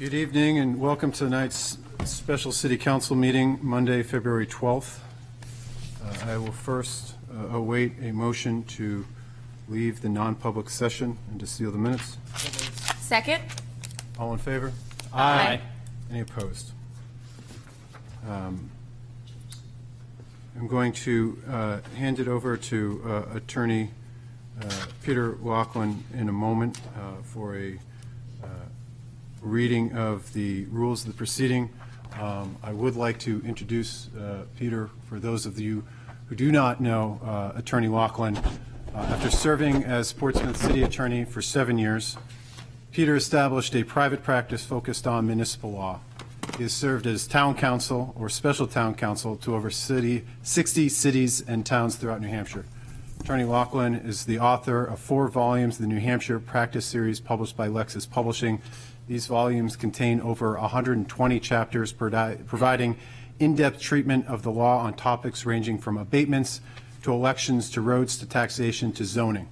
Good evening and welcome to tonight's special city council meeting, Monday, February 12th. Uh, I will first uh, await a motion to leave the non-public session and to seal the minutes. Second? All in favor? Aye. Any opposed? Um, I'm going to uh, hand it over to uh, Attorney uh, Peter Loughlin in a moment uh, for a reading of the rules of the proceeding. Um, I would like to introduce uh, Peter, for those of you who do not know uh, Attorney Loughlin. Uh, After serving as Portsmouth City Attorney for seven years, Peter established a private practice focused on municipal law. He has served as town council or special town council to over city, 60 cities and towns throughout New Hampshire. Attorney Loughlin is the author of four volumes of the New Hampshire Practice Series published by Lexis Publishing. These volumes contain over 120 chapters provi- providing in-depth treatment of the law on topics ranging from abatements to elections to roads to taxation to zoning.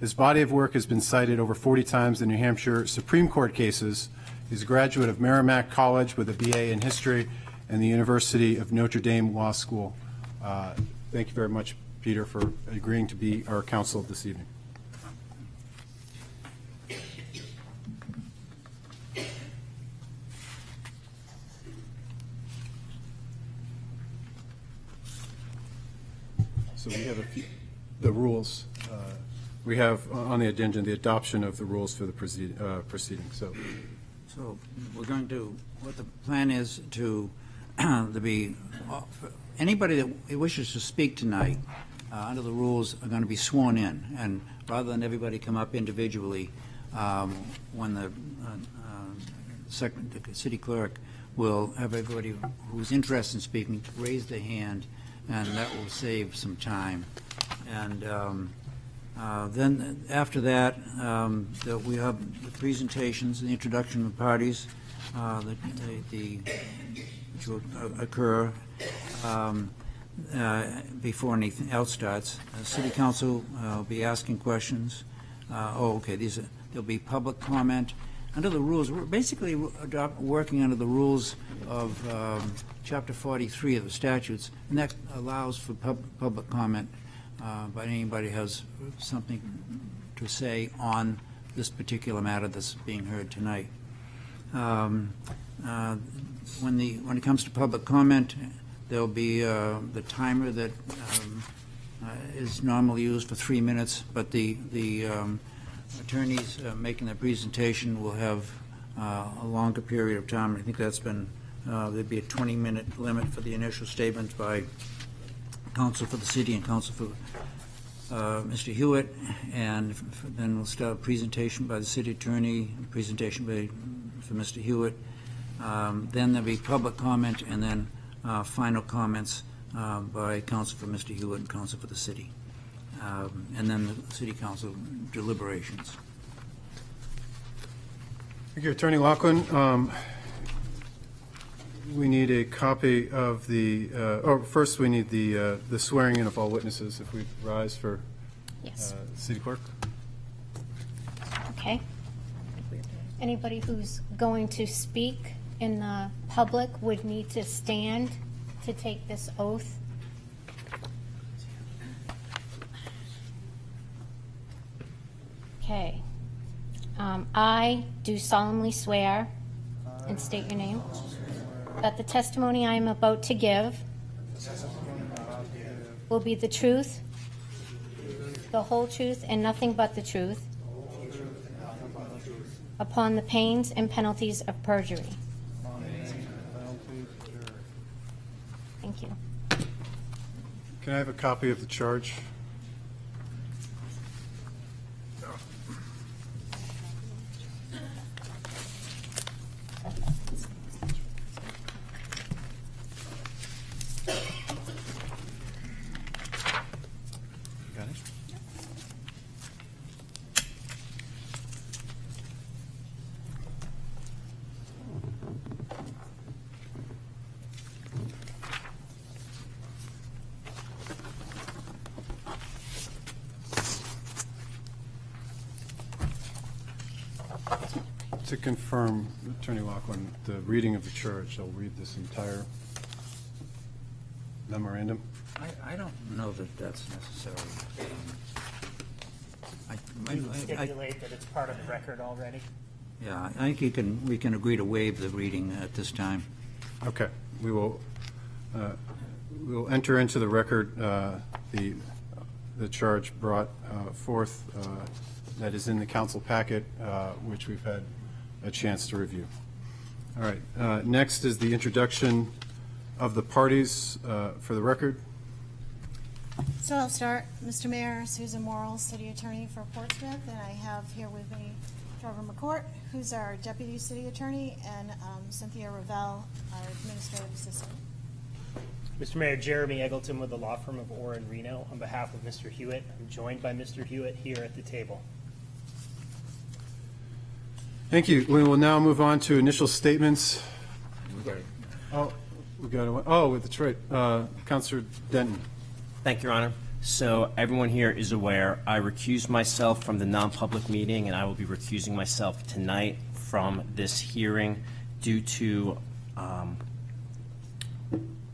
His body of work has been cited over 40 times in New Hampshire Supreme Court cases. He's a graduate of Merrimack College with a BA in history and the University of Notre Dame Law School. Uh, Thank you very much, Peter, for agreeing to be our counsel this evening. So we have few, the rules. uh, We have on the agenda the adoption of the rules for the proceed- uh, proceeding, so. So we're going to, what the plan is to, to be, anybody that wishes to speak tonight, uh, under the rules, are going to be sworn in. And rather than everybody come up individually, um, when the uh, uh, city clerk will have everybody who's interested in speaking raise their hand, and that will save some time. And um, uh, Then, after that, um, that we have the presentations, the introduction of parties, uh, the- the, the- which will occur um, uh, before anything else starts. Uh, City council uh, will be asking questions. Uh, Oh, okay, these are, there'll be public comment. Under the rules, we're basically adopt, working under the rules of um, Chapter 43 of the statutes, and that allows for pub, public comment uh, by anybody who has something to say on this particular matter that's being heard tonight. Um, uh, When the, when it comes to public comment, there'll be uh, the timer that um, uh, is normally used for three minutes, but the, the um, attorneys uh, making the presentation will have uh, a longer period of time. I think that's been, uh, there'd be a 20-minute limit for the initial statement by counsel for the city and counsel for uh, Mr. Hewitt, and then we'll start a presentation by the city attorney, presentation by, for Mr. Hewitt. Um, Then there'll be public comment, and then uh, final comments uh, by counsel for Mr. Hewitt and counsel for the city. Um, And then the city council deliberations. Thank you, Attorney Loughlin. Um, We need a copy of the, uh, oh, first we need the uh, the swearing in of all witnesses, if we rise for Yes. uh, city clerk. Okay. Anybody who's going to speak in the public would need to stand to take this oath. Okay. Um, I do solemnly swear, and state your name, that the testimony I am about to give will be the truth, the whole truth, and nothing but the truth, upon the pains and penalties of perjury. Thank you. Can I have a copy of the charge? Got it? To confirm, Attorney Loughlin the reading of the charge. I'll read this entire memorandum. I, I don't know that that's necessary. I- I- You I- I- stipulate that it's part of the record already? Yeah, I think you can, we can agree to waive the reading at this time. Okay, we will, uh, we will enter into the record uh, the, the charge brought uh, forth uh, that is in the council packet, uh, which we've had a chance to review. All right, uh, next is the introduction of the parties uh, for the record. So I'll start. Mr. Mayor, Susan Morrell, City Attorney for Portsmouth, and I have here with me Trevor McCourt, who's our Deputy City Attorney, and um, Cynthia Ravel, our Administrative Assistant. Mr. Mayor, Jeremy Eggleton with the law firm of Orr and Reno. On behalf of Mr. Hewitt, I'm joined by Mr. Hewitt here at the table. Thank you. We will now move on to initial statements. Oh, we got, a- oh, with right. Uh, Councilor Denton. Thank you, Your Honor. So everyone here is aware, I recused myself from the non-public meeting, and I will be recusing myself tonight from this hearing due to um,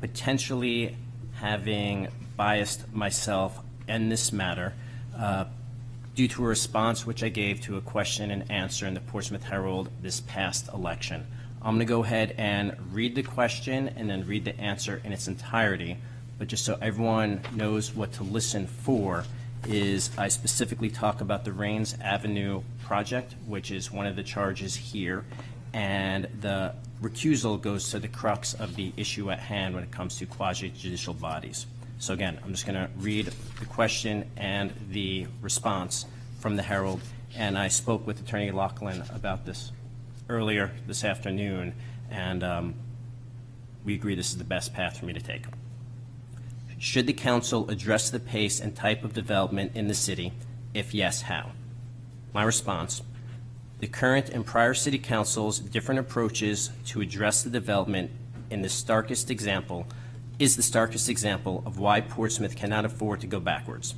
potentially having biased myself in this matter uh, due to a response which I gave to a question and answer in the Portsmouth Herald this past election. I'm going to go ahead and read the question and then read the answer in its entirety. But just so everyone knows what to listen for, is I specifically talk about the Raynes Avenue project, which is one of the charges here, and the recusal goes to the crux of the issue at hand when it comes to quasi judicial bodies. So again, I'm just going to read the question and the response from the Herald, and I spoke with Attorney Loughlin about this earlier this afternoon, and um, we agree this is the best path for me to take. Should the council address the pace and type of development in the city? If yes, how? My response, the current and prior city councils' different approaches to address the development in the starkest example is the starkest example of why Portsmouth cannot afford to go backwards.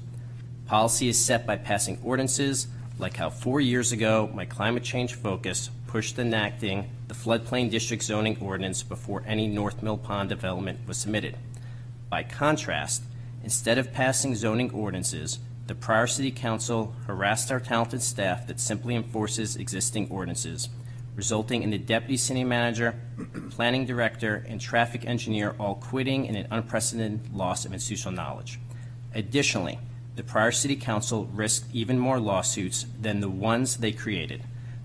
Policy is set by passing ordinances, like how four years ago my climate change focus pushed enacting the floodplain district zoning ordinance before any North Mill Pond development was submitted. By contrast, instead of passing zoning ordinances, the prior city council harassed our talented staff that simply enforces existing ordinances, resulting in the deputy city manager, planning director, and traffic engineer all quitting in an unprecedented loss of institutional knowledge. Additionally, the prior city council risked even more lawsuits than the ones they created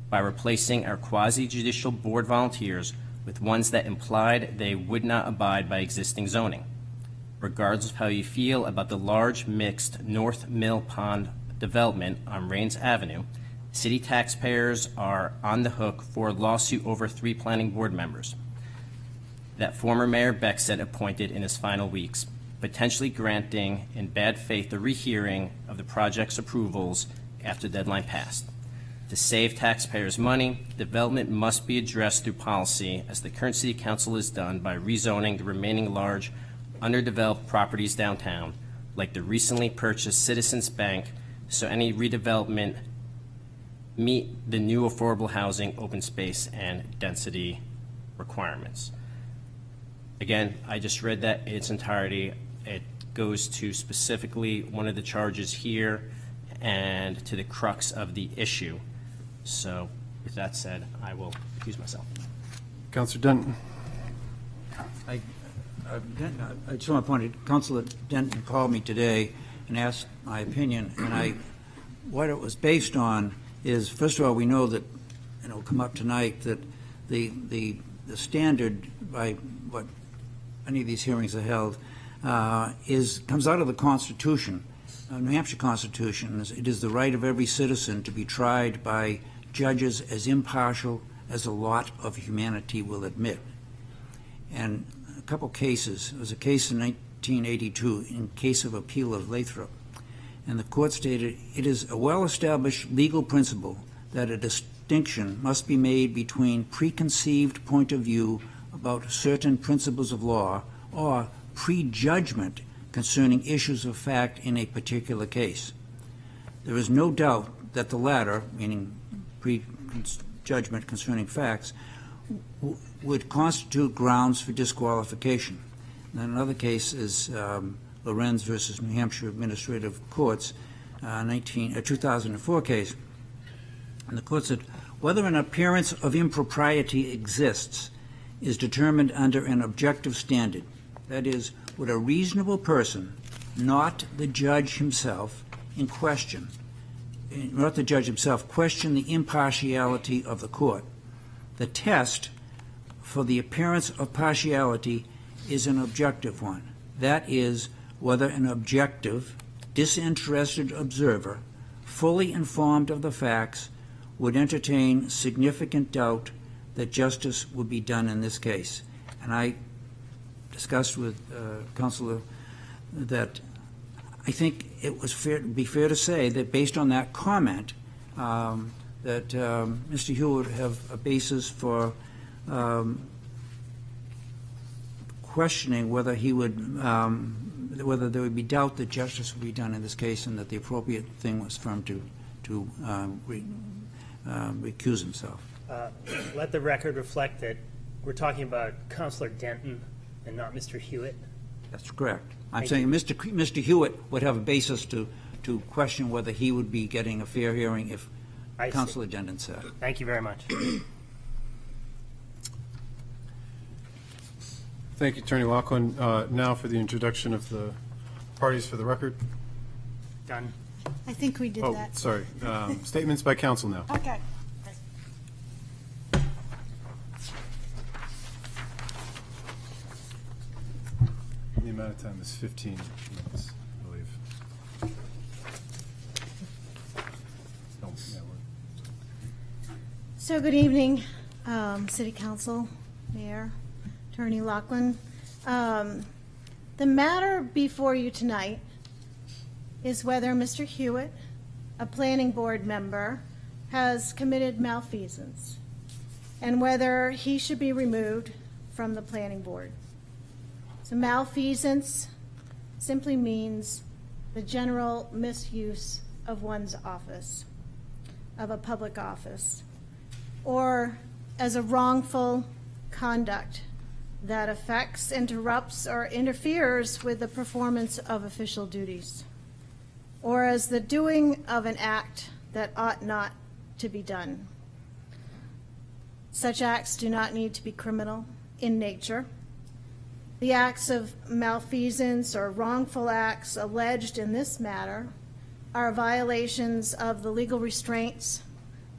by replacing our quasi-judicial board volunteers with ones that implied they would not abide by existing zoning regardless of how you feel about the large mixed North Mill Pond development on Raynes Avenue, city taxpayers are on the hook for a lawsuit over three planning board members that former Mayor Becksted appointed in his final weeks, potentially granting in bad faith the rehearing of the project's approvals after deadline passed. To save taxpayers money, development must be addressed through policy, as the current city council has done by rezoning the remaining large underdeveloped properties downtown, like the recently purchased Citizens Bank, so any redevelopment meet the new affordable housing, open space, and density requirements. Again, I just read that in its entirety. It goes to specifically one of the charges here and to the crux of the issue. So with that said, I will excuse myself. Councilor Denton. I, uh, Den- I just want to point out, Councilor Denton called me today and asked my opinion, and I, what it was based on is, first of all, we know that, and it'll come up tonight, that the, the, the standard by what any of these hearings are held uh, is, comes out of the Constitution, uh, New Hampshire Constitution. It is the right of every citizen to be tried by judges as impartial as a lot of humanity will admit. And a couple cases. There was a case in 1982 in case of appeal of Lathrop. And the court stated, it is a well-established legal principle that a distinction must be made between preconceived point of view about certain principles of law or prejudgment concerning issues of fact in a particular case. There is no doubt that the latter, meaning prejudgment concerning facts, would constitute grounds for disqualification. And another case is um, Lorenz versus New Hampshire Administrative Courts, uh, 19, a 2004 case. And the court said, whether an appearance of impropriety exists is determined under an objective standard. That is, would a reasonable person, not the judge himself, in question, not the judge himself, question the impartiality of the court. The test for the appearance of partiality is an objective one. That is, whether an objective, disinterested observer, fully informed of the facts, would entertain significant doubt that justice would be done in this case. And I discussed with uh, Counselor that I think it was fair, be fair to say that based on that comment, um, that um, Mr. Hewitt would have a basis for um, questioning whether he would, um, whether there would be doubt that justice would be done in this case and that the appropriate thing was for him to, to um, re- um, recuse himself. Uh, Let the record reflect that we're talking about Councilor Denton and not Mr. Hewitt. That's correct. I'm Thank saying Mr. Mr. Hewitt would have a basis to, to question whether he would be getting a fair hearing if I see. Councilor Denton said. Thank you very much. Thank you, Attorney Loughlin. Uh, Now for the introduction of the parties for the record. Done. I think we did Oh, that. sorry. Um, Statements by counsel now. Okay. The amount of time is 15 minutes, I believe. Yeah, we're- So good evening, um, City Council, Mayor, Attorney Loughlin. Um, The matter before you tonight is whether Mr. Hewitt, a planning board member, has committed malfeasance, and whether he should be removed from the planning board. So malfeasance simply means the general misuse of one's office, of a public office or as a wrongful conduct that affects, interrupts, or interferes with the performance of official duties, or as the doing of an act that ought not to be done. Such acts do not need to be criminal in nature. The acts of malfeasance or wrongful acts alleged in this matter are violations of the legal restraints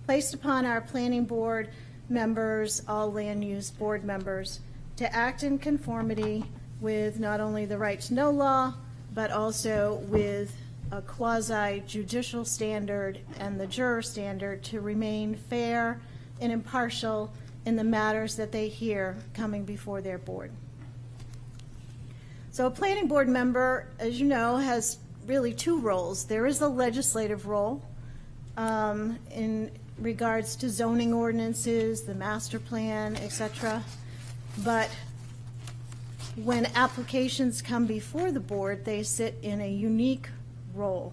placed upon our planning board members, all land use board members, to act in conformity with not only the right to know law, but also with a quasi judicial standard and the juror standard to remain fair and impartial in the matters that they hear coming before their board. So a planning board member, as you know, has really two roles. There is the legislative role um, in regards to zoning ordinances, the master plan, et cetera. But when applications come before the board, they sit in a unique role,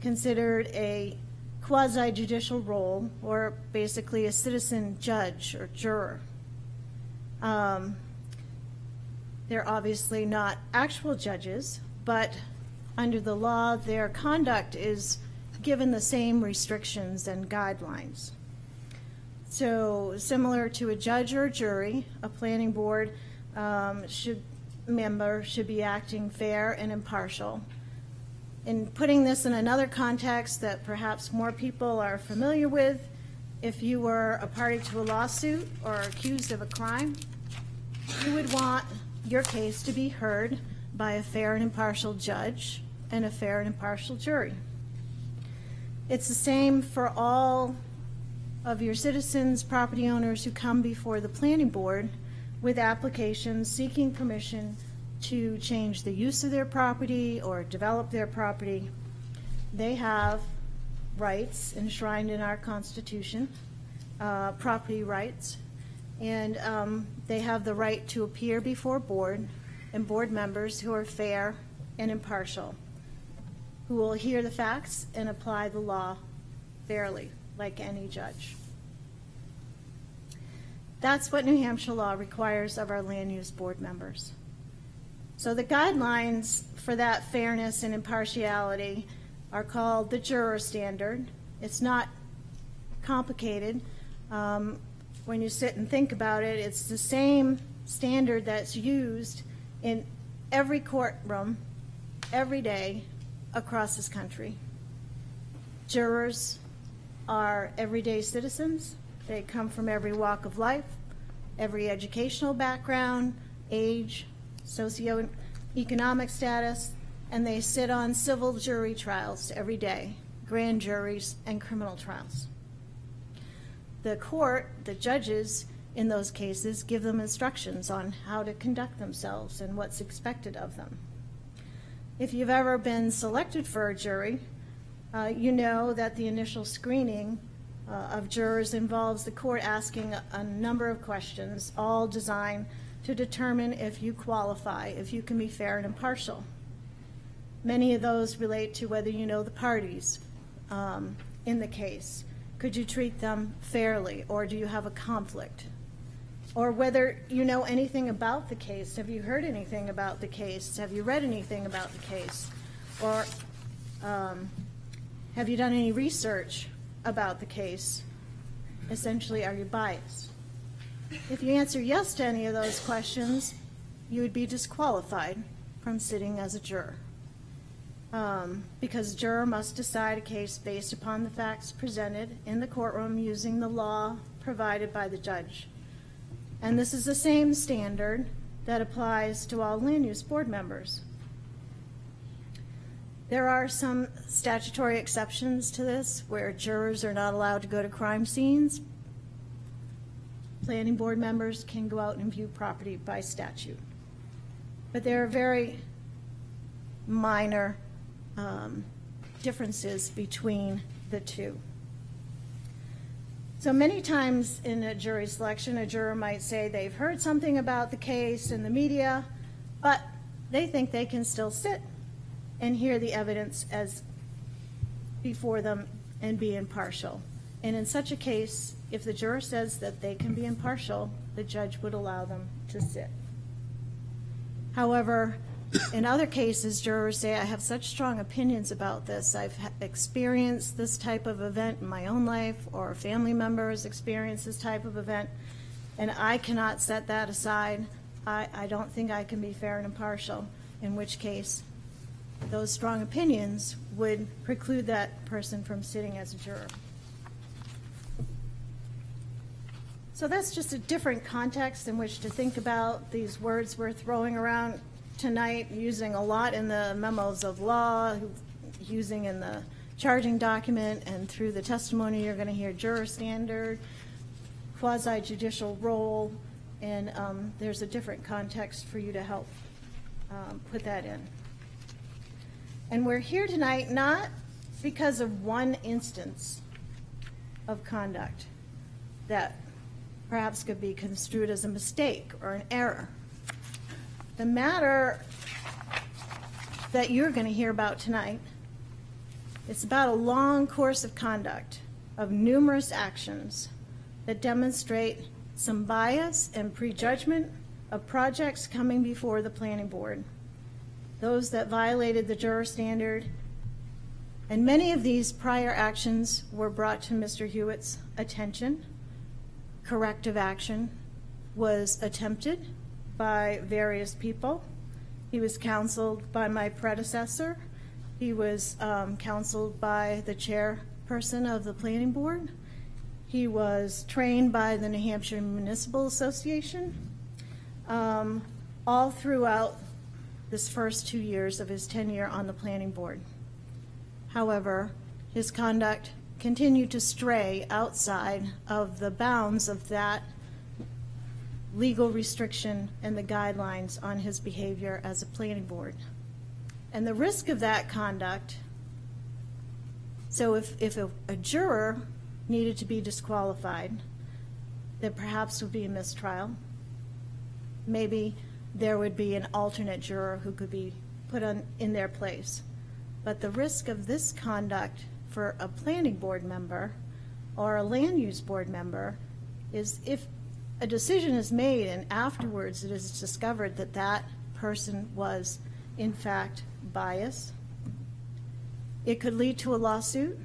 considered a quasi judicial role, or basically a citizen judge or juror. Um, they're obviously not actual judges, but under the law, their conduct is given the same restrictions and guidelines. So similar to a judge or a jury, a planning board um, should, member should be acting fair and impartial. In putting this in another context that perhaps more people are familiar with, if you were a party to a lawsuit or accused of a crime, you would want your case to be heard by a fair and impartial judge and a fair and impartial jury. It's the same for all of your citizens, property owners who come before the planning board with applications seeking permission to change the use of their property or develop their property. They have rights enshrined in our Constitution, uh, property rights, and um, they have the right to appear before board and board members who are fair and impartial, who will hear the facts and apply the law fairly, like any judge. That's what New Hampshire law requires of our land use board members. So the guidelines for that fairness and impartiality are called the juror standard. It's not complicated. Um, When you sit and think about it, it's the same standard that's used in every courtroom, every day, across this country. Jurors are everyday citizens. They come from every walk of life, every educational background, age, socioeconomic status, and they sit on civil jury trials every day, grand juries and criminal trials. The court, the judges in those cases, give them instructions on how to conduct themselves and what's expected of them. If you've ever been selected for a jury, uh, you know that the initial screening uh, of jurors involves the court asking a, a number of questions, all designed to determine if you qualify, if you can be fair and impartial. Many of those relate to whether you know the parties um, in the case. Could you treat them fairly, or do you have a conflict? Or whether you know anything about the case. Have you heard anything about the case? Have you read anything about the case? Or um, have you done any research about the case? Essentially, are you biased? If you answer yes to any of those questions, you would be disqualified from sitting as a juror. Um, Because juror must decide a case based upon the facts presented in the courtroom using the law provided by the judge. And this is the same standard that applies to all land use board members. There are some statutory exceptions to this where jurors are not allowed to go to crime scenes. Planning board members can go out and view property by statute. But there are very minor um, differences between the two. So many times in a jury selection, a juror might say they've heard something about the case in the media, but they think they can still sit and hear the evidence as before them and be impartial. And in such a case, if the juror says that they can be impartial, the judge would allow them to sit. However, in other cases, jurors say, I have such strong opinions about this. I've experienced this type of event in my own life, or a family member has experienced this type of event, and I cannot set that aside. I, I don't think I can be fair and impartial, in which case, those strong opinions would preclude that person from sitting as a juror. So that's just a different context in which to think about these words we're throwing around tonight, using a lot in the memos of law, using in the charging document, and through the testimony, you're going to hear juror standard, quasi judicial role, and um, there's a different context for you to help um, put that in. And we're here tonight not because of one instance of conduct that perhaps could be construed as a mistake or an error. The matter that you're going to hear about tonight, it's about a long course of conduct of numerous actions that demonstrate some bias and prejudgment of projects coming before the planning board. Those that violated the juror standard, and many of these prior actions were brought to Mr. Hewitt's attention. Corrective action was attempted by various people. He was counseled by my predecessor. He was um, counseled by the chairperson of the planning board. He was trained by the New Hampshire Municipal Association. Um, all throughout this first two years of his tenure on the planning board. However, his conduct continued to stray outside of the bounds of that legal restriction and the guidelines on his behavior as a planning board. And the risk of that conduct, so if, if a, a juror needed to be disqualified, there perhaps would be a mistrial. Maybe there would be an alternate juror who could be put on, in their place. But the risk of this conduct for a planning board member or a land use board member is if a decision is made and afterwards it is discovered that that person was in fact biased, it could lead to a lawsuit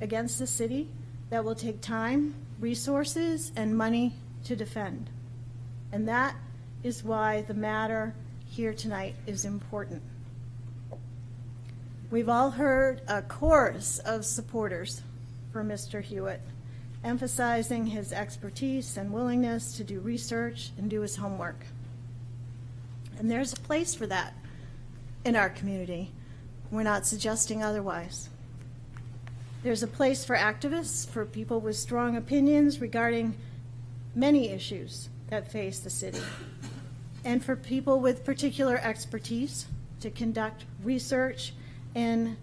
against the city that will take time, resources, and money to defend. And that is why the matter here tonight is important. We've all heard a chorus of supporters for Mr. Hewitt, emphasizing his expertise and willingness to do research and do his homework. And there's a place for that in our community. We're not suggesting otherwise. There's a place for activists, for people with strong opinions regarding many issues that face the city, and for people with particular expertise to conduct research and,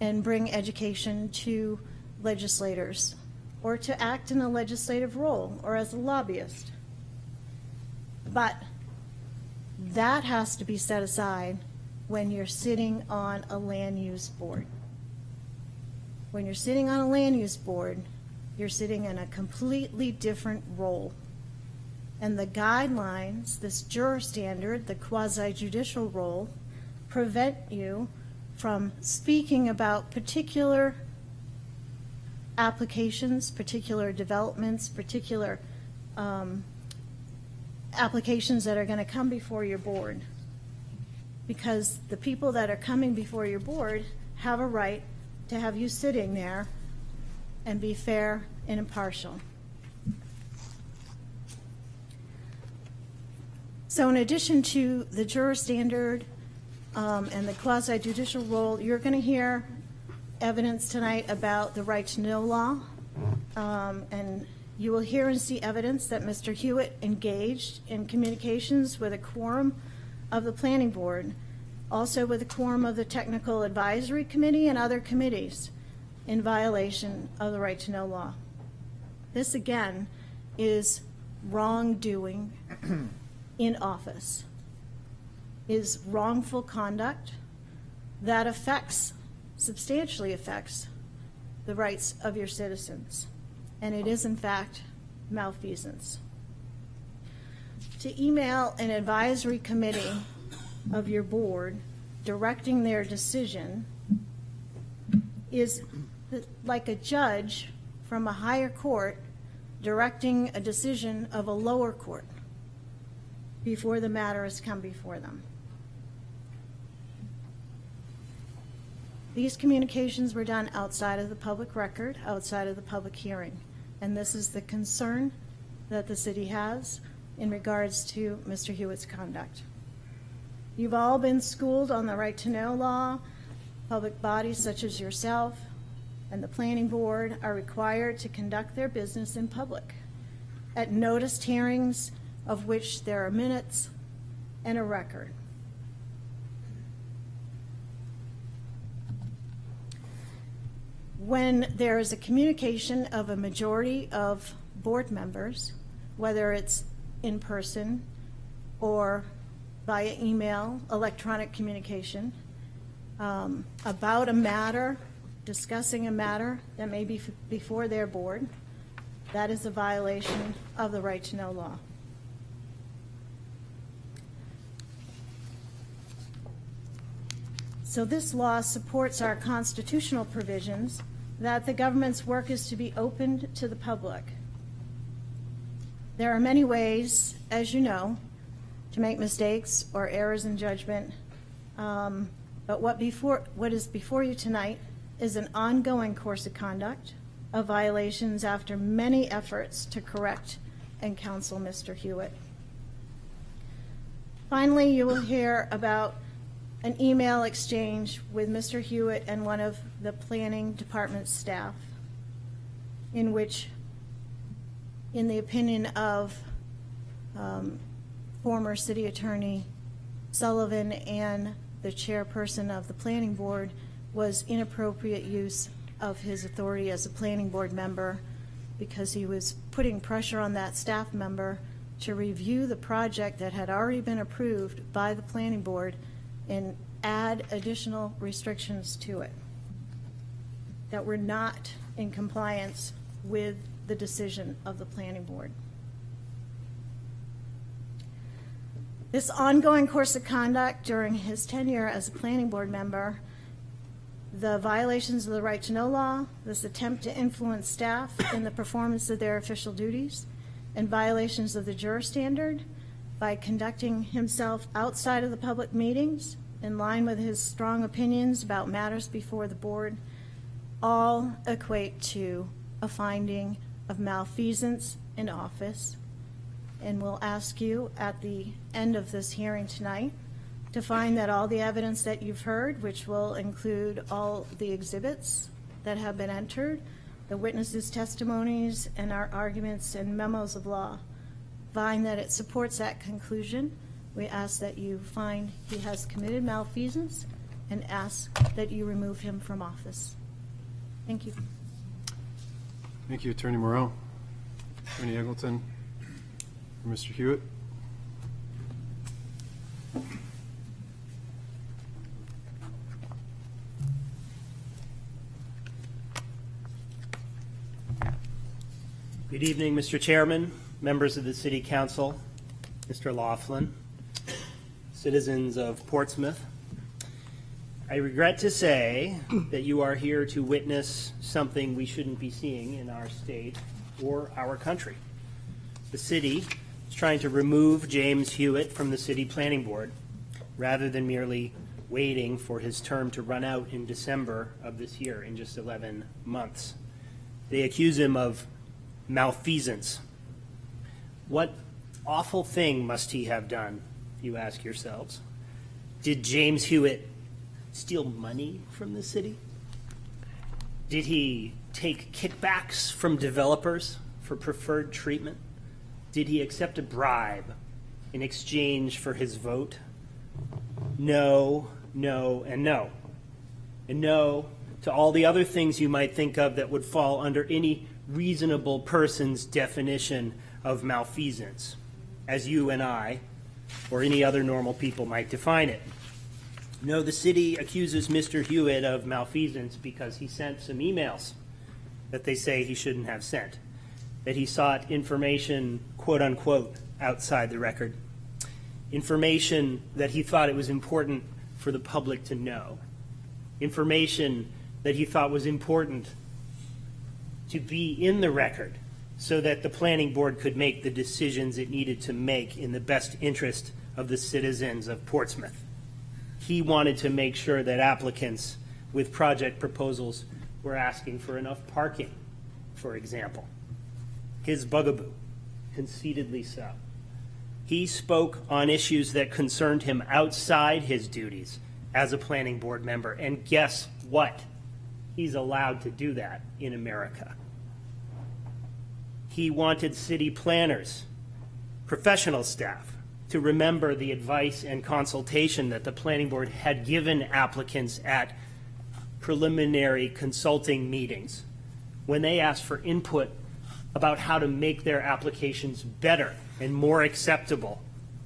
and bring education to legislators, or to act in a legislative role, or as a lobbyist. But that has to be set aside when you're sitting on a land use board. When you're sitting on a land use board, you're sitting in a completely different role. And the guidelines, this juror standard, the quasi judicial role, prevent you from speaking about particular applications, particular developments, particular um, applications that are going to come before your board. Because the people that are coming before your board have a right to have you sitting there and be fair and impartial. So in addition to the juror standard um, and the quasi judicial role, you're going to hear evidence tonight about the right to know law. Um, and you will hear and see evidence that Mr. Hewitt engaged in communications with a quorum of the planning board, also with a quorum of the technical advisory committee and other committees in violation of the right to know law. This again is wrongdoing in office, is wrongful conduct that affects, substantially affects, the rights of your citizens. And it is in fact malfeasance. To email an advisory committee of your board directing their decision is like a judge from a higher court directing a decision of a lower court before the matter has come before them. These communications were done outside of the public record, outside of the public hearing. And this is the concern that the city has in regards to Mr. Hewitt's conduct. You've all been schooled on the right to know law. Public bodies such as yourself and the planning board are required to conduct their business in public at noticed hearings of which there are minutes and a record. When there is a communication of a majority of board members, whether it's in person or via email, electronic communication, um, about a matter, discussing a matter that may be before their board, that is a violation of the right to know law. So this law supports our constitutional provisions that the government's work is to be opened to the public. There are many ways, as you know, to make mistakes or errors in judgment. Um, but what before what is before you tonight is an ongoing course of conduct of violations after many efforts to correct and counsel Mr. Hewitt. Finally, you will hear about an email exchange with Mr. Hewitt and one of the planning department staff in which, in the opinion of um, former city attorney Sullivan and the chairperson of the planning board, was inappropriate use of his authority as a planning board member because he was putting pressure on that staff member to review the project that had already been approved by the planning board and add additional restrictions to it that were not in compliance with the decision of the planning board. This ongoing course of conduct during his tenure as a planning board member, the violations of the right to know law, this attempt to influence staff in the performance of their official duties, and violations of the juror standard by conducting himself outside of the public meetings in line with his strong opinions about matters before the board, all equate to a finding of malfeasance in office. And we'll ask you at the end of this hearing tonight to find that all the evidence that you've heard, which will include all the exhibits that have been entered, the witnesses' testimonies, and our arguments and memos of law, find that it supports that conclusion. We ask that you find he has committed malfeasance and ask that you remove him from office. Thank you. Thank you, Attorney Morrell. Attorney Eggleton, Mr. Hewitt. Good evening, Mr. Chairman, members of the City Council, Mr. Loughlin, citizens of Portsmouth. I regret to say that you are here to witness something we shouldn't be seeing in our state or our country. The city is trying to remove James Hewitt from the City Planning Board rather than merely waiting for his term to run out in December of this year, in just 11 months. They accuse him of malfeasance. What awful thing must he have done, you ask yourselves? Did James Hewitt steal money from the city? Did he take kickbacks from developers for preferred treatment? Did he accept a bribe in exchange for his vote? No, no, and no. And no to all the other things you might think of that would fall under any reasonable person's definition of malfeasance, as you and I, or any other normal people might define it. No, the city accuses Mr. Hewitt of malfeasance because he sent some emails that they say he shouldn't have sent, that he sought information, quote unquote, outside the record, information that he thought it was important for the public to know, information that he thought was important to be in the record so that the planning board could make the decisions it needed to make in the best interest of the citizens of Portsmouth. He wanted to make sure that applicants with project proposals were asking for enough parking, for example. His bugaboo, conceitedly so. He spoke on issues that concerned him outside his duties as a planning board member. And guess what? He's allowed to do that in America. He wanted city planners, professional staff, to remember the advice and consultation that the planning board had given applicants at preliminary consulting meetings when they asked for input about how to make their applications better and more acceptable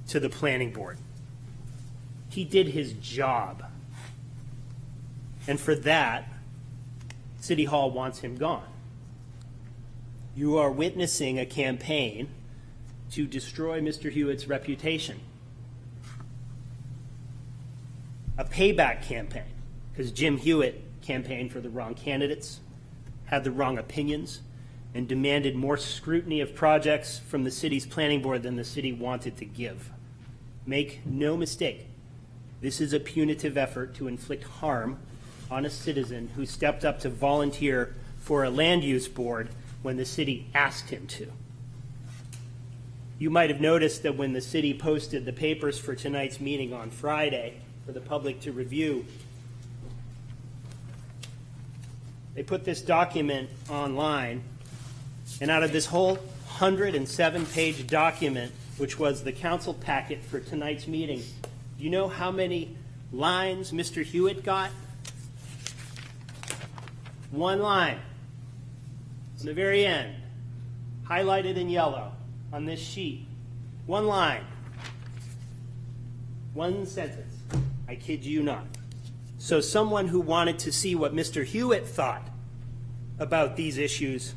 to the planning board. He did his job. And for that, City Hall wants him gone. You are witnessing a campaign to destroy Mr. Hewitt's reputation. A payback campaign, because Jim Hewitt campaigned for the wrong candidates, had the wrong opinions, and demanded more scrutiny of projects from the city's planning board than the city wanted to give. Make no mistake, this is a punitive effort to inflict harm on a citizen who stepped up to volunteer for a land use board when the city asked him to. You might have noticed that when the city posted the papers for tonight's meeting on Friday for the public to review, they put this document online, and out of this whole 107 page document, which was the council packet for tonight's meeting, do you know how many lines Mr. Hewitt got? One line. In the very end, highlighted in yellow on this sheet. One line. One sentence. I kid you not. So, someone who wanted to see what Mr. Hewitt thought about these issues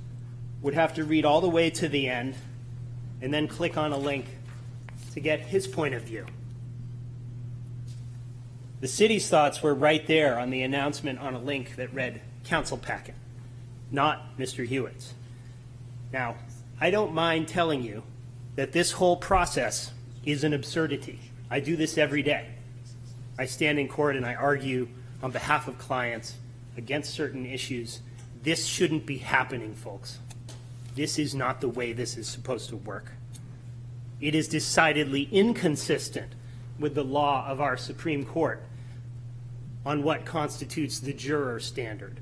would have to read all the way to the end and then click on a link to to get his point of view. The city's thoughts were right there on the announcement on a link that read council packet, not Mr. Hewitt's. Now, I don't mind telling you that this whole process is an absurdity. I do this every day. I stand in court and I argue on behalf of clients against certain issues. This shouldn't be happening, folks. This is not the way this is supposed to work. It is decidedly inconsistent with the law of our Supreme Court on what constitutes the juror standard,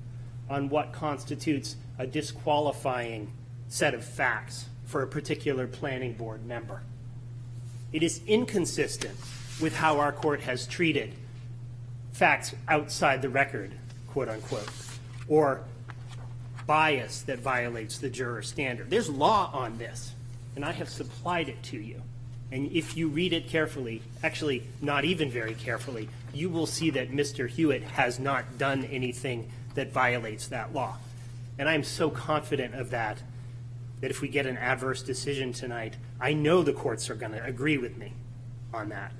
on what constitutes a disqualifying set of facts for a particular planning board member. It is inconsistent with how our court has treated facts outside the record, quote unquote, or bias that violates the juror standard. There's law on this, and I have supplied it to you. And if you read it carefully, actually, not even very carefully, you will see that Mr. Hewitt has not done anything that violates that law. And I'm so confident of that, that if we get an adverse decision tonight, I know the courts are going to agree with me on that.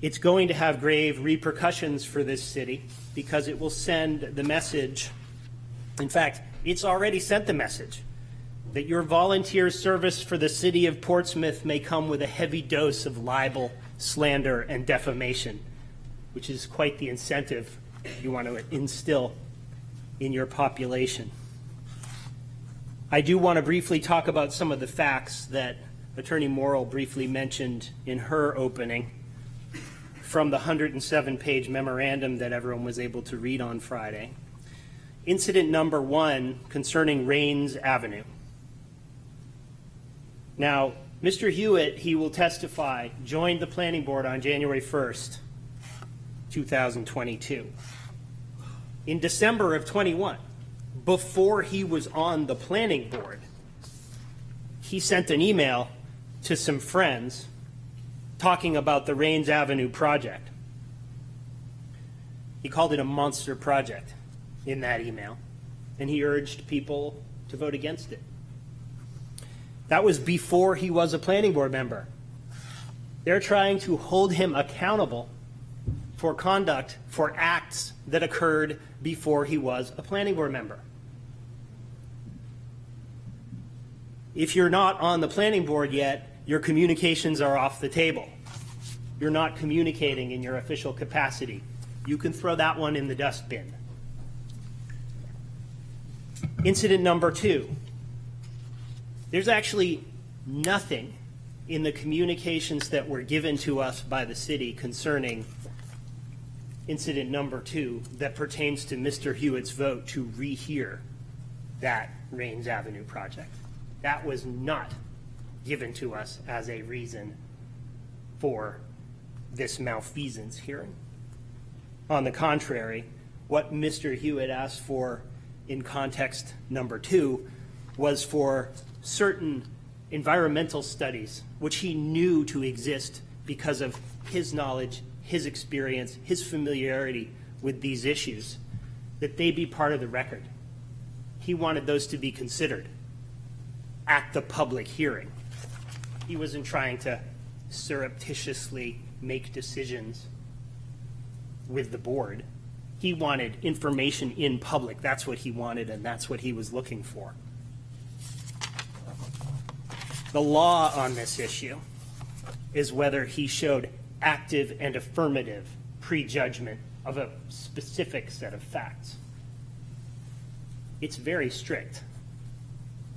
It's going to have grave repercussions for this city because it will send the message. In fact, it's already sent the message that your volunteer service for the city of Portsmouth may come with a heavy dose of libel, slander, and defamation, which is quite the incentive you want to instill in your population. I do want to briefly talk about some of the facts that Attorney Morrell briefly mentioned in her opening from the 107-page memorandum that everyone was able to read on Friday. Incident number one concerning Raynes Avenue. Now, Mr. Hewitt, he will testify, joined the planning board on January 1st, 2022. In December of 21, before he was on the planning board, he sent an email to some friends talking about the Raynes Avenue project. He called it a monster project in that email, and he urged people to vote against it. That was before he was a planning board member. They're trying to hold him accountable for conduct for acts that occurred before he was a planning board member. If you're not on the planning board yet, your communications are off the table. You're not communicating in your official capacity. You can throw that one in the dustbin. Incident number two. There's actually nothing in the communications that were given to us by the city concerning incident number two that pertains to Mr. Hewitt's vote to rehear that Raynes Avenue project. That was not given to us as a reason for this malfeasance hearing. On the contrary, what Mr. Hewitt asked for in context number two was for certain environmental studies, which he knew to exist because of his knowledge, his experience, his familiarity with these issues, that they be part of the record. He wanted those to be considered at the public hearing. He wasn't trying to surreptitiously make decisions with the board. He wanted information in public. That's what he wanted, and that's what he was looking for. The law on this issue is whether he showed active and affirmative prejudgment of a specific set of facts. It's very strict.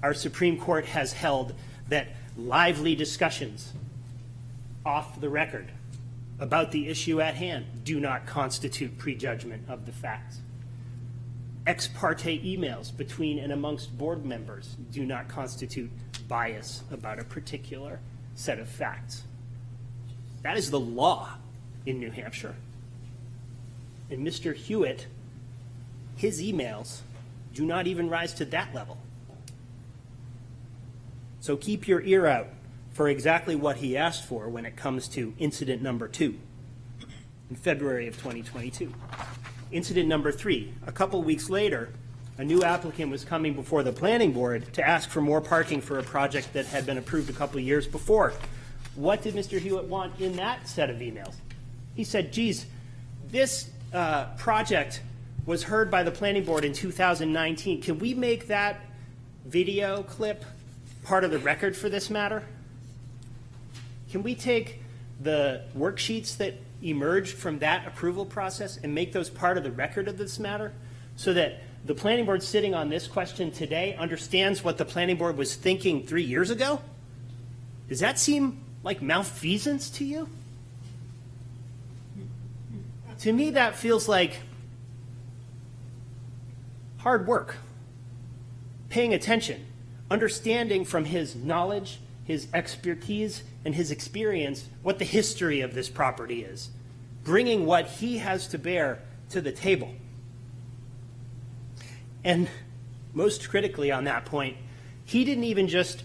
Our Supreme Court has held that lively discussions off the record about the issue at hand do not constitute prejudgment of the facts. Ex parte emails between and amongst board members do not constitute bias about a particular set of facts. That is the law in New Hampshire. And Mr. Hewitt, his emails do not even rise to that level. So keep your ear out for exactly what he asked for when it comes to incident number two in February of 2022. Incident number three, a couple weeks later, a new applicant was coming before the planning board to ask for more parking for a project that had been approved a couple years before. What did Mr. Hewitt want in that set of emails? He said, geez, this uh, project was heard by the planning board in 2019. Can we make that video clip part of the record for this matter? Can we take the worksheets that emerged from that approval process and make those part of the record of this matter? So that the planning board sitting on this question today understands what the planning board was thinking three years ago? Does that seem like malfeasance to you? To me, that feels like hard work, paying attention, understanding from his knowledge, his expertise, and his experience what the history of this property is, bringing what he has to bear to the table. And most critically on that point, he didn't even just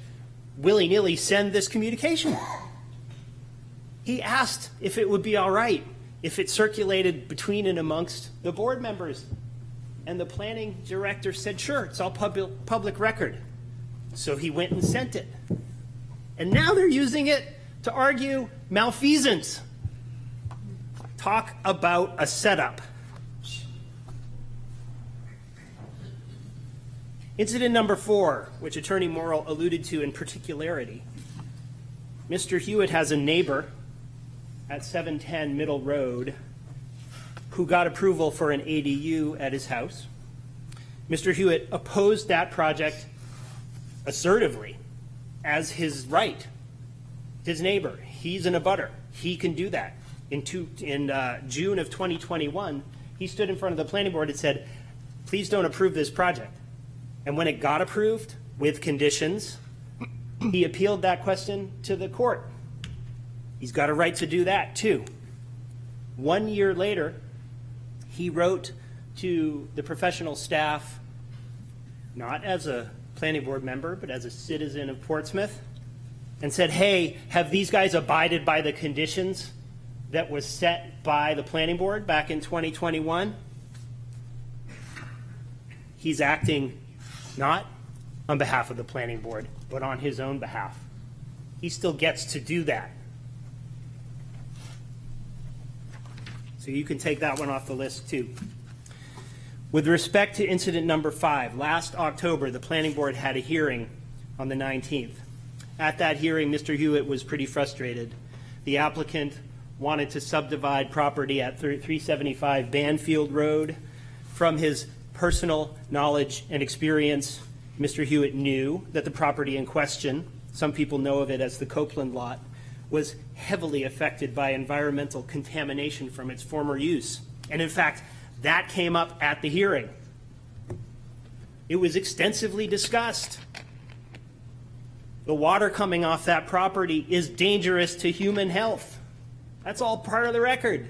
willy nilly send this communication. He asked if it would be all right if it circulated between and amongst the board members. And the planning director said, sure, it's all public, public record. So he went and sent it. And now they're using it to argue malfeasance. Talk about a setup. Incident number four, which Attorney Morrell alluded to in particularity. Mr. Hewitt has a neighbor at 710 Middle Road who got approval for an ADU at his house. Mr. Hewitt opposed that project assertively as his right. His neighbor, he's an abutter. He can do that. In, two, in uh, June of 2021, he stood in front of the planning board and said, please don't approve this project. And when it got approved with conditions, he appealed that question to the court. He's got a right to do that too. One year later, he wrote to the professional staff, not as a planning board member, but as a citizen of Portsmouth, and said, hey, have these guys abided by the conditions that was set by the planning board back in 2021? He's acting not on behalf of the planning board, but on his own behalf. He still gets to do that. You can take that one off the list too. With respect to incident number five, last October, the planning board had a hearing on the 19th. At that hearing, Mr. Hewitt was pretty frustrated. The applicant wanted to subdivide property at 375 Banfield Road. From his personal knowledge and experience, Mr. Hewitt knew that the property in question, some people know of it as the Copeland lot, was heavily affected by environmental contamination from its former use. And in fact, that came up at the hearing. It was extensively discussed. The water coming off that property is dangerous to human health. That's all part of the record.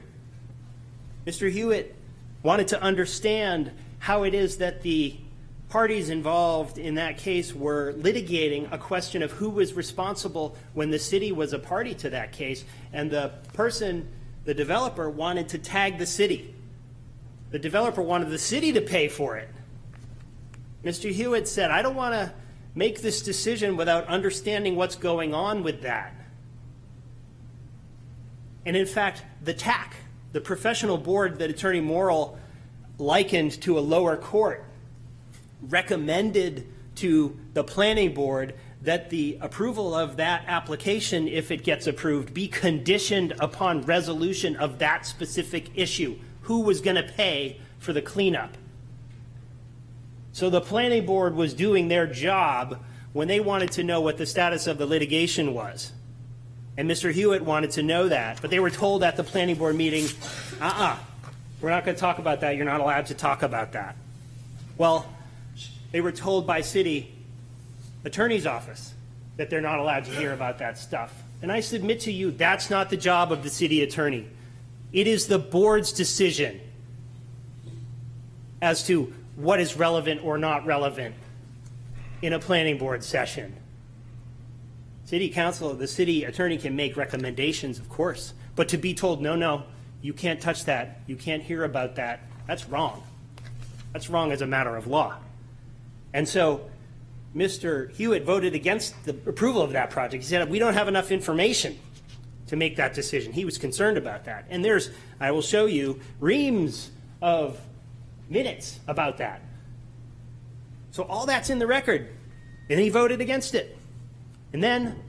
Mr. Hewitt wanted to understand how it is that the parties involved in that case were litigating a question of who was responsible when the city was a party to that case. And the person, the developer, wanted to tag the city. The developer wanted the city to pay for it. Mr. Hewitt said, I don't want to make this decision without understanding what's going on with that. And in fact, the TAC, the professional board that Attorney Morrell likened to a lower court, recommended to the planning board that the approval of that application, if it gets approved, be conditioned upon resolution of that specific issue. Who was going to pay for the cleanup? So the planning board was doing their job when they wanted to know what the status of the litigation was. And Mr. Hewitt wanted to know that, but they were told at the planning board meeting, uh-uh, we're not going to talk about that. You're not allowed to talk about that. Well, they were told by city attorney's office that they're not allowed to hear about that stuff. And I submit to you, that's not the job of the city attorney. It is the board's decision as to what is relevant or not relevant in a planning board session. City council, the city attorney can make recommendations, of course, but to be told, no, no, you can't touch that, you can't hear about that, that's wrong. That's wrong as a matter of law. And so Mr. Hewitt voted against the approval of that project. He said, we don't have enough information to make that decision. He was concerned about that. And there's, I will show you, reams of minutes about that. So all that's in the record. And he voted against it. And then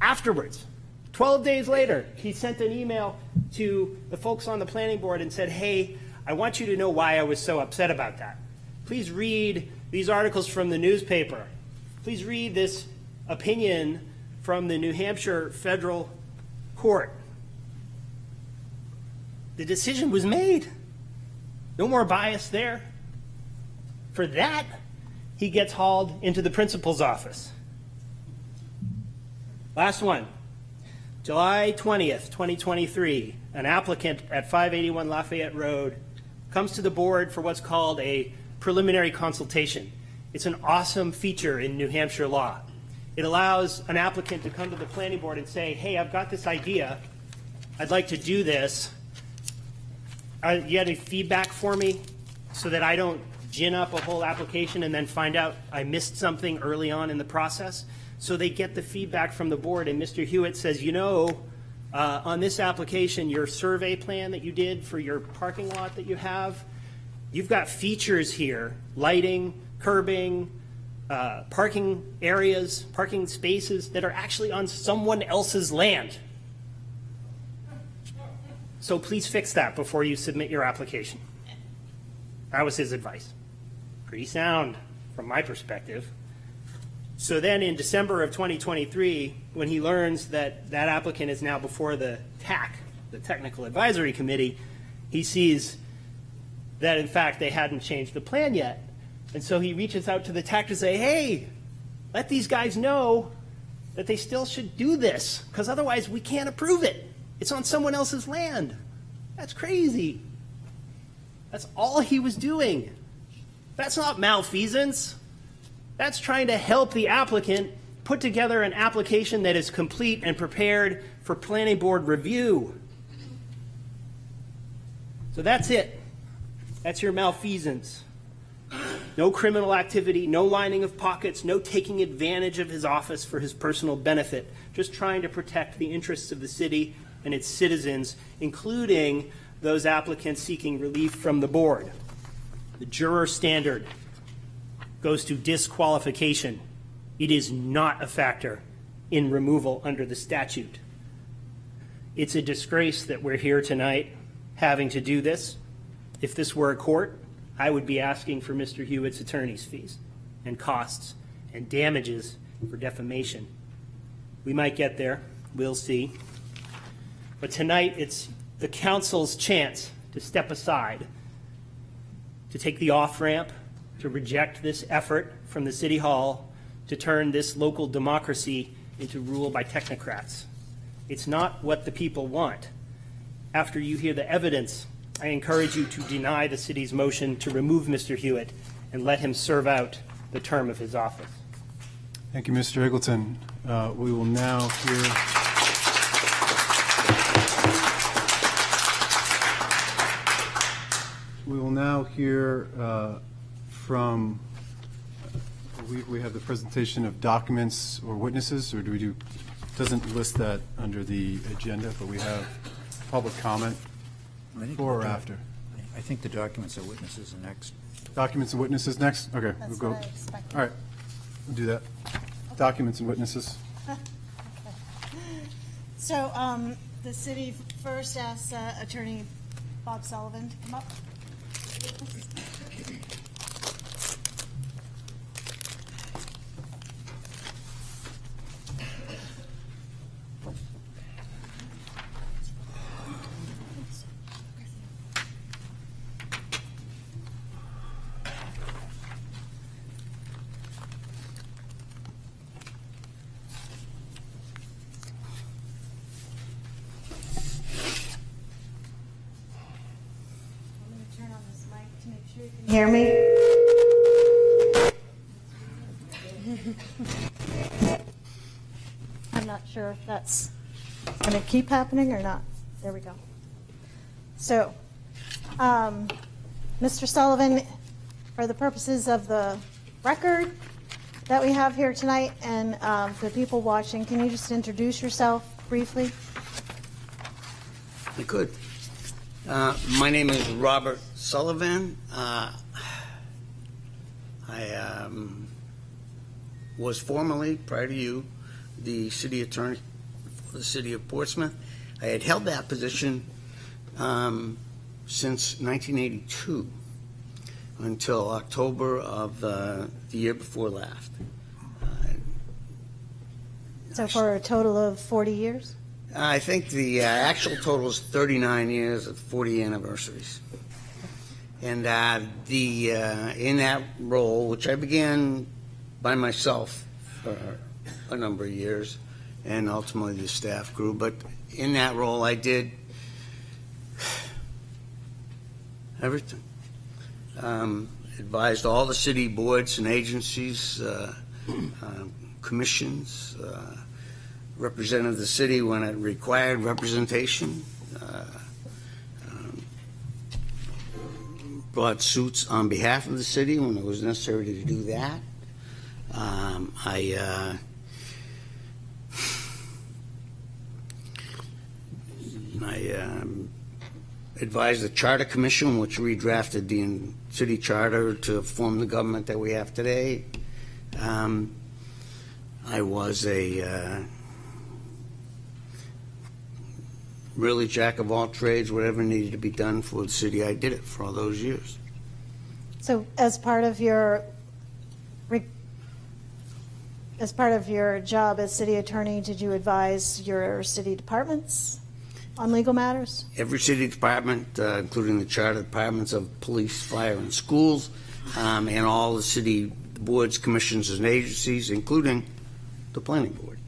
afterwards, 12 days later, he sent an email to the folks on the planning board and said, hey, I want you to know why I was so upset about that. Please read these articles from the newspaper. Please read this opinion from the New Hampshire Federal Court. The decision was made. No more bias there. For that, he gets hauled into the principal's office. Last one. July 20th, 2023, an applicant at 581 Lafayette Road comes to the board for what's called a preliminary consultation. It's an awesome feature in New Hampshire law. It allows an applicant to come to the planning board and say, hey, I've got this idea. I'd like to do this. Uh, you have any feedback for me so that I don't gin up a whole application and then find out I missed something early on in the process? So they get the feedback from the board, and Mr. Hewitt says, you know, uh, on this application, your survey plan that you did for your parking lot that you have, you've got features here, lighting, curbing, uh, parking areas, parking spaces that are actually on someone else's land. So please fix that before you submit your application. That was his advice. Pretty sound from my perspective. So then in December of 2023, when he learns that that applicant is now before the TAC, the Technical Advisory Committee, he sees that in fact they hadn't changed the plan yet. And so he reaches out to the TAC to say, hey, let these guys know that they still should do this, because otherwise we can't approve it. It's on someone else's land. That's crazy. That's all he was doing. That's not malfeasance. That's trying to help the applicant put together an application that is complete and prepared for planning board review. So that's it. That's your malfeasance. No criminal activity, no lining of pockets, no taking advantage of his office for his personal benefit. Just trying to protect the interests of the city and its citizens, including those applicants seeking relief from the board. The juror standard goes to disqualification. It is not a factor in removal under the statute. It's a disgrace that we're here tonight having to do this. If this were a court, I would be asking for Mr. Hewitt's attorney's fees and costs and damages for defamation. We might get there. We'll see. But tonight, it's the council's chance to step aside, to take the off ramp, to reject this effort from the City Hall to turn this local democracy into rule by technocrats. It's not what the people want. After you hear the evidence, I encourage you to deny the city's motion to remove Mr. Hewitt and let him serve out the term of his office. Thank you, Mr. Eggleton. Uh, We will now hear. We will now hear uh, from, we we have the presentation of documents or witnesses, or do we do, doesn't list that under the agenda, but we have public comment I think before or the doc- after. I think the documents are witnesses are next. Documents and witnesses next? Okay, we'll That's go. what I expected. All right, we'll do that. Documents and witnesses. So, um, the city first asked uh, Attorney Bob Sullivan to come up. I'm gonna turn on this mic to make sure you can hear me. I'm not sure if that's gonna keep happening or not. There we go. So, um, Mr. Sullivan, for the purposes of the record that we have here tonight. And um, for the people watching, can you just introduce yourself briefly? I could. Uh, My name is Robert Sullivan. Uh, I um, was formerly, prior to you, the city attorney for the city of Portsmouth. I had held that position um, since 1982 until October of uh, the year before last. So for a total of 40 years? I think the uh, actual total is 39 years of 40 anniversaries. And uh, the uh, in that role, which I began by myself for a number of years, and ultimately the staff grew. But in that role, I did everything. Um, advised all the city boards and agencies, uh, um, commissions. Represented the city when it required representation. uh, um, Brought suits on behalf of the city when it was necessary to do that. Um, I uh, I um, advised the Charter Commission, which redrafted the city charter to form the government that we have today. Um, I was a uh, really jack of all trades, whatever needed to be done for the city, I did it for all those years. So as part of your, as part of your job as city attorney, did you advise your city departments on legal matters? Every city department, uh, including the charter departments of police, fire, and schools, um, and all the city boards, commissions, and agencies, including the planning board.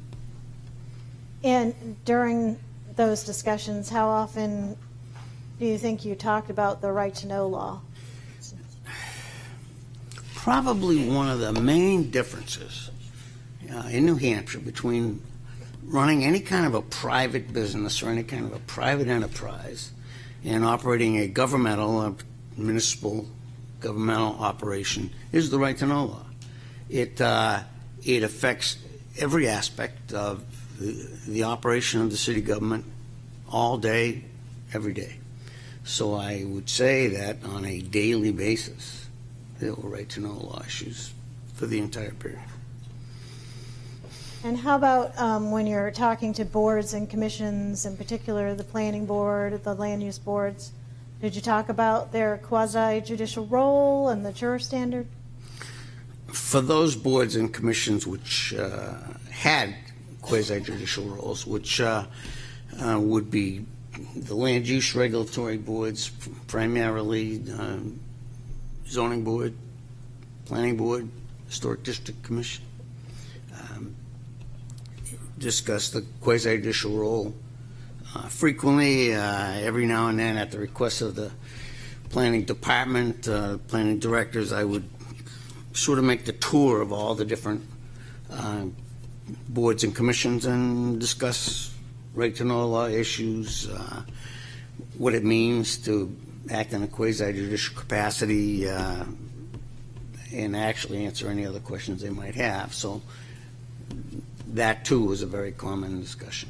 And during those discussions, how often do you think you talked about the right to know law? Probably one of the main differences uh, in New Hampshire between running any kind of a private business or any kind of a private enterprise and operating a governmental, uh, municipal governmental operation is the right to know law. It, uh, it affects every aspect of the, operation of the city government all day, every day. So I would say that on a daily basis, they will right to know law issues for the entire period. And how about um, when you're talking to boards and commissions, in particular the planning board, the land use boards? Did you talk about their quasi judicial role and the juror standard? For those boards and commissions which uh, had quasi judicial roles, which uh, uh, would be the land use regulatory boards, primarily um, zoning board, planning board, historic district commission. Um, discuss the quasi judicial role uh, frequently, uh, every now and then, at the request of the planning department, uh, planning directors, I would sort of make the tour of all the different uh, boards and commissions and discuss right to know law issues, uh, what it means to act in a quasi judicial capacity, uh, and actually answer any other questions they might have. So that too was a very common discussion.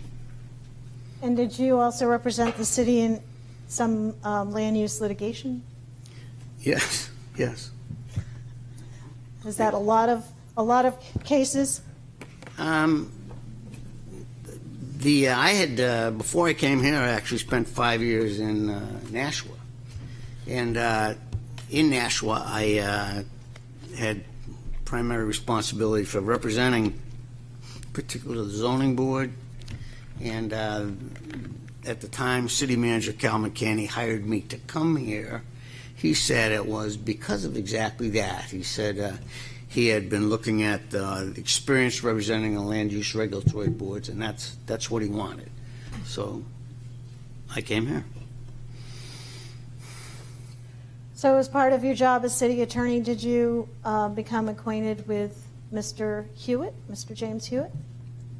And did you also represent the city in some um, land use litigation? Yes, yes. Is that a lot of, a lot of cases? Um, the uh, I had uh, before I came here, I actually spent five years in uh, Nashua, and uh, in Nashua, I uh, had primary responsibility for representing, particularly the zoning board, and at the time, city manager Cal McCanny hired me to come here. He said it was because of exactly that. He said he had been looking at uh, experience representing the land use regulatory boards, and that's that's what he wanted. So I came here. So as part of your job as city attorney, did you uh, become acquainted with Mr. Hewitt, Mr. James Hewitt?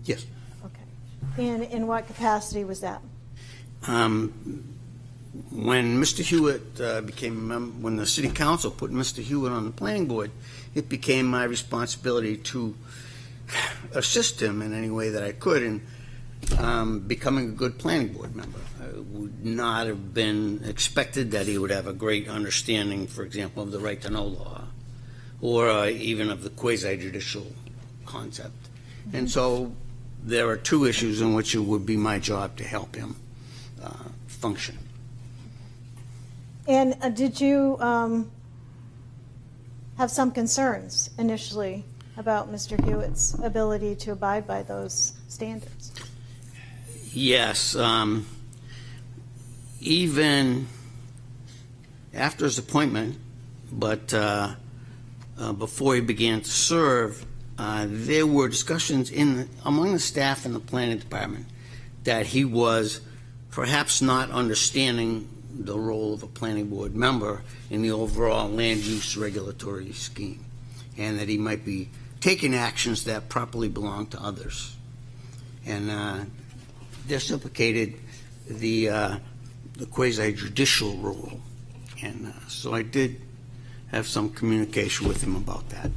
Yes. Okay. And in what capacity was that? Um, when Mr. Hewitt uh, became, a mem- when the city council put Mr. Hewitt on the planning board, it became my responsibility to assist him in any way that I could in um, becoming a good planning board member. I would not have been expected that he would have a great understanding, for example, of the right to know law, or uh, even of the quasi judicial concept. And so there are two issues in which it would be my job to help him uh, function. And uh, did you um, have some concerns initially about Mr. Hewitt's ability to abide by those standards? Yes, um, even after his appointment, but uh, uh, before he began to serve, uh, there were discussions in among the staff in the planning department that he was perhaps not understanding the role of a planning board member in the overall land use regulatory scheme, and that he might be taking actions that properly belong to others. And uh, this implicated the, uh, the quasi judicial role. And uh, so I did have some communication with him about that.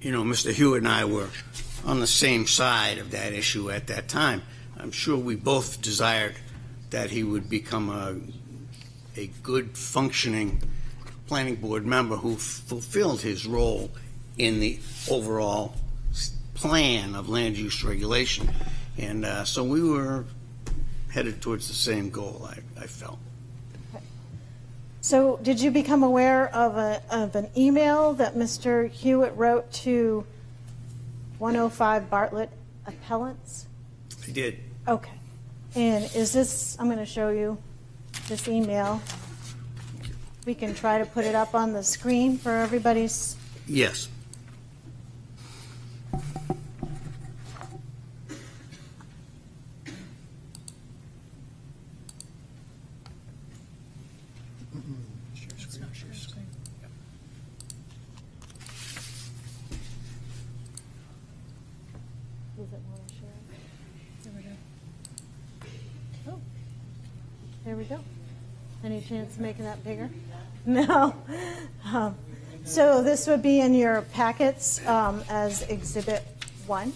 You know, Mr. Hewitt and I were on the same side of that issue at that time. I'm sure we both desired that he would become a a good functioning planning board member who fulfilled his role in the overall plan of land use regulation. And uh, so we were headed towards the same goal, I, I felt. So did you become aware of, a, of an email that Mr. Hewitt wrote to 105 Bartlett Appellants? I did. Okay. And is this, I'm going to show you this email. We can try to put it up on the screen for everybody's, Yes. does it want to share? There we go. Oh, there we go. Any chance of making that bigger? No. Um, So this would be in your packets um, as Exhibit 1,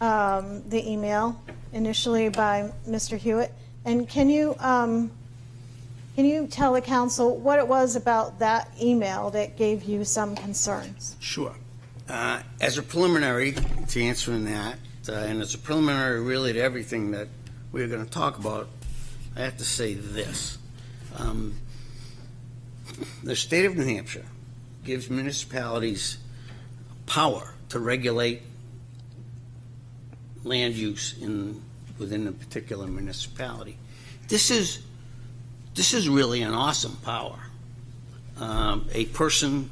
um, the email initially by Mr. Hewitt. And can you, um, can you tell the council what it was about that email that gave you some concerns? Sure. Uh, As a preliminary to answering that, uh, and as a preliminary really to everything that we're going to talk about, I have to say this. Um, The state of New Hampshire gives municipalities power to regulate land use in, within a particular municipality. This is, this is really an awesome power. Um, A person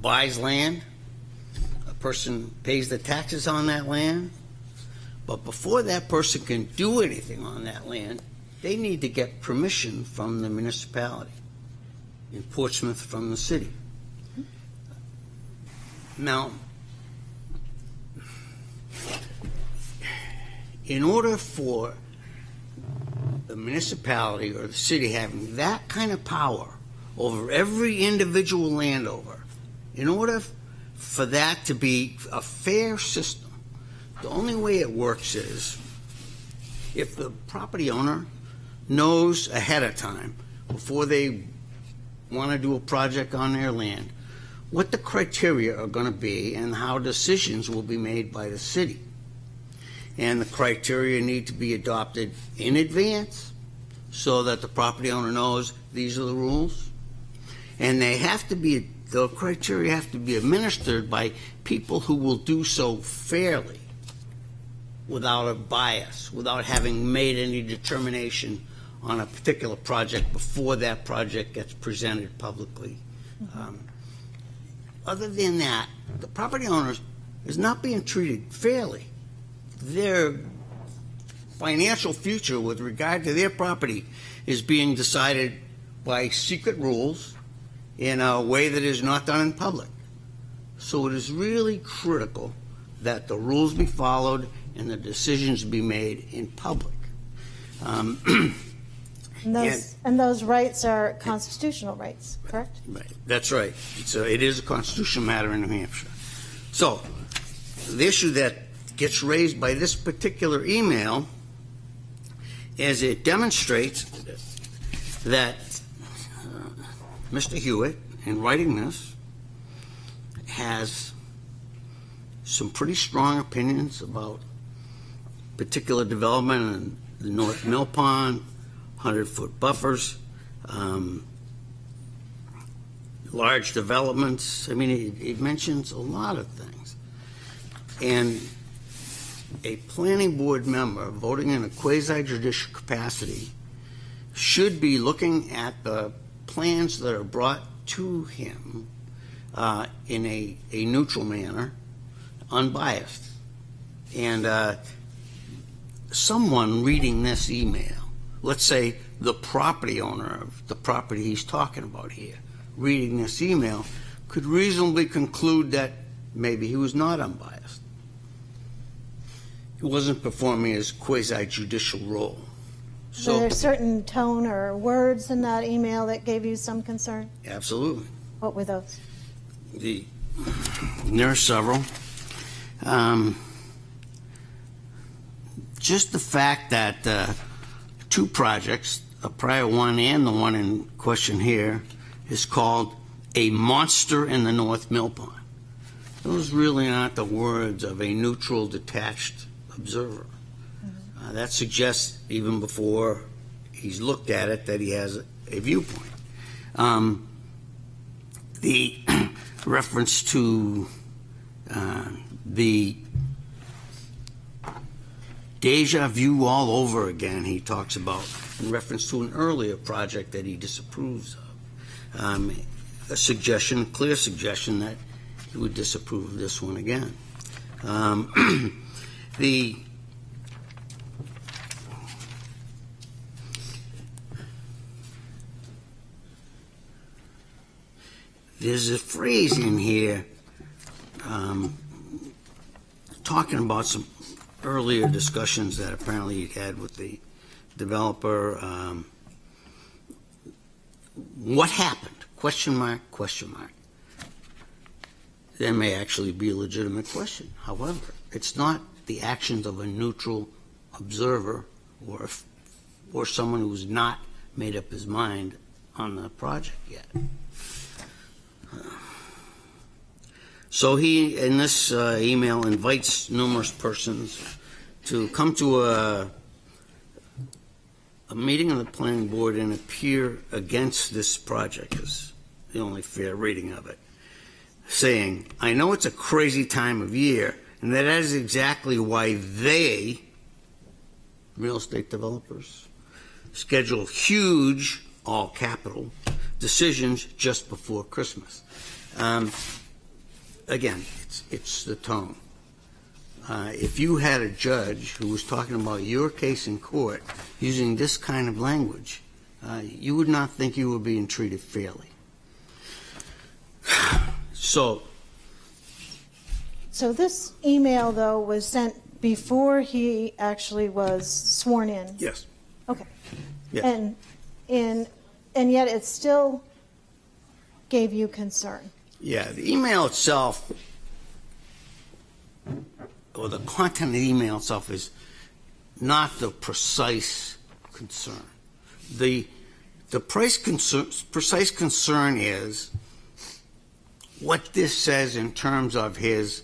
buys land, a person pays the taxes on that land, but before that person can do anything on that land, they need to get permission from the municipality, in Portsmouth from the city. Now, in order for the municipality or the city having that kind of power over every individual landowner, in order for that to be a fair system, the only way it works is if the property owner knows ahead of time, before they want to do a project on their land, what the criteria are going to be and how decisions will be made by the city. And the criteria need to be adopted in advance so that the property owner knows these are the rules. And they have to be, the criteria have to be administered by people who will do so fairly, without a bias, without having made any determination on a particular project before that project gets presented publicly. Um, Other than that, the property owners is not being treated fairly. Their financial future with regard to their property is being decided by secret rules in a way that is not done in public. So it is really critical that the rules be followed and the decisions be made in public. Um, And those, and those rights are constitutional rights, correct? Right, that's right. So it is a constitutional matter in New Hampshire. So the issue that gets raised by this particular email is it demonstrates that uh, Mr. Hewitt, in writing this, has some pretty strong opinions about particular development in the North Mill Pond, 100-foot buffers, um, large developments. I mean, it, it mentions a lot of things. And a planning board member voting in a quasi judicial capacity should be looking at the plans that are brought to him uh, in a, a neutral manner, unbiased. And uh, someone reading this email, let's say the property owner of the property he's talking about here, reading this email, could reasonably conclude that maybe he was not unbiased. He wasn't performing his quasi judicial role. Were So, there certain tone or words in that email that gave you some concern? absolutely. What were those? The, there are several. Um, just the fact that uh, two projects, a prior one and the one in question here, is called a monster in the North Mill Pond. Those really aren't the words of a neutral, detached observer. Uh, that suggests, even before he's looked at it, that he has a viewpoint. Um, the reference to uh, the deja vu all over again, he talks about, in reference to an earlier project that he disapproves of. Um, a suggestion, a clear suggestion that he would disapprove of this one again. Um, the there's a phrase in here um, talking about some earlier discussions that apparently he had with the developer. Um, what happened? Question mark, question mark. That may actually be a legitimate question. However, it's not the actions of a neutral observer or, or someone who's not made up his mind on the project yet. So he, in this uh, email, invites numerous persons to come to a, a meeting of the planning board and appear against this project, is the only fair reading of it, saying, I know it's a crazy time of year, and that is exactly why they, real estate developers, schedule huge, all capital, decisions just before Christmas. Um, again, it's, it's the tone. Uh, if you had a judge who was talking about your case in court using this kind of language, uh, you would not think you were being treated fairly. So, So this email, though, was sent before he actually was sworn in? yes. Okay. Yes. And, and, and yet it still gave you concern? Yeah, the email itself, or the content of the email itself is not the precise concern. The, the concern, precise concern is what this says in terms of his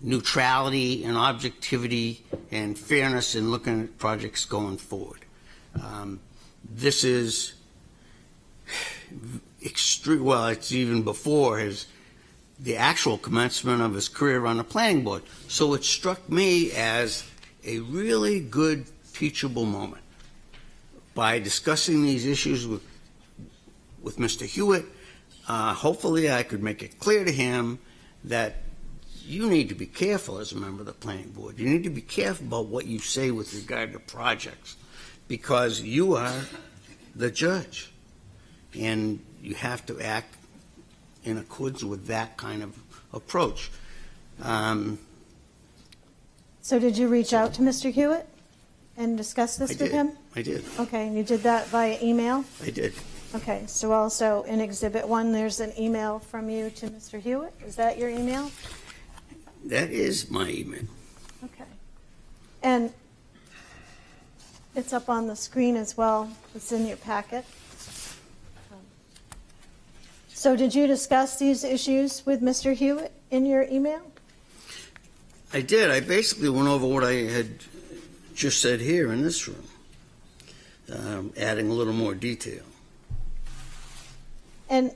neutrality and objectivity and fairness in looking at projects going forward. Um, this is extreme. Well, it's even before his the actual commencement of his career on the planning board. So it struck me as a really good teachable moment. By discussing these issues with with Mr. Hewitt, uh, hopefully I could make it clear to him that you need to be careful as a member of the planning board. You need to be careful about what you say with regard to projects because you are the judge and you have to act in accordance with that kind of approach. Um, So did you reach out to Mr. Hewitt and discuss I this with did. him? I did. Okay, and you did that via email? I did. Okay, so also in Exhibit 1, there's an email from you to Mr. Hewitt? Is that your email? That is my email. Okay. And it's up on the screen as well. It's in your packet. So did you discuss these issues with Mr. Hewitt in your email? I did. I basically went over what I had just said here in this room, um, adding a little more detail. And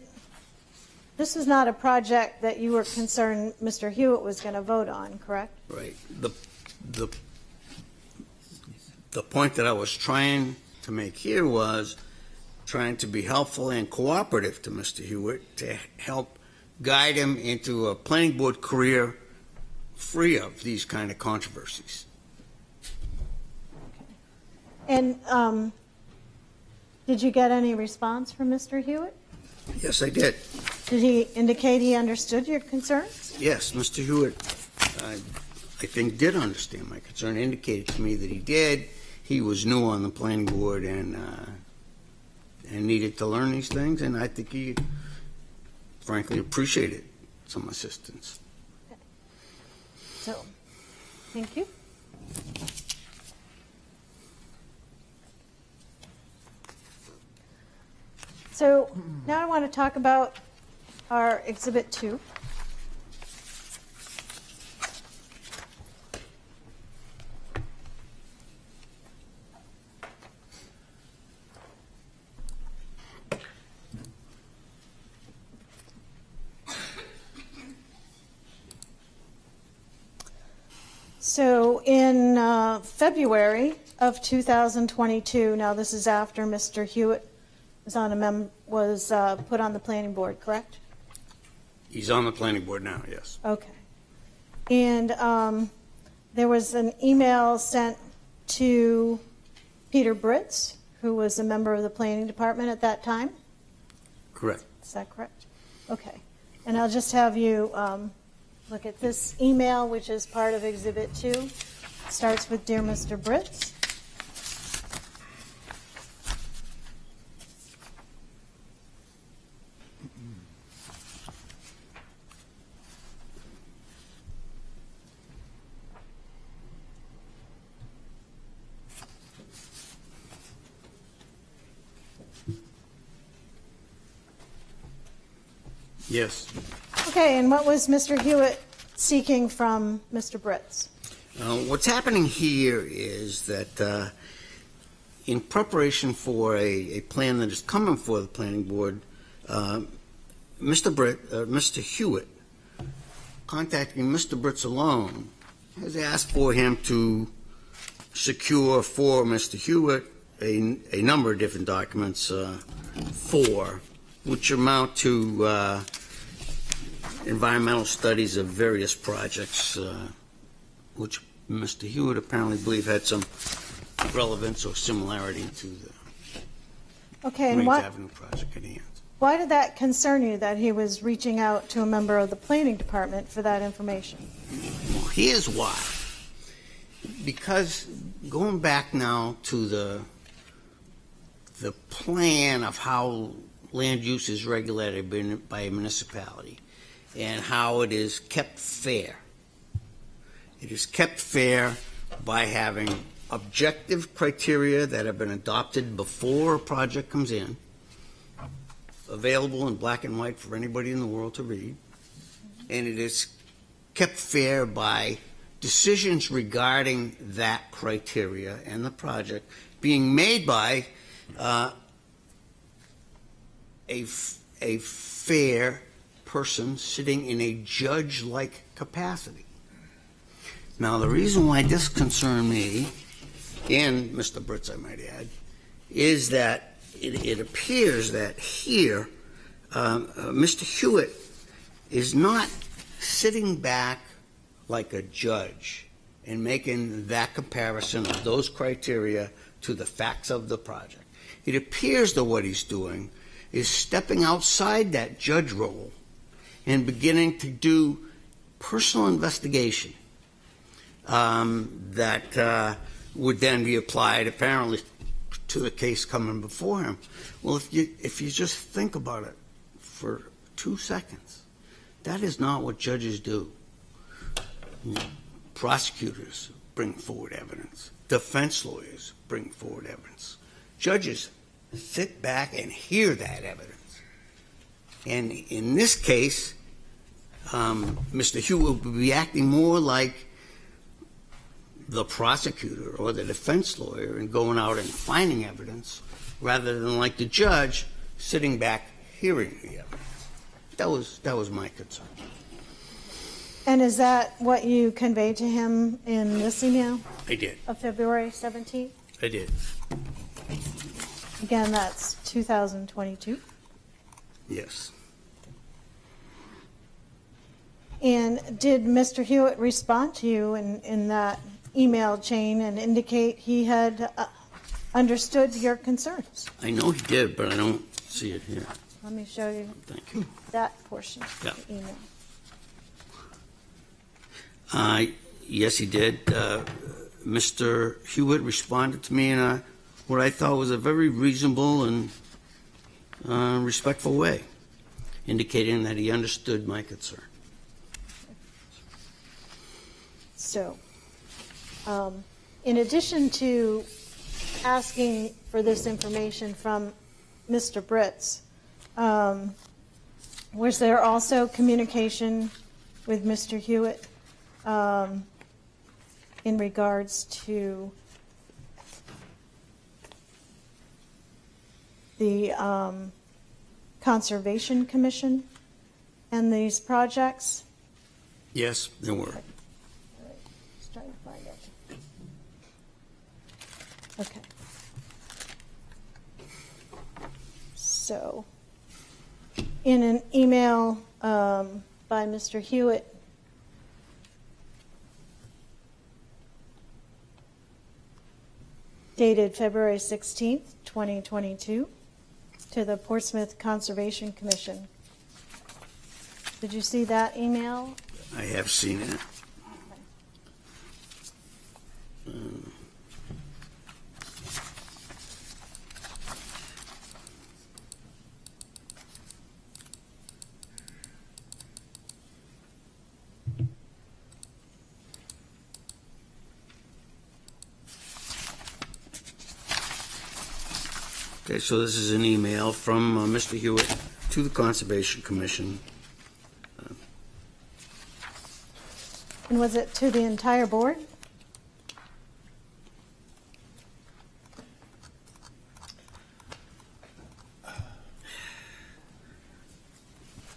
this is not a project that you were concerned Mr. Hewitt was going to vote on, correct? Right. The, the, the point that I was trying to make here was trying to be helpful and cooperative to Mr. Hewitt to help guide him into a planning board career free of these kind of controversies. And um, did you get any response from Mr. Hewitt? Yes, I did. Did he indicate he understood your concerns? Yes, Mr. Hewitt, I, I think, did understand my concern, indicated to me that he did. He was new on the planning board and, uh, and needed to learn these things, and I think he frankly appreciated some assistance. So, thank you. So now I want to talk about our Exhibit 2. So in uh, February of 2022, now this is after Mr. Hewitt was on a mem, was uh, put on the planning board, correct? He's on the planning board now, yes. Okay. And um, there was an email sent to Peter Britz, who was a member of the planning department at that time? Correct. Is that correct? Okay. And I'll just have you um, look at this email, which is part of Exhibit 2. Starts with Dear Mr. Britz. Yes. Okay, and what was Mr. Hewitt seeking from Mr. Britz? Uh, What's happening here is that uh, in preparation for a, a plan that is coming for the planning board, uh, Mr. Britz, uh, Mr. Hewitt, contacting Mr. Britz alone, has asked for him to secure for Mr. Hewitt a, a number of different documents, uh, four, which amount to environmental studies of various projects, which Mr. Hewitt apparently believed had some relevance or similarity to the Okay, and Raynes what, Avenue project at hand. why did that concern you, that he was reaching out to a member of the planning department for that information? Well, here's why. Because going back now to the the plan of how land use is regulated by a municipality and how it is kept fair. It is kept fair by having objective criteria that have been adopted before a project comes in, available in black and white for anybody in the world to read, and it is kept fair by decisions regarding that criteria and the project being made by uh, a, fair person sitting in a judge-like capacity. Now, the reason why this concerned me, and Mr. Britz, I might add, is that it, it appears that here, um, uh, Mr. Hewitt is not sitting back like a judge and making that comparison of those criteria to the facts of the project. It appears that what he's doing is stepping outside that judge role and beginning to do personal investigation um, that uh, would then be applied apparently to the case coming before him. Well, if you if you just think about it for two seconds, that is not what judges do. Prosecutors bring forward evidence. Defense lawyers bring forward evidence. Judges sit back and hear that evidence. And in this case, um, Mr. Hewitt would be acting more like the prosecutor or the defense lawyer and going out and finding evidence rather than like the judge sitting back hearing the evidence. That was that was my concern. And is that what you conveyed to him in this email I did. of February 17th? I did. Again, that's 2022. Yes. And did Mr. Hewitt respond to you in, in that email chain and indicate he had uh, understood your concerns? I know he did, but I don't see it here. Let me show you Thank you. that portion of Yeah. the email. Uh, yes, he did. Uh, Mr. Hewitt responded to me in a, what I thought was a very reasonable and uh, respectful way, indicating that he understood my concern. So, um, in addition to asking for this information from Mr. Britz, um, was there also communication with Mr. Hewitt um, in regards to the um, Conservation Commission and these projects? Yes, there were. Just trying to find it. Okay. So, in an email um, by Mr. Hewitt, dated February 16th, 2022, to the Portsmouth Conservation Commission. Did you see that email? I have seen it. Okay, so this is an email from uh, Mr. Hewitt to the Conservation Commission. And was it to the entire board?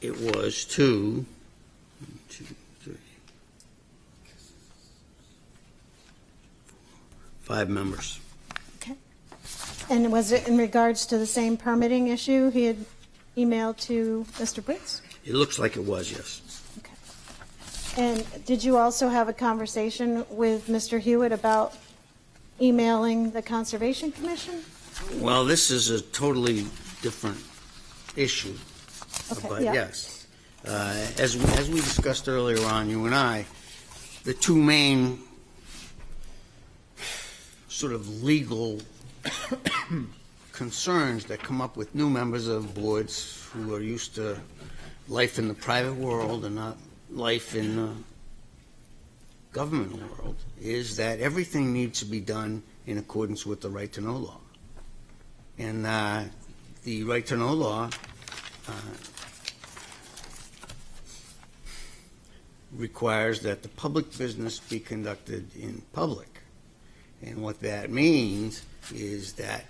It was to, one, two, three, five members. And was it in regards to the same permitting issue he had emailed to Mr. Britz? It looks like it was, yes. Okay. And did you also have a conversation with Mr. Hewitt about emailing the Conservation Commission? Well, this is a totally different issue, Okay, but yeah. yes. Uh, As, we- as we discussed earlier on, you and I, the two main sort of legal concerns that come up with new members of boards who are used to life in the private world and not life in the government world is that everything needs to be done in accordance with the right to know law. And uh, the right to know law uh, requires that the public business be conducted in public. And what that means is that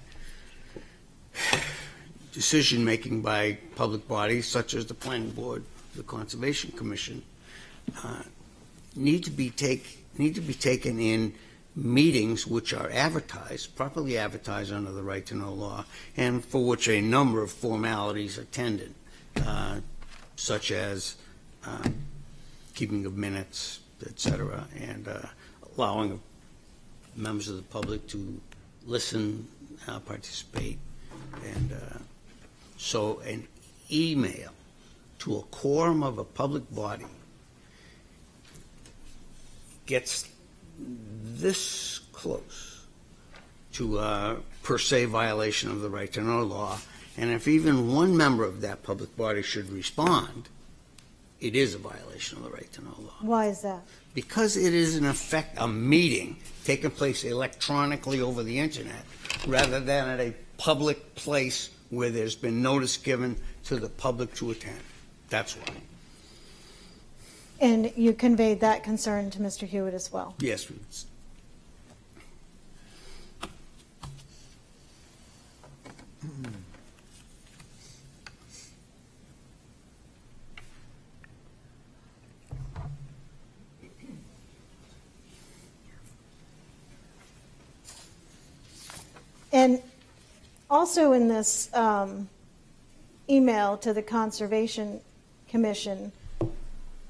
decision-making by public bodies such as the planning board, the conservation commission, uh, need to be take, need to be taken in meetings which are advertised, properly advertised under the right to know law, and for which a number of formalities attended, uh, such as uh, keeping of minutes, et cetera, and uh, allowing members of the public to listen, uh, participate, and uh, so an email to a quorum of a public body gets this close to a per se violation of the right to know law, and if even one member of that public body should respond, it is a violation of the right to know law. Why is that? Because it is in effect a meeting taking place electronically over the internet rather than at a public place where there's been notice given to the public to attend. That's why. And you conveyed that concern to Mr. Hewitt as well. Yes, it's- And also in this um, email to the Conservation Commission,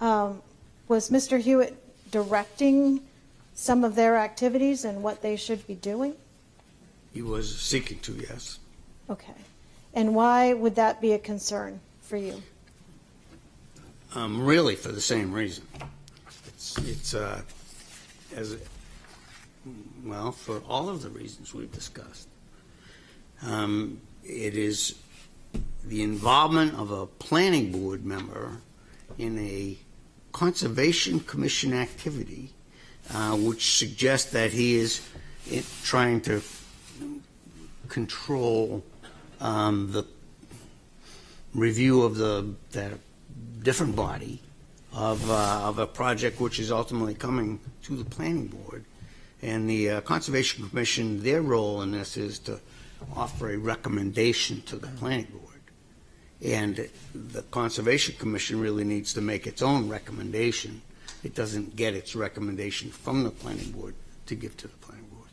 um, was Mr. Hewitt directing some of their activities and what they should be doing? he was seeking to, yes. Okay. And why would that be a concern for you? Um, really for the same reason. It's, it's, uh, as, well, for all of the reasons we've discussed. Um, it is the involvement of a planning board member in a conservation commission activity, uh, which suggests that he is in- trying to control, um, the review of the, that different body of, uh, of a project which is ultimately coming to the planning board. And the uh, Conservation Commission, their role in this is to offer a recommendation to the planning board. And the Conservation Commission really needs to make its own recommendation. It doesn't get its recommendation from the planning board to give to the planning board.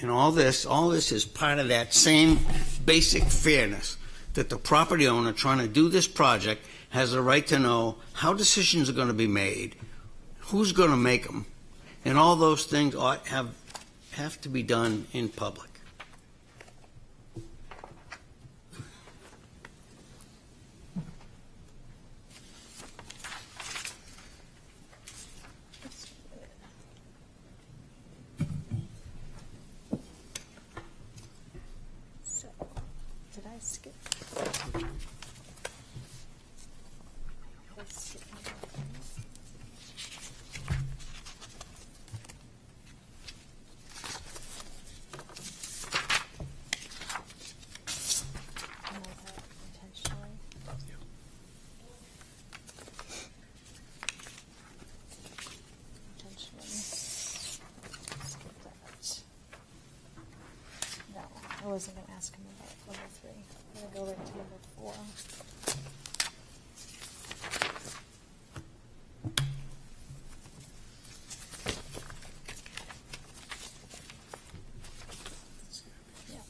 And all this, all this is part of that same basic fairness that the property owner trying to do this project has a right to know how decisions are going to be made, who's going to make them, and all those things ought have have to be done in public. So, did I skip? I skip one? I might have intentionally. Intentionally skip that. No, I wasn't gonna ask him about number three. I'm gonna go right to number four. Yeah.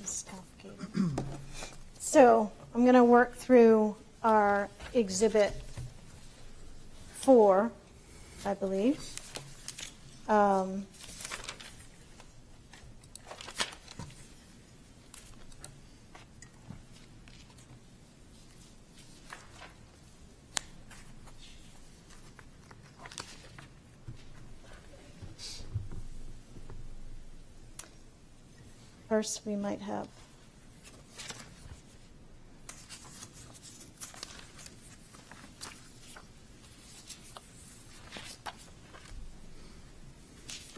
This is complicated. So, I'm gonna work through our exhibit four, I believe. Um, First, we might have.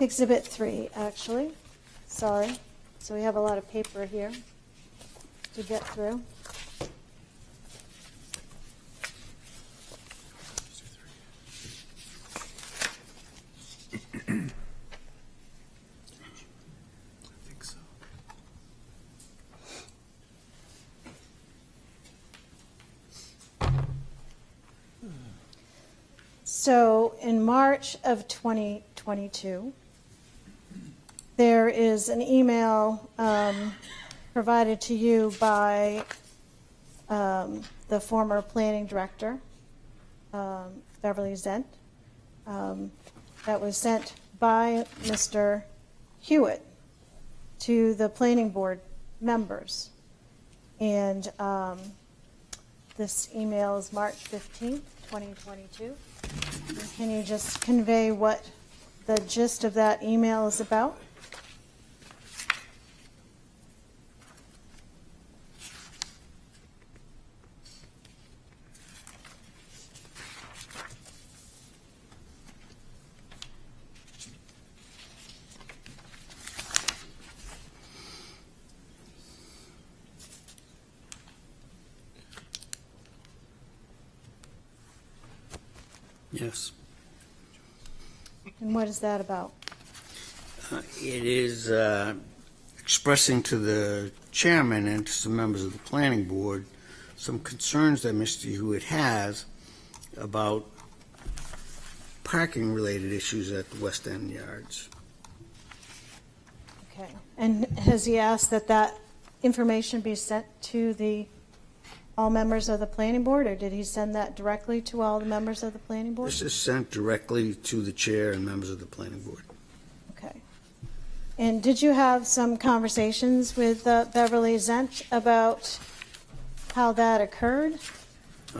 Exhibit three, actually. Sorry. So we have a lot of paper here to get through. So in March of 2022, there is an email um, provided to you by um, the former planning director, um, Beverly Zendt, um, that was sent by Mr. Hewitt to the planning board members. And um, this email is March 15th, 2022. And Can you just convey what the gist of that email is about? Yes. And what is that about? Uh, It is uh, expressing to the chairman and to some members of the planning board some concerns that Mr. Hewitt has about parking-related issues at the West End Yards. Okay. And has he asked that that information be sent to the, all members of the planning board, or did he send that directly to all the members of the planning board? This is sent directly to the chair and members of the planning board. Okay. And did you have some conversations with uh, Beverly Zendt about how that occurred?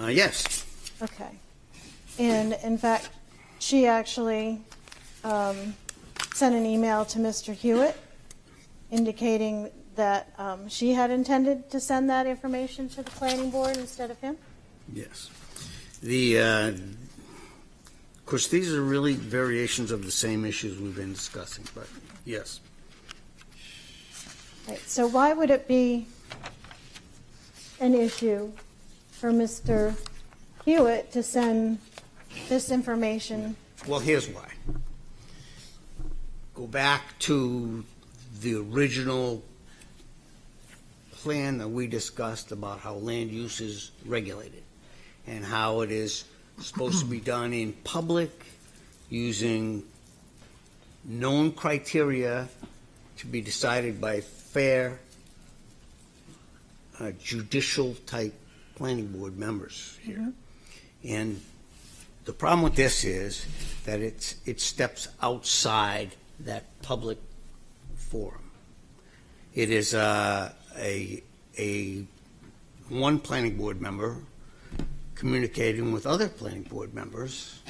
Uh, Yes, Okay. And in fact, she actually um, sent an email to Mr. Hewitt indicating that um, she had intended to send that information to the planning board instead of him? yes. The, uh, of course, these are really variations of the same issues we've been discussing, but yes. Right, so why would it be an issue for Mr. Hewitt to send this information? Well, here's why. Go back to the original plan that we discussed about how land use is regulated and how it is supposed to be done in public using known criteria to be decided by fair uh, judicial type planning board members here. And the problem with this is that it's, it steps outside that public forum. It is uh, a, a, one planning board member communicating with other planning board members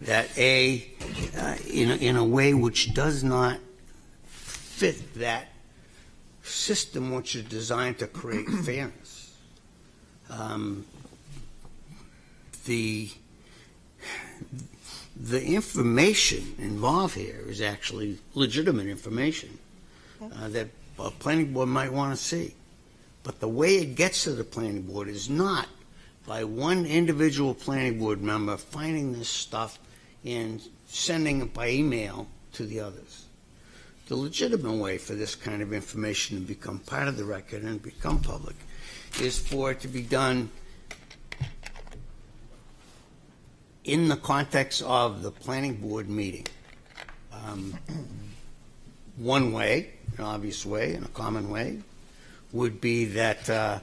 that A, uh, in, a- in a way which does not fit that system which is designed to create fairness. Um, The, the information involved here is actually legitimate information uh, that a planning board might want to see. But the way it gets to the planning board is not by one individual planning board member finding this stuff and sending it by email to the others. The legitimate way for this kind of information to become part of the record and become public is for it to be done in the context of the planning board meeting. Um, One way, an obvious way, in a common way, would be that uh,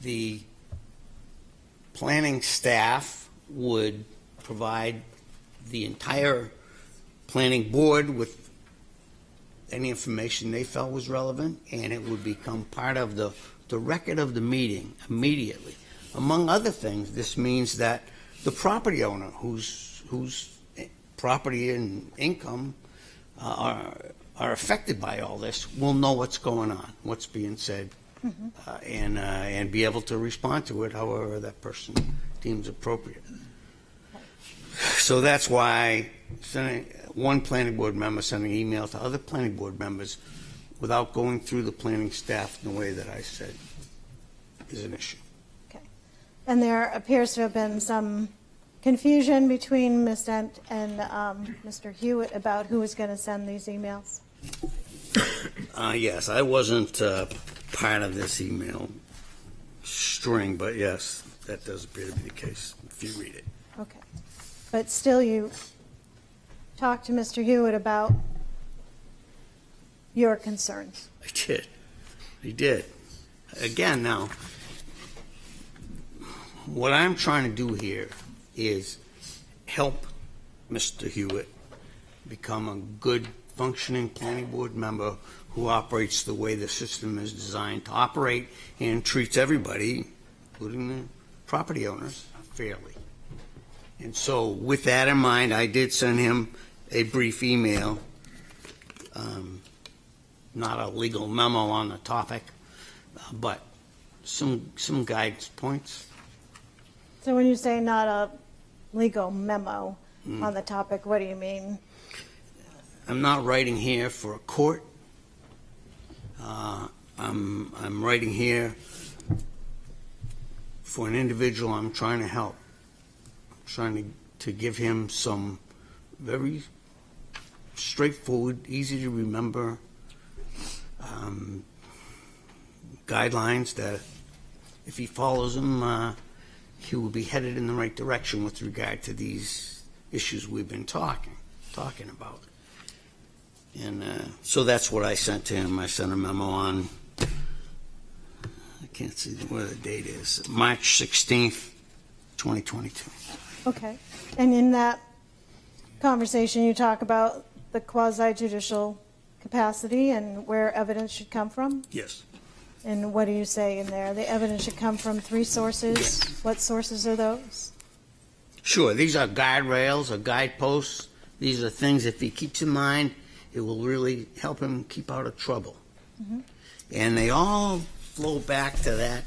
the planning staff would provide the entire planning board with any information they felt was relevant, and it would become part of the, the record of the meeting immediately. Among other things, this means that the property owner whose, whose property and income uh, are, are affected by all this will know what's going on, what's being said, uh, and, uh, and be able to respond to it however that person deems appropriate. So that's why sending, one planning board member sending email to other planning board members without going through the planning staff in the way that I said is an issue. Okay. And there appears to have been some confusion between Ms. Zendt and um, Mr. Hewitt about who was going to send these emails. Uh, yes, I wasn't, uh, part of this email string, but yes, that does appear to be the case if you read it. Okay. But still, you talked to Mr. Hewitt about your concerns. I did. I did. Again, now, what I'm trying to do here is help Mr. Hewitt become a good functioning planning board member who operates the way the system is designed to operate and treats everybody, including the property owners, fairly. And so with that in mind, I did send him a brief email, um, not a legal memo on the topic, uh, but some, some guidance points. So when you say not a legal memo Hmm. on the topic, what do you mean? I'm not writing here for a court. Uh, I'm, I'm writing here for an individual I'm trying to help. I'm trying to, to give him some very straightforward, easy to remember um, guidelines that if he follows them, uh, he will be headed in the right direction with regard to these issues we've been talking, talking about. And uh, so that's what I sent to him. I sent a memo on, I can't see where the date is, March 16th, 2022. Okay. And in that conversation, you talk about the quasi judicial capacity and where evidence should come from? Yes. And what do you say in there? The evidence should come from three sources? Yes. What sources are those? Sure, these are guardrails or guideposts. These are things, if he keeps in mind, it will really help him keep out of trouble. And they all flow back to that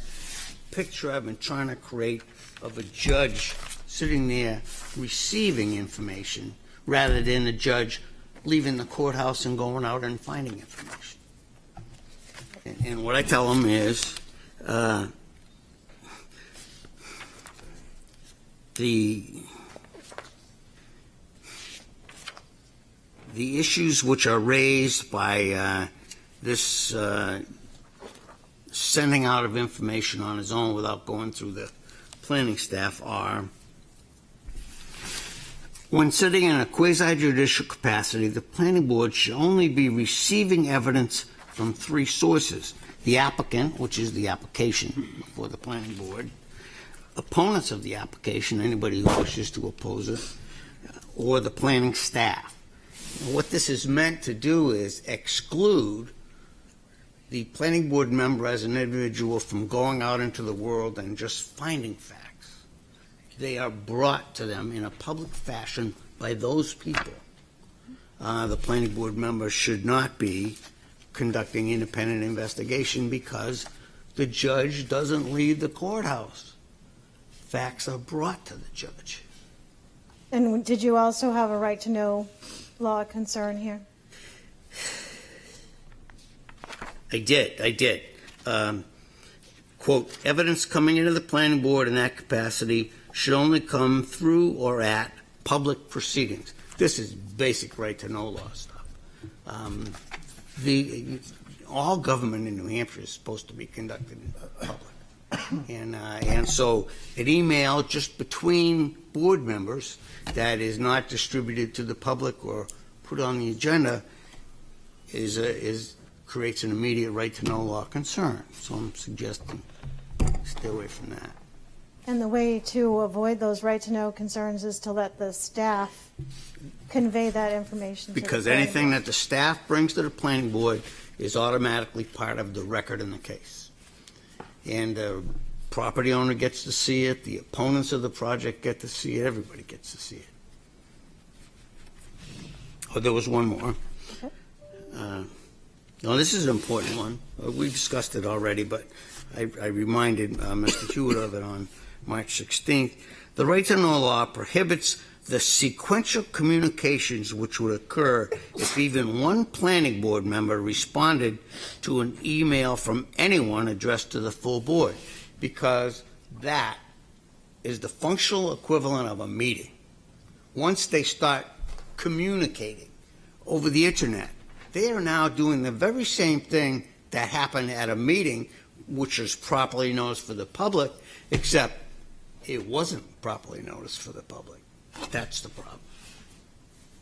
picture I've been trying to create of a judge sitting there receiving information rather than a judge leaving the courthouse and going out and finding information. And, and what I tell them is, uh, the the issues which are raised by uh, this uh, sending out of information on his own without going through the planning staff are when sitting in a quasi judicial capacity, the planning board should only be receiving evidence from three sources the applicant, which is the application for the planning board, opponents of the application, anybody who wishes to oppose it, or the planning staff. What this is meant to do is exclude the planning board member as an individual from going out into the world and just finding facts. They are brought to them in a public fashion by those people. Uh, the planning board member should not be conducting independent investigation because the judge doesn't leave the courthouse facts are brought to the judge. And did you also have a right to know law concern here? I did, I did. Um, quote, evidence coming into the planning board in that capacity should only come through or at public proceedings. This is basic right to know law stuff. Um, the, all government in New Hampshire is supposed to be conducted in public. And, uh, and so an email just between board members that is not distributed to the public or put on the agenda is, a, is, creates an immediate right to know law concern. So I'm suggesting stay away from that. And the way to avoid those right to know concerns is to let the staff convey that information to the Because anything board. that the staff brings to the planning board is automatically part of the record in the case. And the property owner gets to see it, the opponents of the project get to see it, everybody gets to see it. Oh, there was one more. Uh, No, this is an important one. Uh, We discussed it already, but I I reminded uh, Mr. Hewitt of it on March 16th. The right to know law prohibits the sequential communications which would occur if even one planning board member responded to an email from anyone addressed to the full board, because that is the functional equivalent of a meeting. Once they start communicating over the internet, they are now doing the very same thing that happened at a meeting, which is properly noticed for the public, except it wasn't properly noticed for the public. That's the problem.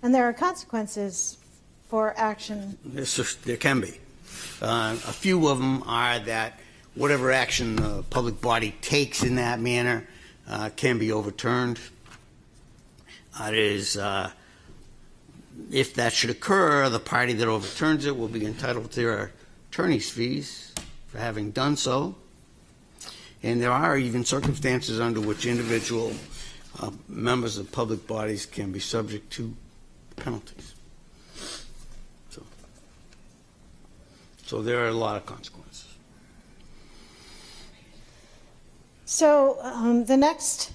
And there are consequences for action. There- can be. Uh, A few of them are that whatever action the public body takes in that manner uh, can be overturned. Uh, It is, uh, if that should occur, the party that overturns it will be entitled to their attorney's fees for having done so. And there are even circumstances under which individual uh, members of public bodies can be subject to penalties. So, so there are a lot of consequences. So um, the next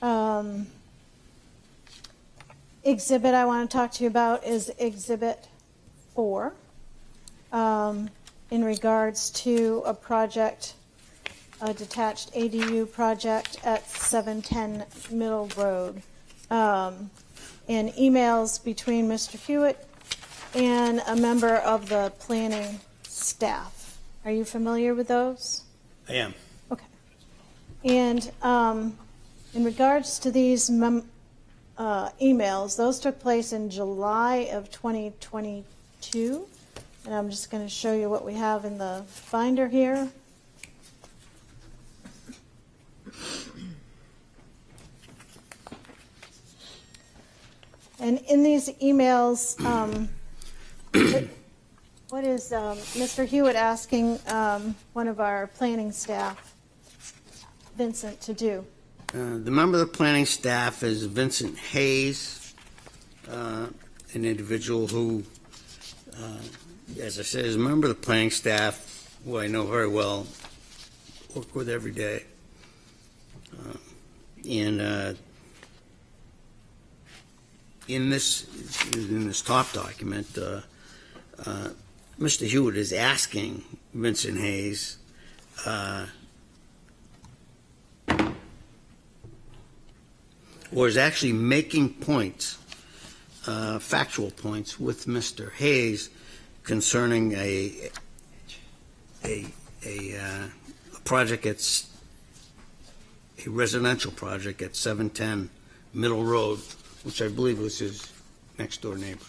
um, exhibit I want to talk to you about is Exhibit 4 um, in regards to a project, a detached ADU project at 710 Middle Road. Um, And emails between Mr. Hewitt and a member of the planning staff. Are you familiar with those? I am. Okay. And um, in regards to these mem- uh, emails, those took place in July of 2022. And I'm just going to show you what we have in the binder here. And in these emails, um, what- is um, Mr. Hewitt asking um, one of our planning staff, Vincent, to do? Uh, The member of the planning staff is Vincent Hayes, uh, an individual who, uh, as I said, is a member of the planning staff, who I know very well, work with every day. Uh, And uh, in this, in this top document, uh, Mr. Hewitt is asking Vincent Hayes or is actually making points, uh, factual points with Mr. Hayes concerning a, a, a, uh, a project that's a residential project at 710 Middle Road, which I believe was his next door neighbor.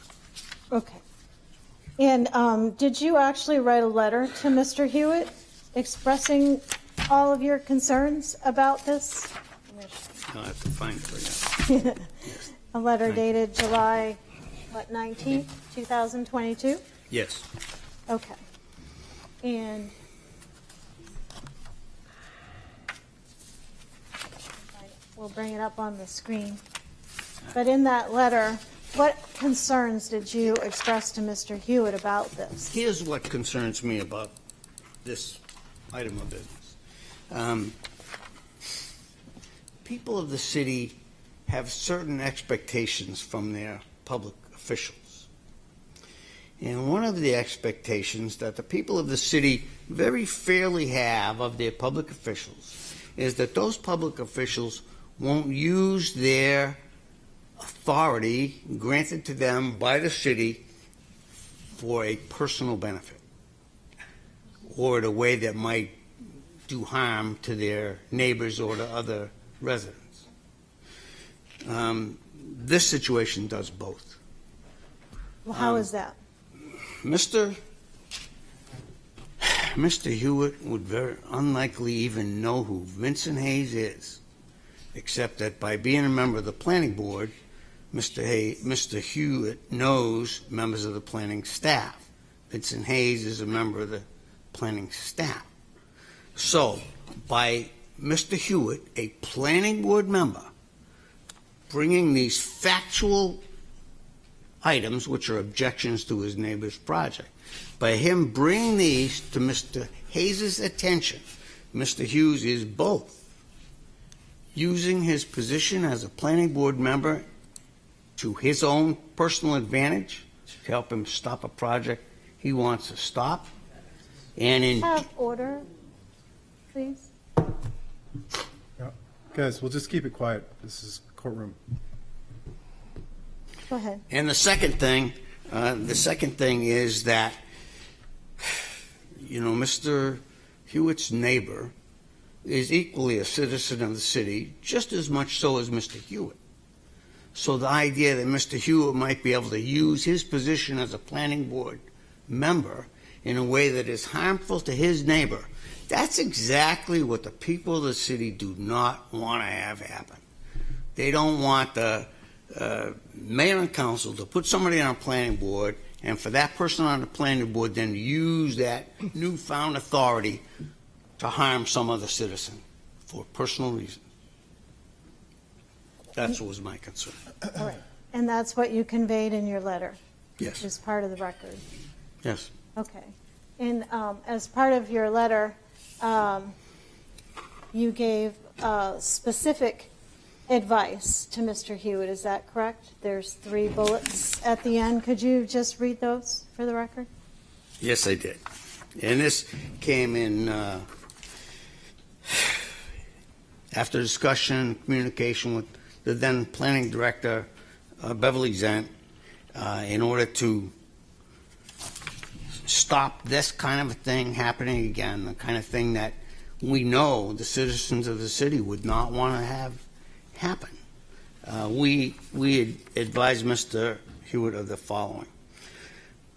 Okay. And um, did you actually write a letter to Mr. Hewitt expressing all of your concerns about this? I'll have to find it for you. A letter dated July, what, 19th, 2022? Yes. Okay. And we'll bring it up on the screen. But in that letter, what concerns did you express to Mr. Hewitt about this? Here's what concerns me about this item of business. Um, People of the city have certain expectations from their public officials. And one of the expectations that the people of the city very fairly have of their public officials is that those public officials won't use their authority granted to them by the city for a personal benefit or in a way that might do harm to their neighbors or to other residents. Um, this situation does both. Well, how Um, is that? Mr. Mr. Hewitt would very unlikely even know who Vincent Hayes is, except that by being a member of the planning board, Mr. Hay, Mr. Hewitt knows members of the planning staff. Vincent Hayes is a member of the planning staff. So, by Mr. Hewitt, a planning board member, bringing these factual items, which are objections to his neighbor's project, by him bringing these to Mr. Hayes's attention, Mr. Hughes is both using his position as a planning board member to his own personal advantage to help him stop a project he wants to stop, and in Have order, please. Yeah. Guys, we'll just keep it quiet. This is courtroom. Go ahead. And the second thing, uh, the second thing is that, you know, Mr. Hewitt's neighbor is equally a citizen of the city, just as much so as Mr. Hewitt. So the idea that Mr. Hewitt might be able to use his position as a planning board member in a way that is harmful to his neighbor, that's exactly what the people of the city do not want to have happen. They don't want the uh, mayor and council to put somebody on a planning board, and for that person on the planning board then use that newfound authority to harm some other citizen for personal reasons. That's what was my concern. All right. And that's what you conveyed in your letter, Yes, as part of the record? yes. Okay. And um, as part of your letter, um, you gave uh, specific advice to Mr. Hewitt, is that correct? There's three bullets at the end. Could you just read those for the record? Yes, I did. And this came in uh, after discussion, and communication with the then planning director, uh, Beverly Zendt, uh, in order to stop this kind of a thing happening again, the kind of thing that we know the citizens of the city would not want to have happen. Uh, We, we advised Mr. Hewitt of the following.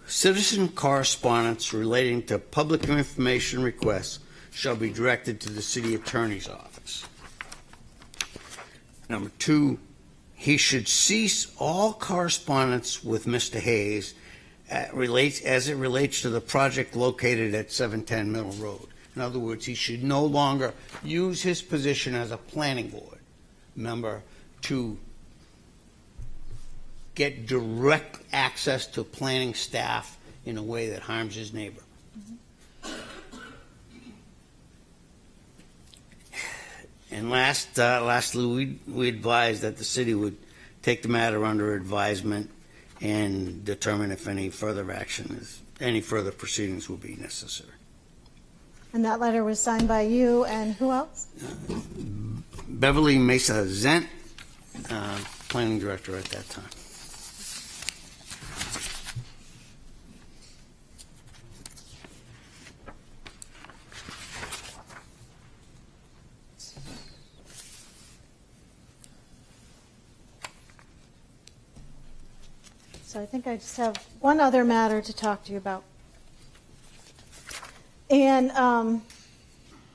Citizen correspondence relating to public information requests shall be directed to the city attorney's office. Number two, he should cease all correspondence with Mr. Hayes uh, relates, as it relates to the project located at 710 Middle Road. In other words, he should no longer use his position as a planning board member to get direct access to planning staff in a way that harms his neighbor. And last, uh, lastly, we, we advised that the city would take the matter under advisement and determine if any further action is, any further proceedings will be necessary. And that letter was signed by you and who else? Beverly Mesa Zendt, uh, planning director at that time. So I think I just have one other matter to talk to you about. And um,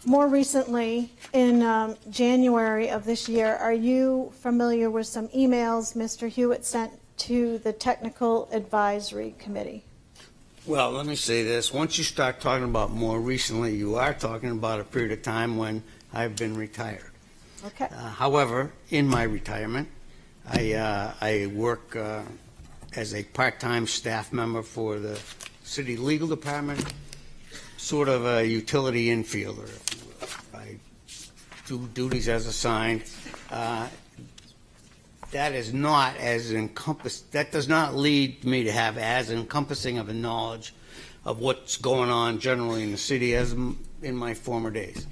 more recently, in um, January of this year, are you familiar with some emails Mr. Hewitt sent to the Technical Advisory Committee? Well, let me say this. Once you start talking about more recently, you are talking about a period of time when I've been retired. Okay. Uh, However, in my retirement, I, uh, I work uh, as a part-time staff member for the city legal department, sort of a utility infielder. if you will. I do duties as assigned. Uh, That is not as encompassed, that does not lead me to have as encompassing of a knowledge of what's going on generally in the city as m- in my former days.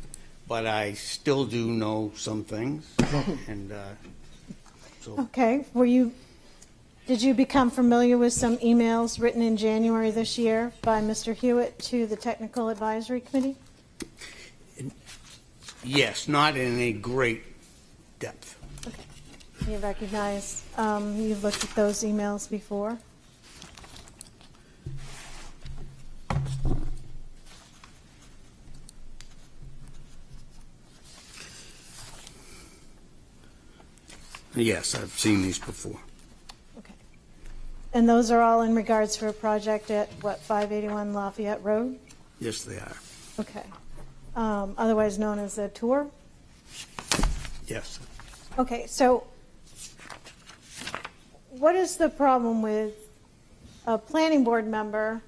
But I still do know some things, and uh, so Okay, were you, did you become familiar with some emails written in January this year by Mr. Hewitt to the Technical Advisory Committee? Yes, not in a great depth. Okay. You recognize, um, you've looked at those emails before? Yes, I've seen these before. And those are all in regards for a project at, what, 581 Lafayette Road? Yes, they are. Okay. Um, Otherwise known as the tour? Yes. Okay, so what is the problem with a planning board member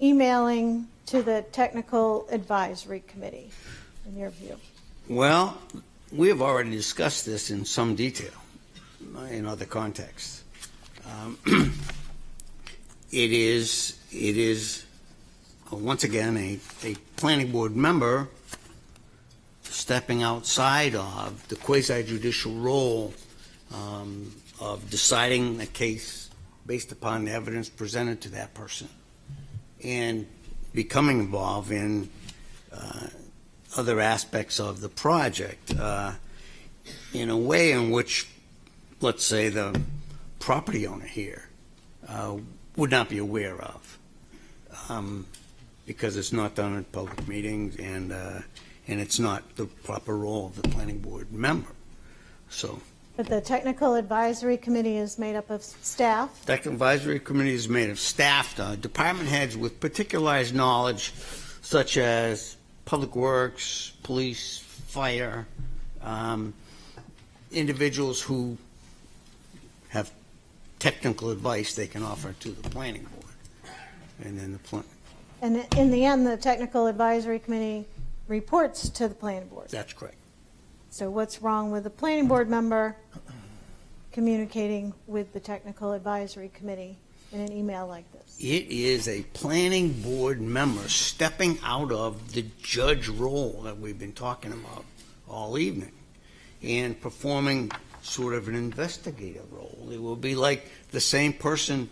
emailing to the Technical Advisory Committee, in your view? Well, we have already discussed this in some detail in other contexts. Um, It is, it is, uh, once again, a, a planning board member stepping outside of the quasi judicial role um, of deciding a case based upon the evidence presented to that person and becoming involved in uh, other aspects of the project. Uh, in a way in which, let's say, the property owner here uh, would not be aware of, um, because it's not done at public meetings and uh, and it's not the proper role of the planning board member. So But the technical advisory committee is made up of staff. That advisory committee is made of staff, uh, department heads with particularized knowledge, such as public works, police, fire, um, individuals who technical advice they can offer to the planning board. And then the plan, And in the end, the technical advisory committee reports to the planning board. that's correct. So what's wrong with the planning board member communicating with the technical advisory committee in an email like this? It is a planning board member stepping out of the judge role that we've been talking about all evening and performing sort of an investigative role. It will be like the same person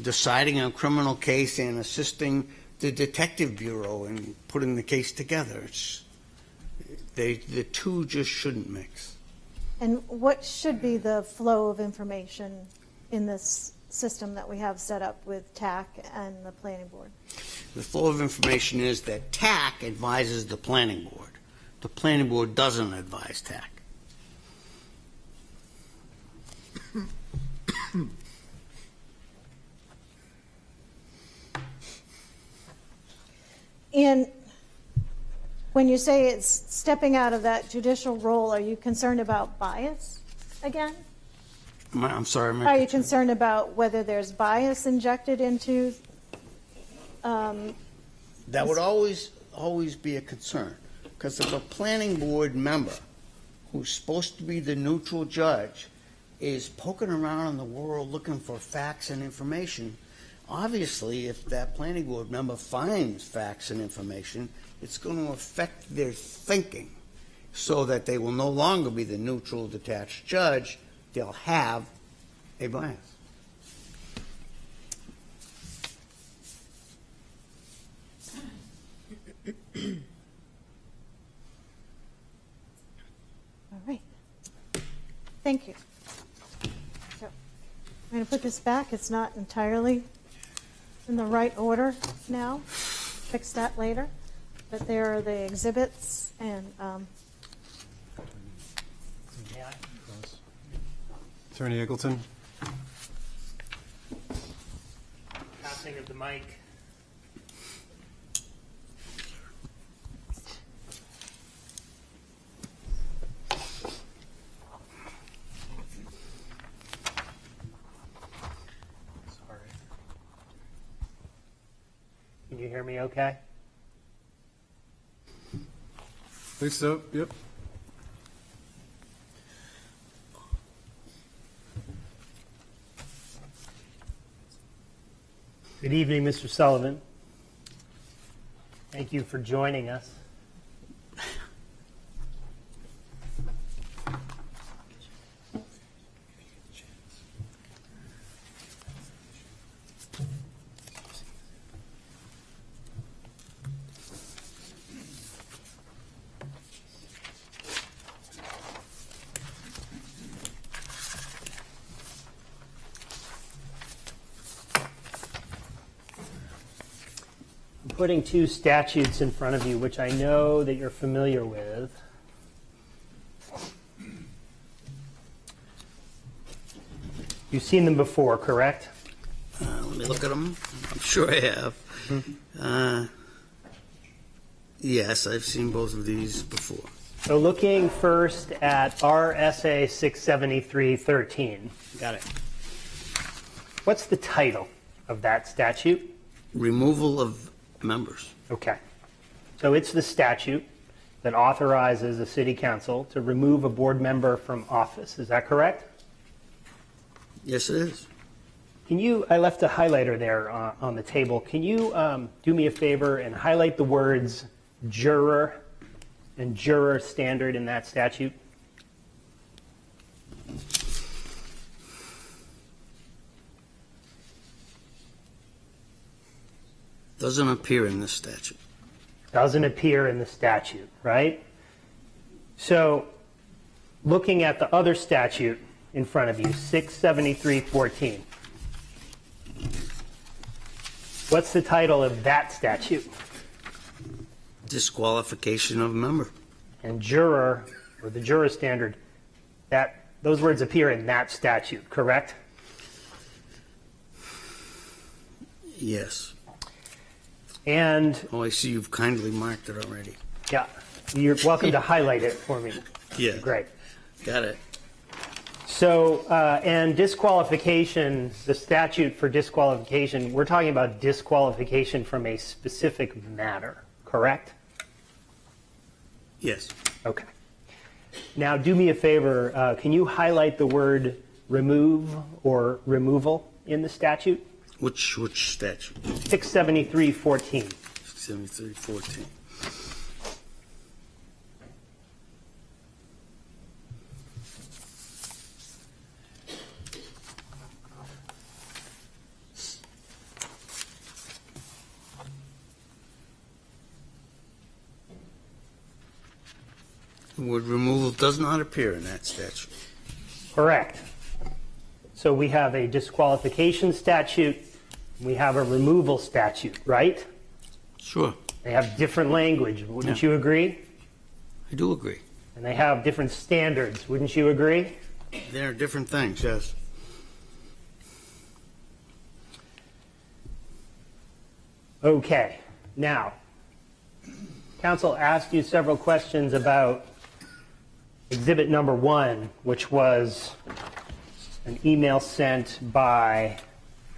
deciding on a criminal case and assisting the detective bureau in putting the case together. It's, they, the two just shouldn't mix. And what should be the flow of information in this system that we have set up with TAC and the planning board? The flow of information is that TAC advises the planning board. The planning board doesn't advise TAC. And when you say it's stepping out of that judicial role, are you concerned about bias again? I- I'm sorry, am Are you concerned about whether there's bias injected into, um, That would always, always be a concern, because if a planning board member who's supposed to be the neutral judge is poking around in the world looking for facts and information, obviously, if that planning board member finds facts and information, it's going to affect their thinking, so that they will no longer be the neutral, detached judge, they'll have a bias. all right. Thank you. So, I'm going to put this back. It's not entirely in the right order now. Fix that later. But there are the exhibits and, um, Attorney Eggleton? Passing of the mic. Sorry. Can you hear me okay? Think so, yep. Good evening, Mr. Sullivan. Thank you for joining us. Putting two statutes in front of you, which I know that you're familiar with. You've seen them before, correct? Uh, let me look at them. I'm sure I have. Uh, yes, I've seen both of these before. So looking first at RSA 67313. Got it. What's the title of that statute? Removal of members. Okay. So it's the statute that authorizes the city council to remove a board member from office. Is that correct? Yes, it is. Can you, I left a highlighter there uh, on the table. Can you um, do me a favor and highlight the words juror and juror standard in that statute? Doesn't appear in this statute. Doesn't appear in the statute, right? So, looking at the other statute in front of you, 67314. What's the title of that statute? Disqualification of a member. And juror, or the juror standard, that Those words appear in that statute, correct? Yes. And, Oh, I see you've kindly marked it already. yeah, you're welcome to highlight it for me. Yeah. Great. Got it. So, uh, and disqualification, the statute for disqualification, we're talking about disqualification from a specific matter, correct? Yes. Okay. Now, do me a favor, uh, can you highlight the word remove or removal in the statute? Which, which statute? 67314. 7314. The word removal does not appear in that statute. Correct. So we have a disqualification statute, we have a removal statute, right? Sure, They have different language, wouldn't Yeah. you agree? I do agree. And they have different standards, wouldn't you agree? They're different things, yes. Okay, now, council asked you several questions about exhibit number one, which was an email sent by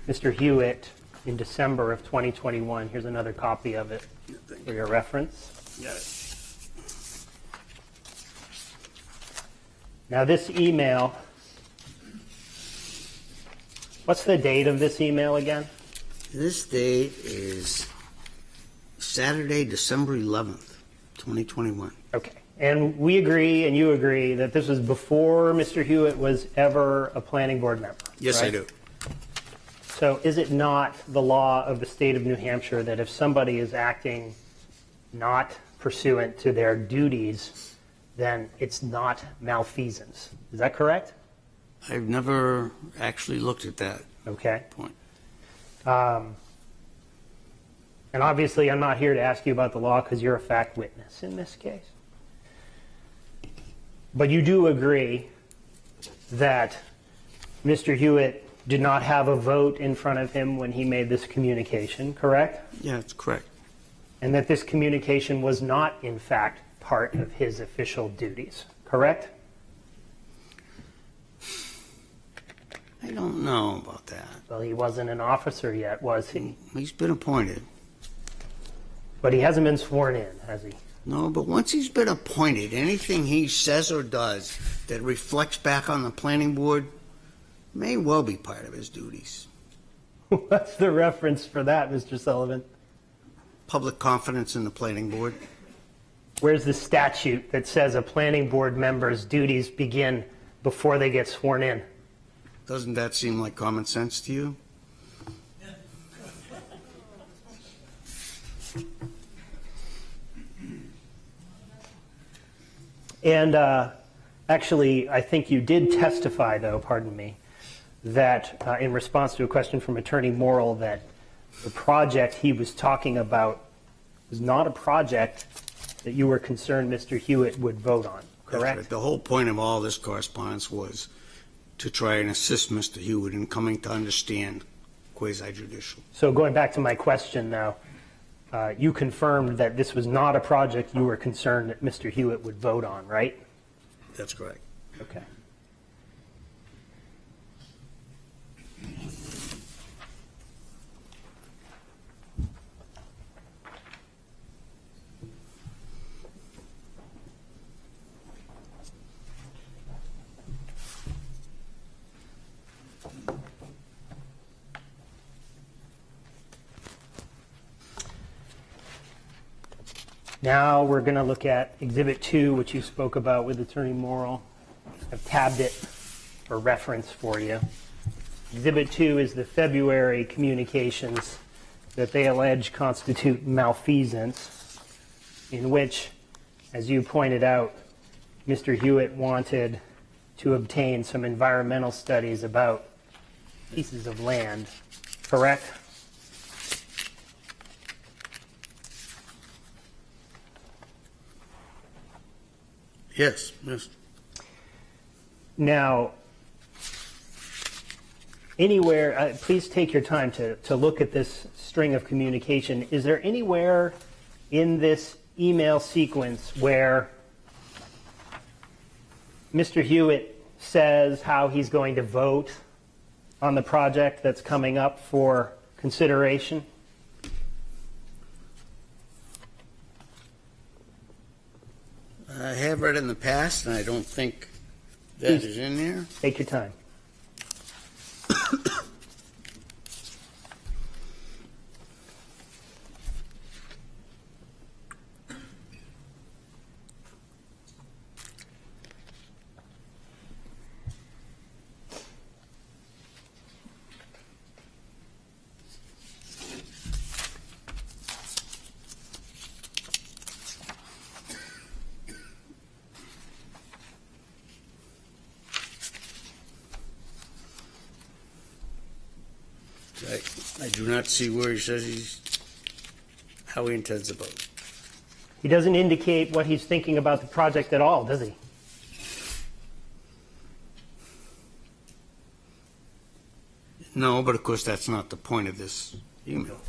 Mr. Hewitt in December of 2021. Here's another copy of it for your reference. Yes. Now, this email, what's the date of this email again? This date is Saturday, December 11th, 2021. And we agree, and you agree, that this was before Mr. Hewitt was ever a planning board member? Yes, I do. So is it not the law of the state of New Hampshire that if somebody is acting not pursuant to their duties, then it's not malfeasance? Is that correct? I've never actually looked at that Okay. point. Um, And obviously, I'm not here to ask you about the law because you're a fact witness in this case. But you do agree that Mr. Hewitt did not have a vote in front of him when he made this communication, correct? Yeah, it's correct. And that this communication was not, in fact, part of his official duties, correct? I don't know about that. Well, he wasn't an officer yet, was he? He's been appointed. But he hasn't been sworn in, has he? No, but once he's been appointed, anything he says or does that reflects back on the planning board may well be part of his duties. What's the reference for that, Mr. Sullivan? Public confidence in the planning board. Where's the statute that says a planning board member's duties begin before they get sworn in? Doesn't that seem like common sense to you? And uh, actually, I think you did testify, though, pardon me, that uh, in response to a question from Attorney Morrell, that the project he was talking about was not a project that you were concerned Mr. Hewitt would vote on, correct? right. The whole point of all this correspondence was to try and assist Mr. Hewitt in coming to understand quasi judicial. So going back to my question, though, uh, you confirmed that this was not a project you were concerned that Mr. Hewitt would vote on, right? That's correct. Okay. Now we're going to look at Exhibit 2, which you spoke about with Attorney Morrell. I've tabbed it for reference for you. Exhibit 2 is the February communications that they allege constitute malfeasance, in which, as you pointed out, Mr. Hewitt wanted to obtain some environmental studies about pieces of land, correct? Yes, yes. Now, anywhere, uh, please take your time to, to look at this string of communication. Is there anywhere in this email sequence where Mr. Hewitt says how he's going to vote on the project that's coming up for consideration? I have read in the past, and I don't think that Please. is in there. Take your time. I, I do not see where he says he's, how he intends to vote. He doesn't indicate what he's thinking about the project at all, does he? No, but of course, that's not the point of this email.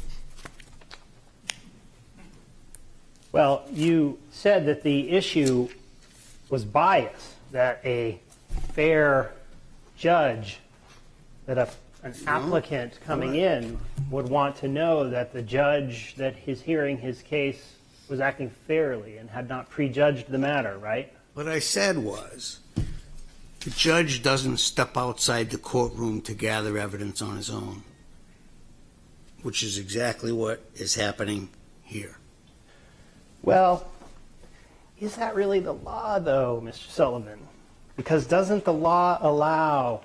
Well, you said that the issue was bias, that a fair judge, that a, an applicant coming in would want to know that the judge that is hearing his case was acting fairly and had not prejudged the matter, right? What I said was, the judge doesn't step outside the courtroom to gather evidence on his own, which is exactly what is happening here. Well, is that really the law, though, Mr. Sullivan? Because doesn't the law allow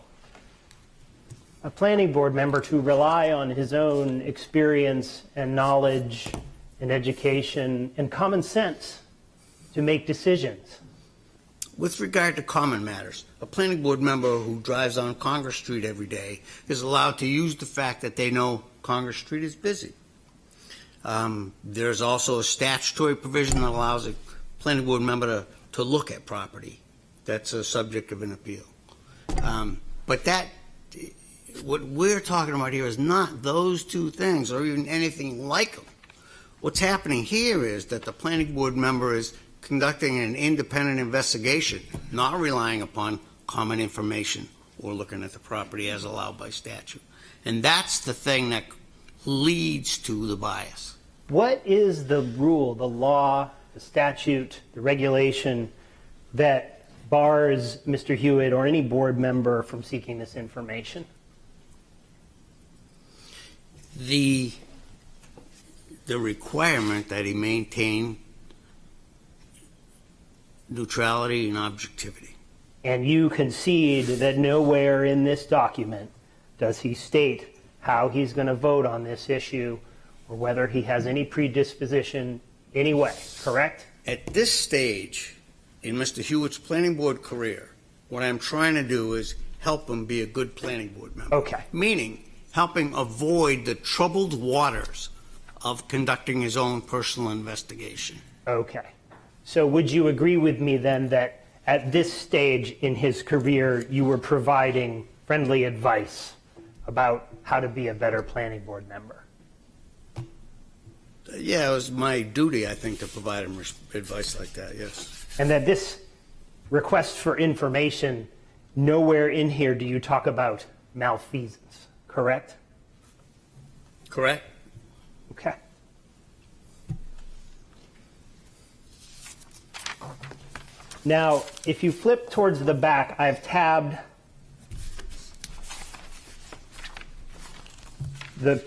a planning board member to rely on his own experience and knowledge and education and common sense to make decisions? With regard to common matters, a planning board member who drives on Congress Street every day is allowed to use the fact that they know Congress Street is busy. Um, there's also a statutory provision that allows a planning board member to, to look at property that's a subject of an appeal. Um, but that, what we're talking about here is not those two things or even anything like them. What's happening here is that the planning board member is conducting an independent investigation, not relying upon common information or looking at the property as allowed by statute. And that's the thing that leads to the bias. What is the rule, the law, the statute, the regulation that bars Mr. Hewitt or any board member from seeking this information? The, the requirement that he maintain neutrality and objectivity. And you concede that nowhere in this document does he state how he's going to vote on this issue or whether he has any predisposition anyway, correct? At this stage in Mr. Hewitt's planning board career, what I'm trying to do is help him be a good planning board member. Okay. Meaning, helping avoid the troubled waters of conducting his own personal investigation. Okay. So would you agree with me then that at this stage in his career, you were providing friendly advice about how to be a better planning board member? Yeah, it was my duty, I think, to provide him advice like that, yes. And that this request for information, nowhere in here do you talk about malfeasance, correct? Correct? Okay. Now, if you flip towards the back, I've tabbed the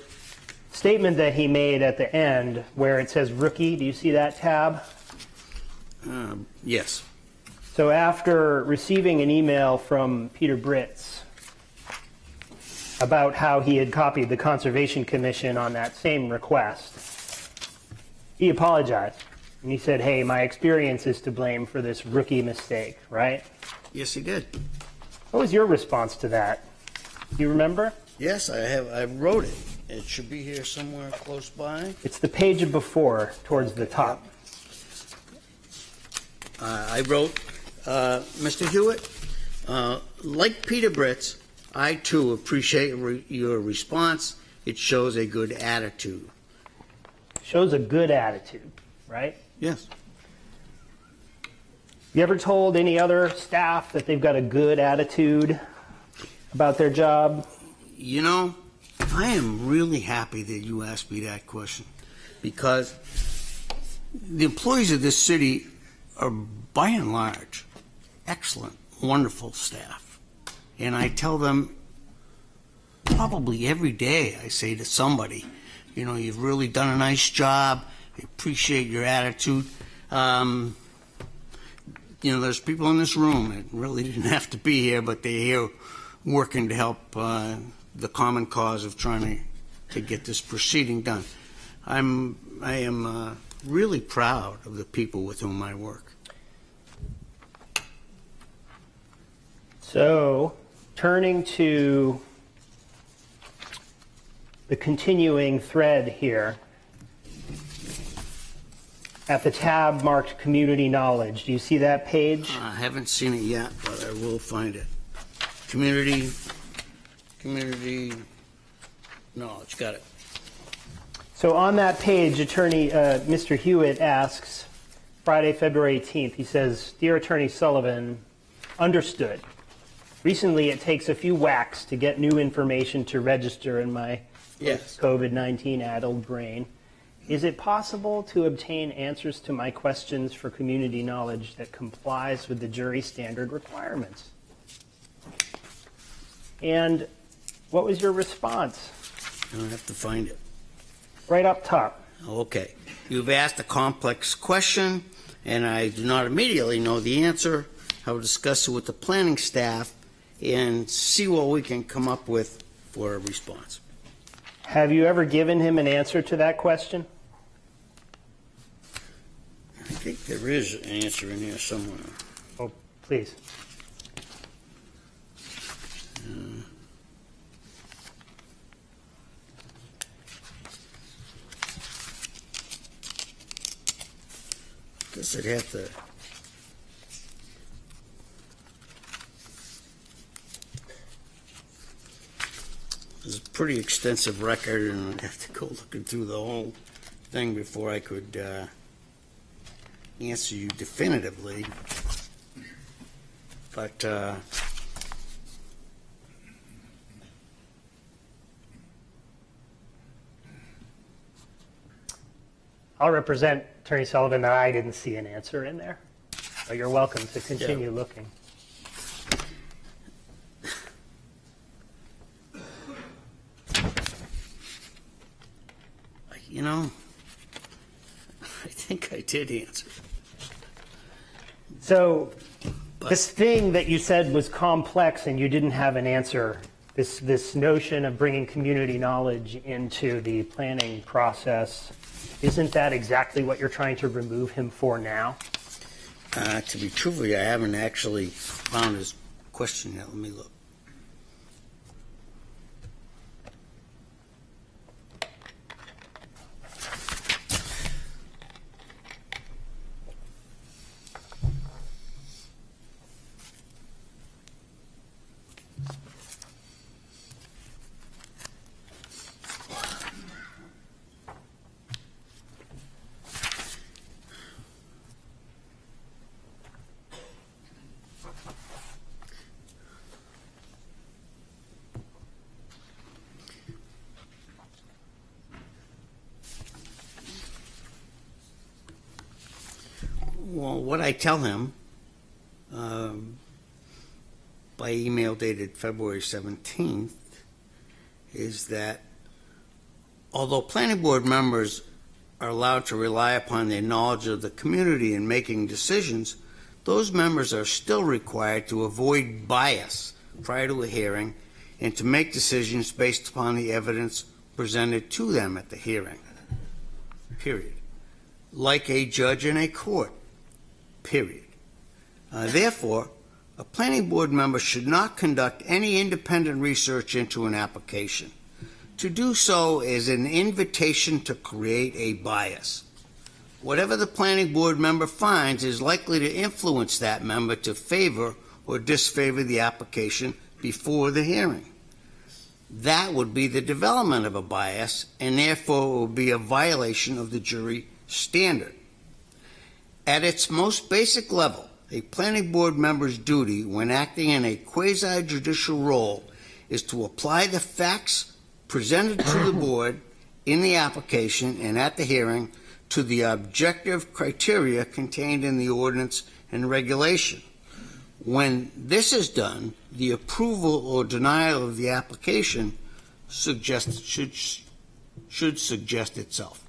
statement that he made at the end where it says rookie. Do you see that tab? Um, Yes. So after receiving an email from Peter Britz about how he had copied the Conservation Commission on that same request, he apologized. And he said, hey, my experience is to blame for this rookie mistake, right? Yes, he did. What was your response to that? Do you remember? Yes, I have, I wrote it. It should be here somewhere close by. It's the page before, towards the top. Uh, I wrote, uh, Mr. Hewitt, Uh, Like Peter Britz, I too appreciate re- your response. It shows a good attitude. Shows a good attitude, right? Yes. You ever told any other staff that they've got a good attitude about their job? You know, I am really happy that you asked me that question because the employees of this city are, by and large, excellent, wonderful staff. And I tell them probably every day, I say to somebody, you know, you've really done a nice job. I appreciate your attitude. Um, you know, there's people in this room that really didn't have to be here, but they're here working to help uh, the common cause of trying to, to get this proceeding done. I'm, I am uh, really proud of the people with whom I work. So, turning to the continuing thread here, at the tab marked Community Knowledge, do you see that page? I haven't seen it yet, but I will find it. Community, community knowledge, got it. So on that page, Attorney uh, Mr. Hewitt asks, Friday, February 18th, he says, Dear Attorney Sullivan, understood. Recently, it takes a few whacks to get new information to register in my Yes. COVID 19 addled brain. Is it possible to obtain answers to my questions for community knowledge that complies with the jury standard requirements? And what was your response? I have to find it. Right up top. Okay. You've asked a complex question, and I do not immediately know the answer. I will discuss it with the planning staff and see what we can come up with for a response. Have you ever given him an answer to that question? I think there is an answer in here somewhere. Oh, please. Guess I'd have to. It's a pretty extensive record, and I'd have to go looking through the whole thing before I could uh, answer you definitively. But uh, I'll represent Attorney Sullivan that I didn't see an answer in there. So you're welcome to continue looking. You know, I think I did answer. So this thing that you said was complex and you didn't have an answer, this, this notion of bringing community knowledge into the planning process, isn't that exactly what you're trying to remove him for now? Uh, to be truthful, I haven't actually found his question yet. Let me look. Well, what I tell him um, by email dated February 17th is that although planning board members are allowed to rely upon their knowledge of the community in making decisions, those members are still required to avoid bias prior to a hearing and to make decisions based upon the evidence presented to them at the hearing. Period. Like a judge in a court. Period. Uh, therefore, a planning board member should not conduct any independent research into an application. To do so is an invitation to create a bias. Whatever the planning board member finds is likely to influence that member to favor or disfavor the application before the hearing. That would be the development of a bias, and therefore it would be a violation of the jury standard. At its most basic level, a planning board member's duty when acting in a quasi judicial role is to apply the facts presented to the board in the application and at the hearing to the objective criteria contained in the ordinance and regulation. When this is done, the approval or denial of the application should, should suggest itself.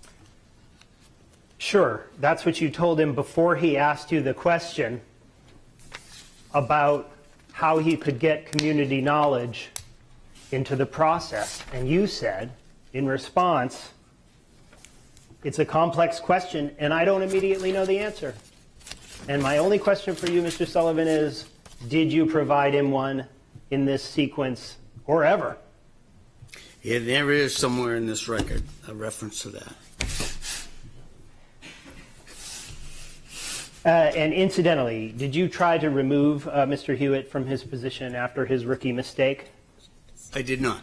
Sure, that's what you told him before he asked you the question about how he could get community knowledge into the process. And you said, in response, it's a complex question, and I don't immediately know the answer. And my only question for you, Mr. Sullivan, is did you provide him one in this sequence or ever? Yeah, there is somewhere in this record a reference to that. Uh, and incidentally, did you try to remove uh, Mr. Hewitt from his position after his rookie mistake? I did not.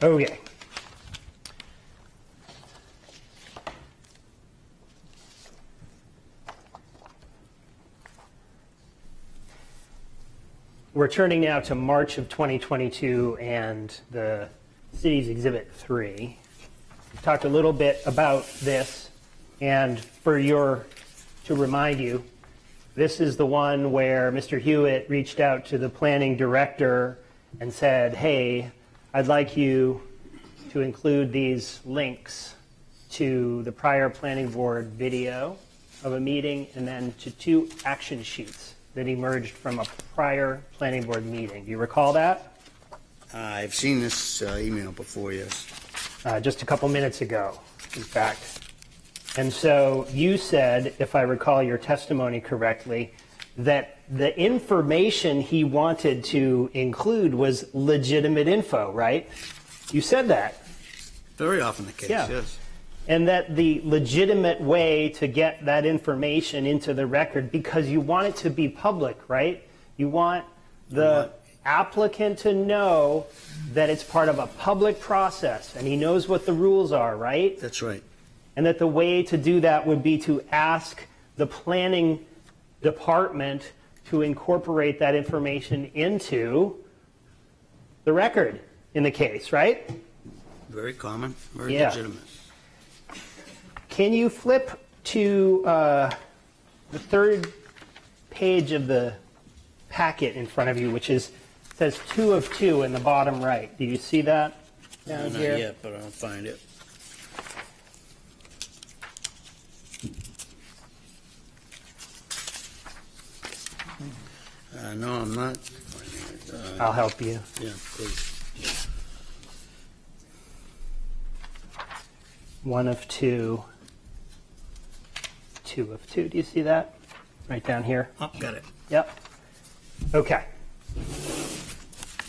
Okay. We're turning now to March of 2022 and the city's Exhibit 3. Talked a little bit about this, and for your, to remind you, this is the one where Mr. Hewitt reached out to the planning director and said, hey, I'd like you to include these links to the prior planning board video of a meeting and then to two action sheets that emerged from a prior planning board meeting. Do you recall that? I've seen this uh, email before, yes. Uh, just a couple minutes ago, in fact. And so you said, if I recall your testimony correctly, that the information he wanted to include was legitimate info, right? You said that. Very often the case, Yeah. yes. And that the legitimate way to get that information into the record, because you want it to be public, right? You want the applicant to know that it's part of a public process and he knows what the rules are, right? That's right. And that the way to do that would be to ask the planning department to incorporate that information into the record in the case, right? Very common, very Yeah. legitimate. Can you flip to uh, the third page of the packet in front of you, which is says two of two in the bottom right? Do you see that down Not here? yet, but I'll find it. Uh, no, I'm not. Uh, I'll help you. yeah, please. One of two. Two of two. Do you see that? Right down here. Oh, got it. Yep. Okay.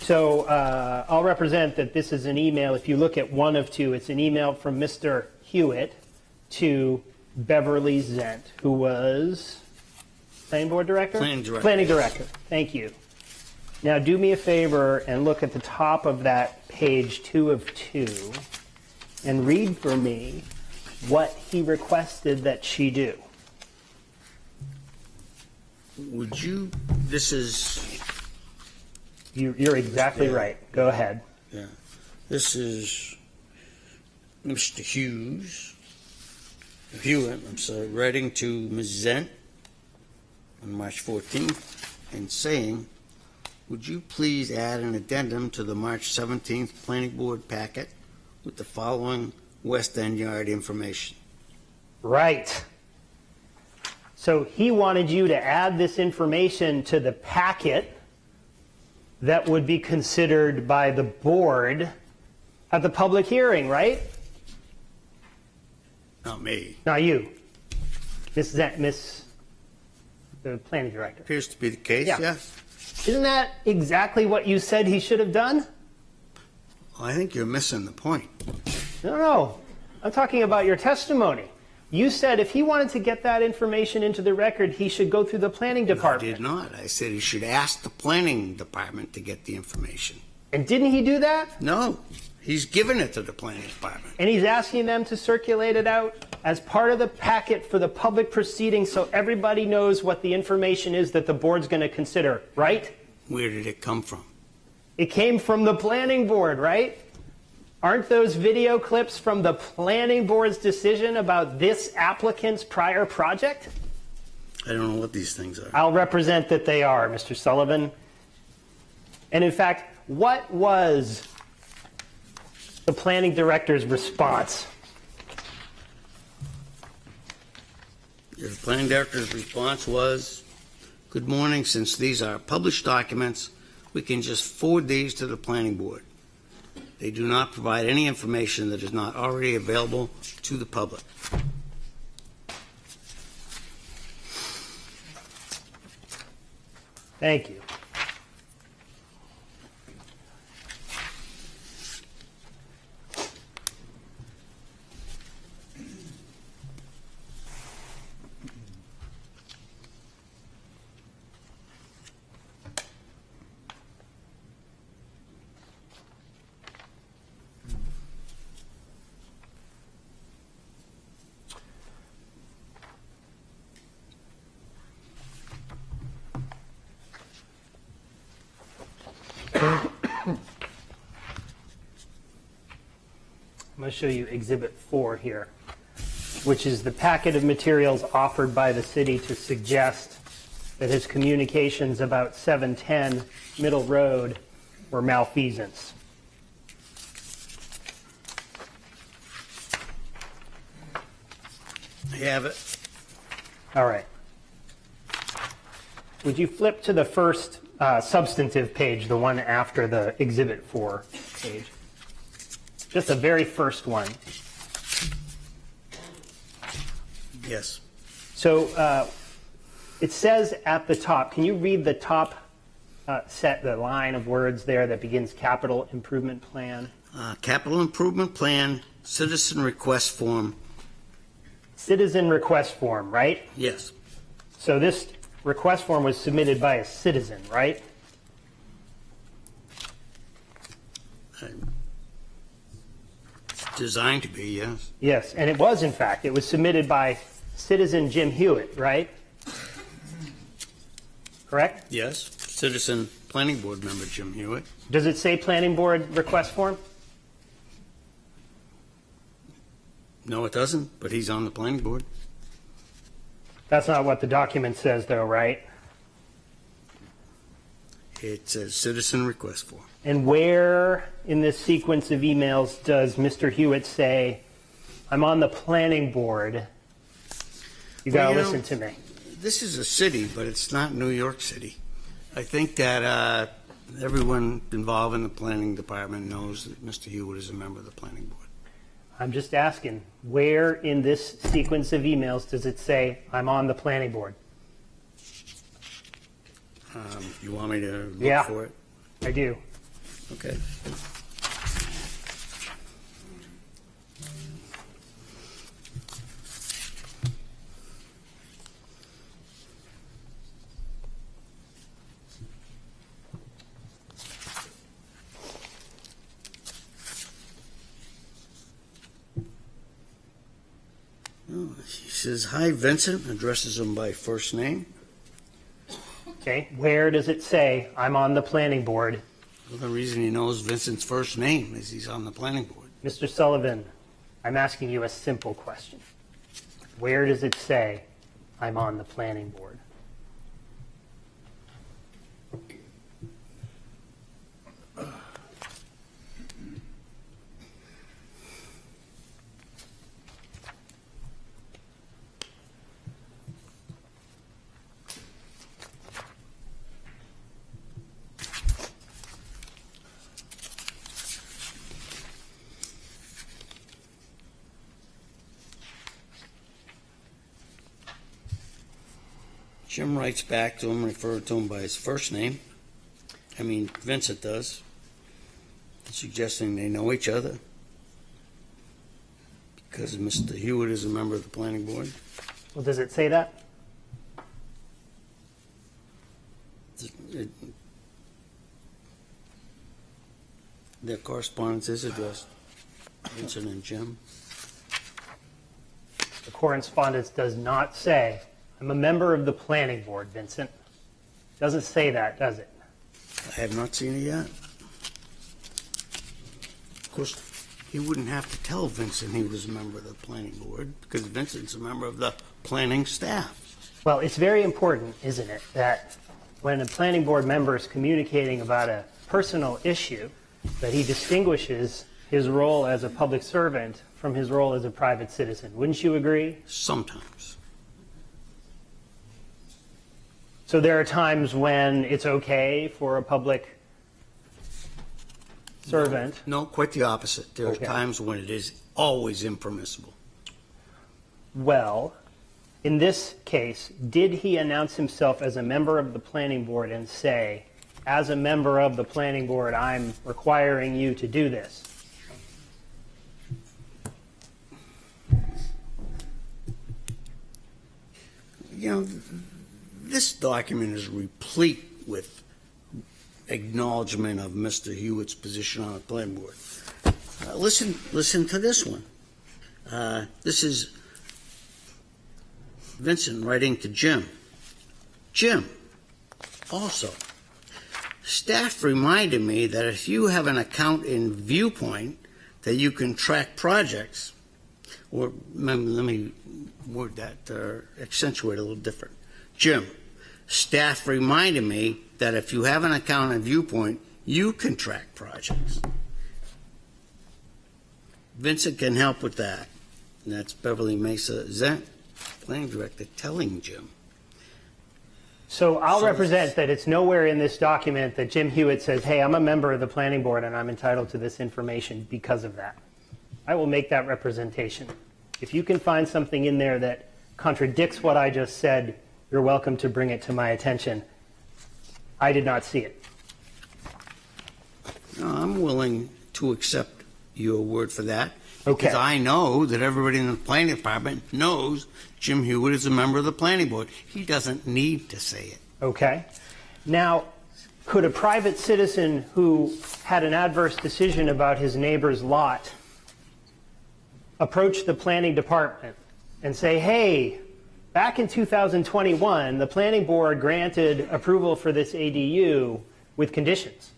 So uh, I'll represent that this is an email. If you look at one of two, it's an email from Mr. Hewitt to Beverly Zendt, who was planning board director? Planning director. Planning director. Thank you. Now do me a favor and look at the top of that page two of two and read for me what he requested that she do. Would you, this is, You, you're exactly Yeah. right. Go ahead. yeah, this is Mr. Hughes, Hewitt, I'm sorry, writing to Ms. Zendt on March 14th and saying, would you please add an addendum to the March 17th planning board packet with the following West End Yard information? Right. So he wanted you to add this information to the packet that would be considered by the board at the public hearing, right? Not me. Not you. Miss Zendt, Miss, the planning director. Appears to be the case, Yeah. yeah? Isn't that exactly what you said he should have done? I think you're missing the point. No, no. I'm talking about your testimony. You said if he wanted to get that information into the record, he should go through the planning department. I department. did not. I said he should ask the planning department to get the information. And didn't he do that? No, he's given it to the planning department. And he's asking them to circulate it out as part of the packet for the public proceeding so everybody knows what the information is that the board's going to consider, right? Where did it come from? It came from the planning board, right? Aren't those video clips from the planning board's decision about this applicant's prior project? I don't know what these things are. I'll represent that they are, Mr. Sullivan. And in fact, what was the planning director's response? The planning director's response was, "Good morning, since these are published documents, we can just forward these to the planning board. They do not provide any information that is not already available to the public." Thank you. Show you Exhibit 4 here, which is the packet of materials offered by the city to suggest that his communications about 710 Middle Road were malfeasance. You have it. All right. Would you flip to the first uh, substantive page, the one after the Exhibit 4 page? Just the very first one. Yes. So uh, it says at the top, can you read the top uh, set, the line of words there that begins capital improvement plan? Uh, Capital Improvement Plan, Citizen Request Form, Citizen request form, right? yes. So this request form was submitted by a citizen, right? Designed to be, yes. Yes, and it was in fact. It was submitted by citizen Jim Hewitt, right? Correct? Yes. Citizen Planning Board member Jim Hewitt. Does it say planning board request form? No, it doesn't, but he's on the planning board. That's not what the document says though, right? It says Citizen Request Form. And where in this sequence of emails does Mr. Hewitt say, I'm on the planning board? You Well, gotta you know- listen to me. This is a city, but it's not New York City. I think that uh, everyone involved in the planning department knows that Mr. Hewitt is a member of the planning board. I'm just asking, where in this sequence of emails does it say, I'm on the planning board? Um, You want me to look Yeah. for it? I do. Okay. Oh, He says, "Hi, Vincent," addresses him by first name. Okay, where does it say, I'm on the planning board? Well, the reason he knows Vincent's first name is he's on the planning board. Mr. Sullivan, I'm asking you a simple question. Where does it say, I'm on the planning board? Jim writes back to him, referred to him by his first name. I mean, Vincent does, suggesting they know each other. Because Mr. Hewitt is a member of the planning board. Well, does it say that? It- Their correspondence is addressed, Vincent and Jim. The correspondence does not say, I'm a member of the planning board, Vincent. Doesn't say that, does it? I have not seen it yet. Of course, he wouldn't have to tell Vincent he was a member of the planning board, because Vincent's a member of the planning staff. Well, it's very important, isn't it, that when a planning board member is communicating about a personal issue, that he distinguishes his role as a public servant from his role as a private citizen. Wouldn't you agree? Sometimes. So there are times when it's okay for a public servant. No, quite the opposite. There are times when it is always impermissible. Well, in this case, did he announce himself as a member of the planning board and say, as a member of the planning board, I'm requiring you to do this? You know, this document is replete with acknowledgement of Mr. Hewitt's position on the planning board. Uh, listen, listen to this one. Uh, this is Vincent writing to Jim. Jim, also, staff reminded me that if you have an account in Viewpoint, that you can track projects, or let me, let me word that, uh, accentuate a little different. Jim, staff reminded me that if you have an account in Viewpoint, you can track projects. Vincent can help with that. And that's Beverly Mesa Zendt, planning director, telling Jim. So I'll So- represent that it's nowhere in this document that Jim Hewitt says, hey, I'm a member of the planning board and I'm entitled to this information because of that. I will make that representation. If you can find something in there that contradicts what I just said, you're welcome to bring it to my attention. I did not see it. No, I'm willing to accept your word for that. Okay. Because I know that everybody in the planning department knows Jim Hewitt is a member of the planning board. He doesn't need to say it. Okay? Now, could a private citizen who had an adverse decision about his neighbor's lot approach the planning department and say, hey, back in 2021, the planning board granted approval for this ADU with conditions?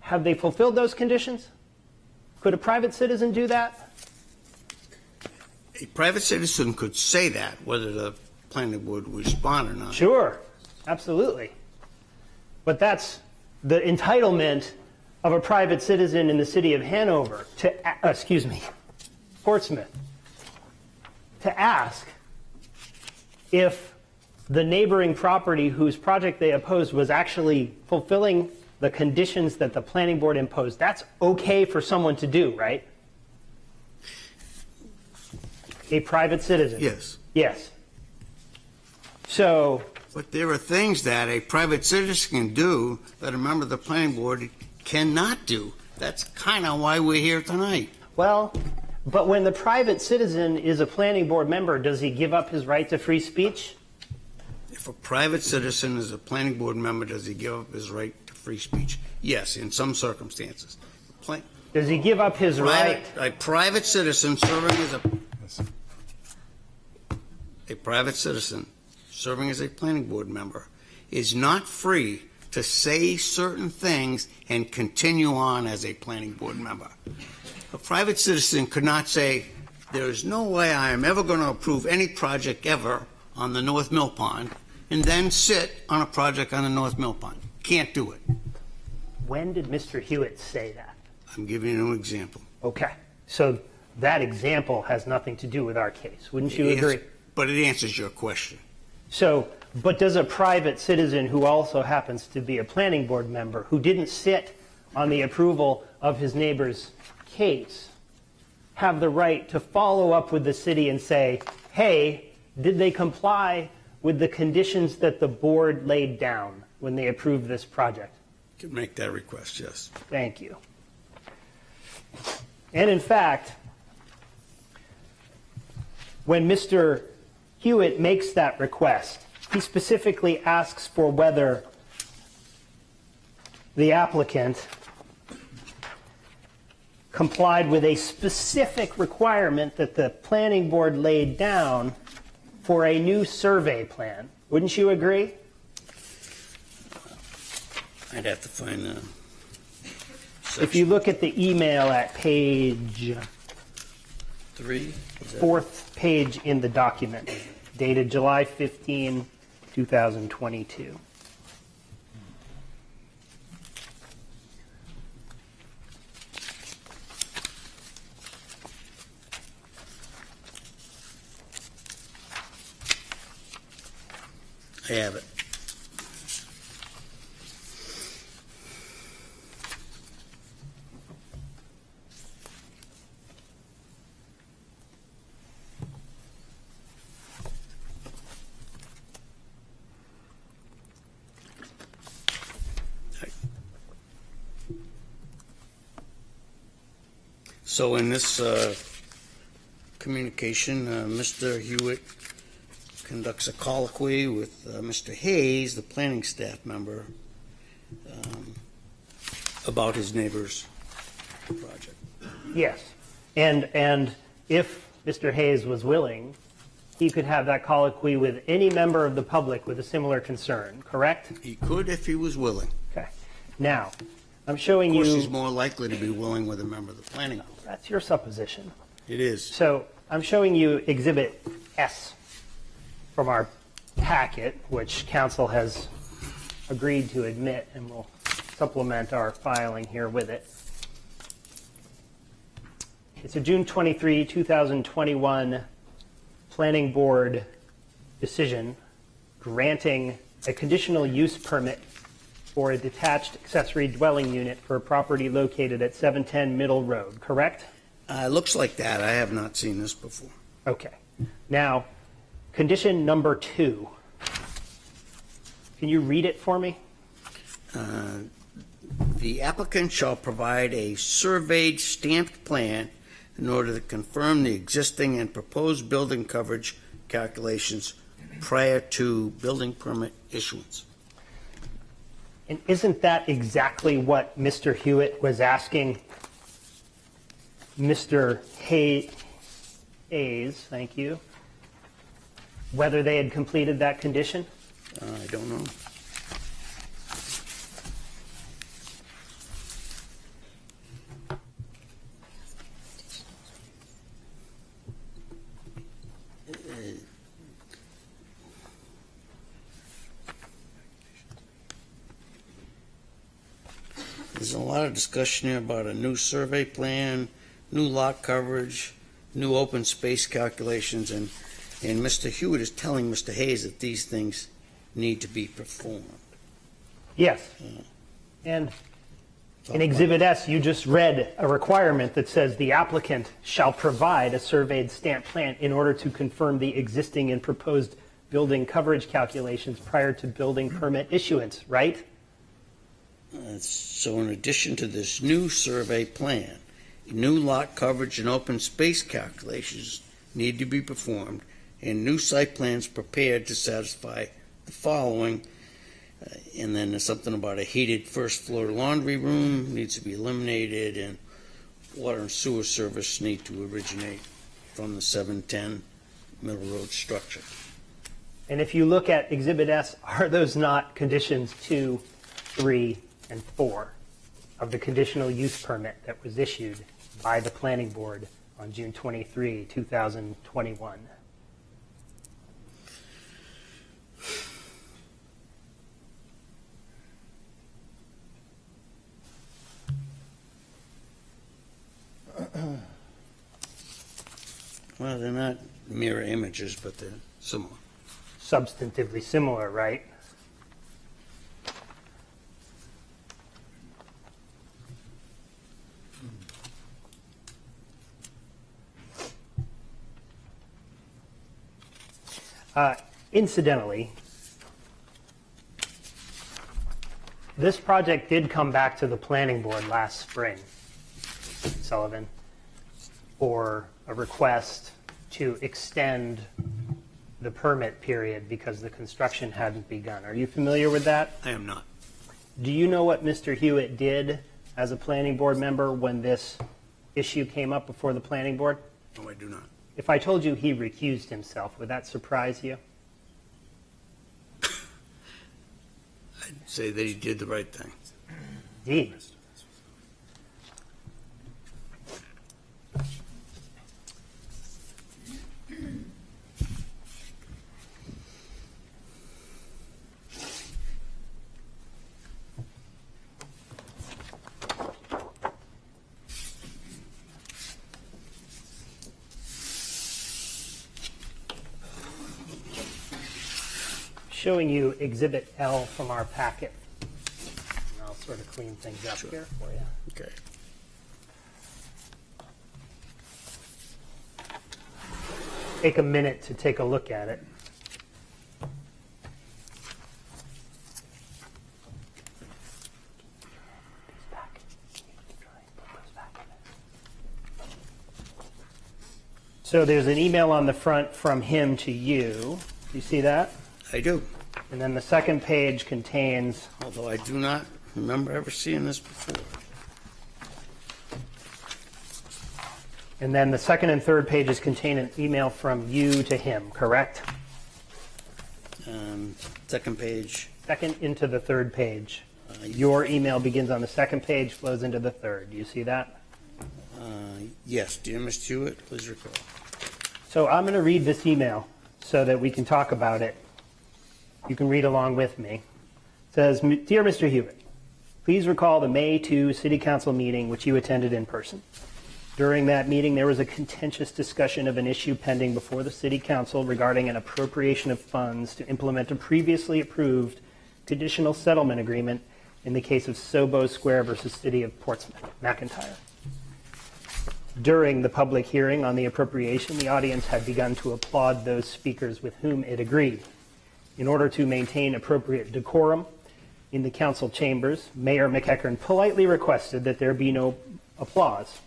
Have they fulfilled those conditions? Could a private citizen do that? A private citizen could say that, whether the planning board would respond or not. Sure, absolutely. But that's the entitlement of a private citizen in the city of Hanover to, uh, excuse me, Portsmouth, to ask if the neighboring property whose project they opposed was actually fulfilling the conditions that the planning board imposed. That's okay for someone to do, right? A private citizen. Yes. Yes. So, But there are things that a private citizen can do that a member of the planning board cannot do. That's kind of why we're here tonight. Well, but when the private citizen is a planning board member, does he give up his right to free speech? If a private citizen is a planning board member, does he give up his right to free speech? Yes, in some circumstances. Pla- Does he give up his right? Private, a private citizen serving as a, a private citizen serving as a planning board member is not free to say certain things and continue on as a planning board member. A private citizen could not say, there is no way I am ever going to approve any project ever on the North Mill Pond, and then sit on a project on the North Mill Pond. Can't do it. When did Mr. Hewitt say that? I'm giving you an example. Okay. So that example has nothing to do with our case. Wouldn't you It agree? But it answers your question. So, but does a private citizen who also happens to be a planning board member, who didn't sit on the approval of his neighbor's case, have the right to follow up with the city and say, hey, did they comply with the conditions that the board laid down when they approved this project? Can make that request, yes. Thank you. And in fact, when Mr. Hewitt makes that request, he specifically asks for whether the applicant complied with a specific requirement that the planning board laid down for a new survey plan. Wouldn't you agree? I'd have to find the. If you look at the email at page, Three? Fourth page in the document, dated July 15, 2022. Have it. So in this uh, communication, uh, Mr. Hewitt conducts a colloquy with uh, Mr. Hayes, the planning staff member, um, about his neighbor's project. Yes. And, and if Mr. Hayes was willing, he could have that colloquy with any member of the public with a similar concern, correct? He could if he was willing. Okay. Now, I'm showing Of course, he's more likely to be willing with a member of the planning board. that's your supposition. It is. So I'm showing you Exhibit S from our packet, which council has agreed to admit, and we'll supplement our filing here with it. It's a June 23, 2021 Planning Board decision granting a conditional use permit for a detached accessory dwelling unit for a property located at 710 Middle Road, correct? Uh, it looks like that. I have not seen this before. Okay. Now, condition number two. Can you read it for me? Uh, The applicant shall provide a surveyed stamped plan in order to confirm the existing and proposed building coverage calculations prior to building permit issuance. And isn't that exactly what Mr. Hewitt was asking Mr. Hay- Hayes, thank you, whether they had completed that condition? Uh, I don't know. There's a lot of discussion here about a new survey plan, new lot coverage, new open space calculations, and, and Mr. Hewitt is telling Mr. Hayes that these things need to be performed. Yes. And in Exhibit S, you just read a requirement that says the applicant shall provide a surveyed stamp plan in order to confirm the existing and proposed building coverage calculations prior to building permit issuance, right? Uh, So in addition to this new survey plan, new lot coverage and open space calculations need to be performed, and new site plans prepared to satisfy the following. Uh, And then there's something about a heated first floor laundry room needs to be eliminated, and water and sewer service need to originate from the 710 Middle Road structure. And if you look at Exhibit S, are those not conditions two, three, and four of the conditional use permit that was issued by the planning board on June 23, 2021? Well, they're not mirror images, but they're similar. Substantively similar, right? Uh, Incidentally, this project did come back to the planning board last spring, Sullivan, for a request to extend the permit period because the construction hadn't begun. Are you familiar with that? I am not. Do you know what Mr. Hewitt did as a planning board member when this issue came up before the planning board? No, I do not. If I told you he recused himself, would that surprise you? I'd say that he did the right thing. Indeed. Showing you Exhibit L from our packet. And I'll sort of clean things up Sure. here for you. Okay. take a minute to take a look at it. So there's an email on the front from him to you. You see that? I do, And then the second page contains although I do not remember ever seeing this before. And then the second and third pages contain an email from you to him, correct? Um, Second page, Second into the third page. Your email begins on the second page, flows into the third. Do you see that? uh, yes, dear Mr. Hewitt, please recall. So I'm going to read this email so that we can talk about it. You can read along with me. It says, Dear Mr. Hewitt, please recall the May 2 City Council meeting which you attended in person. During that meeting, there was a contentious discussion of an issue pending before the City Council regarding an appropriation of funds to implement a previously approved conditional settlement agreement in the case of Sobo Square versus City of Portsmouth, McIntyre. During the public hearing on the appropriation, the audience had begun to applaud those speakers with whom it agreed. In order to maintain appropriate decorum in the council chambers, Mayor McEachern politely requested that there be no applause.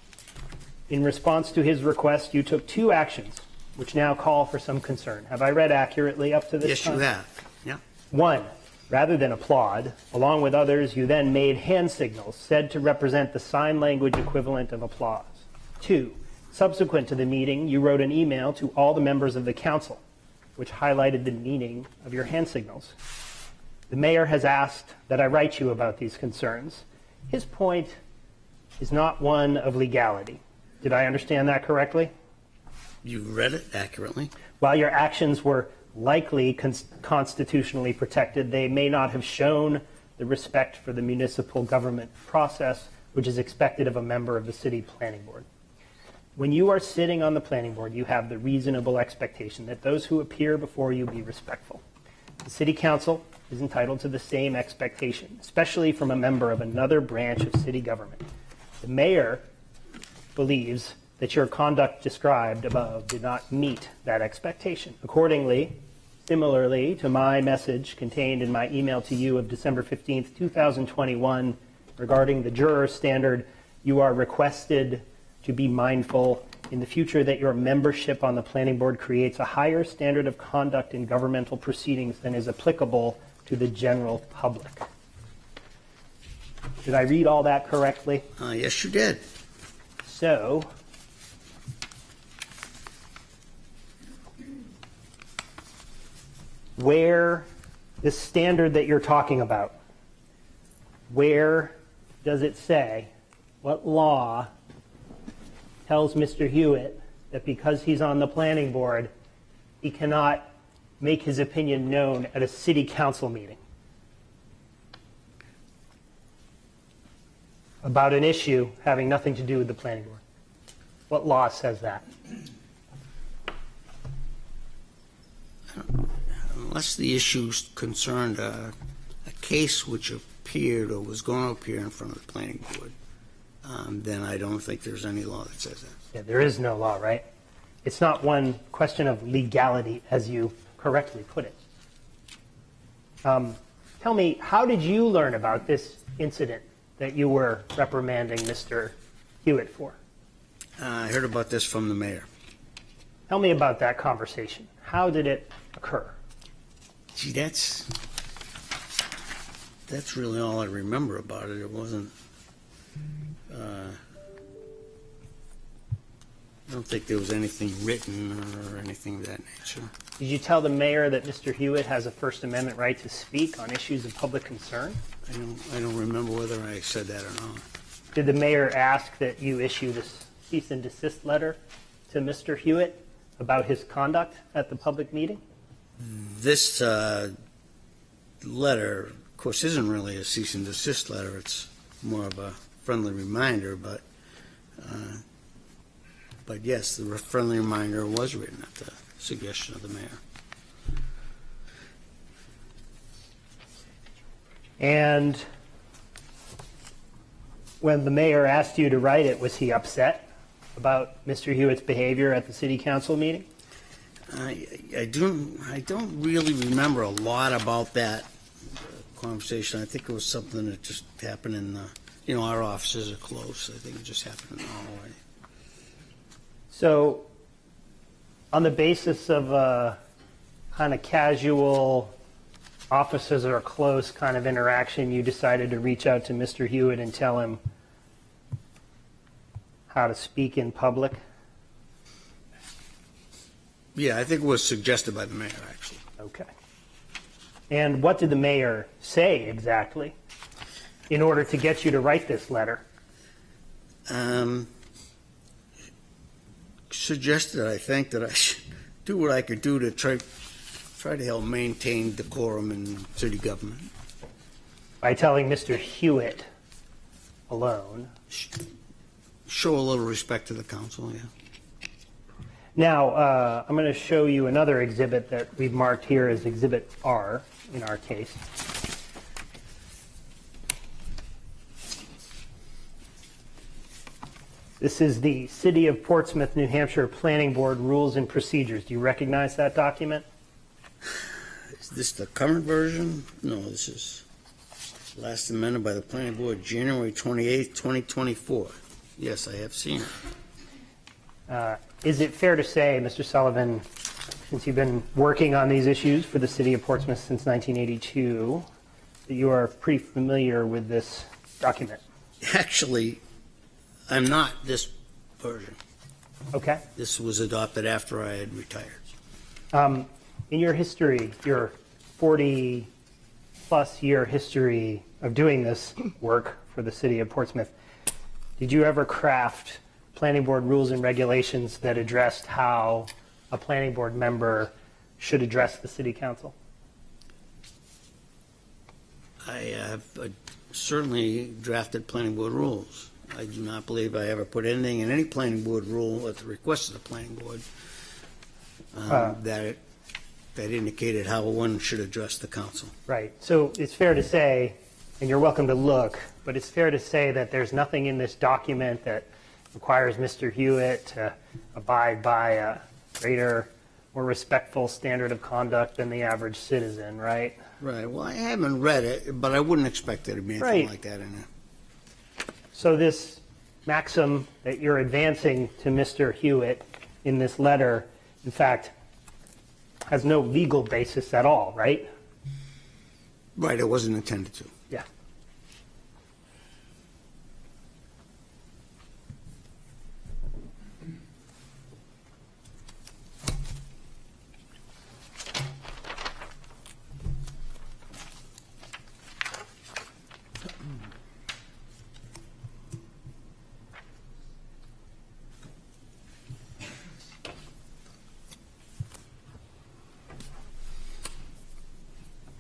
In response to his request, you took two actions, which now call for some concern. Have I read accurately up to this Yes, you have. Yeah. One, rather than applaud, along with others, you then made hand signals said to represent the sign language equivalent of applause. Two, subsequent to the meeting, you wrote an email to all the members of the council, which highlighted the meaning of your hand signals. The mayor has asked that I write you about these concerns. His point is not one of legality. Did I understand that correctly? You read it accurately. While your actions were likely cons- constitutionally protected, they may not have shown the respect for the municipal government process, which is expected of a member of the city planning board. When you are sitting on the planning board, you have the reasonable expectation that those who appear before you be respectful. The city council is entitled to the same expectation, especially from a member of another branch of city government. The mayor believes that your conduct described above did not meet that expectation. Accordingly, similarly to my message contained in my email to you of December 15th, 2021, regarding the juror standard, you are requested to be mindful in the future that your membership on the planning board creates a higher standard of conduct in governmental proceedings than is applicable to the general public. Did I read all that correctly? Uh, Yes, you did. So, where the standard that you're talking about, where does it say, what law tells Mr. Hewitt that because he's on the planning board, he cannot make his opinion known at a city council meeting? About an issue having nothing to do with the planning board. What law says that? Unless the issues concerned uh, a case which appeared or was going to appear in front of the planning board, um, then I don't think there's any law that says that. Yeah, there is no law, right? It's not one question of legality, as you correctly put it. Um, tell me, how did you learn about this incident that you were reprimanding Mr. Hewitt for? Uh, I heard about this from the mayor. Tell me about that conversation. How did it occur? Gee, that's, that's really all I remember about it. It wasn't, uh, I don't think there was anything written or anything of that nature. Did you tell the mayor that Mr. Hewitt has a First Amendment right to speak on issues of public concern? I don't, I don't remember whether I said that or not. Did the mayor ask that you issue this cease and desist letter to Mr. Hewitt about his conduct at the public meeting? This uh, letter, of course, isn't really a cease and desist letter. It's more of a friendly reminder, but, uh, but yes, the friendly reminder was written at the suggestion of the mayor. And when the mayor asked you to write it, was he upset about Mr. Hewitt's behavior at the city council meeting? I, I don't, I don't really remember a lot about that conversation. I think it was something that just happened in the, you know, our offices are close. I think it just happened in the hallway. So, on the basis of a kind of casual, offices are close kind of interaction, you decided to reach out to Mr. Hewitt and tell him how to speak in public? Yeah, I think it was suggested by the mayor, actually. Okay. And what did the mayor say exactly in order to get you to write this letter? Um, suggested, I think, that I should do what I could do to try, try to help maintain decorum in city government. By telling Mr. Hewitt alone. Show a little respect to the council, yeah. Now, uh, I'm going to show you another exhibit that we've marked here as Exhibit R in our case. This is the City of Portsmouth, New Hampshire Planning Board Rules and Procedures. Do you recognize that document? Is this the current version? No, this is last amended by the planning board January 28, 2024. Yes, I have seen it. Uh, Is it fair to say, Mr. Sullivan, since you've been working on these issues for the City of Portsmouth since 1982, that you are pretty familiar with this document? Actually, I'm not this version. Okay? This was adopted after I had retired. Um, in your history, your 40 plus year history of doing this work for the city of Portsmouth, did you ever craft planning board rules and regulations that addressed how a planning board member should address the city council? I have uh, certainly drafted planning board rules. I do not believe I ever put anything in any planning board rule at the request of the planning board um, Uh. that, that indicated how one should address the council. Right. So it's fair to say, and you're welcome to look, but it's fair to say that there's nothing in this document that requires Mr. Hewitt to abide by a greater, more respectful standard of conduct than the average citizen, right? Right, well, I haven't read it, but I wouldn't expect there to be anything Right. like that in it. So this maxim that you're advancing to Mr. Hewitt in this letter, in fact, has no legal basis at all, right? Right, it wasn't intended to. Yeah.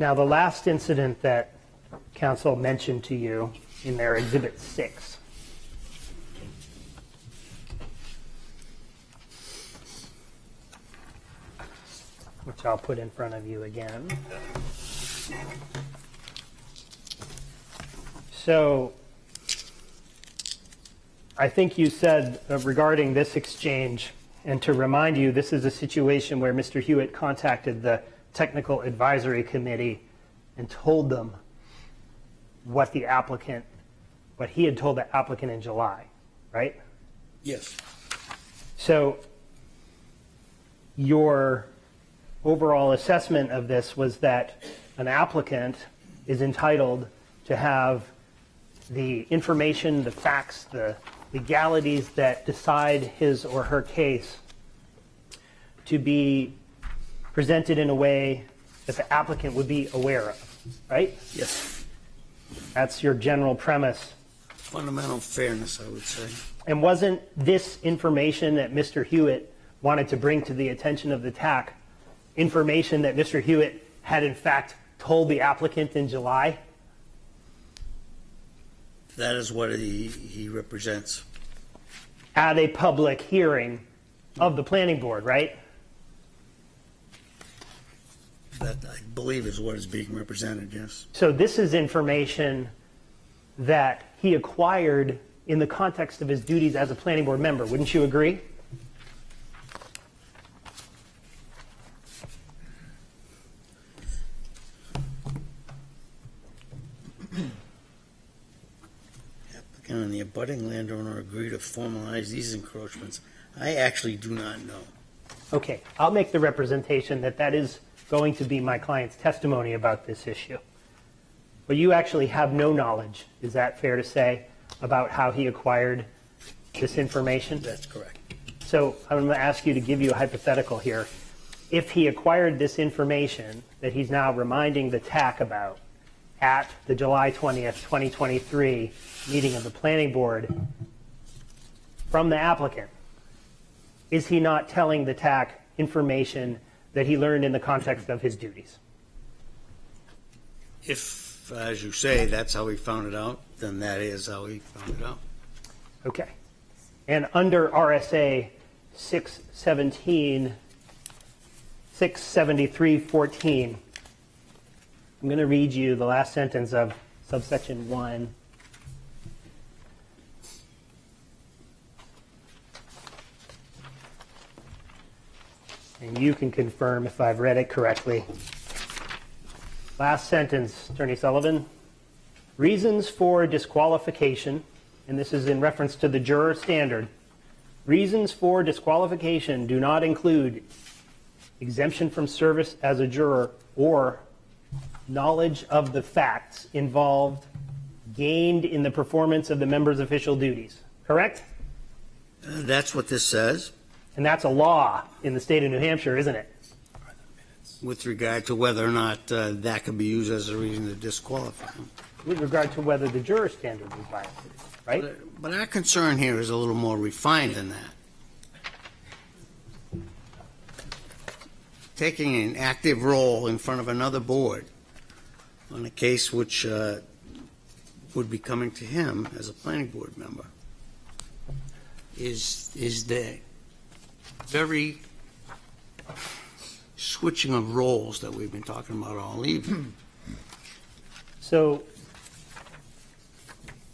Now, the last incident that council mentioned to you in their Exhibit 6. Which I'll put in front of you again. So, I think you said uh, regarding this exchange, and to remind you, this is a situation where Mr. Hewitt contacted the Technical Advisory Committee and told them what the applicant, what he had told the applicant in July, right? Yes. So your overall assessment of this was that an applicant is entitled to have the information, the facts, the legalities that decide his or her case to be presented in a way that the applicant would be aware of, right? Yes. That's your general premise. Fundamental fairness, I would say. And wasn't this information that Mr. Hewitt wanted to bring to the attention of the TAC information that Mr. Hewitt had in fact told the applicant in July? That is what he, he represents. At a public hearing of the planning board, right? That, I believe, is what is being represented, yes. So this is information that he acquired in the context of his duties as a planning board member. Wouldn't you agree? Applicant and the abutting landowner agree to formalize these encroachments. I actually do not know. Okay, I'll make the representation that that is going to be my client's testimony about this issue. But you actually have no knowledge, is that fair to say, about how he acquired this information? That's correct. So I'm going to ask you to give you a hypothetical here. If he acquired this information that he's now reminding the TAC about at the July 20th, 2023 meeting of the planning board from the applicant, is he not telling the TAC information that he learned in the context of his duties? If, as you say, that's how he found it out, then that is how he found it out. Okay. And under RSA 617, 673.14, I'm going to read you the last sentence of subsection 1. And you can confirm if I've read it correctly. Last sentence, Attorney Sullivan. Reasons for disqualification, and this is in reference to the juror standard. Reasons for disqualification do not include exemption from service as a juror or knowledge of the facts involved gained in the performance of the member's official duties. Correct? That's what this says And that's a law in the state of New Hampshire, isn't it? with regard to whether or not uh, that could be used as a reason to disqualify him. With regard to whether the juror standard was violated, right? But- But our concern here is a little more refined than that. Taking an active role in front of another board on a case which uh, would be coming to him as a planning board member is, is the very switching of roles that we've been talking about all evening. Hmm. So,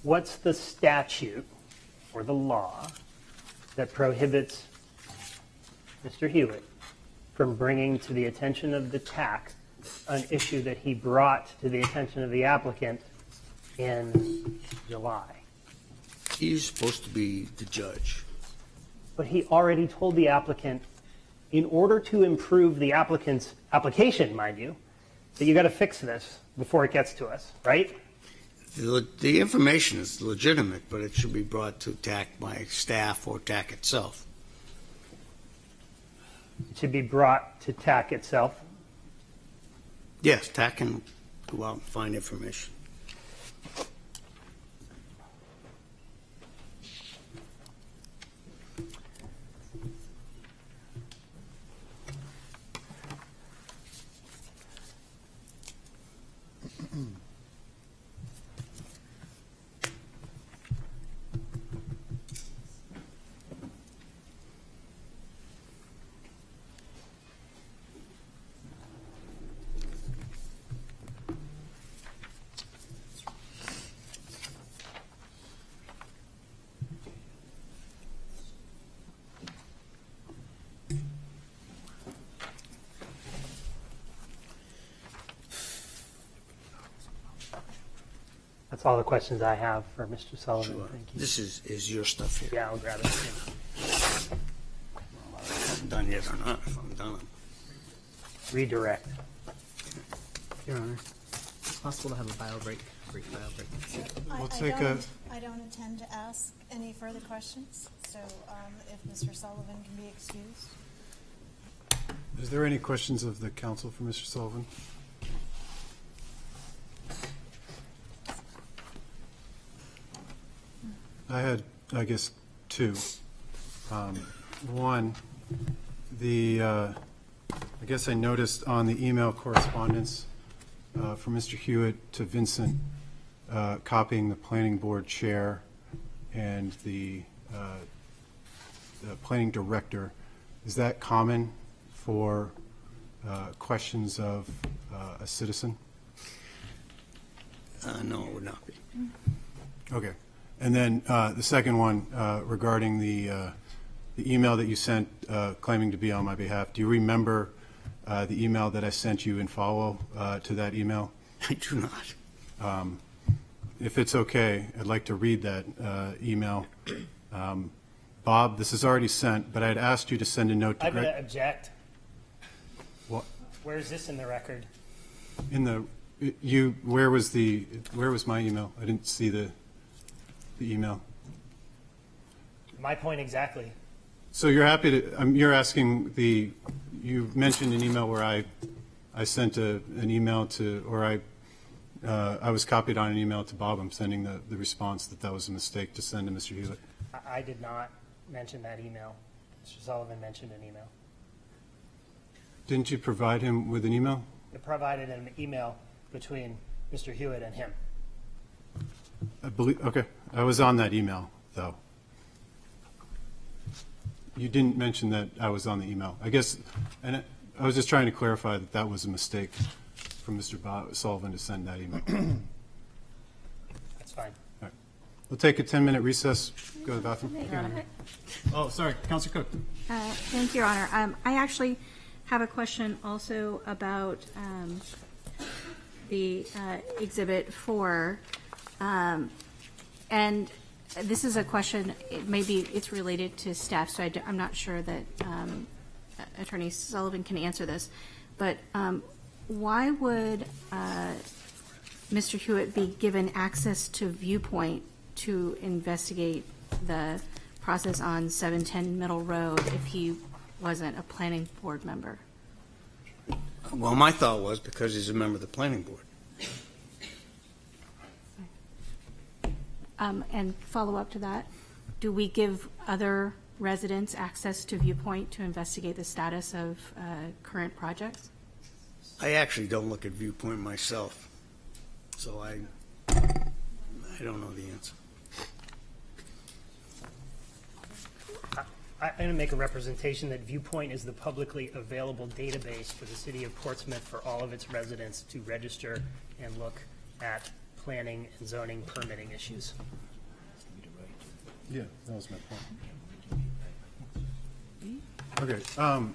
what's the statute or the law that prohibits Mr. Hewitt from bringing to the attention of the tax an issue that he brought to the attention of the applicant in July? He's supposed to be the judge. But he already told the applicant, in order to improve the applicant's application, mind you, that you got to fix this before it gets to us, right? The, the information is legitimate, but it should be brought to TAC by staff or TAC itself. It should be brought to TAC itself. Yes, TAC can go out and find information. All the questions I have for Mr. Sullivan. Sure. Thank you. This is, is your stuff here. Yeah, I'll grab it. I'm done yet or not. If I'm done, Redirect. Your Honor, it's possible to have a bio break, brief bio break. I- We'll I take a- don't- I don't intend to ask any further questions, so um, if Mr. Sullivan can be excused. Is there any questions of the council for Mr. Sullivan? I had, I guess, two. Um, One, the, uh, I guess I noticed on the email correspondence uh, from Mr. Hewitt to Vincent, uh, copying the planning board chair and the, uh, the planning director. Is that common for uh, questions of uh, a citizen? uh, no, it would not be. Okay. And then uh, the second one uh, regarding the, uh, the email that you sent uh, claiming to be on my behalf. Do you remember uh, the email that I sent you in follow uh, to that email? I do not. If it's okay, I'd like to read that uh, email. Um, Bob, this is already sent, but I had asked you to send a note to I'm going Greg. to object. What- Where is this in the record? In the, you, where was the, where was my email? I didn't see the, the email. My point exactly. So you're happy to, um, you're asking the, you mentioned an email where I, I sent a, an email to, or I, uh, I was copied on an email to Bob. I'm sending the, the response that that was a mistake to send to Mr. Hewitt. I, I did not mention that email. Mr. Sullivan mentioned an email. Didn't you provide him with an email? It provided an email between Mr. Hewitt and him. I believe, okay, I was on that email, though. You didn't mention that I was on the email. I guess, and I- I was just trying to clarify that that was a mistake from Mr. Bob Sullivan to send that email. That's fine. We'll take a 10-minute recess, go to the bathroom. Oh, sorry, Councilor Cook. Uh, Thank you, Your Honor. Um, I actually have a question also about um, the uh, Exhibit 4. Um, And this is a question, it maybe it's related to staff, so I am not sure that um, Attorney Sullivan can answer this. But um, why would uh, Mr. Hewitt be given access to Viewpoint to investigate the process on 710 Middle Road if he wasn't a planning board member? Well, my thought was because he's a member of the planning board. Um, And follow up to that, do we give other residents access to Viewpoint to investigate the status of uh, current projects? I actually don't look at viewpoint myself, so I, I don't know the answer. I- I'm going to make a representation that Viewpoint is the publicly available database for the city of Portsmouth for all of its residents to register and look at planning and zoning permitting issues. Yeah, that was my point. Okay, um,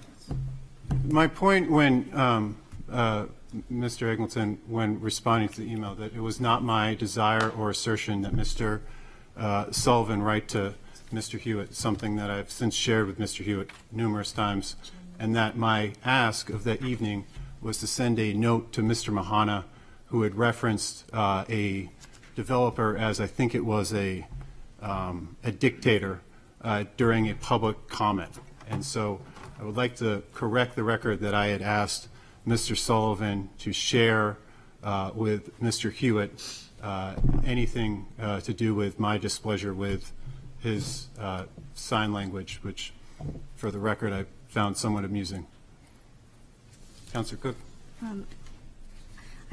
my point when, um, uh, Mr. Eglinton, when responding to the email, that it was not my desire or assertion that Mr. uh, Sullivan write to Mr. Hewitt, something that I've since shared with Mr. Hewitt numerous times, and that my ask of that evening was to send a note to Mr. Mahana, who had referenced uh, a developer as, I think it was a, um, a dictator uh, during a public comment. And so I would like to correct the record that I had asked Mr. Sullivan to share uh, with Mr. Hewitt uh, anything uh, to do with my displeasure with his uh, sign language, which, for the record, I found somewhat amusing. Councilor Cook?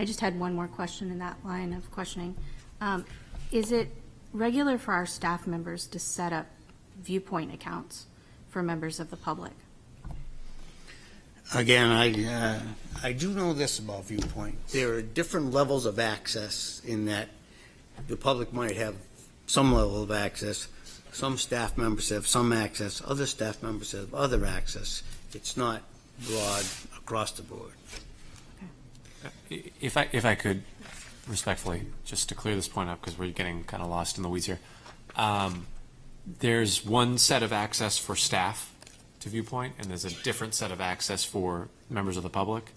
I just had one more question in that line of questioning. Um, Is it regular for our staff members to set up Viewpoint accounts for members of the public? Again, I, uh, I do know this about Viewpoint. There are different levels of access in that the public might have some level of access. Some staff members have some access, other staff members have other access. It's not broad across the board. If I, if I could respectfully, just to clear this point up, because we're getting kind of lost in the weeds here. Um, there's one set of access for staff, to Viewpoint, and there's a different set of access for members of the public.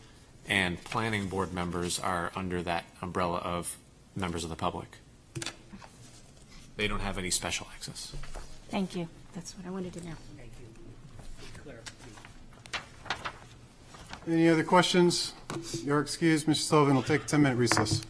And planning board members are under that umbrella of members of the public. They don't have any special access. Thank you. That's what I wanted to know. Thank you. Clarification. Any other questions? You're excused. Mr. Sullivan We'll take a 10-minute recess.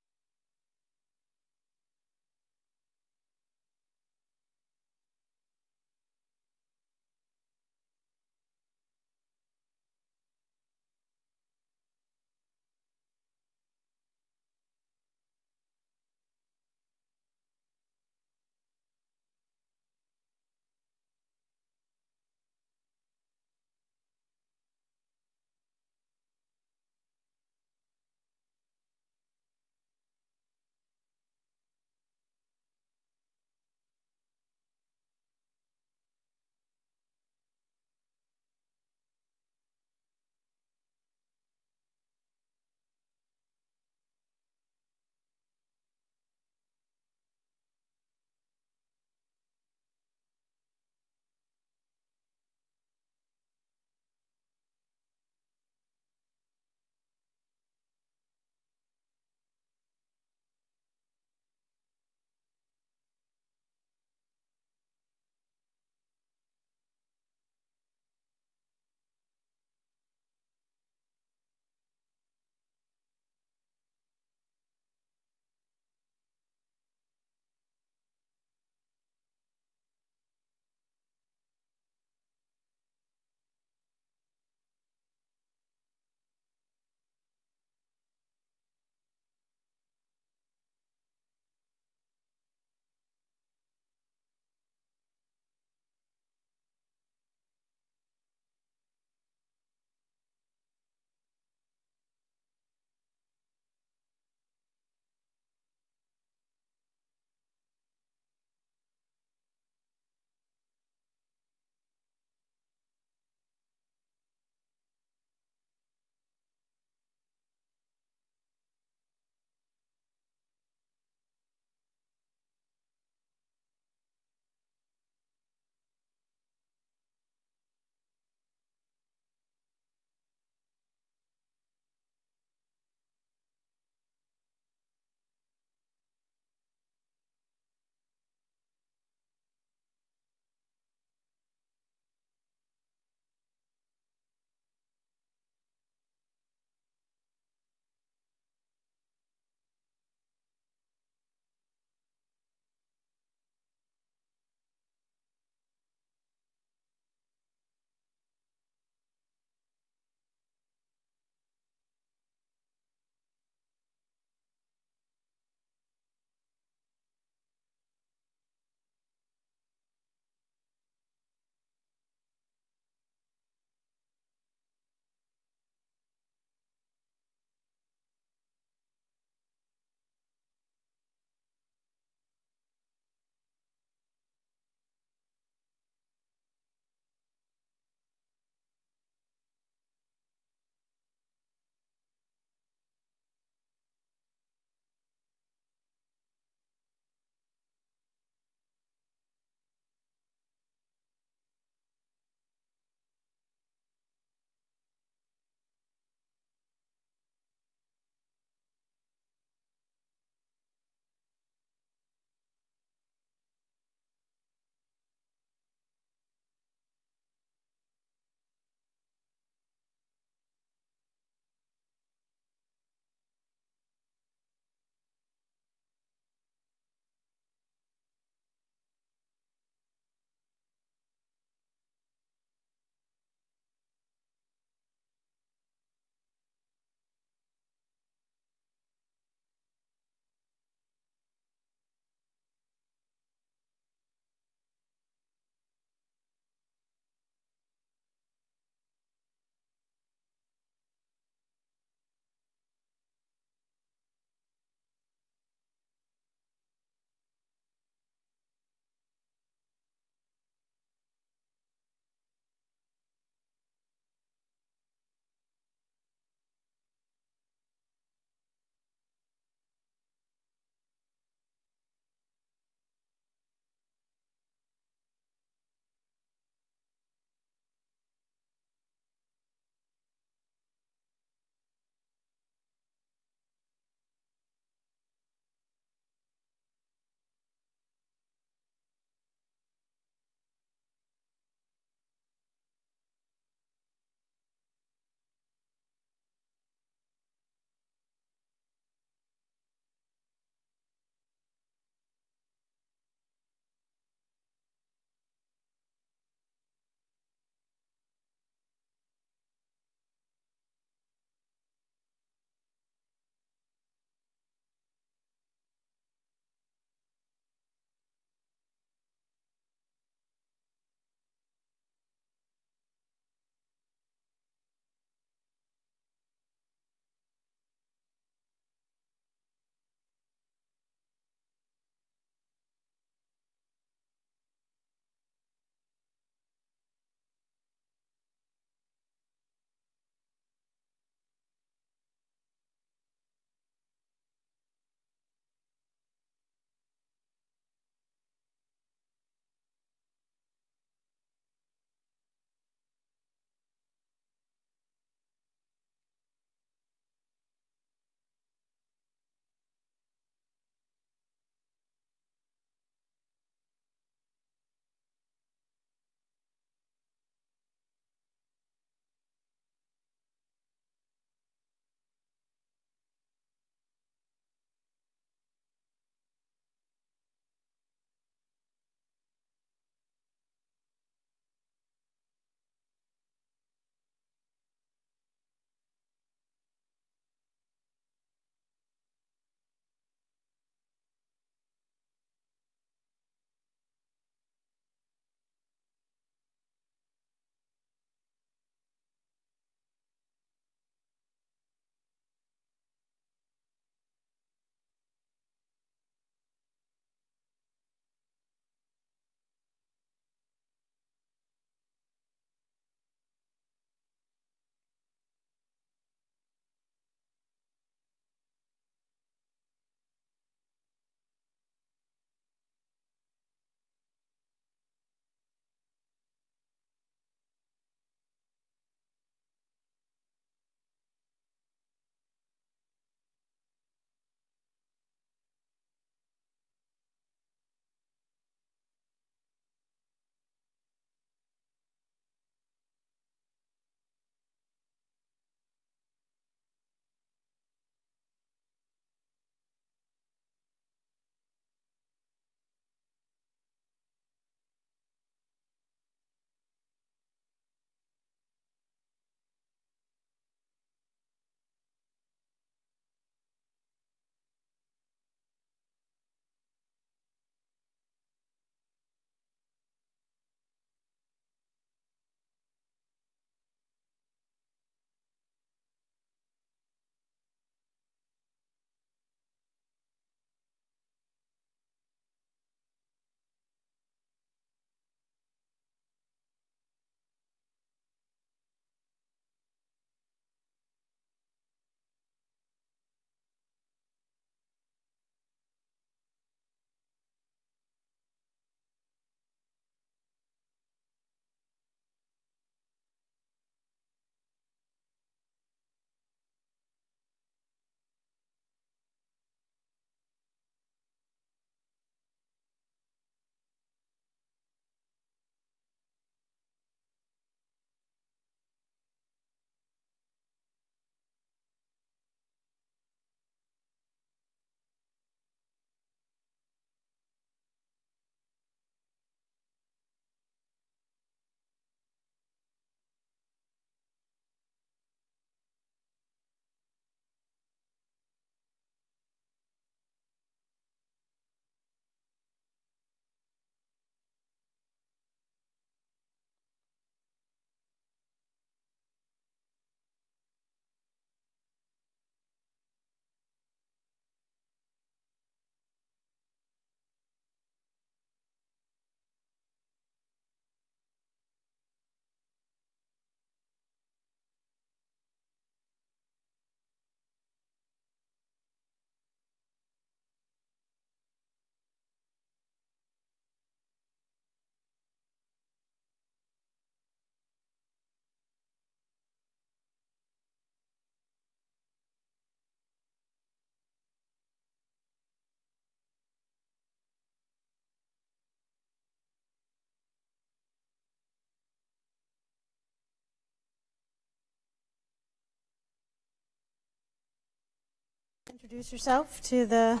Introduce yourself to the,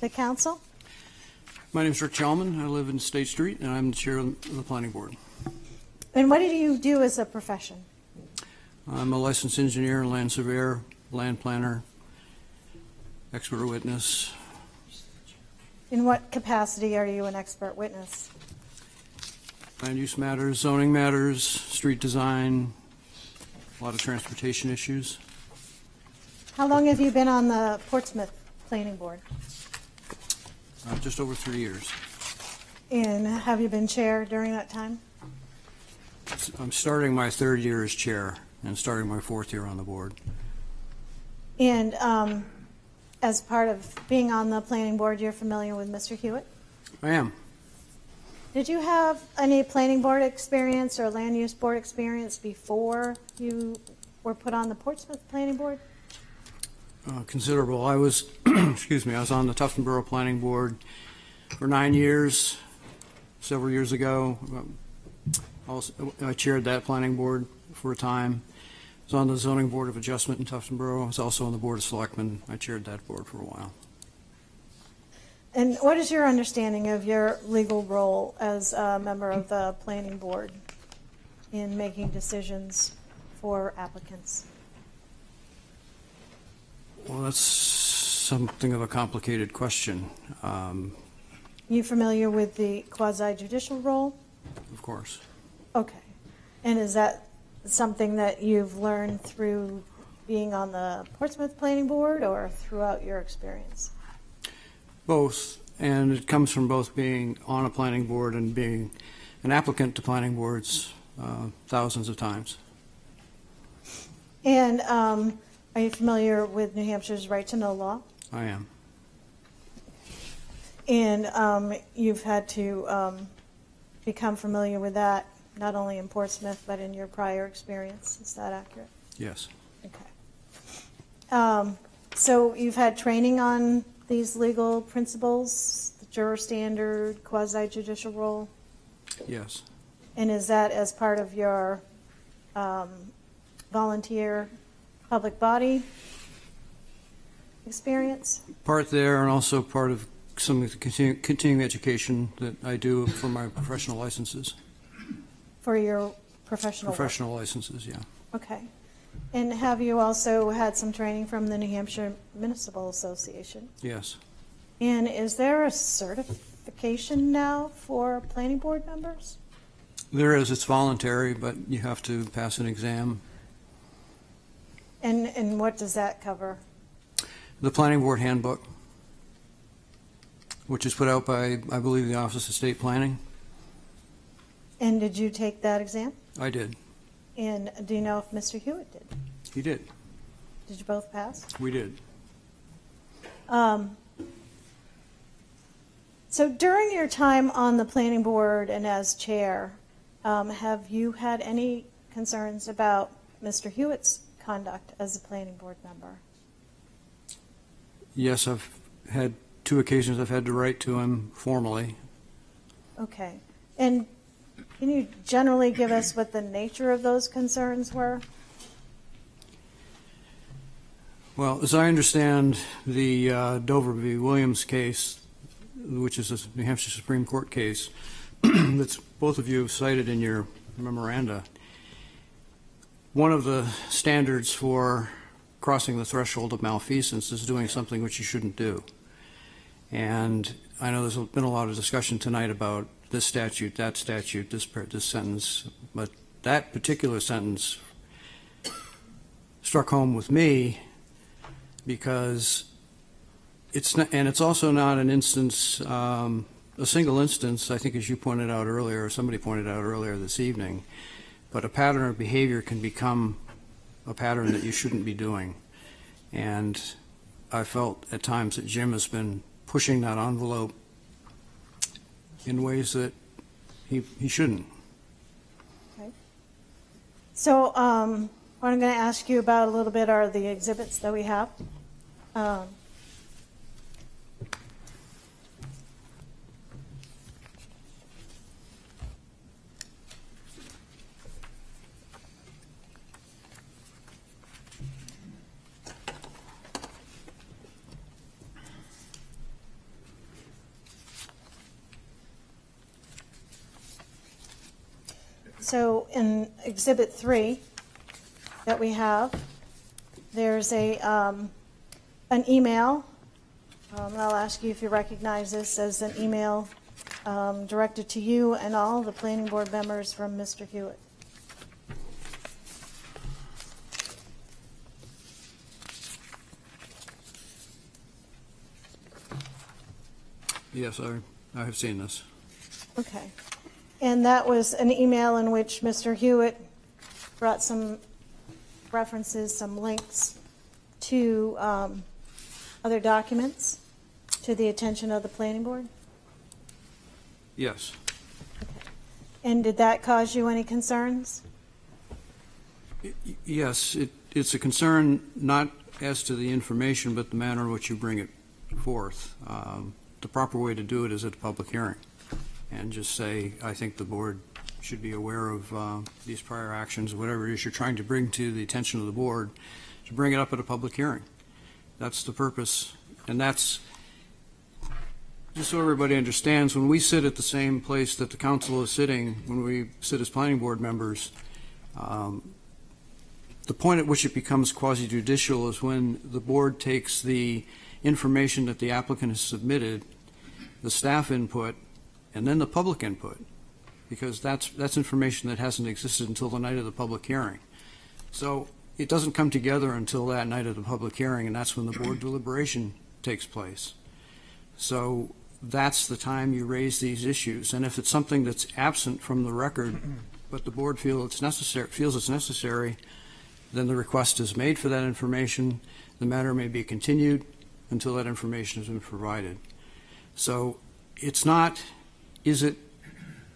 the council? My name is Rick Chellman. I live in State Street, and I'm the chair of the planning board. And what do you do as a profession? I'm a licensed engineer, land surveyor, land planner, expert witness. In what capacity are you an expert witness? Land use matters, zoning matters, street design, a lot of transportation issues. How long have you been on the Portsmouth Planning Board? Uh, just over three years. And have you been chair during that time? I'm starting my third year as chair and starting my fourth year on the board. And um, as part of being on the planning board, you're familiar with Mr. Hewitt? I am. Did you have any planning board experience or land use board experience before you were put on the Portsmouth Planning Board? Uh, considerable. I was, excuse me, I was on the Tuftonboro Planning Board for nine years, several years ago. Um, Also, I chaired that planning board for a time. I was on the Zoning Board of Adjustment in Tuftonboro. I was also on the Board of Selectmen. I chaired that board for a while. And what is your understanding of your legal role as a member of the planning board in making decisions for applicants? Well, that's something of a complicated question, um, You familiar with the quasi judicial role? of course. Okay. And is that something that you've learned through being on the Portsmouth Planning Board or throughout your experience? Both, and it comes from both being on a planning board and being an applicant to planning boards uh, thousands of times. And um, are you familiar with New Hampshire's right to know law? I am. And um, you've had to um, become familiar with that, not only in Portsmouth, but in your prior experience. Is that accurate? Yes. Okay. Um, So you've had training on these legal principles, the juror standard, quasi judicial role? Yes. And is that as part of your um, volunteer public body experience? Part there and also part of some of the continu- continuing education that I do for my professional licenses. For your professional work? Professional licenses, yeah. Okay. And have you also had some training from the New Hampshire Municipal Association? Yes. And is there a certification now for planning board members? There is, it's voluntary, but you have to pass an exam. And, and what does that cover? The Planning Board Handbook, which is put out by, I believe, the Office of State Planning. And did you take that exam? I did. And do you know if Mr. Hewitt did? He did. Did you both pass? We did. Um, So during your time on the planning board and as chair, um, have you had any concerns about Mr. Hewitt's conduct as a planning board member? Yes, I've had two occasions I've had to write to him formally. Okay. And can you generally give us what the nature of those concerns were? Well, as I understand the uh, Dover v. Williams case, which is a New Hampshire Supreme Court case, that's both of you have cited in your memoranda, one of the standards for crossing the threshold of malfeasance is doing something which you shouldn't do. And I know there's been a lot of discussion tonight about this statute, that statute, this, this sentence, but that particular sentence struck home with me because it's not, and it's also not an instance, um, a single instance, I think as you pointed out earlier, or somebody pointed out earlier this evening, but a pattern of behavior can become a pattern that you shouldn't be doing. And I felt at times that Jim has been pushing that envelope in ways that he, he shouldn't. Okay. So um, what I'm going to ask you about a little bit are the exhibits that we have. Um, So in Exhibit 3 that we have, there's a, um, an email. Um, I'll ask you if you recognize this as an email um, directed to you and all the planning board members from Mr. Hewitt. Yes, I, I have seen this. Okay. And that was an email in which Mr. Hewitt brought some references, some links to um, other documents to the attention of the planning board? Yes. Okay. And did that cause you any concerns? Y- Yes, it, it's a concern not as to the information, but the manner in which you bring it forth. Um, The proper way to do it is at a public hearing, and just say, I think the board should be aware of uh, these prior actions, whatever it is you're trying to bring to the attention of the board, to bring it up at a public hearing. That's the purpose, and that's, just so everybody understands, when we sit at the same place that the council is sitting, when we sit as planning board members, um, the point at which it becomes quasi judicial is when the board takes the information that the applicant has submitted, the staff input, and then the public input, because that's, that's information that hasn't existed until the night of the public hearing. So it doesn't come together until that night of the public hearing, and that's when the board deliberation takes place. So that's the time you raise these issues. And if it's something that's absent from the record, but the board feel it's necessary, feels it's necessary, then the request is made for that information. The matter may be continued until that information has been provided. So it's not, is it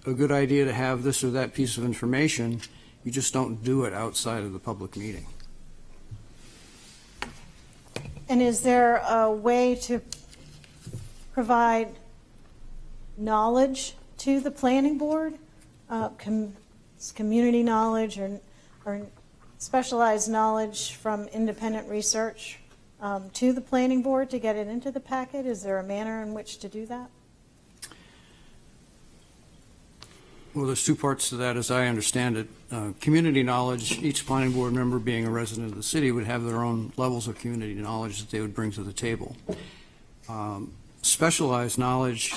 a good idea to have this or that piece of information? You just don't do it outside of the public meeting. And is there a way to provide knowledge to the planning board? Uh, com- Community knowledge or, or specialized knowledge from independent research um, to the planning board to get it into the packet? Is there a manner in which to do that? Well, there's two parts to that, as I understand it. Uh, Community knowledge, each planning board member being a resident of the city would have their own levels of community knowledge that they would bring to the table. Um, Specialized knowledge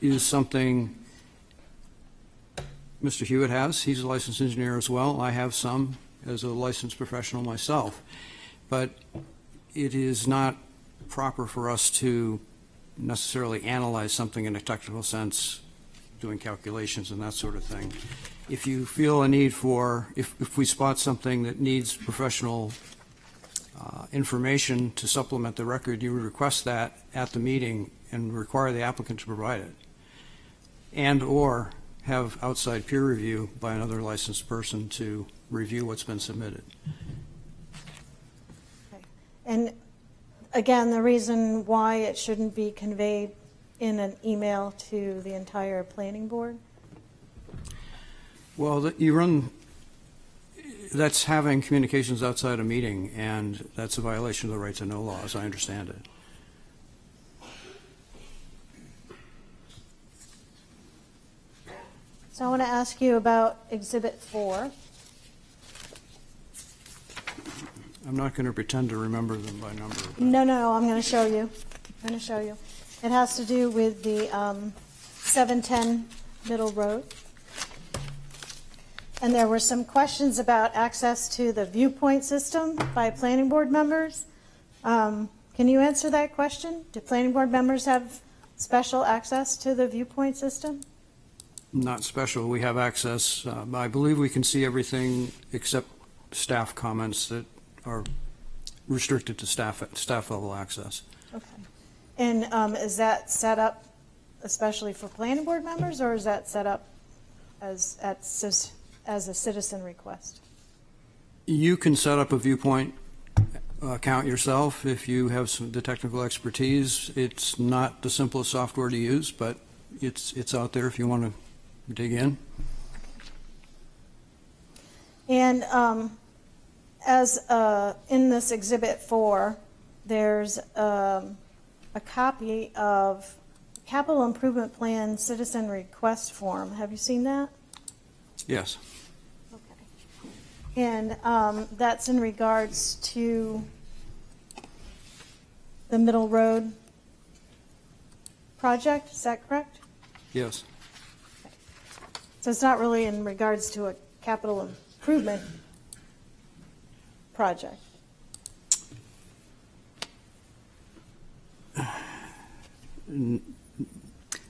is something Mr. Hewitt has. He's a licensed engineer as well. I have some as a licensed professional myself. But it is not proper for us to necessarily analyze something in a technical sense doing calculations and that sort of thing. If you feel a need for, if, if we spot something that needs professional uh, information to supplement the record, you would request that at the meeting and require the applicant to provide it. And/or have outside peer review by another licensed person to review what's been submitted. And again, the reason why it shouldn't be conveyed in an email to the entire planning board? Well, you run, that's having communications outside a meeting, and that's a violation of the right to know law, as I understand it. So I want to ask you about Exhibit 4. I'm not going to pretend to remember them by number. No, no, no, I'm going to show you. I'm going to show you. It has to do with the um, 710 Middle Road. And there were some questions about access to the viewpoint system by planning board members. Um, Can you answer that question? Do planning board members have special access to the viewpoint system? Not special, we have access. Uh, I believe we can see everything except staff comments that are restricted to staff, staff level access. Okay. And um, is that set up especially for planning board members, or is that set up as, at as a citizen request? You can set up a viewpoint account yourself if you have some, the technical expertise. It's not the simplest software to use, but it's, it's out there if you want to dig in. And um, as, uh, in this Exhibit 4, there's um, a copy of Capital Improvement Plan Citizen Request Form. Have you seen that? Yes. Okay. And um, that's in regards to the Middle Road project, is that correct? Yes. So it's not really in regards to a capital improvement project?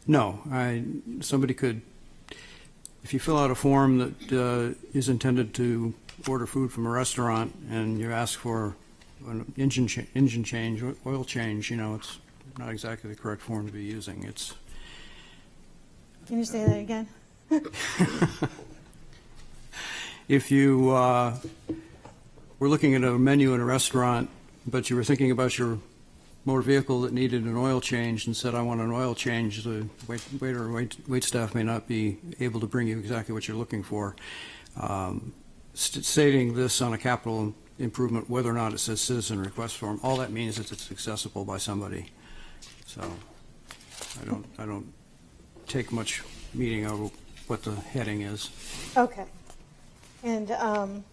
No, I, somebody could, if you fill out a form that uh, is intended to order food from a restaurant and you ask for an engine, cha- engine change, oil change, you know, it's not exactly the correct form to be using. It's, Can you say that again? if you uh, were looking at a menu in a restaurant, but you were thinking about your motor vehicle that needed an oil change and said, I want an oil change, the wait- waiter or wait, wait staff may not be able to bring you exactly what you're looking for. Um, st- Stating this on a capital improvement, whether or not it says citizen request form, all that means is it's accessible by somebody. So I don't, I don't take much meaning over what the heading is. Okay. And um,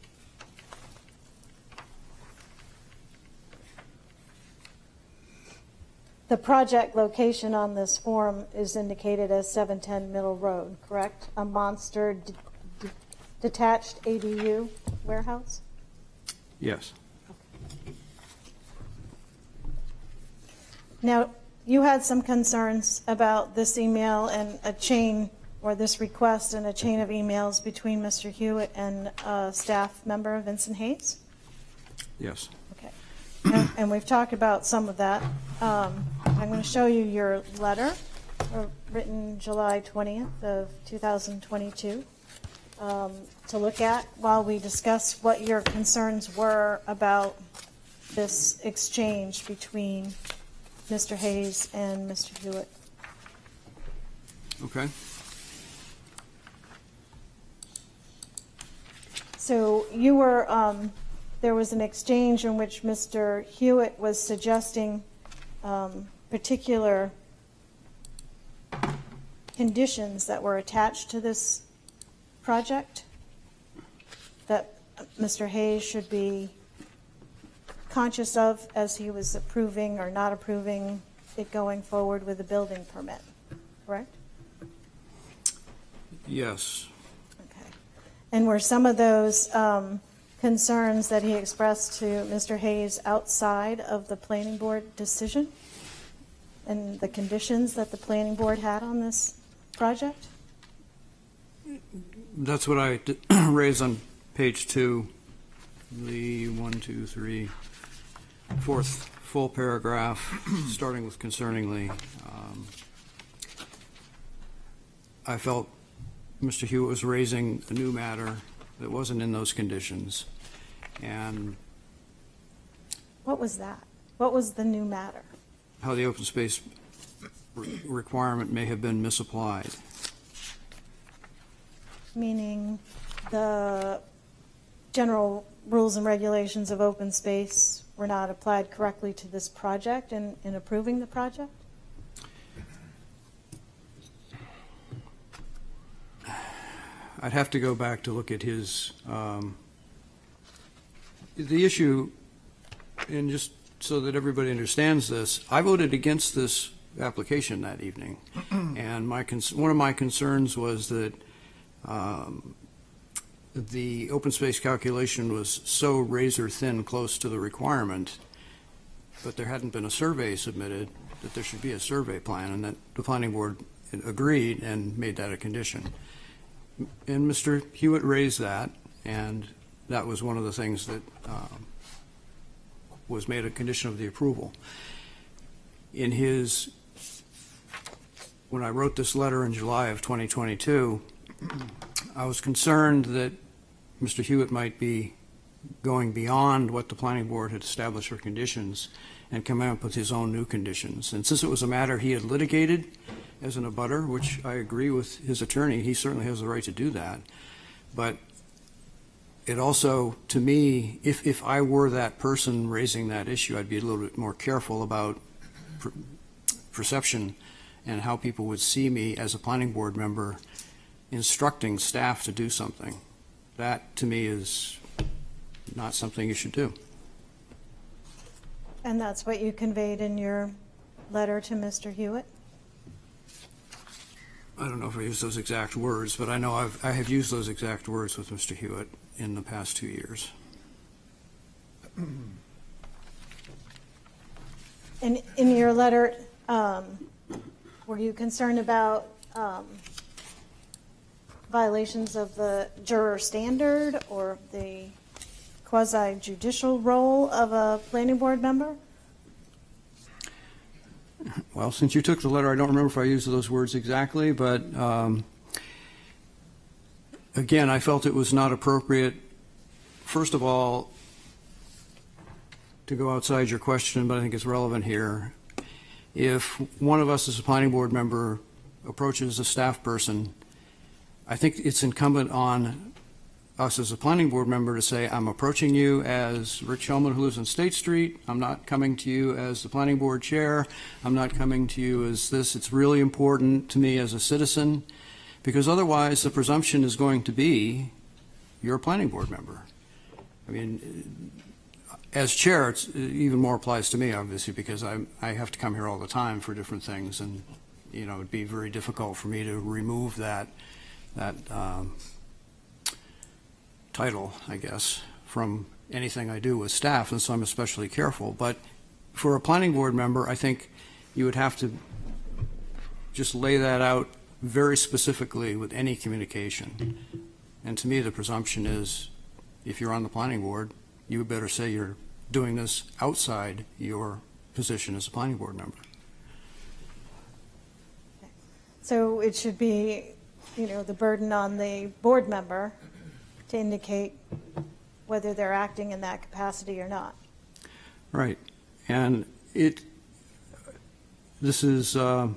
the project location on this form is indicated as 710 Middle Road, correct? A monster d- d- detached ADU warehouse? Yes. Now, you had some concerns about this email and a chain, or this request and a chain of emails between Mr. Hewitt and a staff member, Vincent Hayes? Yes. And- And we've talked about some of that. Um, I'm going to show you your letter, uh, written July 20th of 2022, um, to look at while we discuss what your concerns were about this exchange between Mr. Hayes and Mr. Hewitt. Okay. So you were, um, there was an exchange in which Mr. Hewitt was suggesting um, particular conditions that were attached to this project that Mr. Hayes should be conscious of as he was approving or not approving it going forward with a building permit, correct? Yes. Okay. And were some of those um, concerns that he expressed to Mr. Hayes outside of the planning board decision? And the conditions that the planning board had on this project? That's what I raised on page two, the one, two, three, fourth full paragraph, starting with concerningly. Um, I felt Mr. Hewitt was raising a new matter that wasn't in those conditions. And What was that? What was the new matter? how the open space re- requirement may have been misapplied. Meaning the general rules and regulations of open space were not applied correctly to this project in, in approving the project? I'd have to go back to look at his, um, the issue, and just so that everybody understands this, I voted against this application that evening. And my, one of my concerns was that um, the open space calculation was so razor thin close to the requirement, but there hadn't been a survey submitted, that there should be a survey plan, and that the planning board agreed and made that a condition. And Mr. Hewitt raised that, and that was one of the things that um, was made a condition of the approval. In his, when I wrote this letter in July of 2022, I was concerned that Mr. Hewitt might be going beyond what the planning board had established for conditions and coming up with his own new conditions. And since it was a matter he had litigated as an abutter, which I agree with his attorney, he certainly has the right to do that. But it also, to me, if, if I were that person raising that issue, I'd be a little bit more careful about per- perception and how people would see me as a planning board member instructing staff to do something. That, to me, is not something you should do. And that's what you conveyed in your letter to Mr. Hewitt? I don't know if I used those exact words, but I know I've, I have used those exact words with Mr. Hewitt in the past two years. In, in your letter, um, were you concerned about um, violations of the juror standard or the quasi judicial role of a planning board member? Well, since you took the letter, I don't remember if I used those words exactly, but um, again, I felt it was not appropriate, first of all, to go outside your question, but I think it's relevant here. If one of us as a planning board member approaches a staff person, I think it's incumbent on us as a planning board member to say, I'm approaching you as Rick Chellman who lives on State Street. I'm not coming to you as the planning board chair. I'm not coming to you as this. It's really important to me as a citizen because otherwise the presumption is going to be you're a planning board member. I mean, as chair, it's, it even more applies to me, obviously, because I, I have to come here all the time for different things, and you know, it'd be very difficult for me to remove that that um, title, I guess, from anything I do with staff, and so I'm especially careful. But for a planning board member, I think you would have to just lay that out very specifically with any communication. And to me, the presumption is, if you're on the planning board, you would better say you're doing this outside your position as a planning board member. So it should be, you know, the burden on the board member to indicate whether they're acting in that capacity or not. Right. And it, this is, uh,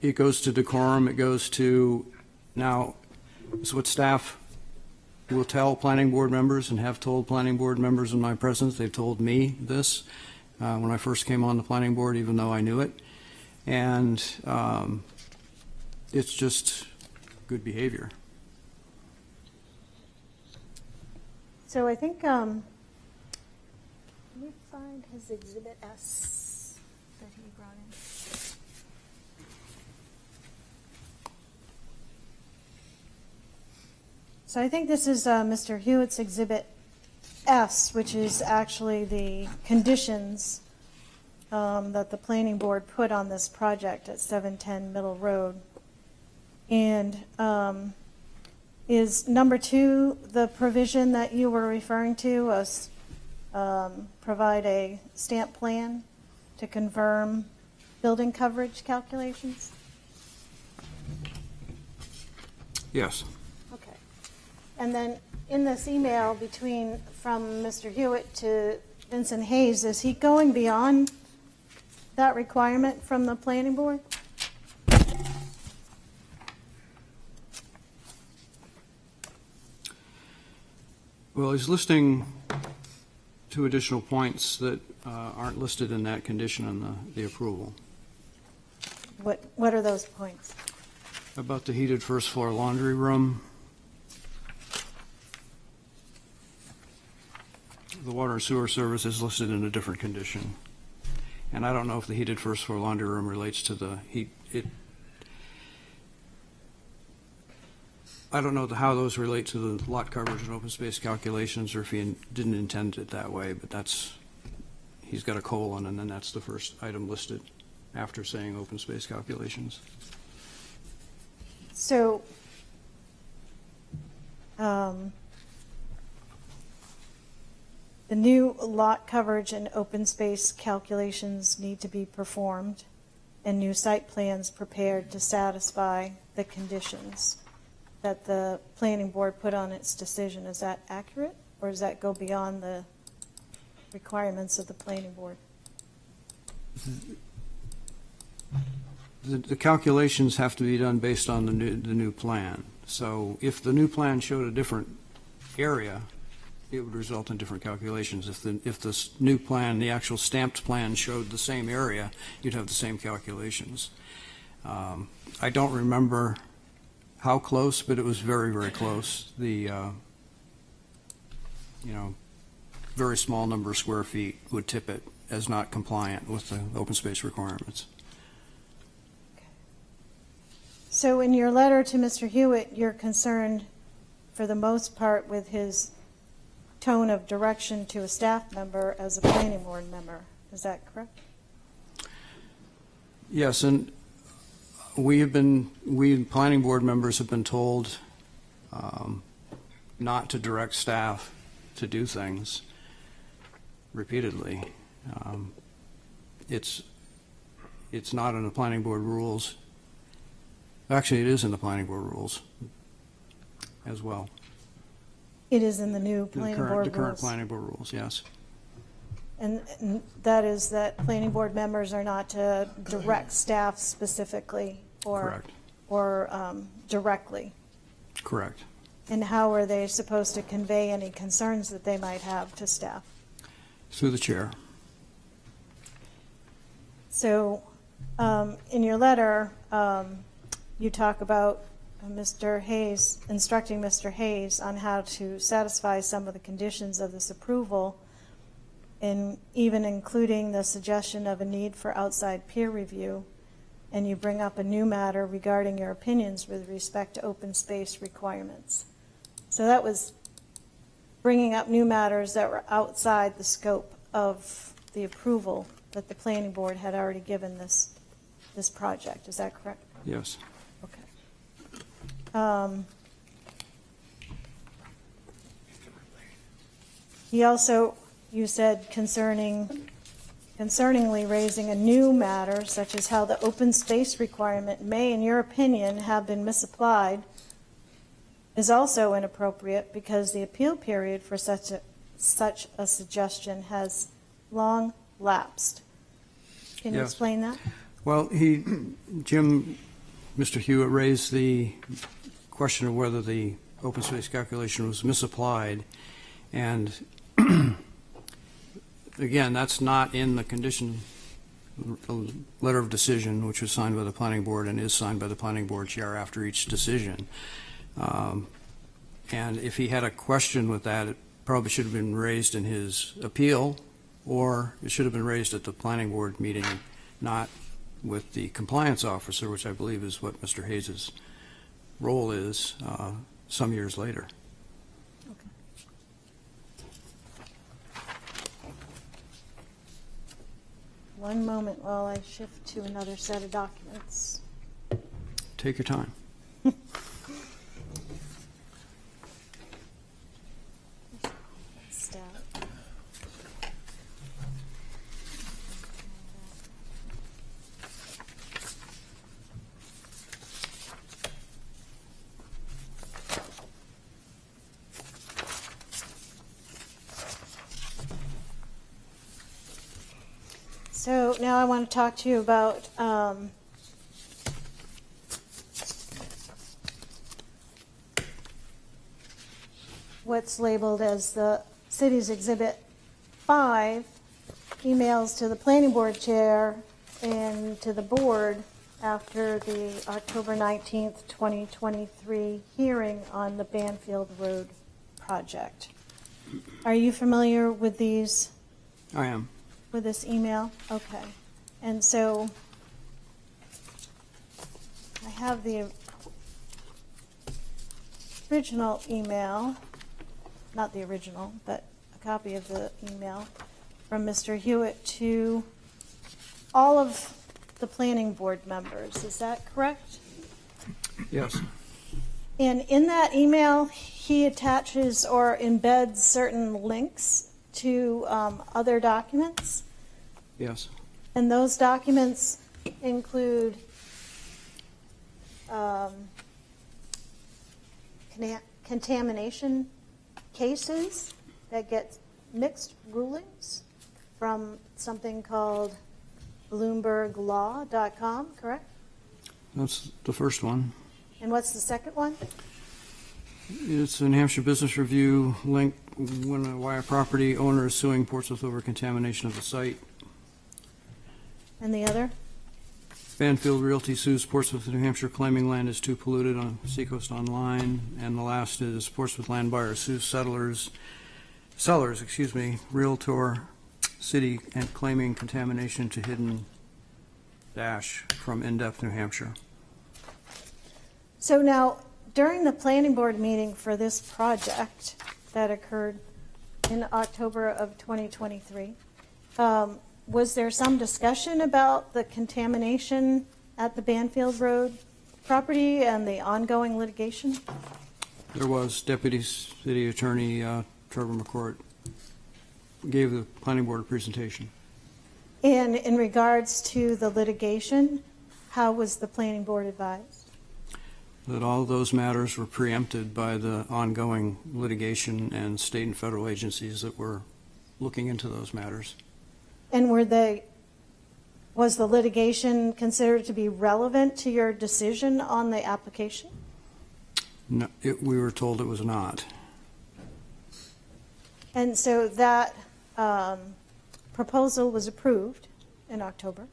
it- goes to decorum, it goes to, now, this is what staff will tell planning board members and have told planning board members in my presence. They've told me this uh, when I first came on the planning board, even though I knew it. And um, it's just good behavior. So I think, um, let find his exhibit S that he brought in. So I think this is, uh, Mr. Hewitt's exhibit S, which is actually the conditions, um, that the planning board put on this project at seven ten Middle Road. And, um, is number two the provision that you were referring to, us um, provide a stamp plan to confirm building coverage calculations? Yes. Okay. And then in this email between, from Mr. Hewitt to Vincent Hayes, is he going beyond that requirement from the planning board? Well, he's listing two additional points that uh, aren't listed in that condition on the, the approval. What, what are those points? About the heated first floor laundry room. The water and sewer service is listed in a different condition. And I don't know if the heated first floor laundry room relates to the heat, it, I don't know how those relate to the lot coverage and open space calculations, or if he didn't intend it that way, but that's, he's got a colon, and then that's the first item listed after saying open space calculations. So, um, the new lot coverage and open space calculations need to be performed and new site plans prepared to satisfy the conditions that the planning board put on its decision. Is that accurate? Or does that go beyond the requirements of the planning board? The, the calculations have to be done based on the new, the new plan. So if the new plan showed a different area, it would result in different calculations. If the, if this new plan, the actual stamped plan showed the same area, you'd have the same calculations. Um, I don't remember how close, but it was very, very close. The, uh, you know, very small number of square feet would tip it as not compliant with the open space requirements. So in your letter to Mr. Hewitt, you're concerned, for the most part, with his tone of direction to a staff member as a planning board member. Is that correct? Yes, and we have been, we, planning board members have been told um, not to direct staff to do things repeatedly. Um, It's, it's not in the planning board rules. Actually, it is in the planning board rules as well. It is in the new The planning current- board The current rules. planning board rules, yes. And and that is that planning board members are not to direct staff specifically or, Correct. or um, directly. Correct. And how are they supposed to convey any concerns that they might have to staff? Through the chair. So, um, in your letter, um, you talk about Mr. Hayes, instructing Mr. Hayes on how to satisfy some of the conditions of this approval, and even including the suggestion of a need for outside peer review. And you bring up a new matter regarding your opinions with respect to open space requirements. So that was bringing up new matters that were outside the scope of the approval that the planning board had already given this, this project. Is that correct? Yes. Okay. Um, He also, you said concerning, concerningly raising a new matter such as how the open space requirement may, in your opinion, have been misapplied is also inappropriate because the appeal period for such a, such a suggestion has long lapsed. Can you Yes. explain that? Well, he, Jim, Mr. Hewitt raised the question of whether the open space calculation was misapplied. And again, that's not in the condition, letter of decision, which was signed by the planning board and is signed by the planning board chair after each decision. Um, And if he had a question with that, it probably should have been raised in his appeal, or it should have been raised at the planning board meeting, not with the compliance officer, which I believe is what Mr. Hayes's role is, uh, some years later. One moment while I shift to another set of documents. Take your time. Stat. So now I want to talk to you about um, what's labeled as the city's Exhibit 5, emails to the planning board chair and to the board after the October 19th, 2023 hearing on the Banfield Road project. Are you familiar with these? I am. with this email? Okay. And so I have the original email, not the original, but a copy of the email from Mr. Hewitt to all of the planning board members. Is that correct? Yes. And in that email, he attaches or embeds certain links to um, other documents. Yes. And those documents include um, contamination cases that get mixed rulings from something called BloombergLaw.com, correct? That's the first one. And what's the second one? It's a New Hampshire Business Review link, when, a- why a property owner is suing Portsmouth over contamination of the site. And the other? Banfield Realty sues Portsmouth, New Hampshire, claiming land is too polluted on Seacoast Online. And the last is Portsmouth land buyer sues settlers, Sellers, excuse me, Realtor City and claiming contamination to Hidden Dash from in-depth New Hampshire. So now, during the planning board meeting for this project that occurred in October of 2023, um, was there some discussion about the contamination at the Banfield Road property and the ongoing litigation? There was Deputy City Attorney uh, Trevor McCourt gave the planning board a presentation. And in regards to the litigation, how was the planning board advised? That all those matters were preempted by the ongoing litigation and state and federal agencies that were looking into those matters. And were they, was the litigation considered to be relevant to your decision on the application? No, it, we were told it was not. And so that um, proposal was approved in October.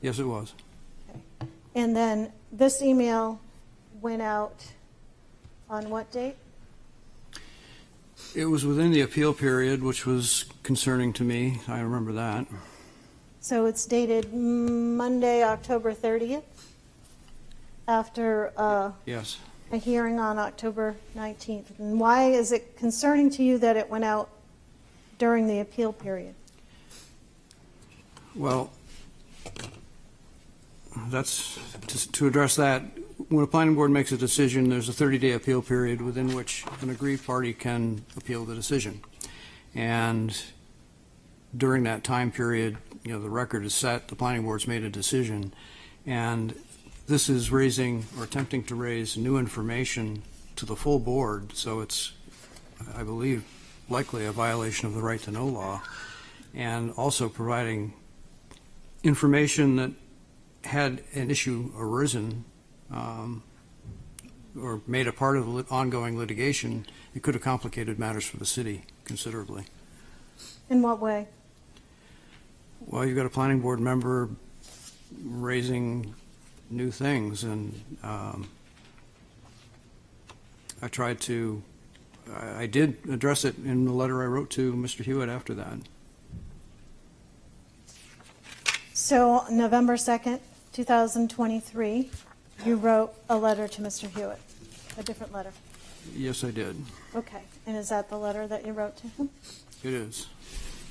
Yes, it was. Okay. And then this email went out on what date? It was within the appeal period, which was concerning to me. I remember that. So it's dated Monday, October 30th, after uh, Yes. a hearing on October 19th. And why is it concerning to you that it went out during the appeal period? Well, that's, to- to address that, when a planning board makes a decision, there's a 30-day appeal period within which an aggrieved party can appeal the decision. And during that time period, you know, the record is set, the planning board's made a decision, and this is raising, or attempting to raise new information to the full board, so it's, I believe, likely a violation of the right to know law, and also providing information that had an issue arisen or made a part of the lit- ongoing litigation, it could have complicated matters for the city considerably. In what way? Well, you've got a planning board member raising new things, and um, I tried to, I I did address it in the letter I wrote to Mr. Hewitt after that. So November 2nd, 2023, you wrote a letter to Mr. Hewitt, a different letter. Yes, I did. Okay, and is that the letter that you wrote to him? It is.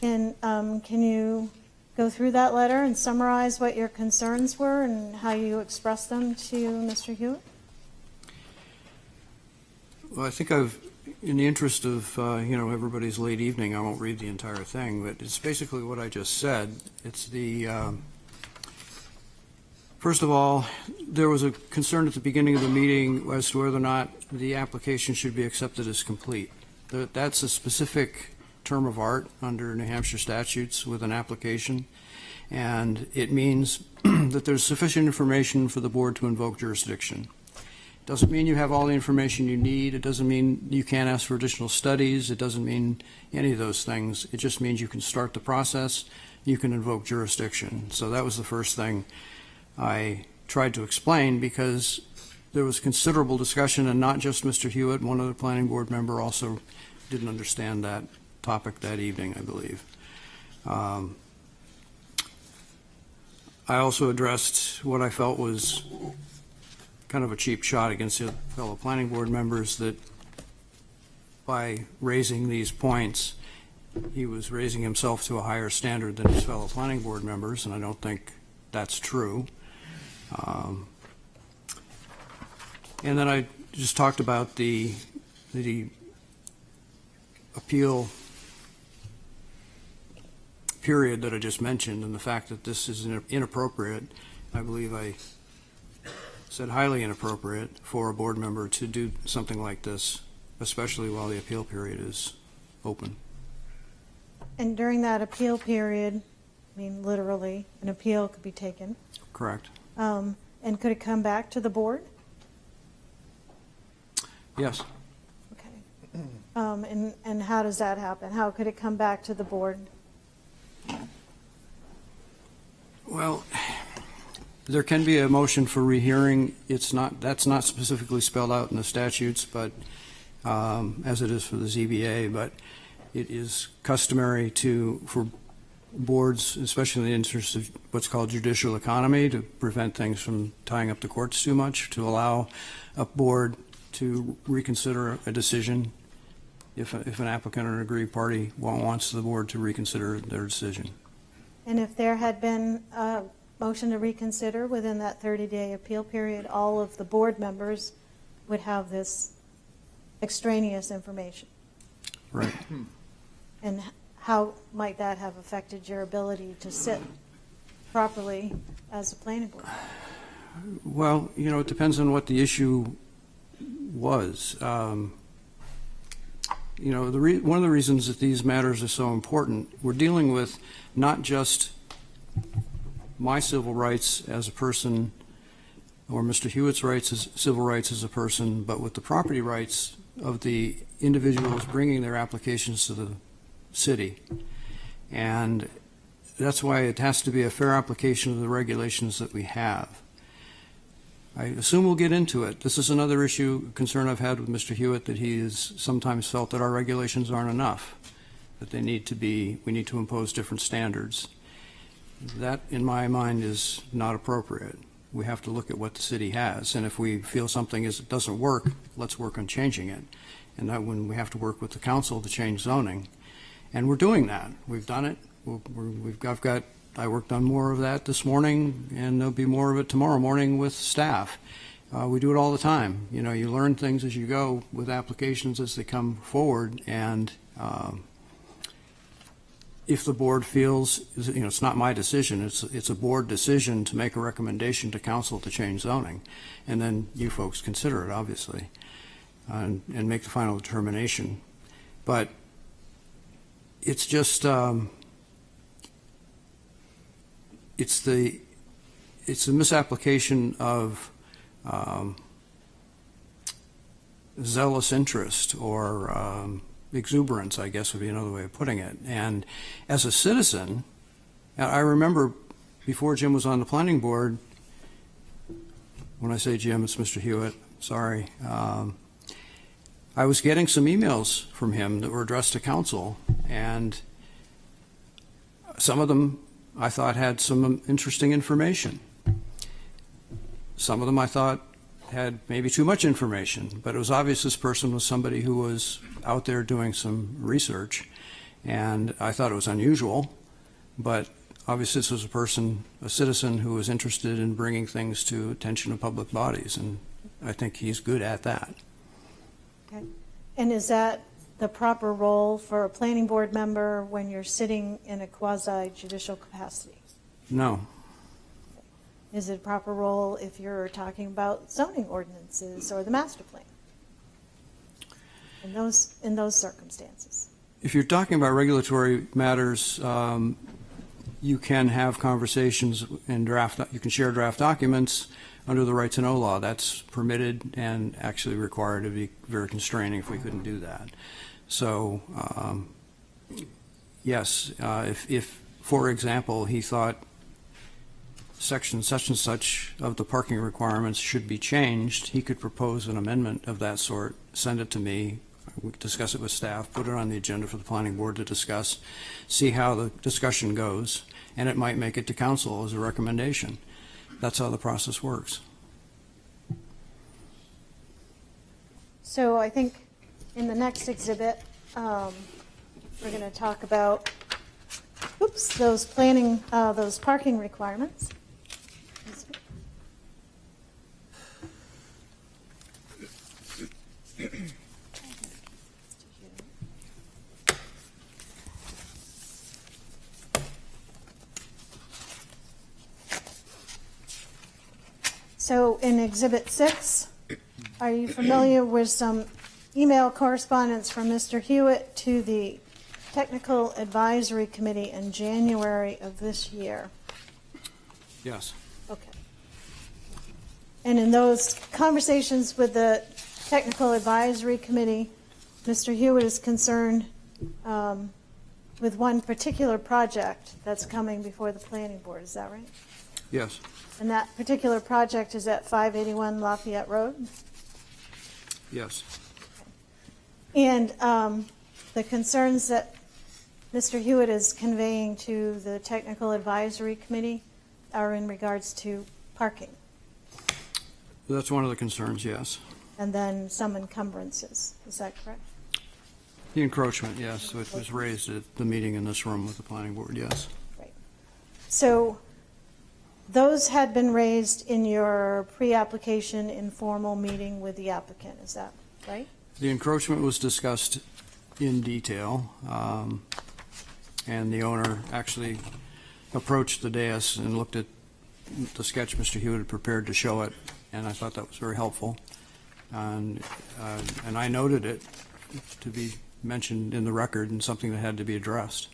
And um, can you go through that letter and summarize what your concerns were and how you expressed them to Mr. Hewitt? Well, I think I've, in the interest of, uh, you know, everybody's late evening, I won't read the entire thing, but it's basically what I just said. It's the, um, first of all, there was a concern at the beginning of the meeting as to whether or not the application should be accepted as complete. That's a specific term of art under New Hampshire statutes with an application, and it means that there's sufficient information for the board to invoke jurisdiction. Doesn't mean you have all the information you need. It doesn't mean you can't ask for additional studies. It doesn't mean any of those things. It just means you can start the process. You can invoke jurisdiction. So that was the first thing I tried to explain because there was considerable discussion and not just Mr. Hewitt, one other planning board member also didn't understand that topic that evening, I believe. Um, I also addressed what I felt was kind of a cheap shot against the fellow planning board members that by raising these points, he was raising himself to a higher standard than his fellow planning board members, and I don't think that's true. Um, And then I just talked about the, the appeal period that I just mentioned and the fact that this is inappropriate. I believe I said highly inappropriate for a board member to do something like this, especially while the appeal period is open. And during that appeal period, I mean, literally, an appeal could be taken, Correct? Um, and could it come back to the board? Yes. Okay. Um, And, and how does that happen? How could it come back to the board? Well, there can be a motion for rehearing. It's not, that's not specifically spelled out in the statutes, but, um, as it is for the ZBA, but it is customary to, for boards, especially in the interest of what's called judicial economy, to prevent things from tying up the courts too much, to allow a board to reconsider a decision if, if an applicant or an aggrieved party wants the board to reconsider their decision. And if there had been a motion to reconsider within that 30-day appeal period, all of the board members would have this extraneous information. Right. And how might that have affected your ability to sit properly as a planning board? Well, you know, it depends on what the issue was. Um, You know, one of the reasons that these matters are so important, we're dealing with not just my civil rights as a person, or Mr. Hewitt's rights as, civil rights as a person, but with the property rights of the individuals bringing their applications to the city. And that's why it has to be a fair application of the regulations that we have. I assume we'll get into it. This is another issue, concern I've had with Mr. Hewitt, that he has sometimes felt that our regulations aren't enough, that they need to be, we need to impose different standards. That, in my mind, is not appropriate. We have to look at what the city has, and if we feel something is, doesn't work, let's work on changing it. And that when we have to work with the council to change zoning. And we're doing that. We've done it. We're- we've, I've got, I worked on more of that this morning, and there'll be more of it tomorrow morning with staff. Uh, we do it all the time. You know, you learn things as you go with applications as they come forward, and um, if the board feels, you know, it's not my decision, it's, it's a board decision to make a recommendation to council to change zoning, and then you folks consider it, obviously, and, and make the final determination. But it's just, um, it's the, it's a misapplication of um, zealous interest or um, exuberance, I guess would be another way of putting it. And as a citizen, I remember before Jim was on the planning board, when I say Jim, it's Mr. Hewitt, sorry, um, I was getting some emails from him that were addressed to council, and some of them I thought had some interesting information. Some of them I thought had maybe too much information, but it was obvious this person was somebody who was out there doing some research, and I thought it was unusual, but obviously this was a person, a citizen who was interested in bringing things to attention of public bodies, and I think he's good at that. Okay. And is that the proper role for a planning board member when you're sitting in a quasi judicial capacity? No, Is it a proper role if you're talking about zoning ordinances or the master plan? In those, in those circumstances? if you're talking about regulatory matters, um, you can have conversations and draft, you can share draft documents under the right to know law. That's permitted and actually required to be very constraining if we couldn't do that. So, um, yes, uh, if, if, for example, he thought section such and such of the parking requirements should be changed, he could propose an amendment of that sort, send it to me, we discuss it with staff, put it on the agenda for the planning board to discuss, see how the discussion goes, and it might make it to council as a recommendation. That's how the process works. So I think in the next exhibit, um, we're going to talk about, oops, those planning, uh, those parking requirements. So in Exhibit 6, are you familiar with some email correspondence from Mr. Hewitt to the Technical Advisory Committee in January of this year? Yes. Okay. And in those conversations with the Technical Advisory Committee, Mr. Hewitt is concerned um, with one particular project that's coming before the planning board, is that right? Yes. And that particular project is at 581 Lafayette Road? Yes. And um, the concerns that Mr. Hewitt is conveying to the Technical Advisory Committee are in regards to parking, That's one of the concerns, yes. and then some encumbrances. Is that correct? The encroachment, yes, which was raised at the meeting in this room with the planning board, yes. So those had been raised in your pre-application informal meeting with the applicant, is that right? The encroachment was discussed in detail, um, and the owner actually approached the dais and looked at the sketch Mr. Hewitt had prepared to show it, and I thought that was very helpful. And, uh, and I noted it to be mentioned in the record and something that had to be addressed.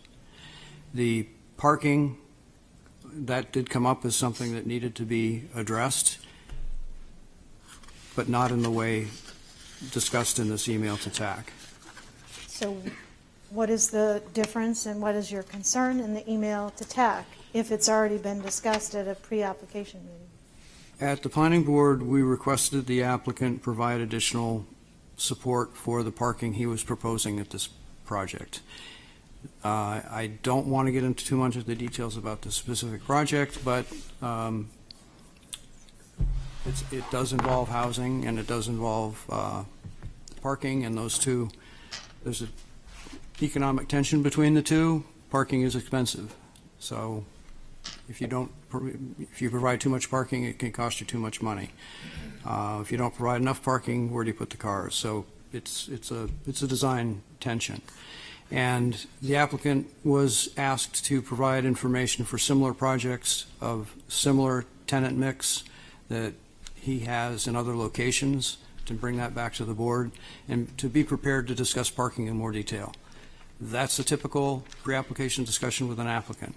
The parking, that did come up as something that needed to be addressed, but not in the way discussed in this email to TAC. So what is the difference and what is your concern in the email to TAC if it's already been discussed at a pre-application meeting? At the planning board, we requested the applicant provide additional support for the parking he was proposing at this project. Uh, I don't want to get into too much of the details about the specific project, but um, it does involve housing and it does involve uh, parking, and those two, there's an economic tension between the two. Parking is expensive, so if you don't, if you provide too much parking, it can cost you too much money. Uh, If you don't provide enough parking, where do you put the cars? So it's, it's a, it's a design tension. And the applicant was asked to provide information for similar projects of similar tenant mix that he has in other locations, to bring that back to the board, and to be prepared to discuss parking in more detail. That's a typical pre-application discussion with an applicant.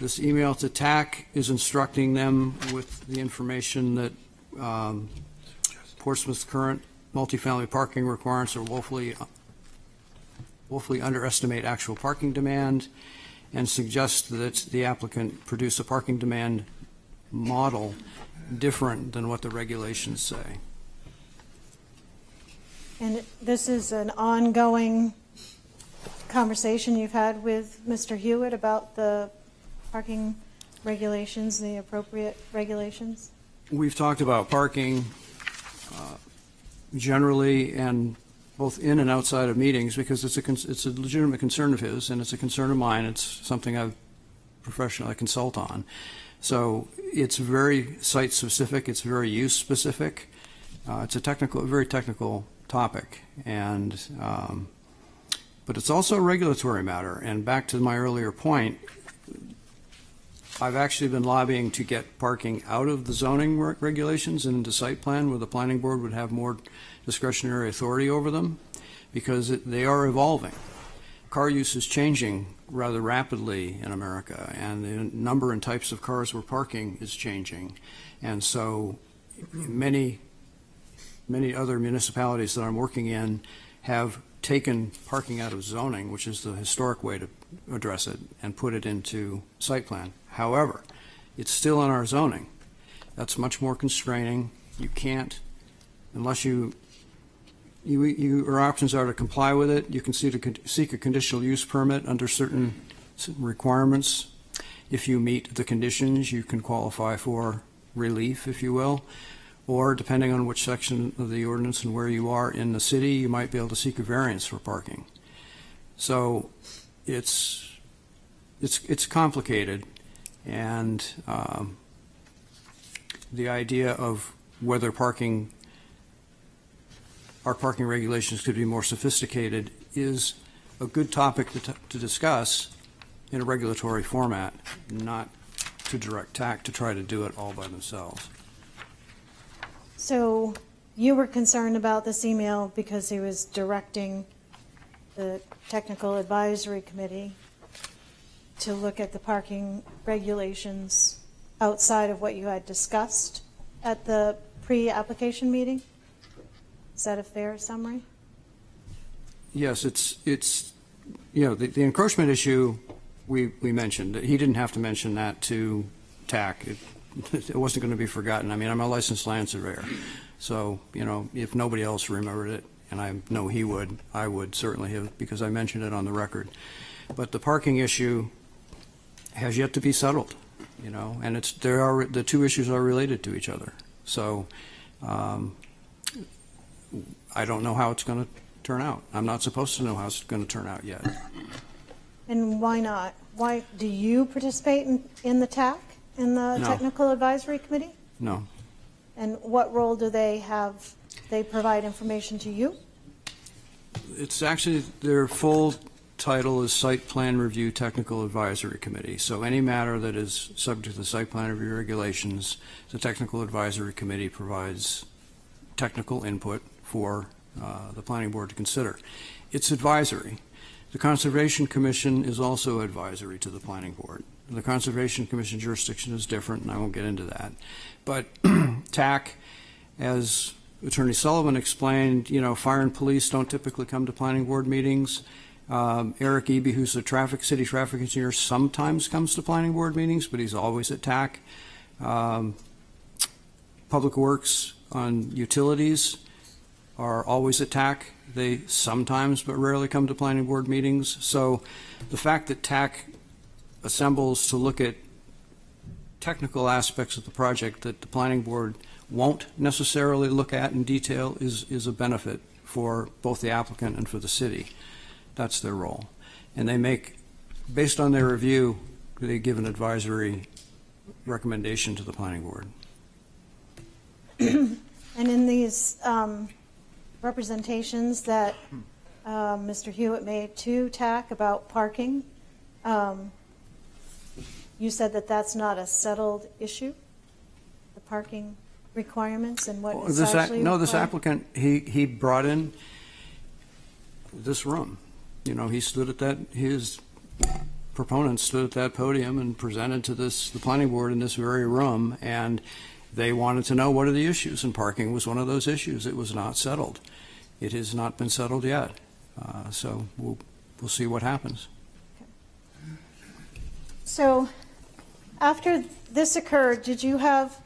This email to TAC is instructing them with the information that um, Portsmouth's current multifamily parking requirements are woefully, woefully underestimate actual parking demand, and suggest that the applicant produce a parking demand model different than what the regulations say. And this is an ongoing conversation you've had with Mr. Hewitt about the parking regulations, the appropriate regulations? We've talked about parking uh, generally and both in and outside of meetings because it's a, it's a legitimate concern of his and it's a concern of mine. It's something I've professionally consult on. So it's very site-specific, it's very use-specific. Uh, It's a technical, very technical topic. And, um, but it's also a regulatory matter. And back to my earlier point, I've actually been lobbying to get parking out of the zoning re- regulations and into site plan where the planning board would have more discretionary authority over them because it- they are evolving. Car use is changing rather rapidly in America and the number and types of cars we're parking is changing. And so many, many other municipalities that I'm working in have taken parking out of zoning, which is the historic way to address it, and put it into site plan. However, it's still in our zoning. That's much more constraining. You can't, unless you, you, you, your options are to comply with it. You can seek a, seek a conditional use permit under certain s- requirements. If you meet the conditions, you can qualify for relief, if you will. Or depending on which section of the ordinance and where you are in the city, you might be able to seek a variance for parking. So it's, it's, it's complicated. And um, the idea of whether parking, our parking regulations could be more sophisticated is a good topic to, to discuss in a regulatory format, not to direct TAC to try to do it all by themselves. So you were concerned about this email because he was directing the Technical Advisory Committee to look at the parking regulations outside of what you had discussed at the pre-application meeting? Is that a fair summary? Yes, it's, it's, you know, the, the encroachment issue, we, we mentioned, he didn't have to mention that to TAC. It, it wasn't going to be forgotten. I mean, I'm a licensed land surveyor, so, you know, if nobody else remembered it, and I know he would, I would certainly have, because I mentioned it on the record. But the parking issue has yet to be settled, you know, and it's, there are, the two issues are related to each other. So, um, I don't know how it's going to turn out. I'm not supposed to know how it's going to turn out yet. And why not? Why, do you participate in, in the TAC, in the No. Technical Advisory Committee? No. And what role do they have? They provide information to you? It's actually, their full title is Site Plan Review Technical Advisory Committee. So any matter that is subject to the site plan review regulations, the Technical Advisory Committee provides technical input for uh, the planning board to consider. It's advisory. The Conservation Commission is also advisory to the planning board. The Conservation Commission jurisdiction is different, and I won't get into that. But TAC, as Attorney Sullivan explained, you know, fire and police don't typically come to planning board meetings. Um, Eric Eby, who's the traffic, city traffic engineer, sometimes comes to planning board meetings, but he's always at TAC. Um, Public Works on utilities are always at TAC. They sometimes, but rarely, come to planning board meetings. So the fact that TAC assembles to look at technical aspects of the project that the planning board won't necessarily look at in detail is, is a benefit for both the applicant and for the city. That's their role. And they make, based on their review, they give an advisory recommendation to the planning board. And in these um, representations that uh, Mr. Hewitt made to TAC about parking, um, you said that that's not a settled issue? The parking requirements and what Well, is this No, this applicant, he, he brought in this room. You know, he stood at that, his proponent stood at that podium and presented to this, the planning board in this very room, and they wanted to know what are the issues, and parking was one of those issues. It was not settled. It has not been settled yet. Uh, So we'll, we'll see what happens. So, after this occurred, did you have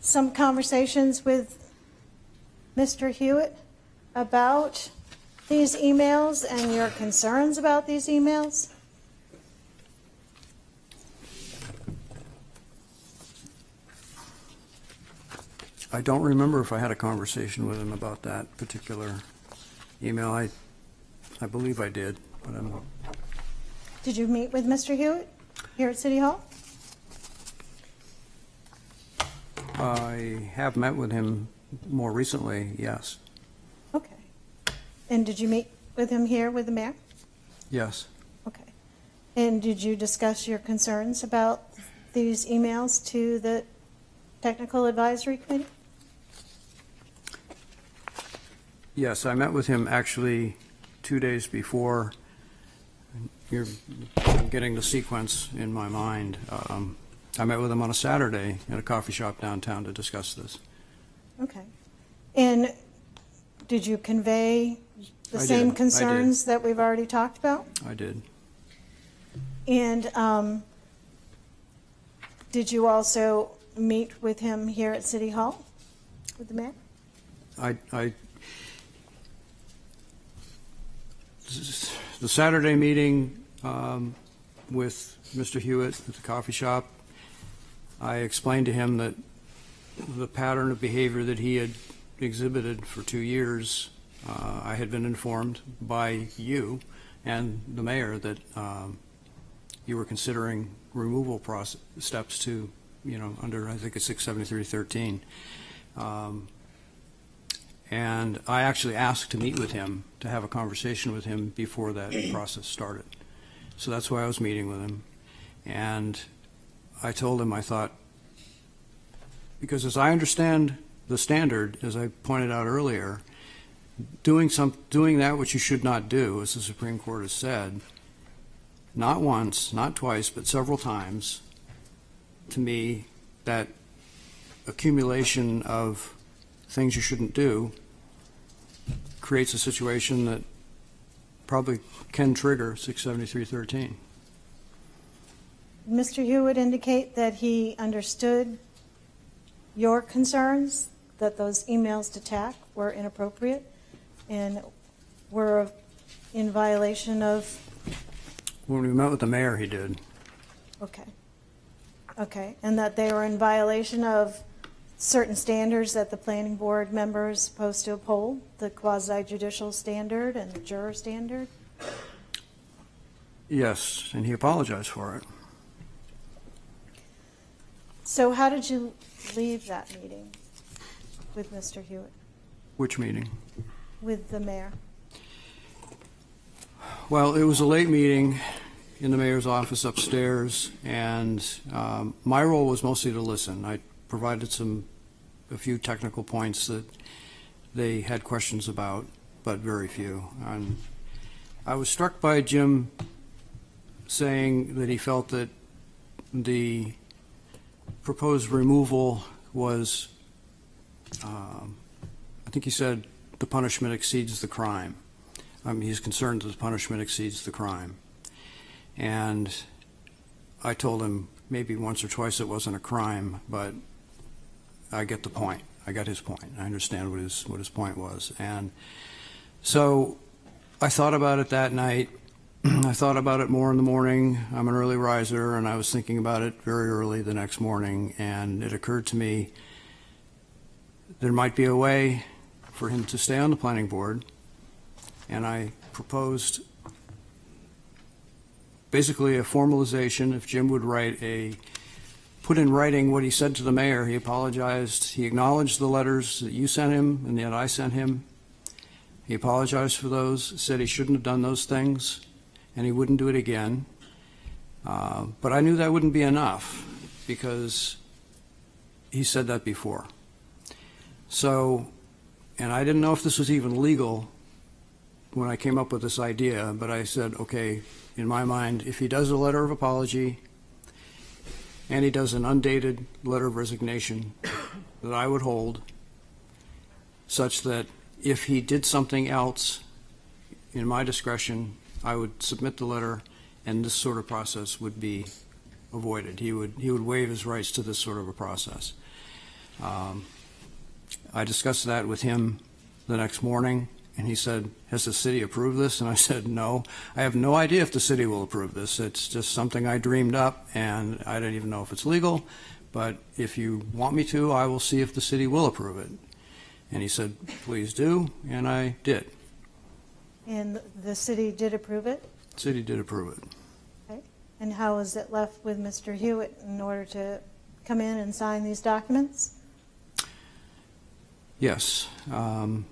some conversations with Mr. Hewitt about these emails and your concerns about these emails? I don't remember if I had a conversation with him about that particular email. I, I believe I did, but I'm, Did you meet with Mr. Hewitt here at City Hall? I have met with him more recently, yes. And did you meet with him here with the mayor? yes. Okay. And did you discuss your concerns about these emails to the Technical Advisory Committee? Yes, I met with him actually two days before. You're getting the sequence in my mind. Um, I met with him on a Saturday at a coffee shop downtown to discuss this. Okay. And did you convey the I same did. concerns that we've already talked about? I did. And um, did you also meet with him here at City Hall with the mayor? I, I, the Saturday meeting um, with Mr. Hewitt at the coffee shop, I explained to him that the pattern of behavior that he had exhibited for two years, uh, I had been informed by you and the mayor that um, you were considering removal process, steps to, you know, under, I think it's 67313. Um, and I actually asked to meet with him, to have a conversation with him before that process started. So that's why I was meeting with him. And I told him I thought, because as I understand the standard, as I pointed out earlier, doing some, doing that which you should not do, as the Supreme Court has said, not once, not twice, but several times, to me, that accumulation of things you shouldn't do creates a situation that probably can trigger 67313. Mr. Hewitt indicate that he understood your concerns, that those emails to TAC were inappropriate? And were in violation of, When we met with the mayor, he did. okay. Okay, and that they were in violation of certain standards that the planning board member is supposed to uphold, the quasi judicial standard and the juror standard? Yes, and he apologized for it. So how did you leave that meeting with Mr. Hewitt, Which meeting? With the mayor? Well, it was a late meeting in the mayor's office upstairs, and um, my role was mostly to listen. I provided some, a few technical points that they had questions about, but very few. And I was struck by Jim saying that he felt that the proposed removal was, um, I think he said, the punishment exceeds the crime. Um, he's concerned that the punishment exceeds the crime. And I told him maybe once or twice it wasn't a crime, but I get the point. I got his point. I understand what his, what his point was. And so I thought about it that night. I thought about it more in the morning. I'm an early riser, and I was thinking about it very early the next morning. And it occurred to me there might be a way for him to stay on the planning board. And I proposed basically a formalization, if Jim would write a, put in writing what he said to the mayor. He apologized, he acknowledged the letters that you sent him and that I sent him. He apologized for those, said he shouldn't have done those things, and he wouldn't do it again. Uh, But I knew that wouldn't be enough, because he said that before. So, and I didn't know if this was even legal when I came up with this idea, but I said, okay, in my mind, if he does a letter of apology and he does an undated letter of resignation that I would hold, such that if he did something else in my discretion, I would submit the letter and this sort of process would be avoided. He would, he would waive his rights to this sort of a process. Um, I discussed that with him the next morning, and he said, has the city approved this? And I said, no. I have no idea if the city will approve this. It's just something I dreamed up, and I don't even know if it's legal, but if you want me to, I will see if the city will approve it. And he said, please do, and I did. And the city did approve it? The City did approve it. Okay. And how was it left with Mr. Hewitt in order to come in and sign these documents? Yes. um,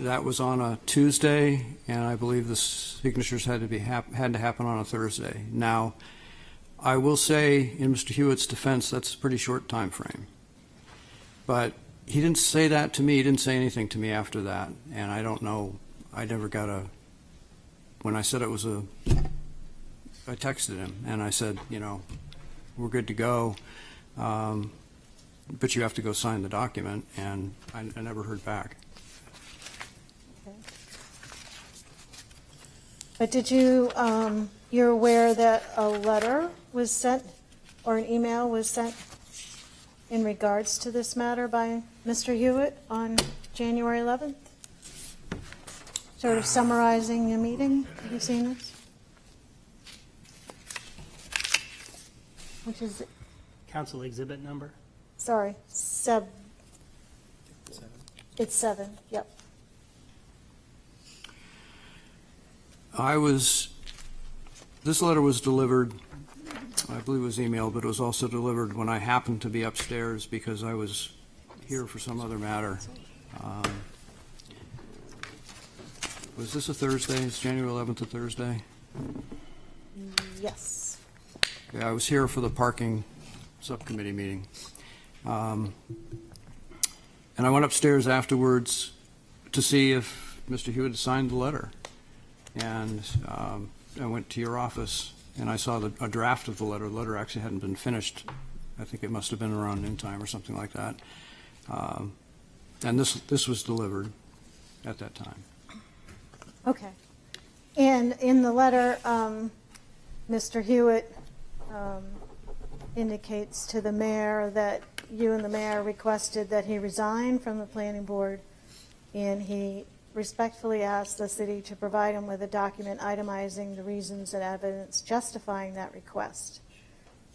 That was on a Tuesday, and I believe the signatures had to be, had to happen on a Thursday. Now, I will say, in Mr. Hewitt's defense, that's a pretty short time frame. But he didn't say that to me, he didn't say anything to me after that, and I don't know, I never got a, when I said it was a, I texted him, and I said, you know, we're good to go. Um, but you have to go sign the document, and I, I never heard back. But did you, um, you're aware that a letter was sent, or an email was sent in regards to this matter by Mr. Hewitt on January 11th? Sort of summarizing the meeting? Have you seen this? Which is, Council exhibit number? sorry, sub, it's seven, yep. I was, this letter was delivered, I believe it was emailed, but it was also delivered when I happened to be upstairs because I was here for some other matter. Um, Was this a Thursday? Is January 11th a Thursday? Yes. Yeah, I was here for the parking subcommittee meeting. Um, And I went upstairs afterwards to see if Mr. Hewitt had signed the letter. And um, I went to your office, and I saw the- a draft of the letter. The letter actually hadn't been finished. I think it must have been around noon time or something like that. Um, And this, this was delivered at that time. Okay. And in the letter, um, Mr. Hewitt um, indicates to the mayor that you and the mayor requested that he resign from the planning board, and he respectfully asked the city to provide him with a document itemizing the reasons and evidence justifying that request.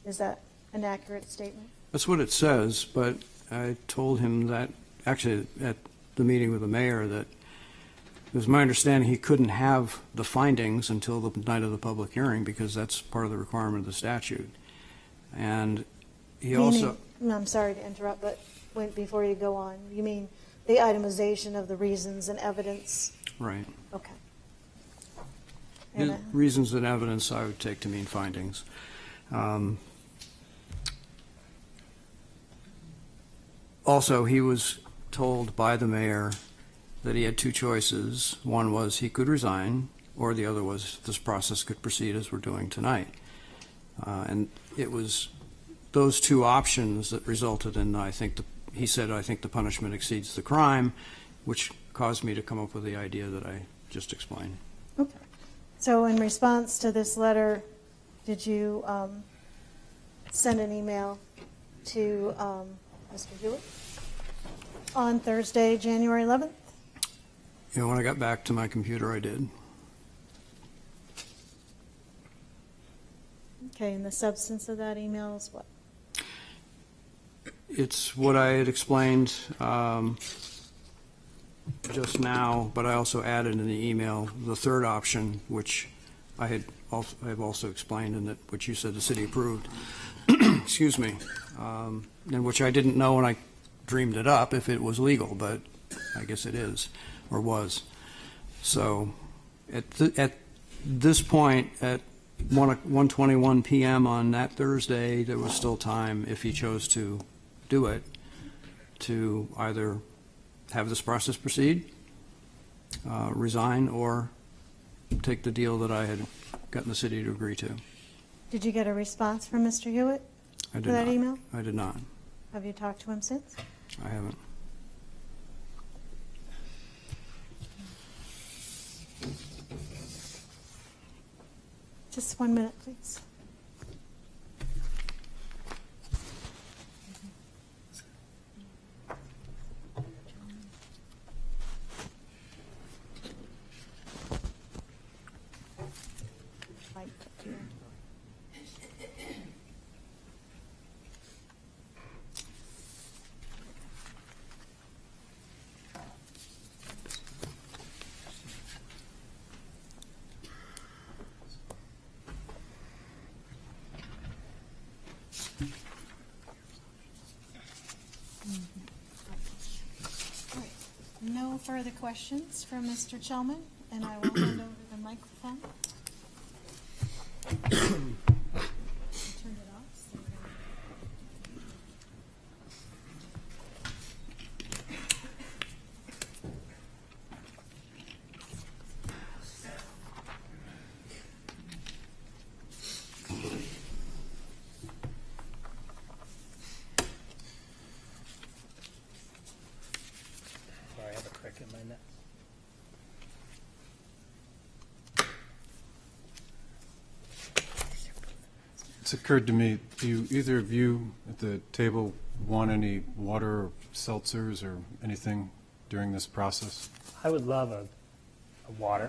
Is that an accurate statement? That's what it says, but I told him that, actually, at the meeting with the mayor, that it was my understanding he couldn't have the findings until the night of the public hearing, because that's part of the requirement of the statute. And he also, Meaning- I'm sorry to interrupt, but wait, before you go on, you mean the itemization of the reasons and evidence? right. Okay. And, uh, Reasons and evidence I would take to mean findings. Um, Also, he was told by the mayor that he had two choices. One was he could resign, or the other was this process could proceed as we're doing tonight. Uh, And it was those two options that resulted in, I think, the- he said, I think the punishment exceeds the crime, which caused me to come up with the idea that I just explained. Okay. So in response to this letter, did you um, send an email to um, Mr. Hewitt on Thursday, January 11th? You know, when I got back to my computer, I did. Okay, and the substance of that email is what? It's what I had explained um, just now, but I also added in the email the third option, which I had also, I have also explained, and that, which you said the city approved. Excuse me. Um, And which I didn't know when I dreamed it up if it was legal, but I guess it is, or was. So at, th- at this point, at one o- 1:21 PM on that Thursday, there was still time, if he chose to do it, to either have this process proceed, uh, resign, or take the deal that I had gotten the city to agree to. Did you get a response from Mr. Hewitt I did that not. email? I did not. Have you talked to him since? I haven't. Just one minute, please. Mike, up here. No further questions from Mr. Chellman, and I will hand over the microphone. Turn it off. so we don't- Sorry, I have a crick in my neck. It's occurred to me, do you, either of you at the table want any water or seltzers or anything during this process? I would love a, a water.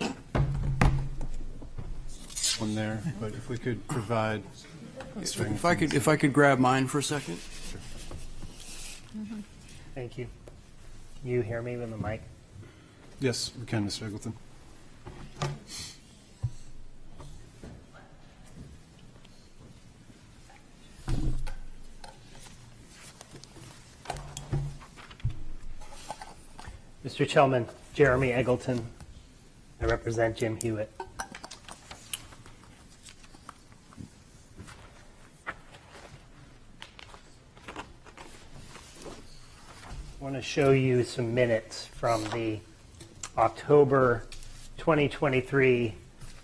One there, but if we could provide. If I could, if I could grab mine for a second? Sure. Thank you. Can you hear me with the mic? Yes, we can, Mr. Eggleton. Mr. Chellman, Jeremy Eggleton. I represent Jim Hewitt. I want to show you some minutes from the October 2023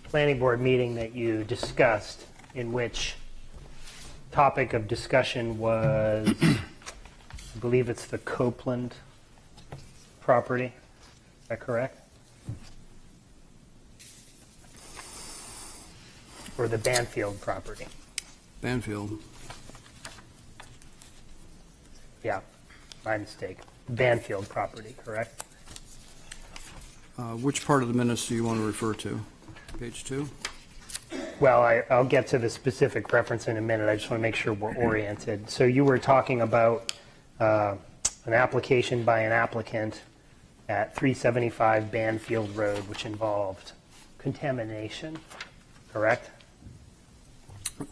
Planning Board meeting that you discussed, in which topic of discussion was, I believe it's the Copeland property. Is that correct? Or the Banfield property? Banfield. Yeah, my mistake. Banfield property, correct? Uh, Which part of the minutes do you want to refer to? Page two? Well, I, I'll get to the specific reference in a minute. I just want to make sure we're oriented. So you were talking about uh, an application by an applicant at 375 Banfield Road, which involved contamination, correct?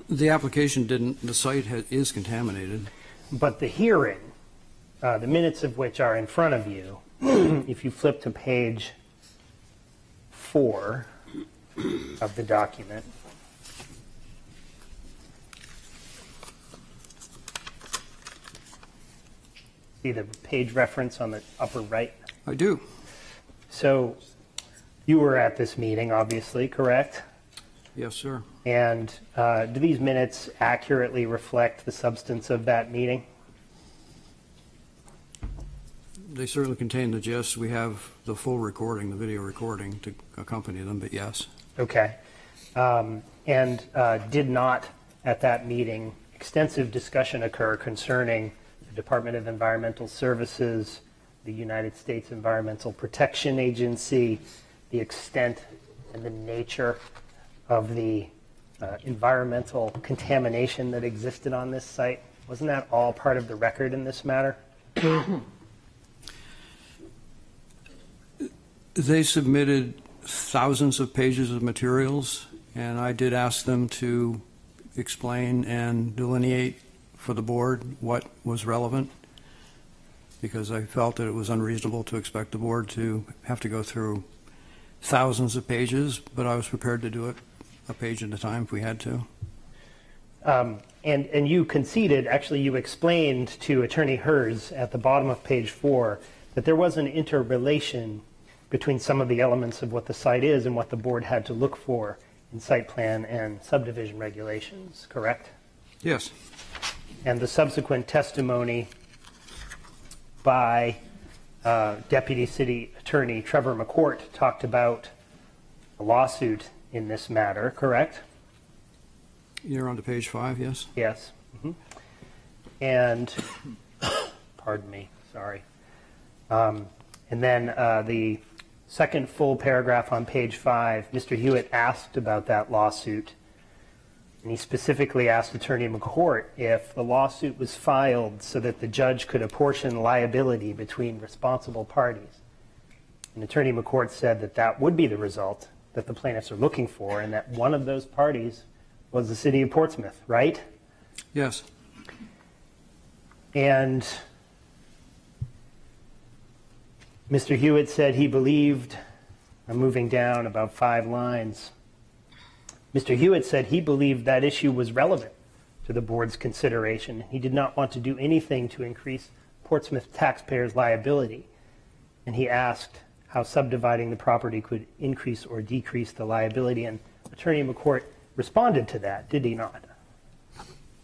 The application didn't, the site ha- is contaminated. But the hearing, uh, the minutes of which are in front of you, if you flip to page four of the document, see the page reference on the upper right? I do. So you were at this meeting, obviously, correct? Yes, sir. And uh, do these minutes accurately reflect the substance of that meeting? They certainly contain the gist. We have the full recording, the video recording to accompany them, but yes. Okay. Um, And uh, did not, at that meeting, extensive discussion occur concerning the Department of Environmental Services, the United States Environmental Protection Agency, the extent and the nature of the uh, environmental contamination that existed on this site? Wasn't that all part of the record in this matter? They submitted thousands of pages of materials, and I did ask them to explain and delineate for the board what was relevant, because I felt that it was unreasonable to expect the board to have to go through thousands of pages, but I was prepared to do it a page at a time if we had to. Um, And, and you conceded, actually, you explained to Attorney Hers at the bottom of page four that there was an interrelation between some of the elements of what the site is and what the board had to look for in site plan and subdivision regulations, correct? Yes. And the subsequent testimony by uh, Deputy City Attorney Trevor McCourt talked about a lawsuit in this matter, correct? You're on to page five, yes? Yes. Mhm. And, pardon me, sorry. Um, And then uh, the second full paragraph on page five, Mr. Hewitt asked about that lawsuit. And he specifically asked Attorney McCourt if the lawsuit was filed so that the judge could apportion liability between responsible parties. And Attorney McCourt said that that would be the result that the plaintiffs are looking for, and that one of those parties was the city of Portsmouth, right? Yes. And Mr. Hewitt said he believed, I'm moving down about five lines. Mr. Hewitt said he believed that issue was relevant to the board's consideration. He did not want to do anything to increase Portsmouth taxpayers' liability. And he asked how subdividing the property could increase or decrease the liability. And Attorney McCourt responded to that, did he not?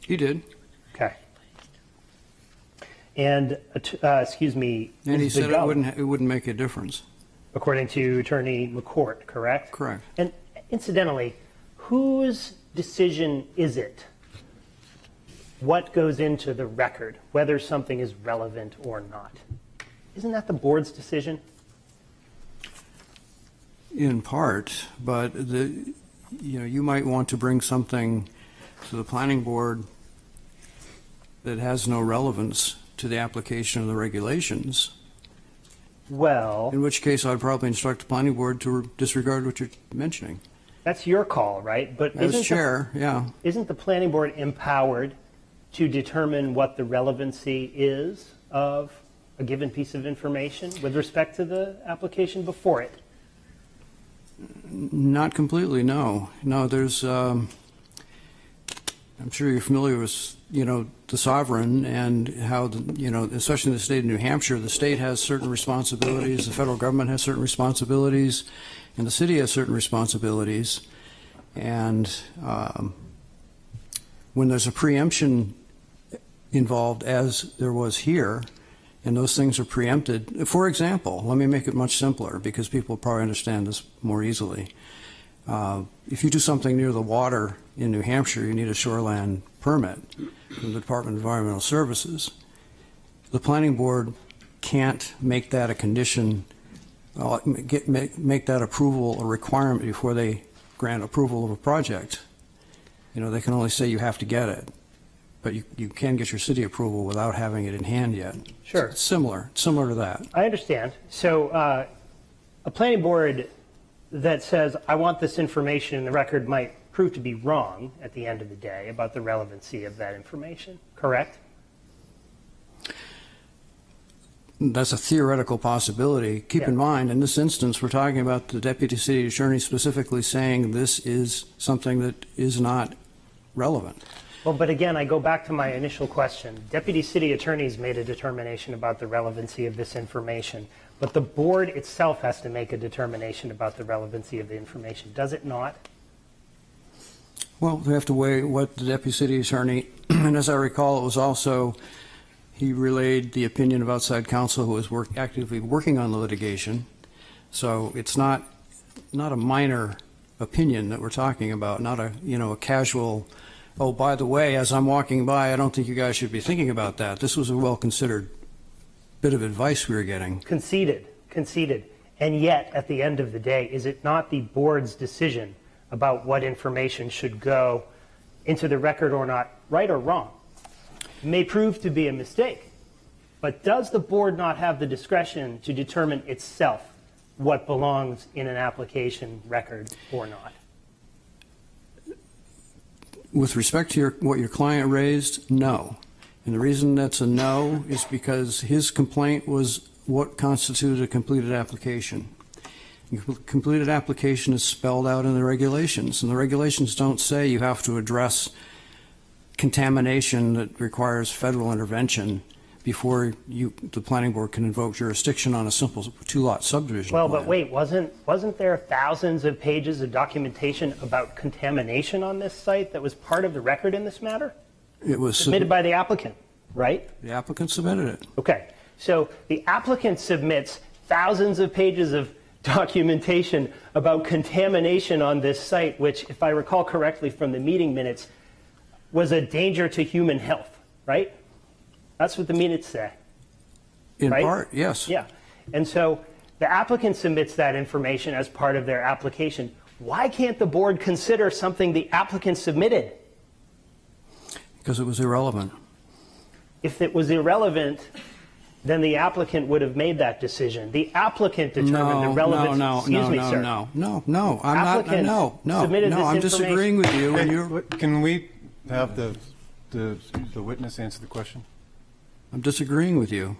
He did. Okay. And, uh, excuse me. And he said it wouldn't, it wouldn't make a difference. According to Attorney McCourt, correct? Correct. And incidentally, whose decision is it? What goes into the record, whether something is relevant or not? Isn't that the board's decision? In part, but the, you know, you might want to bring something to the planning board that has no relevance to the application of the regulations, Well, in which case I'd probably instruct the planning board to disregard what you're mentioning. That's your call, right? But As isn't the- chair, yeah. Isn't the planning board empowered to determine what the relevancy is of a given piece of information with respect to the application before it? Not completely, no. No, there's, um, I'm sure you're familiar with, you know, the sovereign and how, the you know, especially in the state of New Hampshire, the state has certain responsibilities, the federal government has certain responsibilities, and the city has certain responsibilities. And um, when there's a preemption involved, as there was here, and those things are preempted. For example, let me make it much simpler because people probably understand this more easily. Uh, if you do something near the water in New Hampshire, you need a shoreland permit from the Department of Environmental Services. the planning board can't make that a condition, uh, get, make, make that approval a requirement before they grant approval of a project. You know, they can only say you have to get it, but you, you can get your city approval without having it in hand yet. Sure. It's similar, similar to that. I understand. So uh, a planning board that says, I want this information in the record might prove to be wrong at the end of the day about the relevancy of that information, correct? That's a theoretical possibility. Keep in mind, in this instance, we're talking about the deputy city attorney specifically saying this is something that is not relevant. Well, but again, I go back to my initial question. Deputy city attorneys made a determination about the relevancy of this information, but the board itself has to make a determination about the relevancy of the information, does it not? Well, we have to weigh what the deputy city attorney, and as I recall, it was also, he relayed the opinion of outside counsel who was work, actively working on the litigation. So it's not, not a minor opinion that we're talking about, not a, you know, a casual, oh, by the way, as I'm walking by, I don't think you guys should be thinking about that. This was a well-considered bit of advice we were getting. Conceded, conceded. And yet, at the end of the day, is it not the board's decision about what information should go into the record or not, right or wrong? May prove to be a mistake, but does the board not have the discretion to determine itself what belongs in an application record or not? With respect to your, what your client raised, no. And the reason that's a no is because his complaint was what constituted a completed application. Completed application is spelled out in the regulations, and the regulations don't say you have to address contamination that requires federal intervention before you, the planning board can invoke jurisdiction on a simple two-lot subdivision Well, but wait, wasn't, wasn't there thousands of pages of documentation about contamination on this site that was part of the record in this matter? It was, Submitted by the applicant, right? the applicant submitted it. Okay, so the applicant submits thousands of pages of documentation about contamination on this site, which, if I recall correctly from the meeting minutes, was a danger to human health, right? That's what the minutes say. In Right? part, yes. Yeah. And so the applicant submits that information as part of their application. Why can't the board consider something the applicant submitted? Because it was irrelevant. If it was irrelevant, then the applicant would have made that decision. The applicant determined the relevance. no, no, Excuse no, me, no, sir. no, no, no, I'm not, Applicant no, no, submitted no, I'm disagreeing with you, and you're, Can we have the, the, the witness answer the question? I'm disagreeing with you.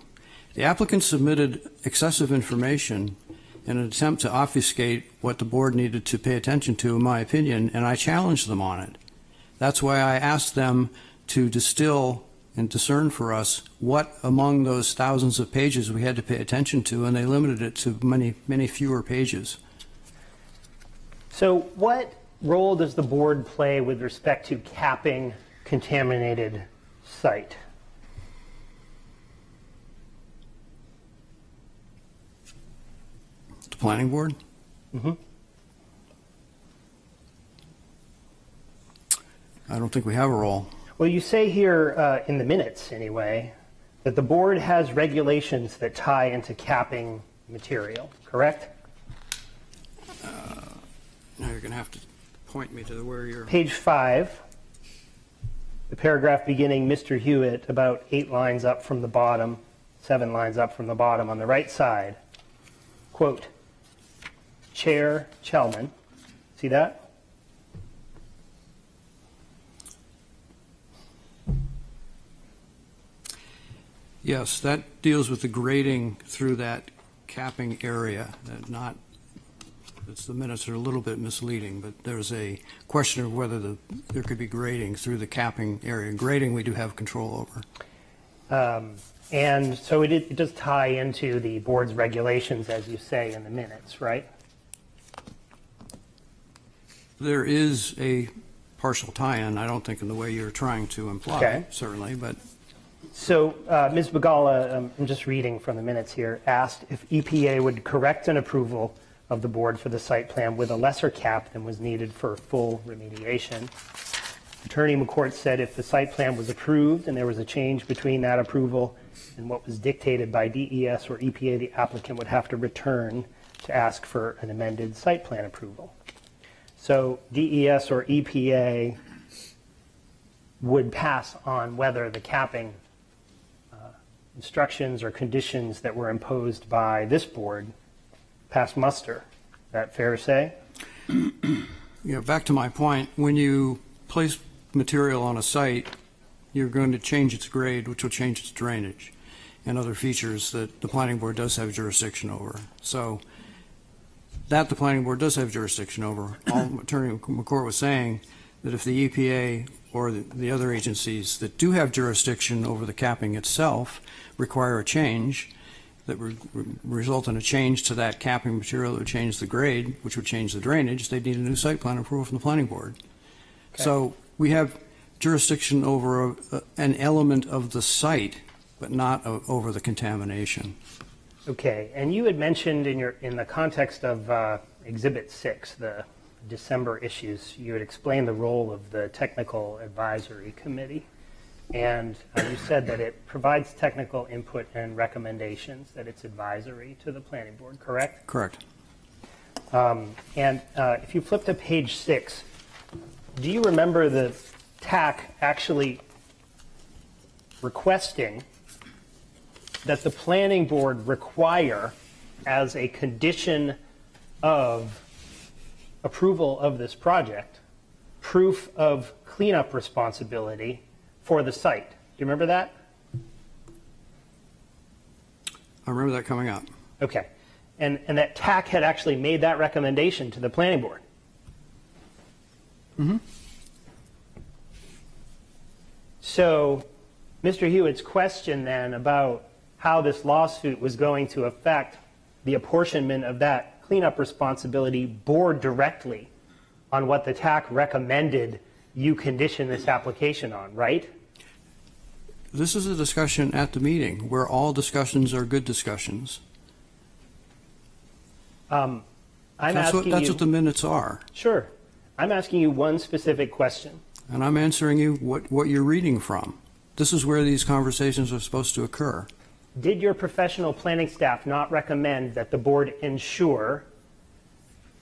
The applicant submitted excessive information in an attempt to obfuscate what the board needed to pay attention to, in my opinion, and I challenged them on it. That's why I asked them to distill and discern for us what among those thousands of pages we had to pay attention to, and they limited it to many, many fewer pages. So what role does the board play with respect to capping contaminated site? The planning board? Mhm. I don't think we have a role. Well, you say here uh, in the minutes, anyway, that the board has regulations that tie into capping material, correct? Now you're going to have to point me to where you're. Page five, the paragraph beginning, Mr. Hewitt, about eight lines up from the bottom, seven lines up from the bottom on the right side. Quote, Chair Chellman, see that? Yes, that deals with the grading through that capping area, not, it's, the minutes are a little bit misleading, but there's a question of whether the, there could be grading through the capping area. Grading, we do have control over. Um, And so it, it does tie into the board's regulations, as you say in the minutes, right? There is a partial tie-in, I don't think in the way you're trying to imply, Okay. certainly, but So uh, Ms. Bagala, um, I'm just reading from the minutes here, asked if EPA would correct an approval of the board for the site plan with a lesser cap than was needed for full remediation. Attorney McCourt said if the site plan was approved and there was a change between that approval and what was dictated by DES or EPA, the applicant would have to return to ask for an amended site plan approval. So DES or EPA would pass on whether the capping uh, instructions or conditions that were imposed by this board pass muster. Is that fair to say? Yeah, back to my point, when you place material on a site, you're going to change its grade, which will change its drainage and other features that the planning board does have jurisdiction over. So that the planning board does have jurisdiction over. All Attorney McCourt was saying that if the EPA or the, the other agencies that do have jurisdiction over the capping itself require a change that would re- result in a change to that capping material that would change the grade, which would change the drainage, they'd need a new site plan approval from the planning board. So we have jurisdiction over a, a- an element of the site, but not o- over the contamination. Okay, and you had mentioned in your, in the context of uh, Exhibit 6, the December issues, you had explained the role of the Technical Advisory Committee. And uh, you said that it provides technical input and recommendations, that it's advisory to the planning board, correct? Correct. Um, And uh, if you flip to page six, do you remember the TAC actually requesting that the planning board require as a condition of approval of this project, proof of cleanup responsibility for the site? Do you remember that? I remember that coming up. Okay. And, and that TAC had actually made that recommendation to the planning board. Mm-hmm. So, Mr. Hewitt's question then about how this lawsuit was going to affect the apportionment of that cleanup responsibility bore directly on what the TAC recommended you condition this application on, right? This is a discussion at the meeting where all discussions are good discussions. Um, I'm That's what, that's you. what the minutes are. Sure. I'm asking you one specific question. And I'm answering you what, what you're reading from. This is where these conversations are supposed to occur. Did your professional planning staff not recommend that the board ensure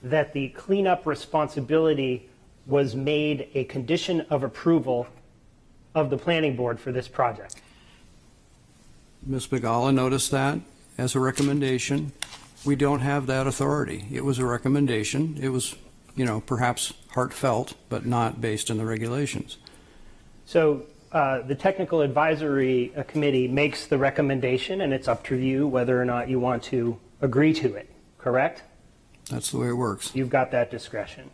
that the cleanup responsibility was made a condition of approval of the planning board for this project? Ms. Begala noticed that as a recommendation. We don't have that authority. It was a recommendation. It was, you know, perhaps heartfelt, but not based in the regulations. So uh, the technical advisory uh, committee makes the recommendation, and it's up to you whether or not you want to agree to it, correct? That's the way it works. You've got that discretion.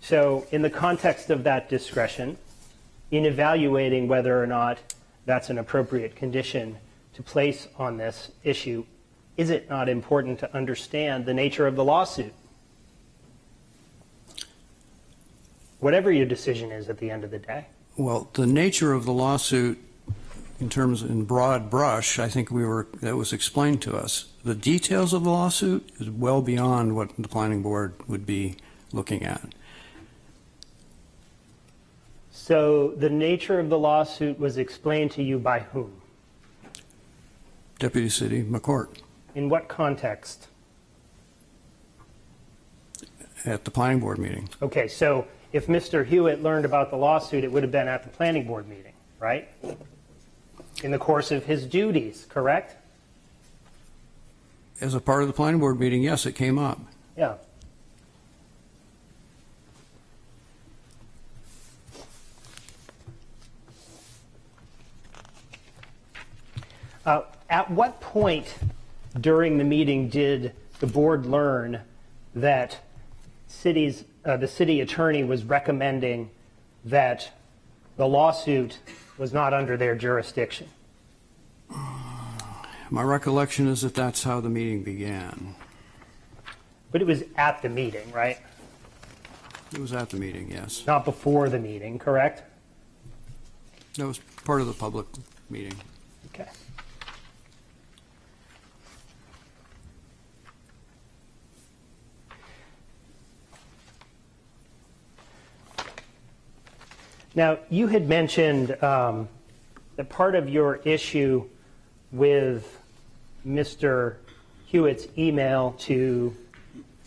So, in the context of that discretion, in evaluating whether or not that's an appropriate condition to place on this issue, is it not important to understand the nature of the lawsuit? Whatever your decision is at the end of the day. Well, the nature of the lawsuit, in terms in broad brush, I think we were that was explained to us. The details of the lawsuit is well beyond what the planning board would be looking at. So, the nature of the lawsuit was explained to you by whom? Deputy City McCourt In what context? at the planning board meeting. Okay, so if Mr. Hewitt learned about the lawsuit, it would have been at the planning board meeting, right? In the course of his duties, correct? As a part of the planning board meeting, yes, it came up. Yeah. Uh, At what point during the meeting did the board learn that cities, uh, the city attorney was recommending that the lawsuit was not under their jurisdiction? My recollection is that that's how the meeting began. But it was at the meeting, right? It was at the meeting, yes. Not before the meeting, correct? That was part of the public meeting. Okay. Now, you had mentioned um, that part of your issue with Mr. Hewitt's email to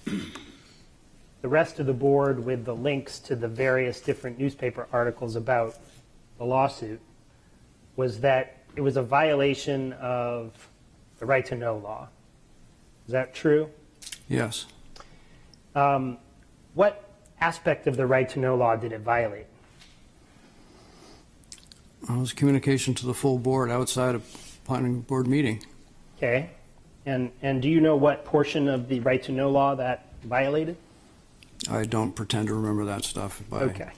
the rest of the board with the links to the various different newspaper articles about the lawsuit was that it was a violation of the right to know law. Is that true? Yes. Um, what aspect of the right to know law did it violate? Uh, it was communication to the full board outside of planning board meeting. Okay. And, and do you know what portion of the right to know law that violated? I don't pretend to remember that stuff. by- Okay.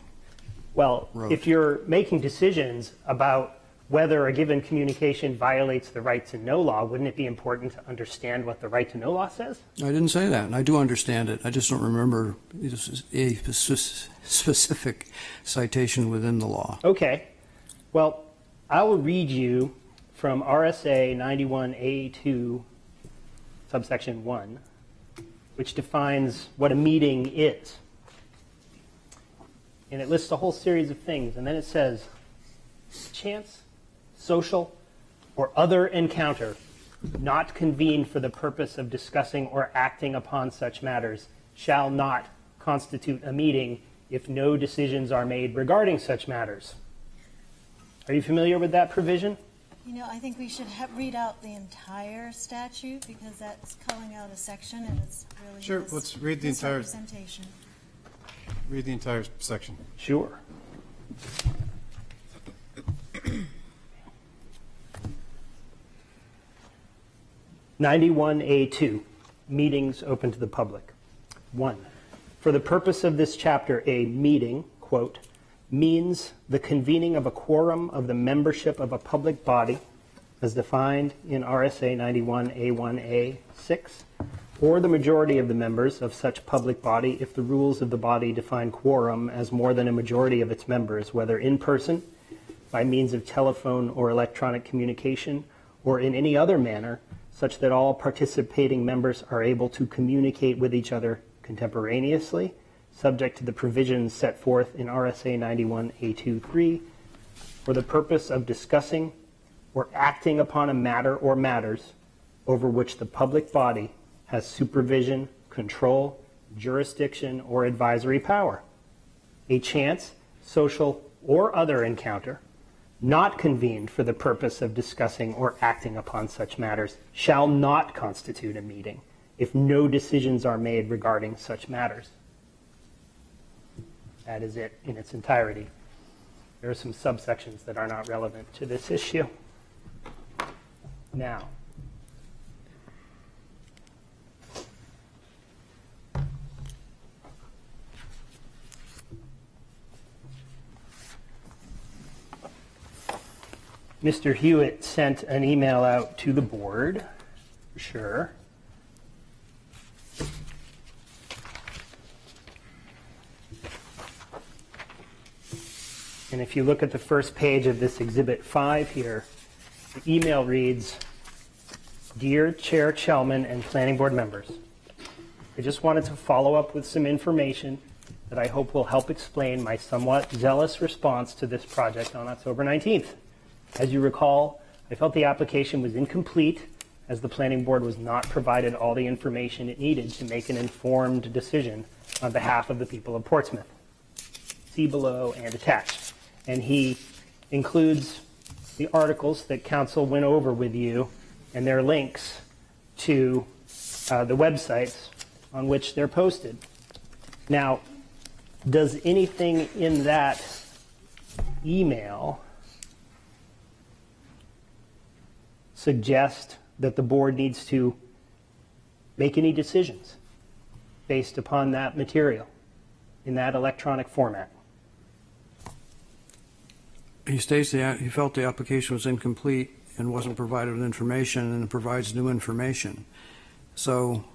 Well, Road. if you're making decisions about whether a given communication violates the right to know law, wouldn't it be important to understand what the right to know law says? I didn't say that, and I do understand it. I just don't remember a specific citation within the law. Okay. Well, I will read you from RSA 91A2, subsection 1, which defines what a meeting is. And it lists a whole series of things. And then it says chance, social, or other encounter not convened for the purpose of discussing or acting upon such matters shall not constitute a meeting if no decisions are made regarding such matters. Are you familiar with that provision? You know, I think we should ha- read out the entire statute because that's calling out a section and it's really Sure, mis- let's read the entire- misrepresentation. Read the entire section. Sure. Ninety-one A two, meetings open to the public. One, for the purpose of this chapter, a meeting, quote, means the convening of a quorum of the membership of a public body as defined in RSA 91A1A 6, or the majority of the members of such public body if the rules of the body define quorum as more than a majority of its members, whether in person, by means of telephone or electronic communication, or in any other manner, such that all participating members are able to communicate with each other contemporaneously, subject to the provisions set forth in RSA 91A23, for the purpose of discussing or acting upon a matter or matters over which the public body has supervision, control, jurisdiction, or advisory power. A chance, social, or other encounter not convened for the purpose of discussing or acting upon such matters shall not constitute a meeting if no decisions are made regarding such matters. That is it in its entirety. There are some subsections that are not relevant to this issue. Now, Mr. Hewitt sent an email out to the board, sure. And if you look at the first page of this Exhibit 5 here, the email reads, Dear Chair Chellman and Planning Board members, I just wanted to follow up with some information that I hope will help explain my somewhat zealous response to this project on October 19th. As you recall, I felt the application was incomplete as the Planning Board was not provided all the information it needed to make an informed decision on behalf of the people of Portsmouth. See below and attached. And he includes the articles that council went over with you and their links to uh, the websites on which they're posted. Now, does anything in that email suggest that the board needs to make any decisions based upon that material in that electronic format? He states that he felt the application was incomplete and wasn't provided with information and provides new information. So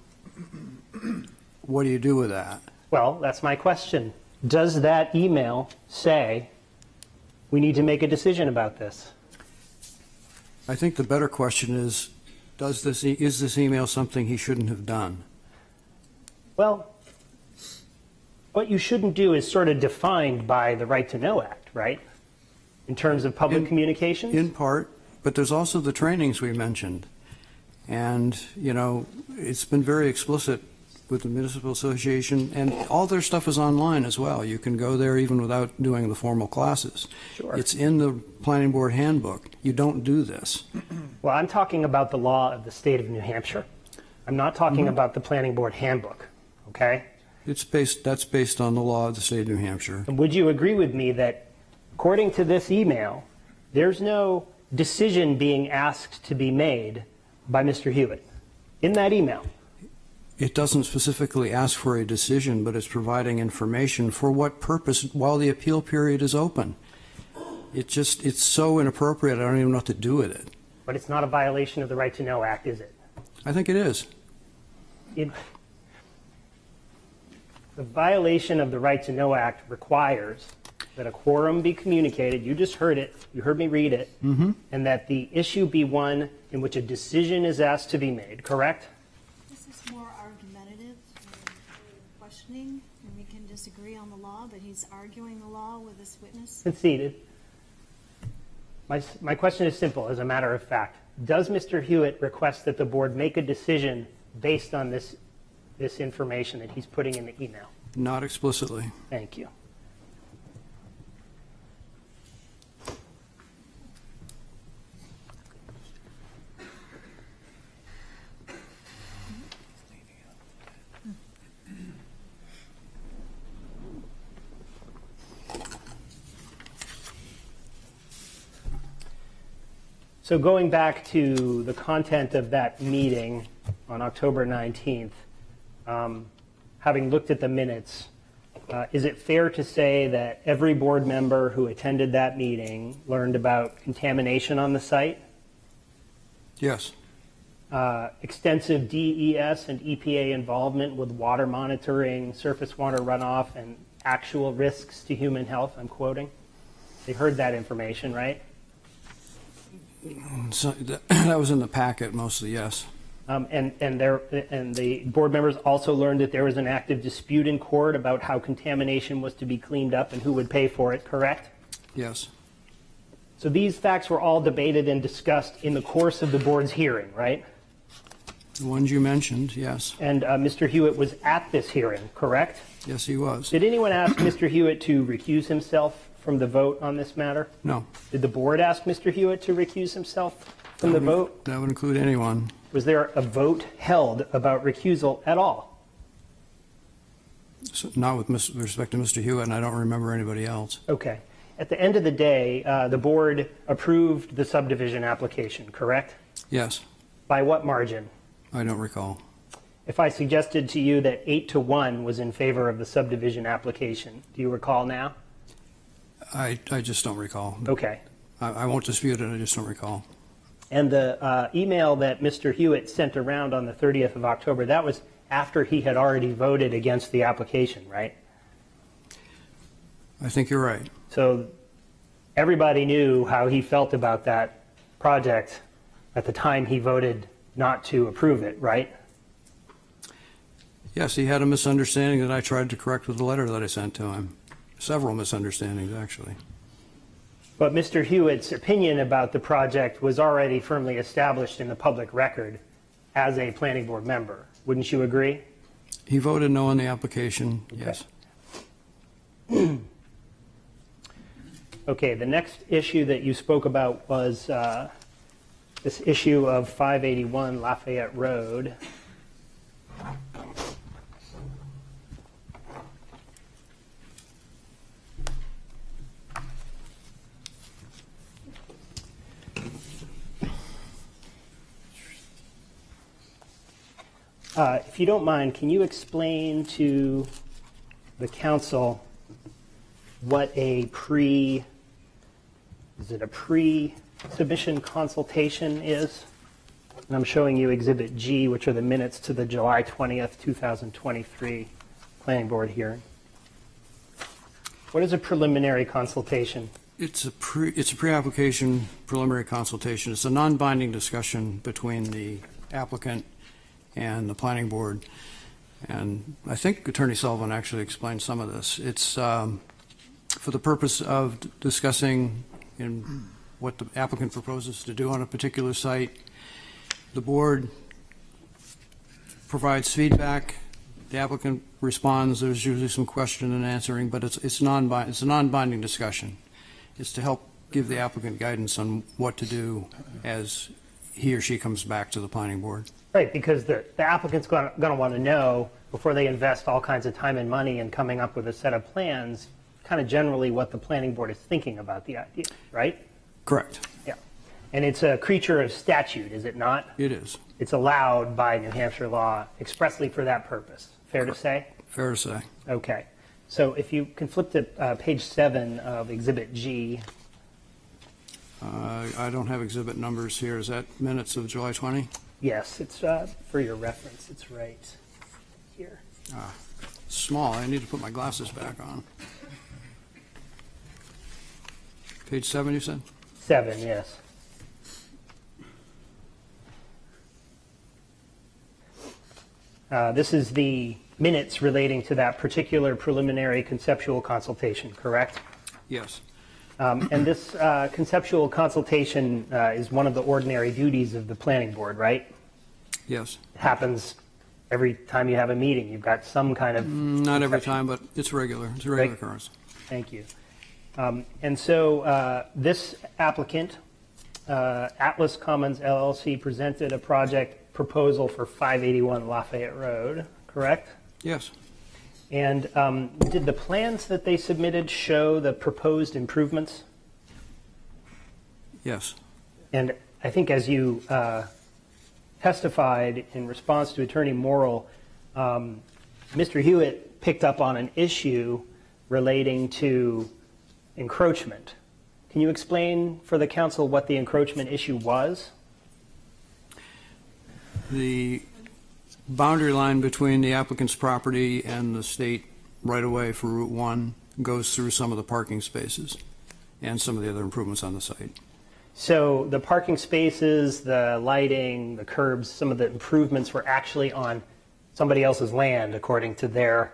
what do you do with that? Well, that's my question. Does that email say we need to make a decision about this? I think the better question is, does this, e- is this email something he shouldn't have done? Well, what you shouldn't do is sort of defined by the Right to Know Act, right? In terms of public In- communications? In part, but there's also the trainings we mentioned. And, you know, it's been very explicit with the municipal association, and all their stuff is online as well. You can go there even without doing the formal classes. Sure. It's in the planning board handbook. You don't do this. Well, I'm talking about the law of the state of New Hampshire. I'm not talking mm-hmm. about the planning board handbook, okay? It's based, that's based on the law of the state of New Hampshire. And would you agree with me that according to this email, there's no decision being asked to be made by Mr. Hewitt in that email? It doesn't specifically ask for a decision, but it's providing information for what purpose while the appeal period is open. It just, it's so inappropriate, I don't even know what to do with it. But it's not a violation of the Right to Know Act, is it? I think it is. It, the violation of the Right to Know Act requires that a quorum be communicated. You just heard it. You heard me read it. Mm-hmm. And that the issue be one in which a decision is asked to be made, correct? This is more argumentative and questioning, and we can disagree on the law, but he's arguing the law with this witness. Conceded. My, my question is simple, as a matter of fact. Does Mr. Hewitt request that the board make a decision based on this, this information that he's putting in the email? Not explicitly. Thank you. So going back to the content of that meeting on October 19th, um, having looked at the minutes, uh, is it fair to say that every board member who attended that meeting learned about contamination on the site, Yes. uh, extensive DES and EPA involvement with water monitoring, surface water runoff, and actual risks to human health? I'm quoting. They heard that information, right? So that was in the packet mostly, yes. Um, and, and there, and the board members also learned that there was an active dispute in court about how contamination was to be cleaned up and who would pay for it, correct? Yes. So these facts were all debated and discussed in the course of the board's hearing, right? The ones you mentioned, yes. And uh, Mr. Hewitt was at this hearing, correct? Yes, he was. Did anyone ask Mr. Hewitt to recuse himself from the vote on this matter? No. Did the board ask Mr. Hewitt to recuse himself from the vote? That would include anyone. Was there a vote held about recusal at all? So Not with mis- respect to Mr. Hewitt, and I don't remember anybody else. Okay. At the end of the day, uh, the board approved the subdivision application, correct? Yes, By what margin? I don't recall. If I suggested to you that eight to one was in favor of the subdivision application, do you recall now? I, I just don't recall. Okay. I, I won't dispute it, I just don't recall. And the uh, email that Mr. Hewitt sent around on the 30th of October, that was after he had already voted against the application, right? I think you're right. So everybody knew how he felt about that project at the time he voted not to approve it, right? Yes, he had a misunderstanding that I tried to correct with the letter that I sent to him. Several misunderstandings, actually. But Mr. Hewitt's opinion about the project was already firmly established in the public record as a planning board member. Wouldn't you agree? He voted no on the application, yes. Okay, the next issue that you spoke about was uh, this issue of 581 Lafayette Road. Uh, If you don't mind, can you explain to the council what a pre, is it a pre-submission consultation is? And I'm showing you Exhibit G, which are the minutes to the July 20th, 2023 Planning Board hearing. What is a preliminary consultation? It's a pre, it's a pre-application preliminary consultation. It's a non-binding discussion between the applicant and the planning board. And I think Attorney Sullivan actually explained some of this. It's um, for the purpose of discussing in what the applicant proposes to do on a particular site. The board provides feedback, the applicant responds, there's usually some question and answering, but it's, it's non it's a non-binding discussion. It's to help give the applicant guidance on what to do as he or she comes back to the planning board. Right, because the the applicant's going to want to know, before they invest all kinds of time and money in coming up with a set of plans, kind of generally what the planning board is thinking about the idea, right? Correct. Yeah. And it's a creature of statute, is it not? It is. It's allowed by New Hampshire law expressly for that purpose. Fair to say? Fair to say. Okay. So if you can flip to uh, page seven of Exhibit G, I don't have exhibit numbers here. Is that minutes of July 20? yes, it's uh, for your reference. It's right here. Small, I need to put my glasses back on. Page seven, you said? Seven, yes. Uh, This is the minutes relating to that particular preliminary conceptual consultation, correct? Yes. Um, And this uh, conceptual consultation uh, is one of the ordinary duties of the planning board, right? Yes. It happens every time you have a meeting. You've got some kind of. Not every time, but it's regular. It's a regular Reg- occurrence. Thank you. Um, And so uh, this applicant, uh, Atlas Commons LLC, presented a project proposal for 581 Lafayette Road, correct? Yes. And um, did the plans that they submitted show the proposed improvements? Yes. And I think as you uh, testified in response to Attorney Morrell, um, Mr. Hewitt picked up on an issue relating to encroachment. Can you explain for the council what the encroachment issue was? The boundary line between the applicant's property and the state right-of-way for Route 1 goes through some of the parking spaces and some of the other improvements on the site. So the parking spaces, the lighting, the curbs, some of the improvements were actually on somebody else's land according to their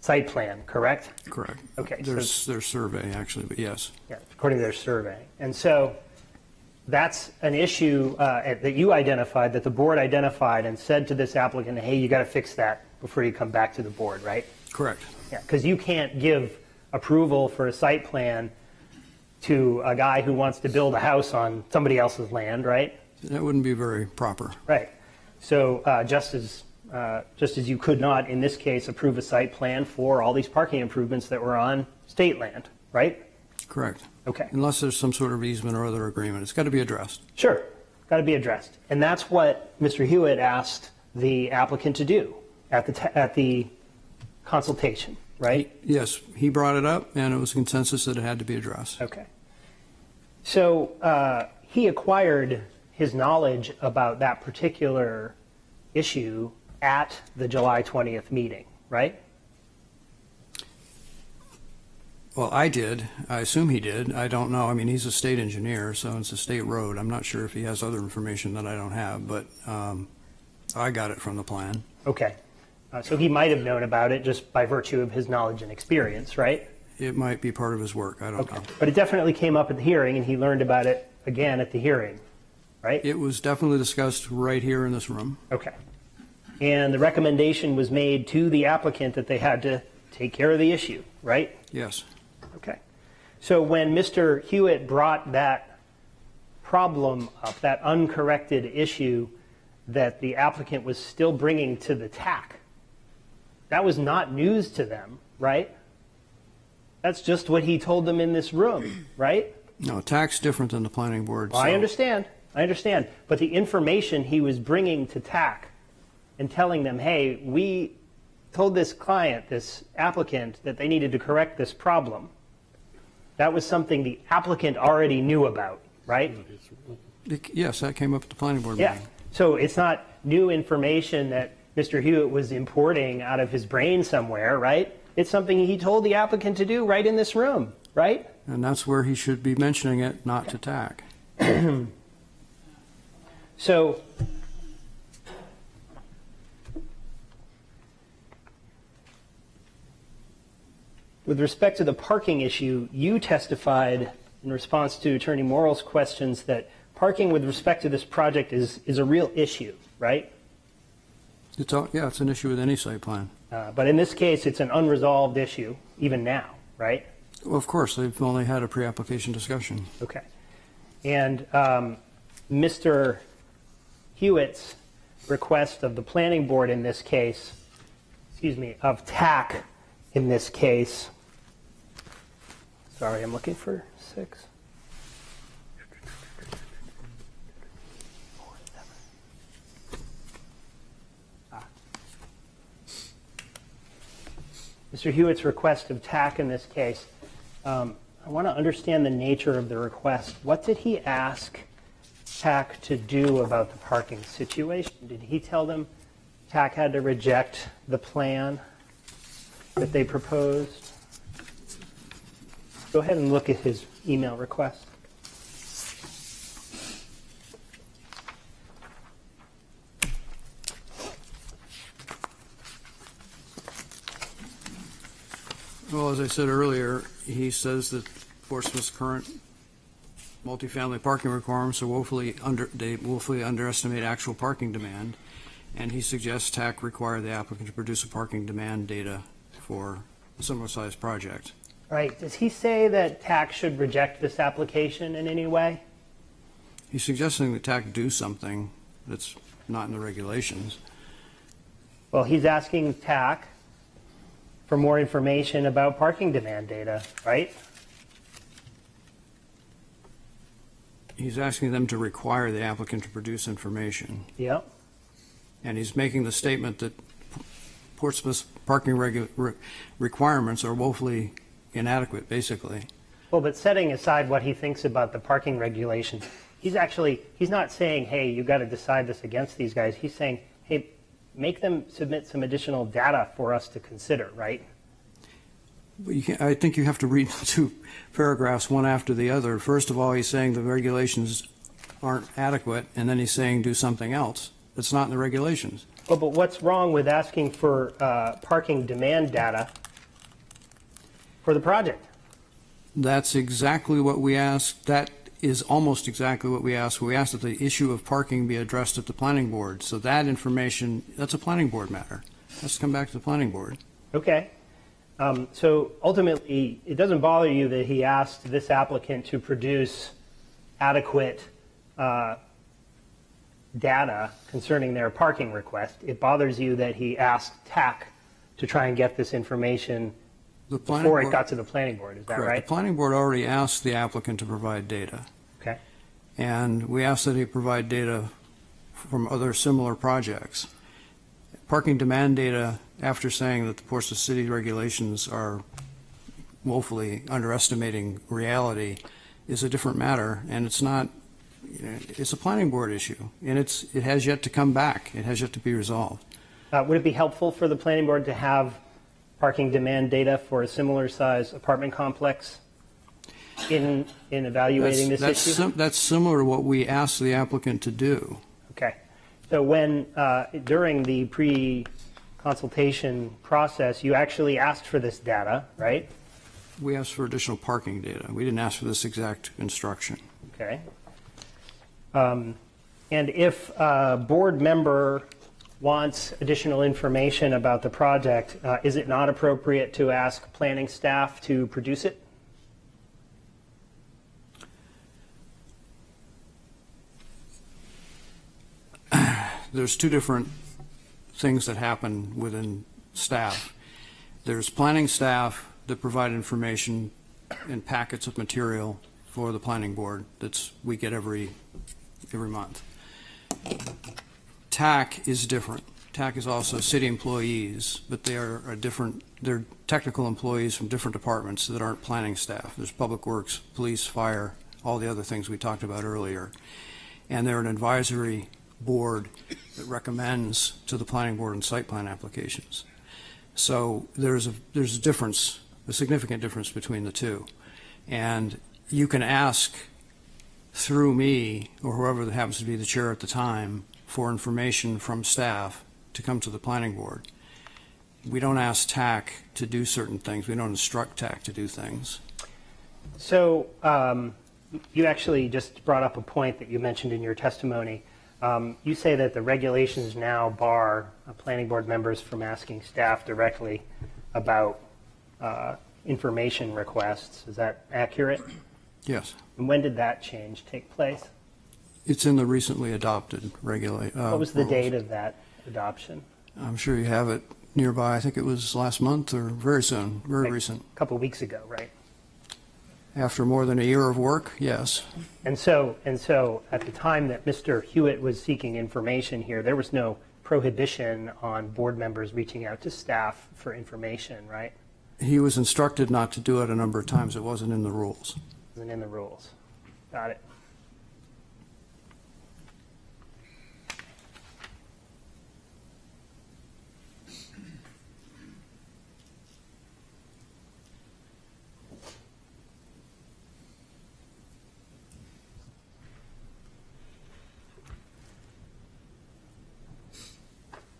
site plan, correct? Correct. Okay, so- There's, there's survey, actually, but yes. Yeah, according to their survey. And so that's an issue uh, that you identified, that the board identified and said to this applicant, hey, you got to fix that before you come back to the board, right? Correct. Yeah, because you can't give approval for a site plan to a guy who wants to build a house on somebody else's land, right? That wouldn't be very proper. Right. So uh, just as, uh, just as you could not, in this case, approve a site plan for all these parking improvements that were on state land, right? Correct. Okay. Unless there's some sort of easement or other agreement. It's got to be addressed. Sure, got to be addressed. And that's what Mr. Hewitt asked the applicant to do at the, at the consultation, right? Yes, he brought it up, and it was consensus that it had to be addressed. Okay. So uh, he acquired his knowledge about that particular issue at the July 20th meeting, right? Well, I did. I assume he did. I don't know. I mean, he's a state engineer, so it's a state road. I'm not sure if he has other information that I don't have, but um, I got it from the plan. Okay. Uh, So he might have known about it just by virtue of his knowledge and experience, right? It might be part of his work. I don't Okay. know. But it definitely came up at the hearing, and he learned about it again at the hearing, right? It was definitely discussed right here in this room. Okay. And the recommendation was made to the applicant that they had to take care of the issue, right? Yes. So when Mr. Hewitt brought that problem up, that uncorrected issue that the applicant was still bringing to the TAC, that was not news to them, right? That's just what he told them in this room, right? No, TAC's different than the planning board. Well, I understand. I understand. But the information he was bringing to TAC and telling them, hey, we told this client, this applicant, that they needed to correct this problem, that was something the applicant already knew about, right? Yes, that came up at the planning board Yeah. meeting. So it's not new information that Mr. Hewitt was importing out of his brain somewhere, right? It's something he told the applicant to do right in this room, right? And that's where he should be mentioning it, not to TAC. So with respect to the parking issue, you testified in response to Attorney Morrell's questions that parking with respect to this project is, is a real issue, right? It's, all- yeah, it's an issue with any site plan. Uh, But in this case, it's an unresolved issue, even now, right? Well, of course, they've only had a pre-application discussion. Okay. And um, Mr. Hewitt's request of the planning board in this case, excuse me, of TAC in this case, sorry, I'm looking for six. Ah. Mr. Hewitt's request of TAC in this case, um, I want to understand the nature of the request. What did he ask TAC to do about the parking situation? Did he tell them TAC had to reject the plan that they proposed? Go ahead and look at his email request. Well, as I said earlier, he says that Portsmouth's current multifamily parking requirements are woefully under, they woefully underestimate actual parking demand, and he suggests TAC require the applicant to produce a parking demand data for a similar-sized project. Right, does he say that TAC should reject this application in any way? He's suggesting that TAC do something that's not in the regulations. Well, he's asking TAC for more information about parking demand data, right? He's asking them to require the applicant to produce information. Yep. And he's making the statement that Portsmouth's parking requirements are woefully inadequate, basically. Well, but setting aside what he thinks about the parking regulations, he's actually, he's not saying, hey, you got to decide this against these guys. He's saying, hey, make them submit some additional data for us to consider, right? But you can't, I think you have to read the two paragraphs one after the other. First of all, he's saying the regulations aren't adequate, and then he's saying do something else that's not in the regulations. Well, but what's wrong with asking for uh, parking demand data for the project? That's exactly what we asked. That is almost exactly what we asked. We asked that the issue of parking be addressed at the planning board. So that information, that's a planning board matter. Let's come back to the planning board. Okay. Um, So ultimately, it doesn't bother you that he asked this applicant to produce adequate uh, data concerning their parking request. It bothers you that he asked TAC to try and get this information The planning before it board- got to the planning board. Is that Correct. right? The planning board already asked the applicant to provide data. Okay. And we asked that he provide data from other similar projects. Parking demand data, after saying that the Portsmouth City regulations are woefully underestimating reality, is a different matter, and it's not, you know, it's a planning board issue, and it's, it has yet to come back. It has yet to be resolved. Uh, Would it be helpful for the planning board to have parking demand data for a similar size apartment complex in, in evaluating this That's- issue? that's sim- That's similar to what we asked the applicant to do. Okay. So when, uh, during the pre-consultation process, you actually asked for this data, right? We asked for additional parking data. We didn't ask for this exact instruction. Okay. Um, And if a board member wants additional information about the project, uh, is it not appropriate to ask planning staff to produce it? There's two different things that happen within staff. There's planning staff that provide information in packets of material for the planning board that's, we get every, every month. TAC is different. TAC is also city employees, but they are a different, they're technical employees from different departments that aren't planning staff. There's Public Works, Police, Fire, all the other things we talked about earlier. And they're an advisory board that recommends to the planning board and site plan applications. So there's a, there's a difference, a significant difference between the two. And you can ask through me, or whoever happens to be the chair at the time, for information from staff to come to the planning board. We don't ask TAC to do certain things. We don't instruct TAC to do things. So um, you actually just brought up a point that you mentioned in your testimony. Um, You say that the regulations now bar uh, planning board members from asking staff directly about uh, information requests. Is that accurate? Yes. And when did that change take place? It's in the recently adopted regula. uh, What was the rules. date of that adoption? I'm sure you have it nearby. I think it was last month or very soon, very Like recent. A couple weeks ago, right? After more than a year of work, yes. And so, and so at the time that Mr. Hewitt was seeking information here, there was no prohibition on board members reaching out to staff for information, right? He was instructed not to do it a number of times. It wasn't in the rules. Wasn't in the rules. Got it.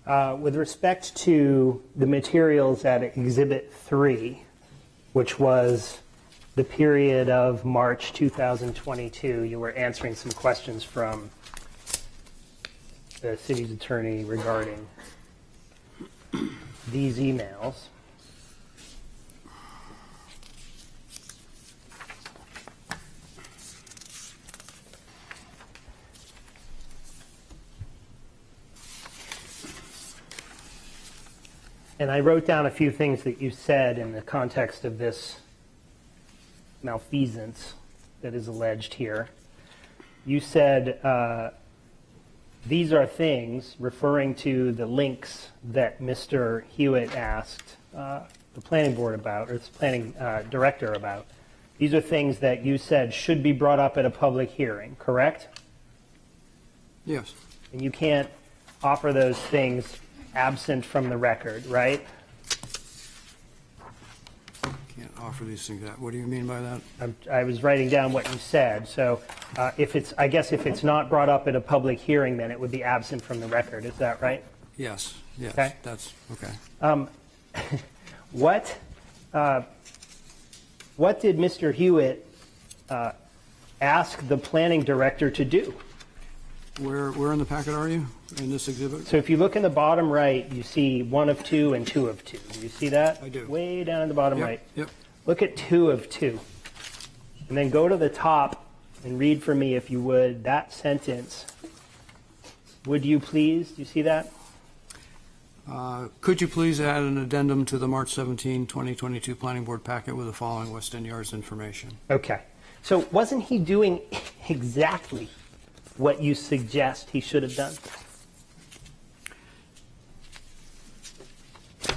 Uh, With respect to the materials at Exhibit 3, which was the period of March 2022, you were answering some questions from the city's attorney regarding these emails. And I wrote down a few things that you said in the context of this malfeasance that is alleged here. You said, uh, these are things referring to the links that Mr. Hewitt asked uh, the planning board about, or the planning uh, director about. These are things that you said should be brought up at a public hearing, correct? Yes. And you can't offer those things absent from the record, right? Can't offer these things out. What do you mean by that? I'm- I was writing down what you said, so uh, if it's, I guess if it's not brought up at a public hearing, then it would be absent from the record, is that right? Yes, yes. Okay. That's, okay. Um, What, uh, what did Mr. Hewitt uh, ask the planning director to do? Where, where in the packet are you? In this exhibit? So if you look in the bottom right, you see one of two and two of two. Do you see that? I do. Way down in the bottom Yep, right. Yep. Look at two of two. And then go to the top and read for me, if you would, that sentence. Would you please? Do you see that? Uh, Could you please add an addendum to the March 17, 2022 Planning Board packet with the following West End Yards information? Okay. So wasn't he doing exactly what you suggest he should have done?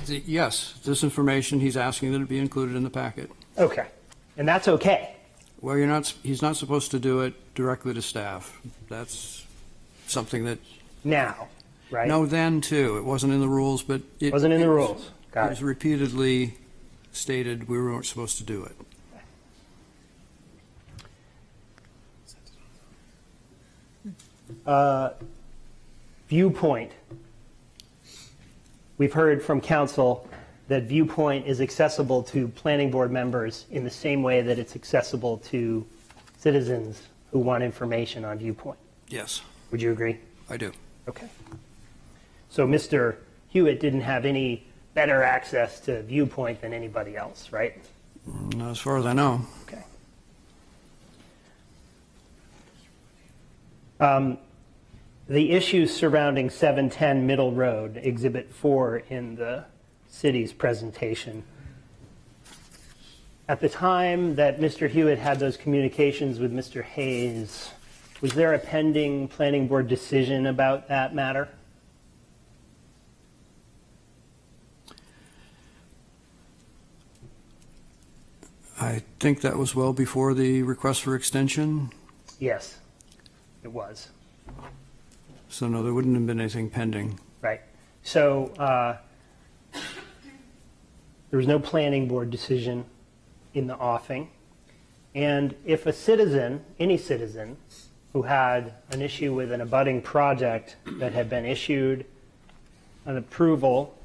The- Yes, this information, he's asking that it be included in the packet. Okay. And that's okay. Well, you're not, he's not supposed to do it directly to staff. That's something that, Now, right? no, then too. It wasn't in the rules, but. it- Wasn't in the it was- rules. It was it. repeatedly stated we weren't supposed to do it. Uh, Viewpoint. We've heard from council that Viewpoint is accessible to planning board members in the same way that it's accessible to citizens who want information on Viewpoint. Yes, Would you agree? I do. Okay. So Mr. Hewitt didn't have any better access to Viewpoint than anybody else, right? Not as far as I know. Um, The issues surrounding 710 Middle Road, Exhibit 4 in the city's presentation. At the time that Mr. Hewitt had those communications with Mr. Hayes, was there a pending planning board decision about that matter? I think that was well before the request for extension, Yes, it was. so no, there wouldn't have been anything pending. Right. So uh, there was no planning board decision in the offing. And if a citizen, any citizen, who had an issue with an abutting project that had been issued an approval,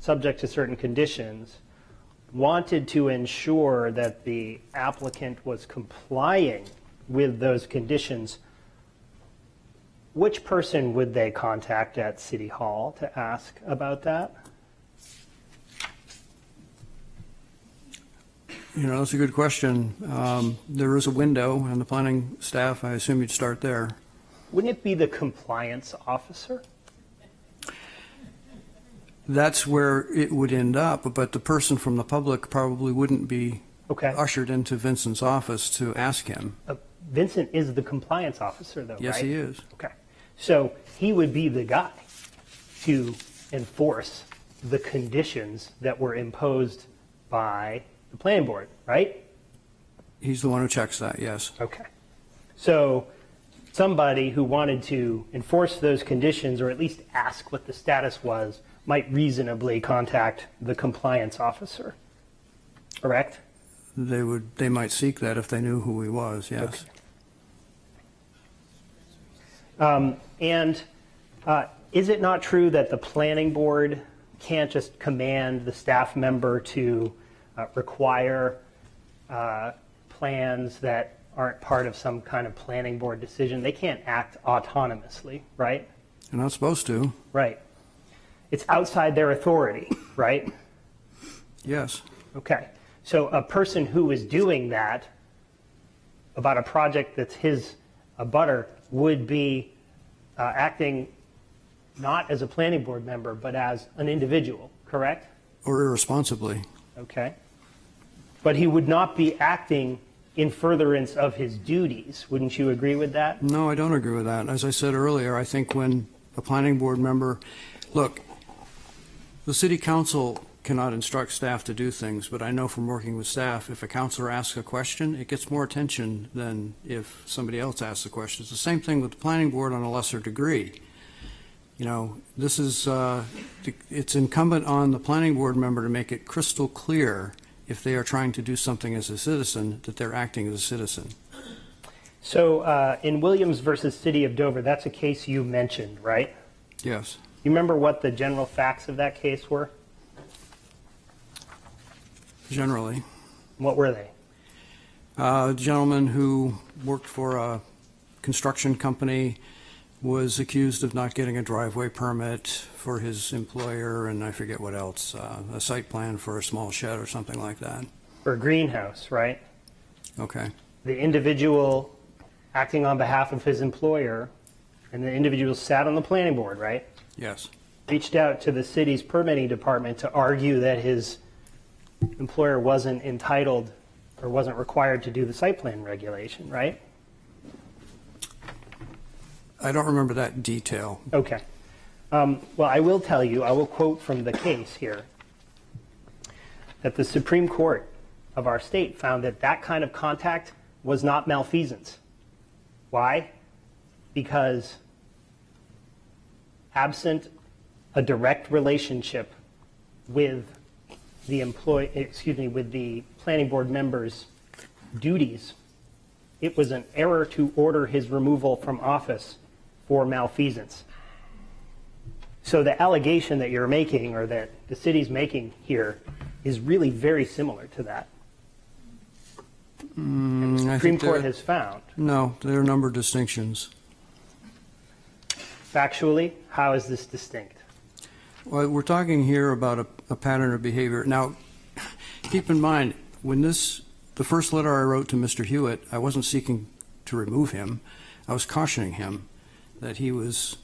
subject to certain conditions, wanted to ensure that the applicant was complying with those conditions, which person would they contact at City Hall to ask about that? You know, that's a good question. Um, There is a window, and the planning staff, I assume you'd start there. Wouldn't it be the compliance officer? That's where it would end up, but the person from the public probably wouldn't be Okay. ushered into Vincent's office to ask him. Uh, Vincent is the compliance officer, though, right? Yes, he is. Okay. So he would be the guy to enforce the conditions that were imposed by the planning board, right? He's the one who checks that, yes. Okay. So somebody who wanted to enforce those conditions or at least ask what the status was might reasonably contact the compliance officer, correct? They would, they might seek that if they knew who he was, yes. Um, And uh, is it not true that the planning board can't just command the staff member to uh, require uh, plans that aren't part of some kind of planning board decision? They can't act autonomously, right? They're not supposed to, Right. It's outside their authority, right? yes. Okay. So a person who is doing that about a project that's his abutter would be uh, acting not as a planning board member, but as an individual, correct? Or irresponsibly. Okay. But he would not be acting in furtherance of his duties. Wouldn't you agree with that? No, I don't agree with that. As I said earlier, I think when a planning board member, look, the city council cannot instruct staff to do things, but I know from working with staff, if a councilor asks a question, it gets more attention than if somebody else asks a question. It's the same thing with the planning board on a lesser degree. You know, this is, uh, it's incumbent on the planning board member to make it crystal clear if they are trying to do something as a citizen, that they're acting as a citizen. So uh, in Williams versus City of Dover, that's a case you mentioned, right? Yes. You remember what the general facts of that case were? Generally. What were they? Uh, A gentleman who worked for a construction company was accused of not getting a driveway permit for his employer, and I forget what else, uh, a site plan for a small shed or something like that. Or a greenhouse, right? Okay. The individual acting on behalf of his employer, and the individual sat on the planning board, right? Yes. Reached out to the city's permitting department to argue that his employer wasn't entitled or wasn't required to do the site plan regulation, right? I don't remember that detail. Okay. Um, well, I will tell you, I will quote from the case here that the Supreme Court of our state found that that kind of contact was not malfeasance. Why? Because absent a direct relationship with the employee, excuse me, with the planning board member's duties, it was an error to order his removal from office for malfeasance. So the allegation that you're making or that the city's making here is really very similar to that. Mm, I Supreme Court has found. No, there are a number of distinctions. Factually, how is this distinct? Well, we're talking here about a, a pattern of behavior. Now, keep in mind, when this, the first letter I wrote to Mr. Hewitt, I wasn't seeking to remove him. I was cautioning him that he was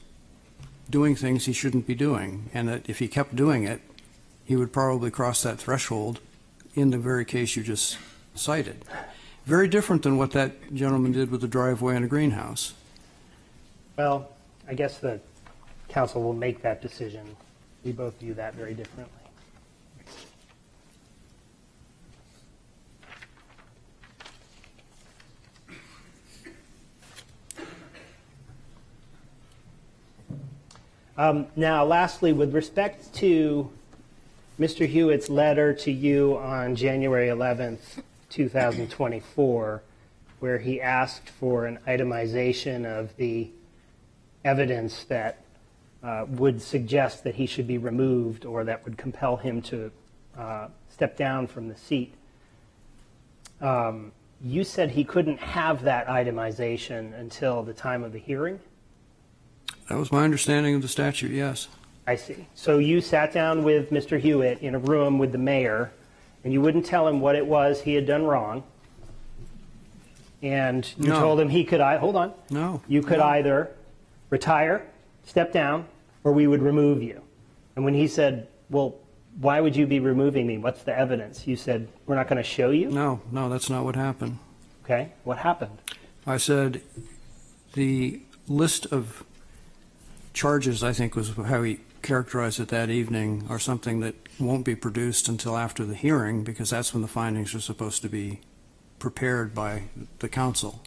doing things he shouldn't be doing, and that if he kept doing it, he would probably cross that threshold in the very case you just cited. Very different than what that gentleman did with the driveway and a greenhouse. Well, I guess the council will make that decision. We both view that very differently. Um, Now, lastly, with respect to Mr. Hewitt's letter to you on January 11th, 2024, where he asked for an itemization of the evidence that uh, would suggest that he should be removed or that would compel him to uh, stepped down from the seat, um, you said he couldn't have that itemization until the time of the hearing? That was my understanding of the statute, yes. I see. So you sat down with Mr. Hewitt in a room with the mayor, and you wouldn't tell him what it was he had done wrong. And you No. told him he could, I, hold on. No. You could No. either retire, step down, or we would remove you. And when he said, well, why would you be removing me? What's the evidence? You said, we're not going to show you? No, no, that's not what happened. Okay, what happened? I said the list of charges, I think was how he characterized it that evening, are something that won't be produced until after the hearing, because that's when the findings are supposed to be prepared by the council.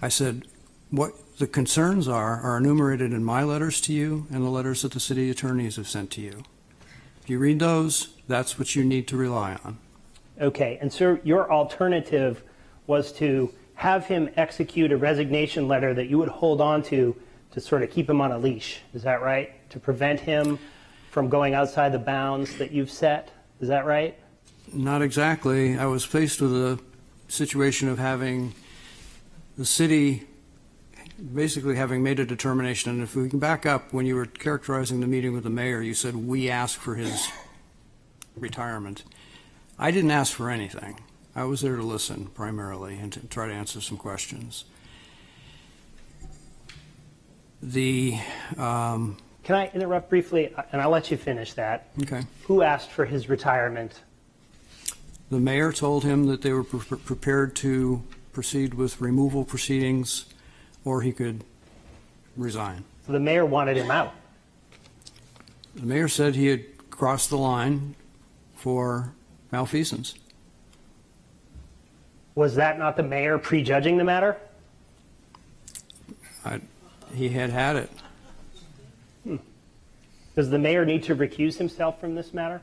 I said, what the concerns are, are enumerated in my letters to you and the letters that the city attorneys have sent to you. If you read those, that's what you need to rely on. Okay, and so your alternative was to have him execute a resignation letter that you would hold on to to sort of keep him on a leash. Is that right? To prevent him from going outside the bounds that you've set? Is that right? Not exactly. I was faced with a situation of having the city basically having made a determination, and if we can back up, when you were characterizing the meeting with the mayor, you said, "We asked for his retirement." I didn't ask for anything. I was there to listen primarily and to try to answer some questions. The, um, Can I interrupt briefly? And I'll let you finish that. okay. Who asked for his retirement? The mayor told him that they were pre- prepared to proceed with removal proceedings, or he could resign. So the mayor wanted him out. The mayor said he had crossed the line for malfeasance. Was that not the mayor prejudging the matter? I, he had had it. Hmm. Does the mayor need to recuse himself from this matter?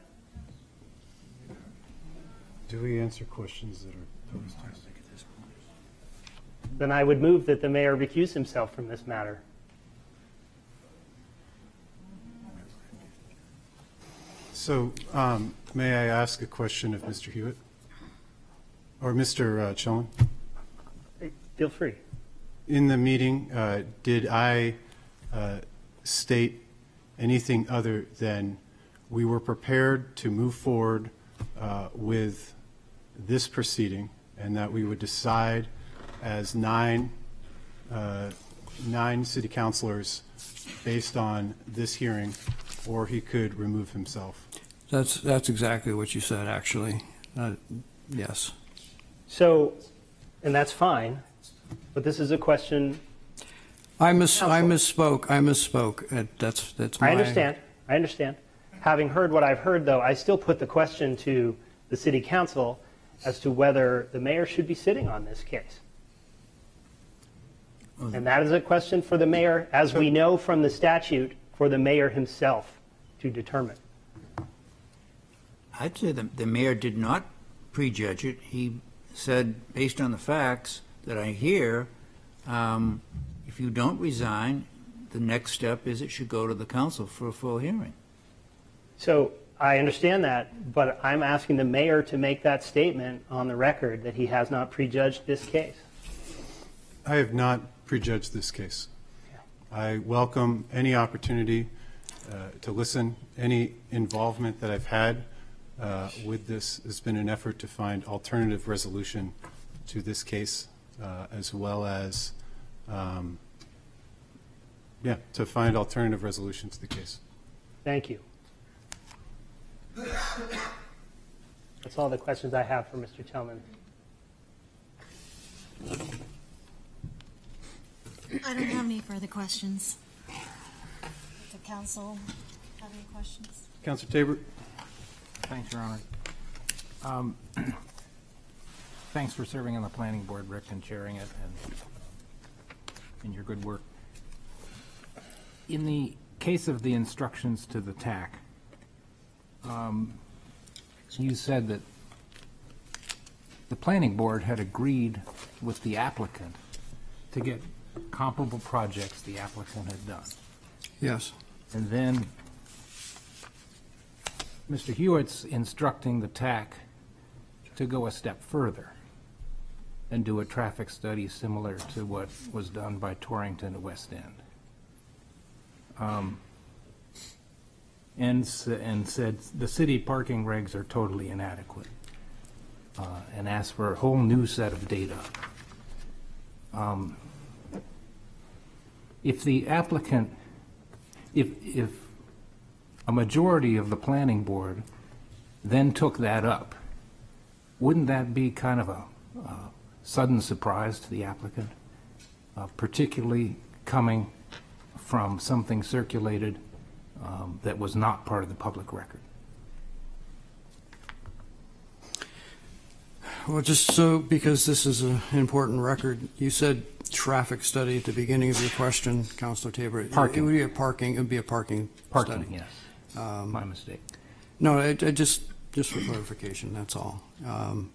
Do we answer questions that are posed? Then I would move that the mayor recuse himself from this matter. So, um, may I ask a question of Mr. Hewitt? Or Mr. uh, Chellman? Feel free. In the meeting, uh, did I uh, state anything other than we were prepared to move forward uh, with this proceeding and that we would decide as nine, uh, nine city councilors based on this hearing, or he could remove himself? That's, that's exactly what you said, actually. Uh, Yes. So, and that's fine, but this is a question, I miss, I misspoke, I misspoke. Uh, That's, that's my. I understand, I understand. Having heard what I've heard, though, I still put the question to the city council as to whether the mayor should be sitting on this case. And that is a question for the mayor, as we know from the statute, for the mayor himself to determine. I'd say the, the mayor did not prejudge it. He said, based on the facts that I hear, um, if you don't resign, the next step is it should go to the council for a full hearing. So I understand that, but I'm asking the mayor to make that statement on the record that he has not prejudged this case. I have not prejudged this case. I welcome any opportunity uh, to listen. Any involvement that I've had uh, with this has been an effort to find alternative resolution to this case, uh, as well as, um, yeah, to find alternative resolution to the case. Thank you. That's all the questions I have for Mr. Chellman. I don't have any further questions. The council have any questions? Councilor Tabor? Thanks, Your Honor. Um, Thanks for serving on the planning board, Rick, and chairing it, and, and your good work. In the case of the instructions to the TAC, um, you said that the planning board had agreed with the applicant to get comparable projects the applicant had done. Yes. And then Mr. Hewitt's instructing the TAC to go a step further and do a traffic study similar to what was done by Torrington at West End. Um, And, and said the city parking regs are totally inadequate. uh, And asked for a whole new set of data. Um, If the applicant, if, if a majority of the planning board then took that up, wouldn't that be kind of a sudden surprise to the applicant? Uh, Particularly coming from something circulated um, that was not part of the public record? Well, just so, because this is an important record, you said traffic study at the beginning of your question, Councilor Tabor. It- It Parking. would be a parking, it would be a parking study. Parking, yes. Um, My mistake. No, I, I just, just for clarification, that's all. Um,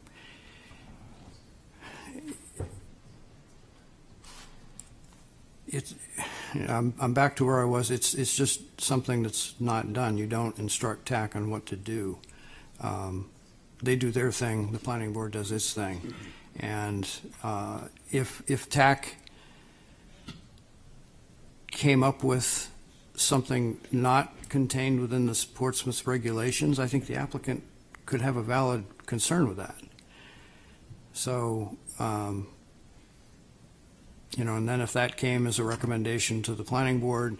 It's, I'm, I'm back to where I was. It's, it's just something that's not done. You don't instruct TAC on what to do. Um, They do their thing, the planning board does its thing. And uh, if, if TAC came up with something not contained within the Portsmouth regulations, I think the applicant could have a valid concern with that. So, um, you know, and then if that came as a recommendation to the planning board,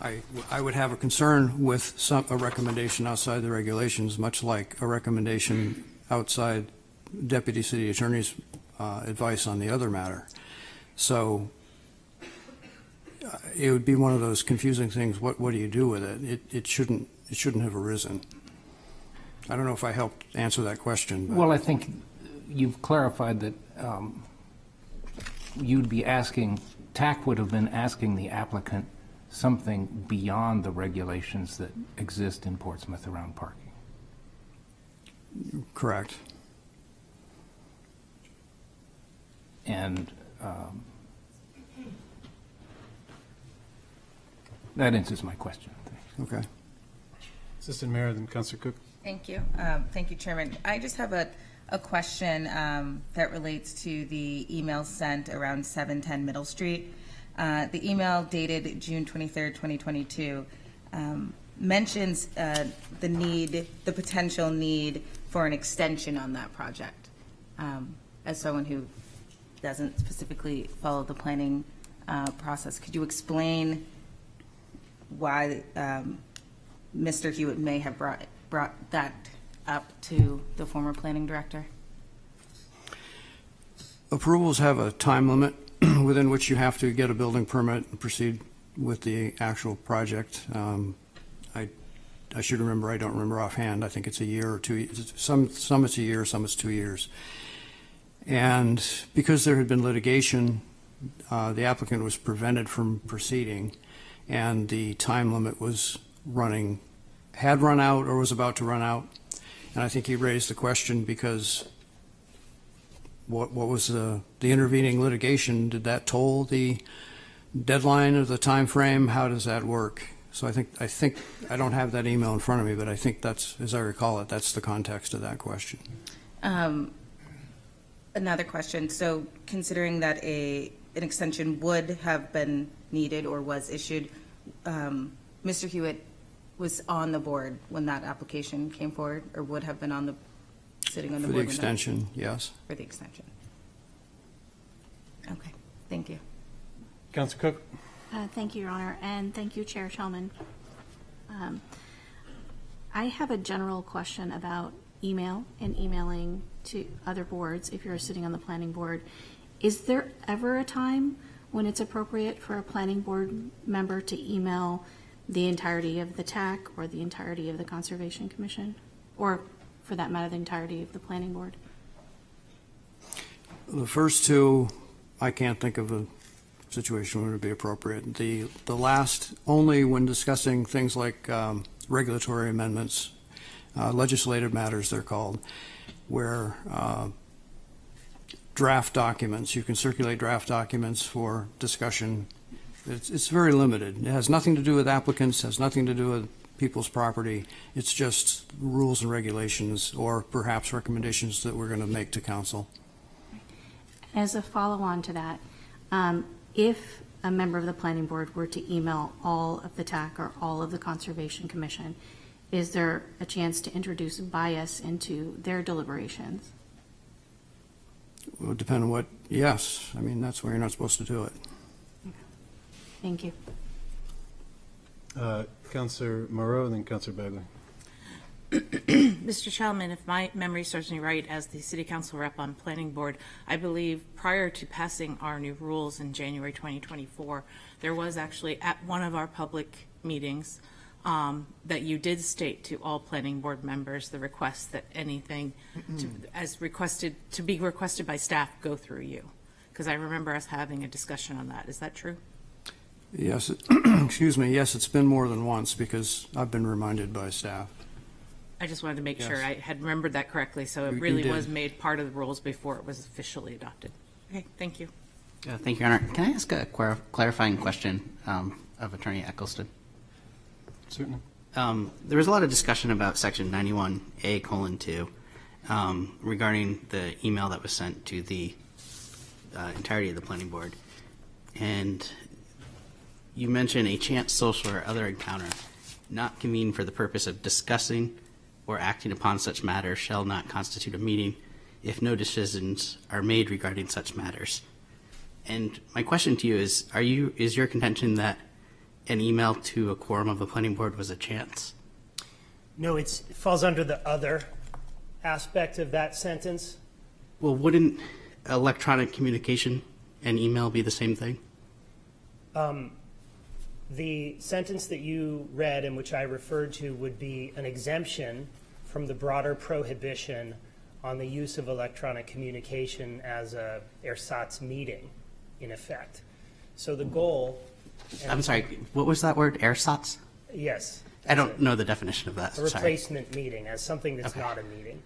I, I would have a concern with some, a recommendation outside the regulations, much like a recommendation outside deputy city attorney's uh, advice on the other matter. So uh, it would be one of those confusing things, what, what do you do with it? It, it shouldn't, it shouldn't have arisen. I don't know if I helped answer that question, but. Well, I think you've clarified that um, you'd be asking, TAC would have been asking the applicant something beyond the regulations that exist in Portsmouth around parking. Correct. And um, that answers my question. Okay. Assistant Mayor, then Councilor Cook. Thank you. Um, Thank you, Chairman. I just have a, a question um, that relates to the email sent around 710 Middle Street. Uh, The email dated June 23rd, 2022, um, mentions uh, the need, the potential need for an extension on that project. Um, As someone who doesn't specifically follow the planning uh, process, could you explain why um, Mr. Hewitt may have brought, brought that up to the former planning director? Approvals have a time limit within which you have to get a building permit and proceed with the actual project. Um, I, I should remember, I don't remember offhand, I think it's a year or two, some, some it's a year, some it's two years. And because there had been litigation, uh, the applicant was prevented from proceeding, and the time limit was running, had run out or was about to run out. And I think he raised the question because what, what was the, the intervening litigation? Did that toll the deadline of the time frame? How does that work? So I think, I think, I don't have that email in front of me, but I think that's, as I recall it, that's the context of that question. Um, Another question, so considering that a, an extension would have been needed or was issued, um, Mr. Hewitt was on the board when that application came forward, or would have been on the, sitting on the For board? the when that- extension, yes. For the extension. Okay, thank you. Councilor Cook. Uh, Thank you, Your Honor, and thank you, Chair Chellman. Um, I have a general question about email and emailing to other boards, if you're sitting on the planning board. Is there ever a time when it's appropriate for a planning board member to email the entirety of the TAC or the entirety of the Conservation Commission? Or, for that matter, the entirety of the planning board? The first two, I can't think of a situation where it would be appropriate. The, the last, only when discussing things like um, regulatory amendments, uh, legislative matters, they're called, where uh, draft documents, you can circulate draft documents for discussion. It's, it's very limited. It has nothing to do with applicants, has nothing to do with people's property. It's just rules and regulations, or perhaps recommendations that we're going to make to council. As a follow-on to that, um, if a member of the planning board were to email all of the TAC or all of the Conservation Commission, is there a chance to introduce bias into their deliberations? It would depend on what, yes, I mean, that's where you're not supposed to do it. Thank you. Uh, Councilor Moreau, then Councilor Bagley. Mr. Chellman, if my memory serves me right, as the city council rep on planning board, I believe prior to passing our new rules in January 2024, there was actually at one of our public meetings um, that you did state to all planning board members the request that anything to, as requested, to be requested by staff, go through you. Because I remember us having a discussion on that. Is that true? Yes, it- excuse me, yes, it's been more than once, because I've been reminded by staff. I just wanted to make sure Yes. I had remembered that correctly, so You- it you really did. was made part of the rules before it was officially adopted. Okay, thank you. Uh, Thank you, Your Honor. Can I ask a clar- clarifying question um, of Attorney Eggleston? Certainly. Um, There was a lot of discussion about Section 91A colon 2 um, regarding the email that was sent to the uh, entirety of the planning board. And you mentioned a chance social or other encounter not convened for the purpose of discussing or acting upon such matters shall not constitute a meeting if no decisions are made regarding such matters. And my question to you is, are you, is your contention that an email to a quorum of the planning board was a chance? No, it's, it falls under the other aspect of that sentence. Well, wouldn't electronic communication and email be the same thing? Um, The sentence that you read and which I referred to would be an exemption from the broader prohibition on the use of electronic communication as a ersatz meeting, in effect. So the goal. I'm sorry, what was that word, ersatz? Yes. I don't know the definition of that, A sorry. replacement meeting as something that's Okay. not a meeting.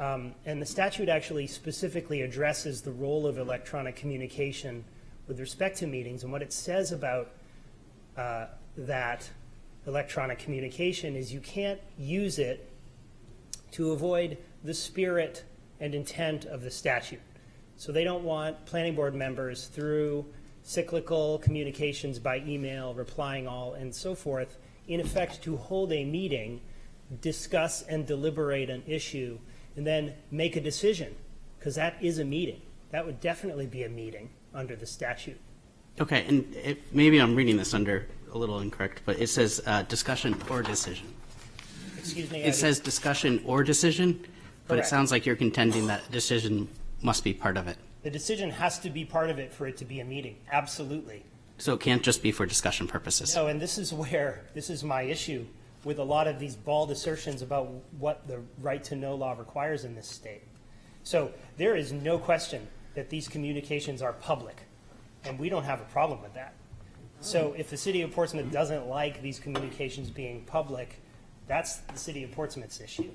Um, And the statute actually specifically addresses the role of electronic communication with respect to meetings. And what it says about uh, that electronic communication is you can't use it to avoid the spirit and intent of the statute. So they don't want planning board members through cyclical communications by email, replying all, and so forth, in effect to hold a meeting, discuss and deliberate an issue, and then make a decision, because that is a meeting. That would definitely be a meeting under the statute. Okay, and it, maybe I'm reading this under a little incorrect, but it says uh, discussion or decision. Excuse me. It says discussion or decision, but it sounds like you're contending that decision must be part of it. The decision has to be part of it for it to be a meeting, absolutely. So it can't just be for discussion purposes. No, and this is where, this is my issue with a lot of these bald assertions about what the right to know law requires in this state. So there is no question that these communications are public, and we don't have a problem with that. So if the city of Portsmouth doesn't like these communications being public, that's the city of Portsmouth's issue.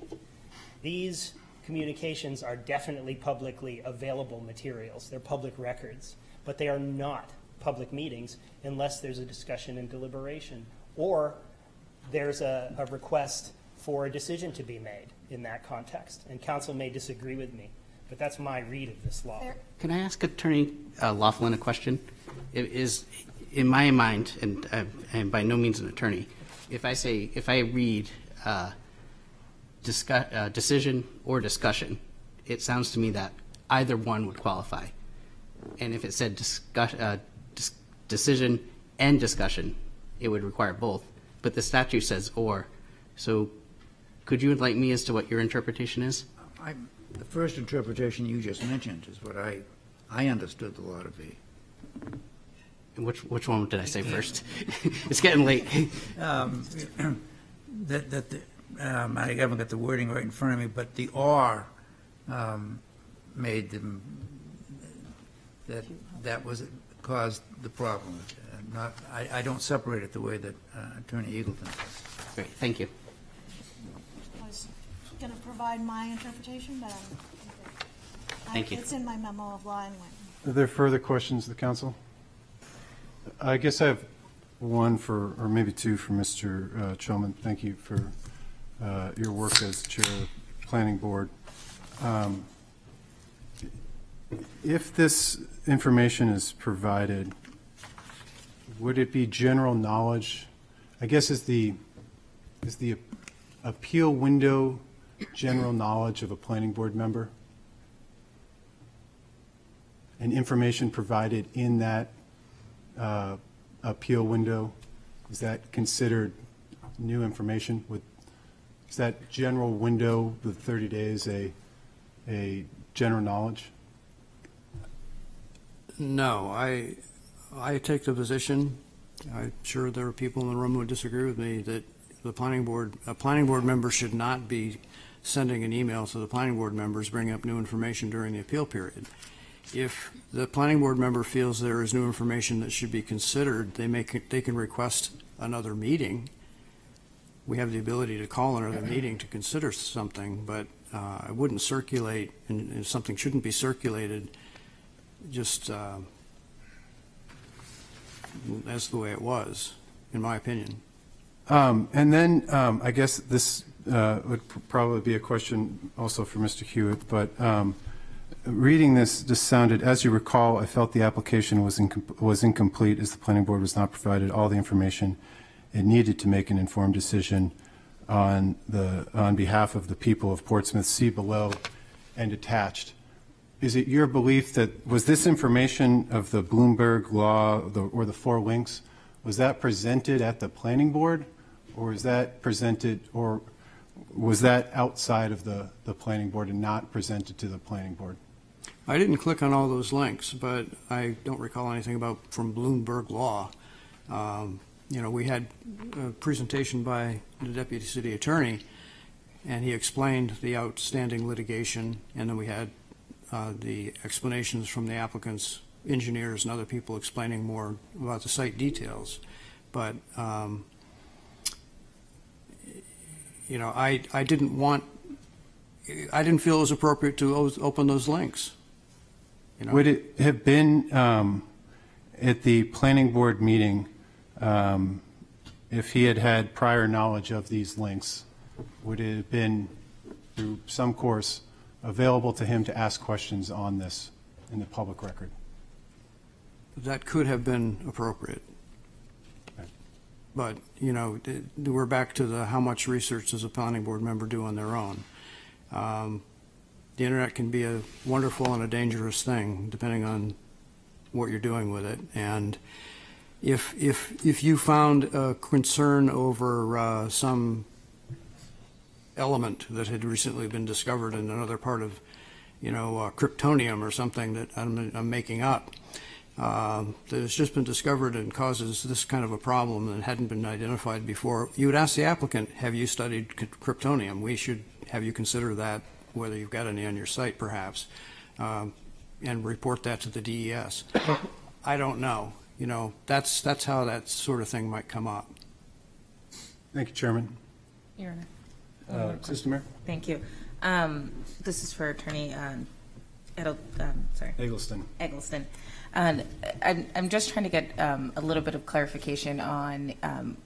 These communications are definitely publicly available materials. They're public records, but they are not public meetings unless there's a discussion and deliberation, or there's a, a request for a decision to be made in that context. And council may disagree with me, but that's my read of this law. Can I ask Attorney uh, Loughlin a question? It is, in my mind, and uh, and by no means an attorney, if I say, if I read uh, discuss, uh, decision or discussion, it sounds to me that either one would qualify. And if it said discuss, uh, dis- decision and discussion, it would require both. But the statute says or. So could you enlighten me as to what your interpretation is? I, the first interpretation you just mentioned is what I, I understood the law to be. Which, which one did I say first? it's getting late. Um, That, that, the- um, I haven't got the wording right in front of me, but the R um, made them, that, that was, caused the problem. Uh, Not, I, I don't separate it the way that uh, Attorney Eggleston does. Great, thank you. I was going to provide my interpretation, but I'm. I- Thank you. It's in my memo of law anyway. Are there further questions to the council? I guess I have one for, or maybe two for Mr. uh, Chellman. Thank you for uh, your work as Chair of the Planning Board. Um, If this information is provided, would it be general knowledge? I guess is the, is the appeal window general knowledge of a planning board member? And information provided in that uh, appeal window, is that considered new information? Would, is that general window, the 30 days, a, a general knowledge? No, I, I take the position, I'm sure there are people in the room who would disagree with me, that the planning board, a planning board member should not be sending an email to the planning board members bringing up new information during the appeal period. If the planning board member feels there is new information that should be considered, they make, they can request another meeting. We have the ability to call another meeting to consider something, but uh, I wouldn't circulate, and and something shouldn't be circulated just uh, that's the way it was, in my opinion. Um, And then, um, I guess this uh, would pr- probably be a question also for Mr. Hewitt, but um, reading this, this sounded, as you recall, I felt the application was incom- was incomplete as the planning board was not provided all the information it needed to make an informed decision on the, on behalf of the people of Portsmouth, see below and attached. Is it your belief that, was this information of the Bloomberg law the- or the four links, was that presented at the planning board? Or is that presented, or was that outside of the, the planning board and not presented to the planning board? I didn't click on all those links, but I don't recall anything about from Bloomberg Law. Um, You know, we had a presentation by the deputy city attorney, and he explained the outstanding litigation, and then we had uh, the explanations from the applicants, engineers, and other people explaining more about the site details. But, um, you know, I, I didn't want, I didn't feel it was appropriate to open those links. You know? Would it have been um, at the planning board meeting, um, if he had had prior knowledge of these links, would it have been through some course available to him to ask questions on this in the public record? That could have been appropriate. But, you know, we're back to the, how much research does a planning board member do on their own? Um, The internet can be a wonderful and a dangerous thing, depending on what you're doing with it. And if, if, if you found a concern over uh, some element that had recently been discovered in another part of, you know, uh, kryptonium or something that I'm, I'm making up, um, that has just been discovered and causes this kind of a problem that hadn't been identified before, you would ask the applicant, have you studied kryptonium? We should have you consider that, whether you've got any on your site perhaps, um, and report that to the DES. I don't know. You know, that's, that's how that sort of thing might come up. Thank you, Chairman. Your Honor. Uh, One. Assistant Mayor? Thank you. Um, This is for Attorney um, Edel, um, sorry. Eggleston. Eggleston. And I'm, I'm just trying to get um, a little bit of clarification on um,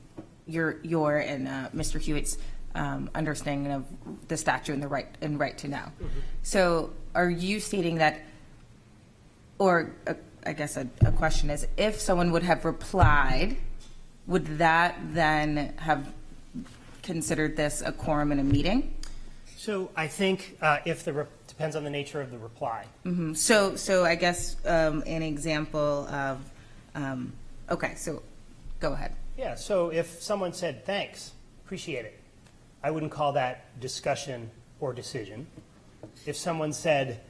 your, your and uh, Mr. Hewitt's um, understanding of the statute and the right, and right to know. So are you stating that, or uh, I guess a, a question is, if someone would have replied, would that then have considered this a quorum in a meeting? So I think uh, if the, re- depends on the nature of the reply. Mhm. So, so I guess um, an example of, um, okay, so go ahead. Yeah, so if someone said, thanks, appreciate it, I wouldn't call that discussion or decision. If someone said,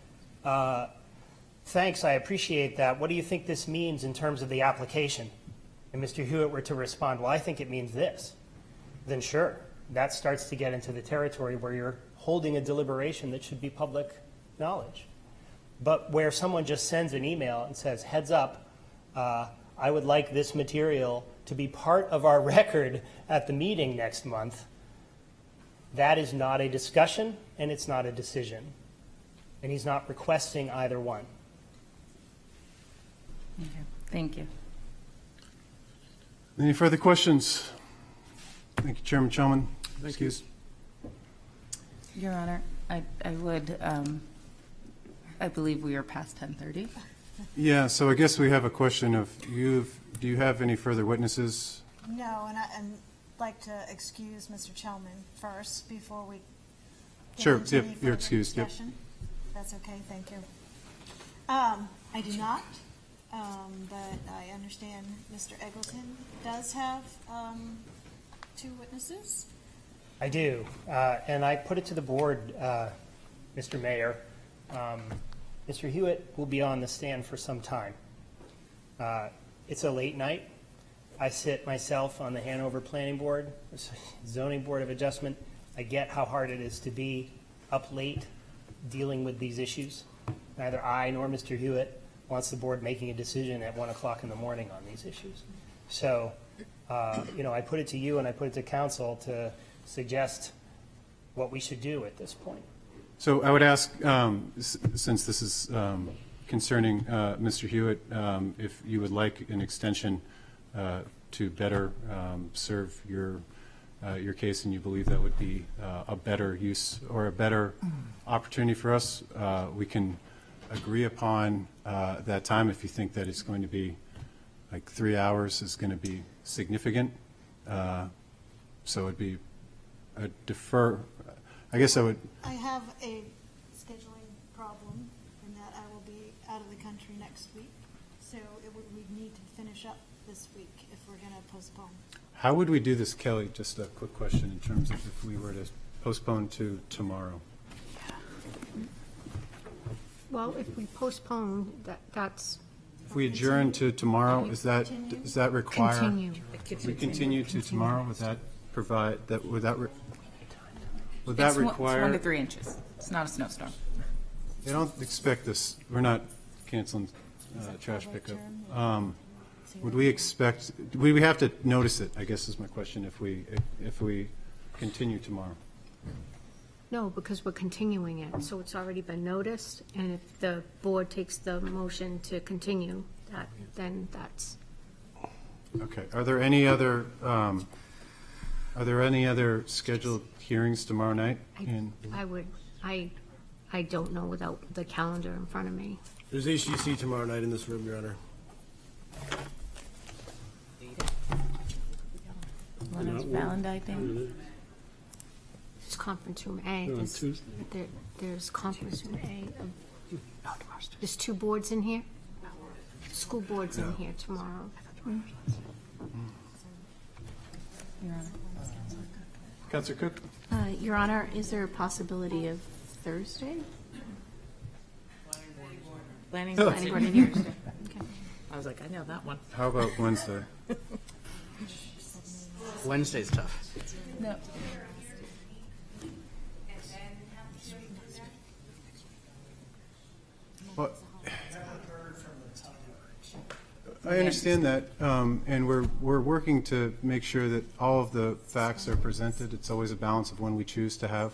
uh, thanks, I appreciate that, what do you think this means in terms of the application? And Mr. Hewitt were to respond, well, I think it means this, then sure, that starts to get into the territory where you're holding a deliberation that should be public knowledge. But where someone just sends an email and says, heads up, uh, I would like this material to be part of our record at the meeting next month, that is not a discussion and it's not a decision. And he's not requesting either one. Okay, Thank you. Any further questions? Thank you, Chairman Chellman. Excuse. Your Honor, I, I would, um, I believe we are past 10:30. Yeah, so I guess we have a question of, you've, do you have any further witnesses? No, and I, and like to excuse Mr. Chellman first before we get Sure, into yep, any you're further excused, yep. That's okay, thank you. Um, I do not, um, but I understand Mr. Eggleston does have, um, two witnesses. I do, uh, and I put it to the board, uh, Mr. Mayor. Um, Mr. Hewitt will be on the stand for some time. Uh, It's a late night. I sit myself on the Hanover Planning Board, Zoning Board of Adjustment. I get how hard it is to be up late dealing with these issues. Neither I nor Mr. Hewitt wants the board making a decision at 1 o'clock in the morning on these issues. So, uh, you know, I put it to you and I put it to council to suggest what we should do at this point. So I would ask, um, since this is um, concerning uh, Mr. Hewitt, um, if you would like an extension uh, to better um, serve your, uh, your case, and you believe that would be uh, a better use or a better opportunity for us, uh, we can agree upon uh, that time if you think that it's going to be, like, three hours is going to be significant. Uh, So it'd be, a defer, I guess I would, I have a scheduling problem in that I will be out of the country next week. So it would, we need to finish up this week if we're gonna postpone. How would we do this, Kelly? Just a quick question in terms of if we were to postpone to tomorrow. Well, if we postpone, that, that's If we adjourn to tomorrow, is that, does that require? continue. We continue to tomorrow, would that provide, that, would that, re- would that It's one- require? It's one to three inches. It's not a snowstorm. They don't expect this, we're not canceling uh, trash pickup. Um, Would we expect, would we have to notice it, I guess is my question, if we, if we continue tomorrow? No, because we're continuing it, so it's already been noticed, and if the board takes the motion to continue, that, then that's, Okay, are there any other, um, are there any other scheduled hearings tomorrow night? I, in- I would, I, I don't know without the calendar in front of me. There's HDC tomorrow night in this room, Your Honor. One is Valentine Day. It's conference room A. No, There's- Tues- there- There's conference room A. of- There's two boards in here? School boards in here tomorrow. Your Honor. Councilor Cook? Uh, Your Honor, is there a possibility of Thursday? Planning Oh. board Planning board in Thursday. Okay. I was like, I know that one. How about Wednesday? Wednesday's tough. No. Well, I understand that, um, and we're, we're working to make sure that all of the facts are presented. It's always a balance of when we choose to have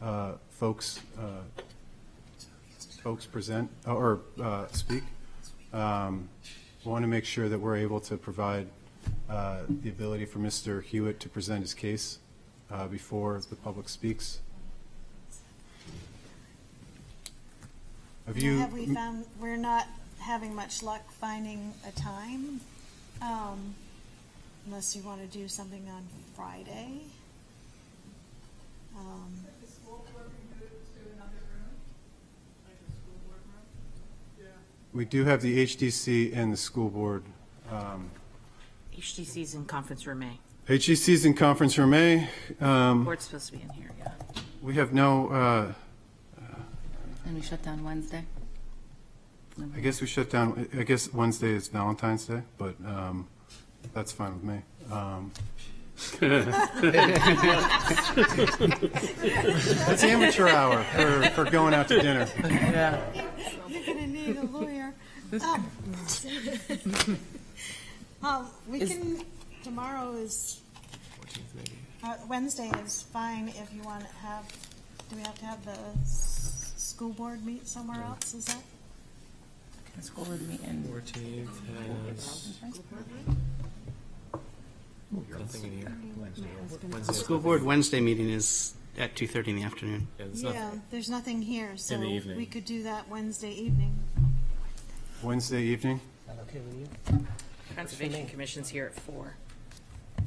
uh, folks, uh, folks present, or uh, speak. Um, Want to make sure that we're able to provide uh, the ability for Mr. Hewitt to present his case uh, before the public speaks. Have you? Have we found, we're not having much luck finding a time, um, unless you want to do something on Friday. Um, We do have the HDC and the school board. Um, is in conference room A. HDC is in conference room A. Um, Board's supposed to be in here, yeah. We have no, uh, And we shut down Wednesday. I guess we shut down, I guess Wednesday is Valentine's Day, but um, that's fine with me. Um, That's amateur hour for, for going out to dinner. Yeah. You're gonna need a lawyer. Um, Um, we Is- can, tomorrow is, uh, Wednesday is fine if you want to have, do we have to have the s- school board meet somewhere else, is that? The school board meeting. Fourteenth has, Nothing in here. The school board Wednesday meeting is at 2:30 in the afternoon. Yeah, there's Yeah, nothing. there's nothing here, so the evening. we could do that Wednesday evening. Wednesday evening? Is that okay with you? Conservation Commission's here at four.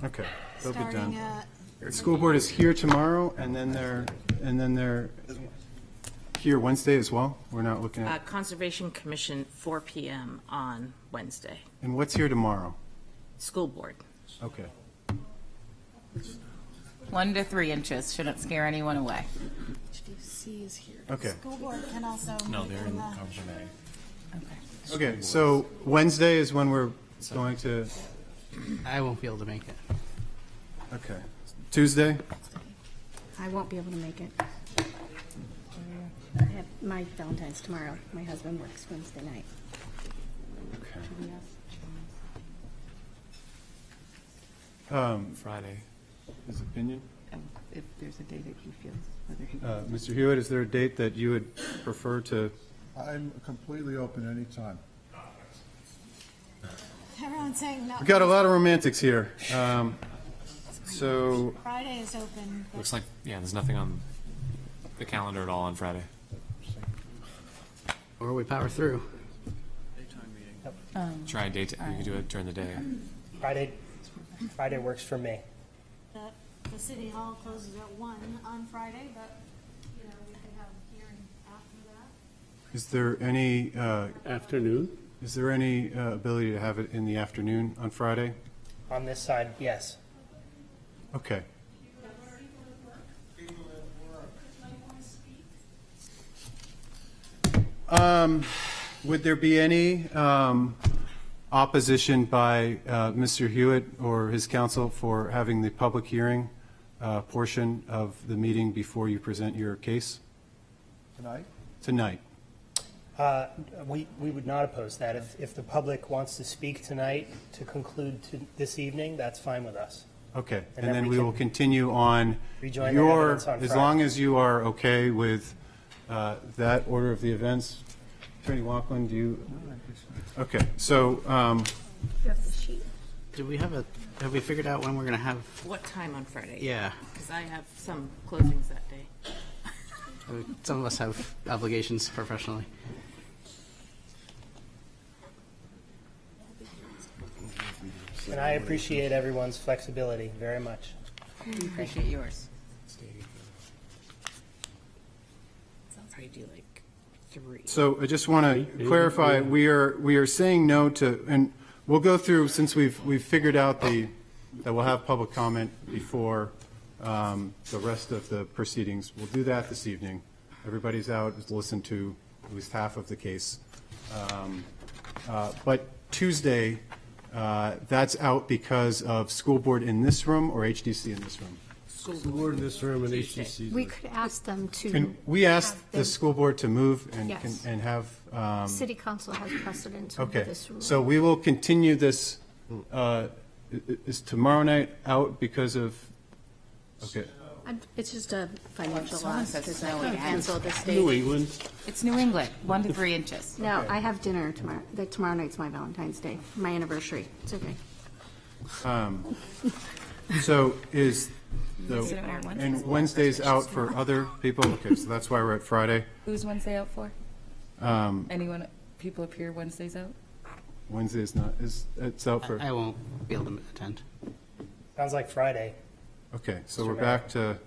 Okay, they'll be done. at, The school board is here tomorrow, and then they're, and then they're here Wednesday as well? We're not looking Uh, at, Conservation Commission, four PM on Wednesday. and what's here tomorrow? School Board. Okay. One to three inches, shouldn't scare anyone away. HDC is here. Okay. School board can also No, meet they're in in the, Conference Okay, so Wednesday is when we're going to, I won't be able to make it. okay. Tuesday? I won't be able to make it. I have my Valentine's tomorrow. My husband works Wednesday night. Um, Friday. His opinion? If there's a day that he feels, whether he. Uh, Mr. Hewitt, is there a date that you would prefer to, I'm completely open anytime. everyone's saying no. We've got a lot of romantics here. Um, So, Friday is open, Looks like, yeah, there's nothing on the calendar at all on Friday. Or we power through. Um, Try a date, you can do it during the day. Friday, Friday works for me. the, the city hall closes at one on Friday, but, you know, we could have a hearing after that. is there any, uh, Afternoon? is there any uh, ability to have it in the afternoon on Friday? On this side, yes. Okay. Um, Would there be any um, opposition by uh, Mr. Hewitt or his counsel for having the public hearing uh, portion of the meeting before you present your case Tonight? tonight? Uh, We, we would not oppose that. If, if the public wants to speak tonight to conclude to this evening, that's fine with us. Okay, And and then then we we will continue on rejoin your, on as long as you are okay with uh, that order of the events. Attorney Walkland, do you? Okay, so, um, You have the sheet. Do we have a, have we figured out when we're going to have, What time on Friday? Yeah. Because I have some closings that day. some of us have obligations professionally. And I appreciate everyone's flexibility very much. We appreciate yours. I'll do like three. so I just want to clarify, we are, we are saying no to, and we'll go through, since we've, we've figured out the, that we'll have public comment before um, the rest of the proceedings. We'll do that this evening. Everybody's out, has listened to at least half of the case. Um, uh, But Tuesday, uh, that's out because of school board in this room or HDC in this room? School board in this room and HDC. We could ask them to. Can we ask have the them- school board to move and, Yes. can- and have, um, City council has precedence over okay. this rule. So we will continue this, uh, i- i- is tomorrow night out because of, okay. I'm- It's just a financial Someone loss says because I snow can't again. cancel the New state. England? It's New England, one to three inches. No, I have dinner tomorrow. Like tomorrow night's my Valentine's Day, my anniversary. It's okay. Um, So is the, Is it on Wednesday? and Wednesday's out for other people? Okay, so that's why we're at Friday. Who's Wednesday out for? Um, Anyone, people up here Wednesday's out? Wednesday's not, is, it's out for, I won't be able to attend. Sounds like Friday. okay, so Mr. we're Mayor. back to,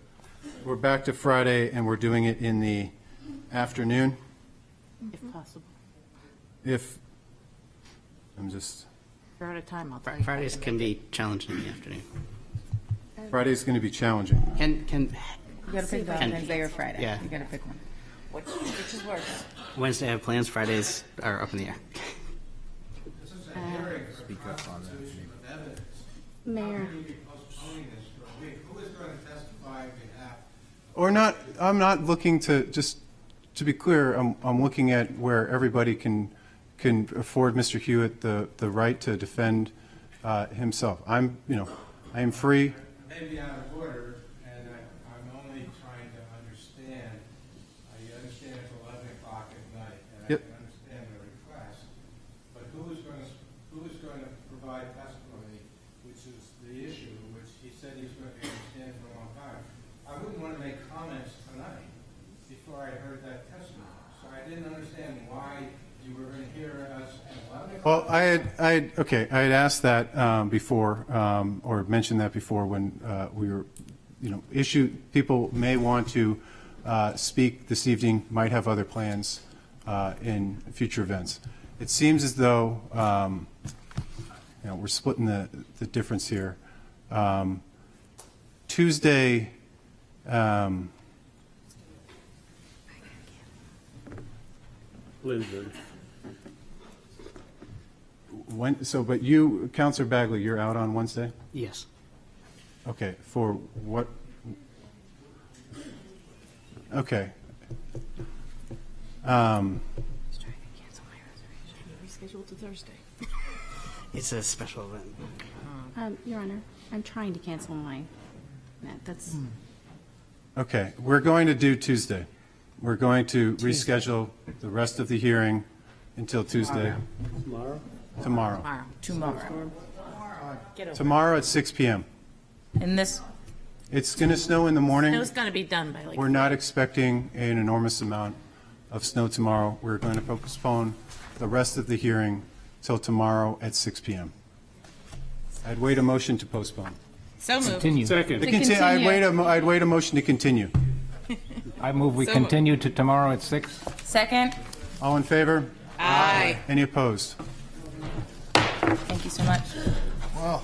we're back to Friday and we're doing it in the afternoon? If possible. If, I'm just, If you're out of time, I'll tell Fri- you. Fridays can be challenging in the afternoon. Friday's going to be challenging. Can, can, You gotta pick Can- Valentine's Day or Friday. Yeah. You gotta pick one. Which, which is worse? Wednesday I have plans, Fridays are up in the air. Speak up on that. Mayor, Or not, I'm not looking to, just to be clear, I'm, I'm looking at where everybody can, can afford Mr. Hewitt the, the right to defend uh, himself. I'm, you know, I am free. Maybe out of order, and I, I'm only trying to understand, I understand it's eleven o'clock at night, and I Yep. can understand the request, but who is going to, who is going to provide testimony, which is the issue he's going to understand for a long time. I wouldn't want to make comments tonight before I heard that testimony. So I didn't understand why you were going to hear us at 11 o'clock. Well, I had, I had, okay, I had asked that um, before, um, or mentioned that before when uh, we were, you know, issue, people may want to uh, speak this evening, might have other plans uh, in future events. It seems as though, um, you know, we're splitting the, the difference here. Um, Tuesday, um, when, so, but you, Councilor Bagley, you're out on Wednesday? Yes. Okay, for what? Okay. Um, Rescheduled to Thursday. It's a special event. Um, Your Honor, I'm trying to cancel my, That- That's, Okay, we're going to do Tuesday. We're going to reschedule the rest of the hearing until Tuesday. Tomorrow? Tomorrow. Tomorrow. Tomorrow. Get over. Tomorrow at 6 PM. And this, It's going to snow in the morning. Snow's gonna be done by like. We're not expecting an enormous amount of snow tomorrow. We're going to postpone the rest of the hearing till tomorrow at 6 PM. I'd wait a motion to postpone. so moved. Continue. To conti- I'd wait a, mo- I'd wait a motion to continue. I move we So- continue to tomorrow at six. Second? All in favor? Aye. Any opposed? Thank you so much. Well,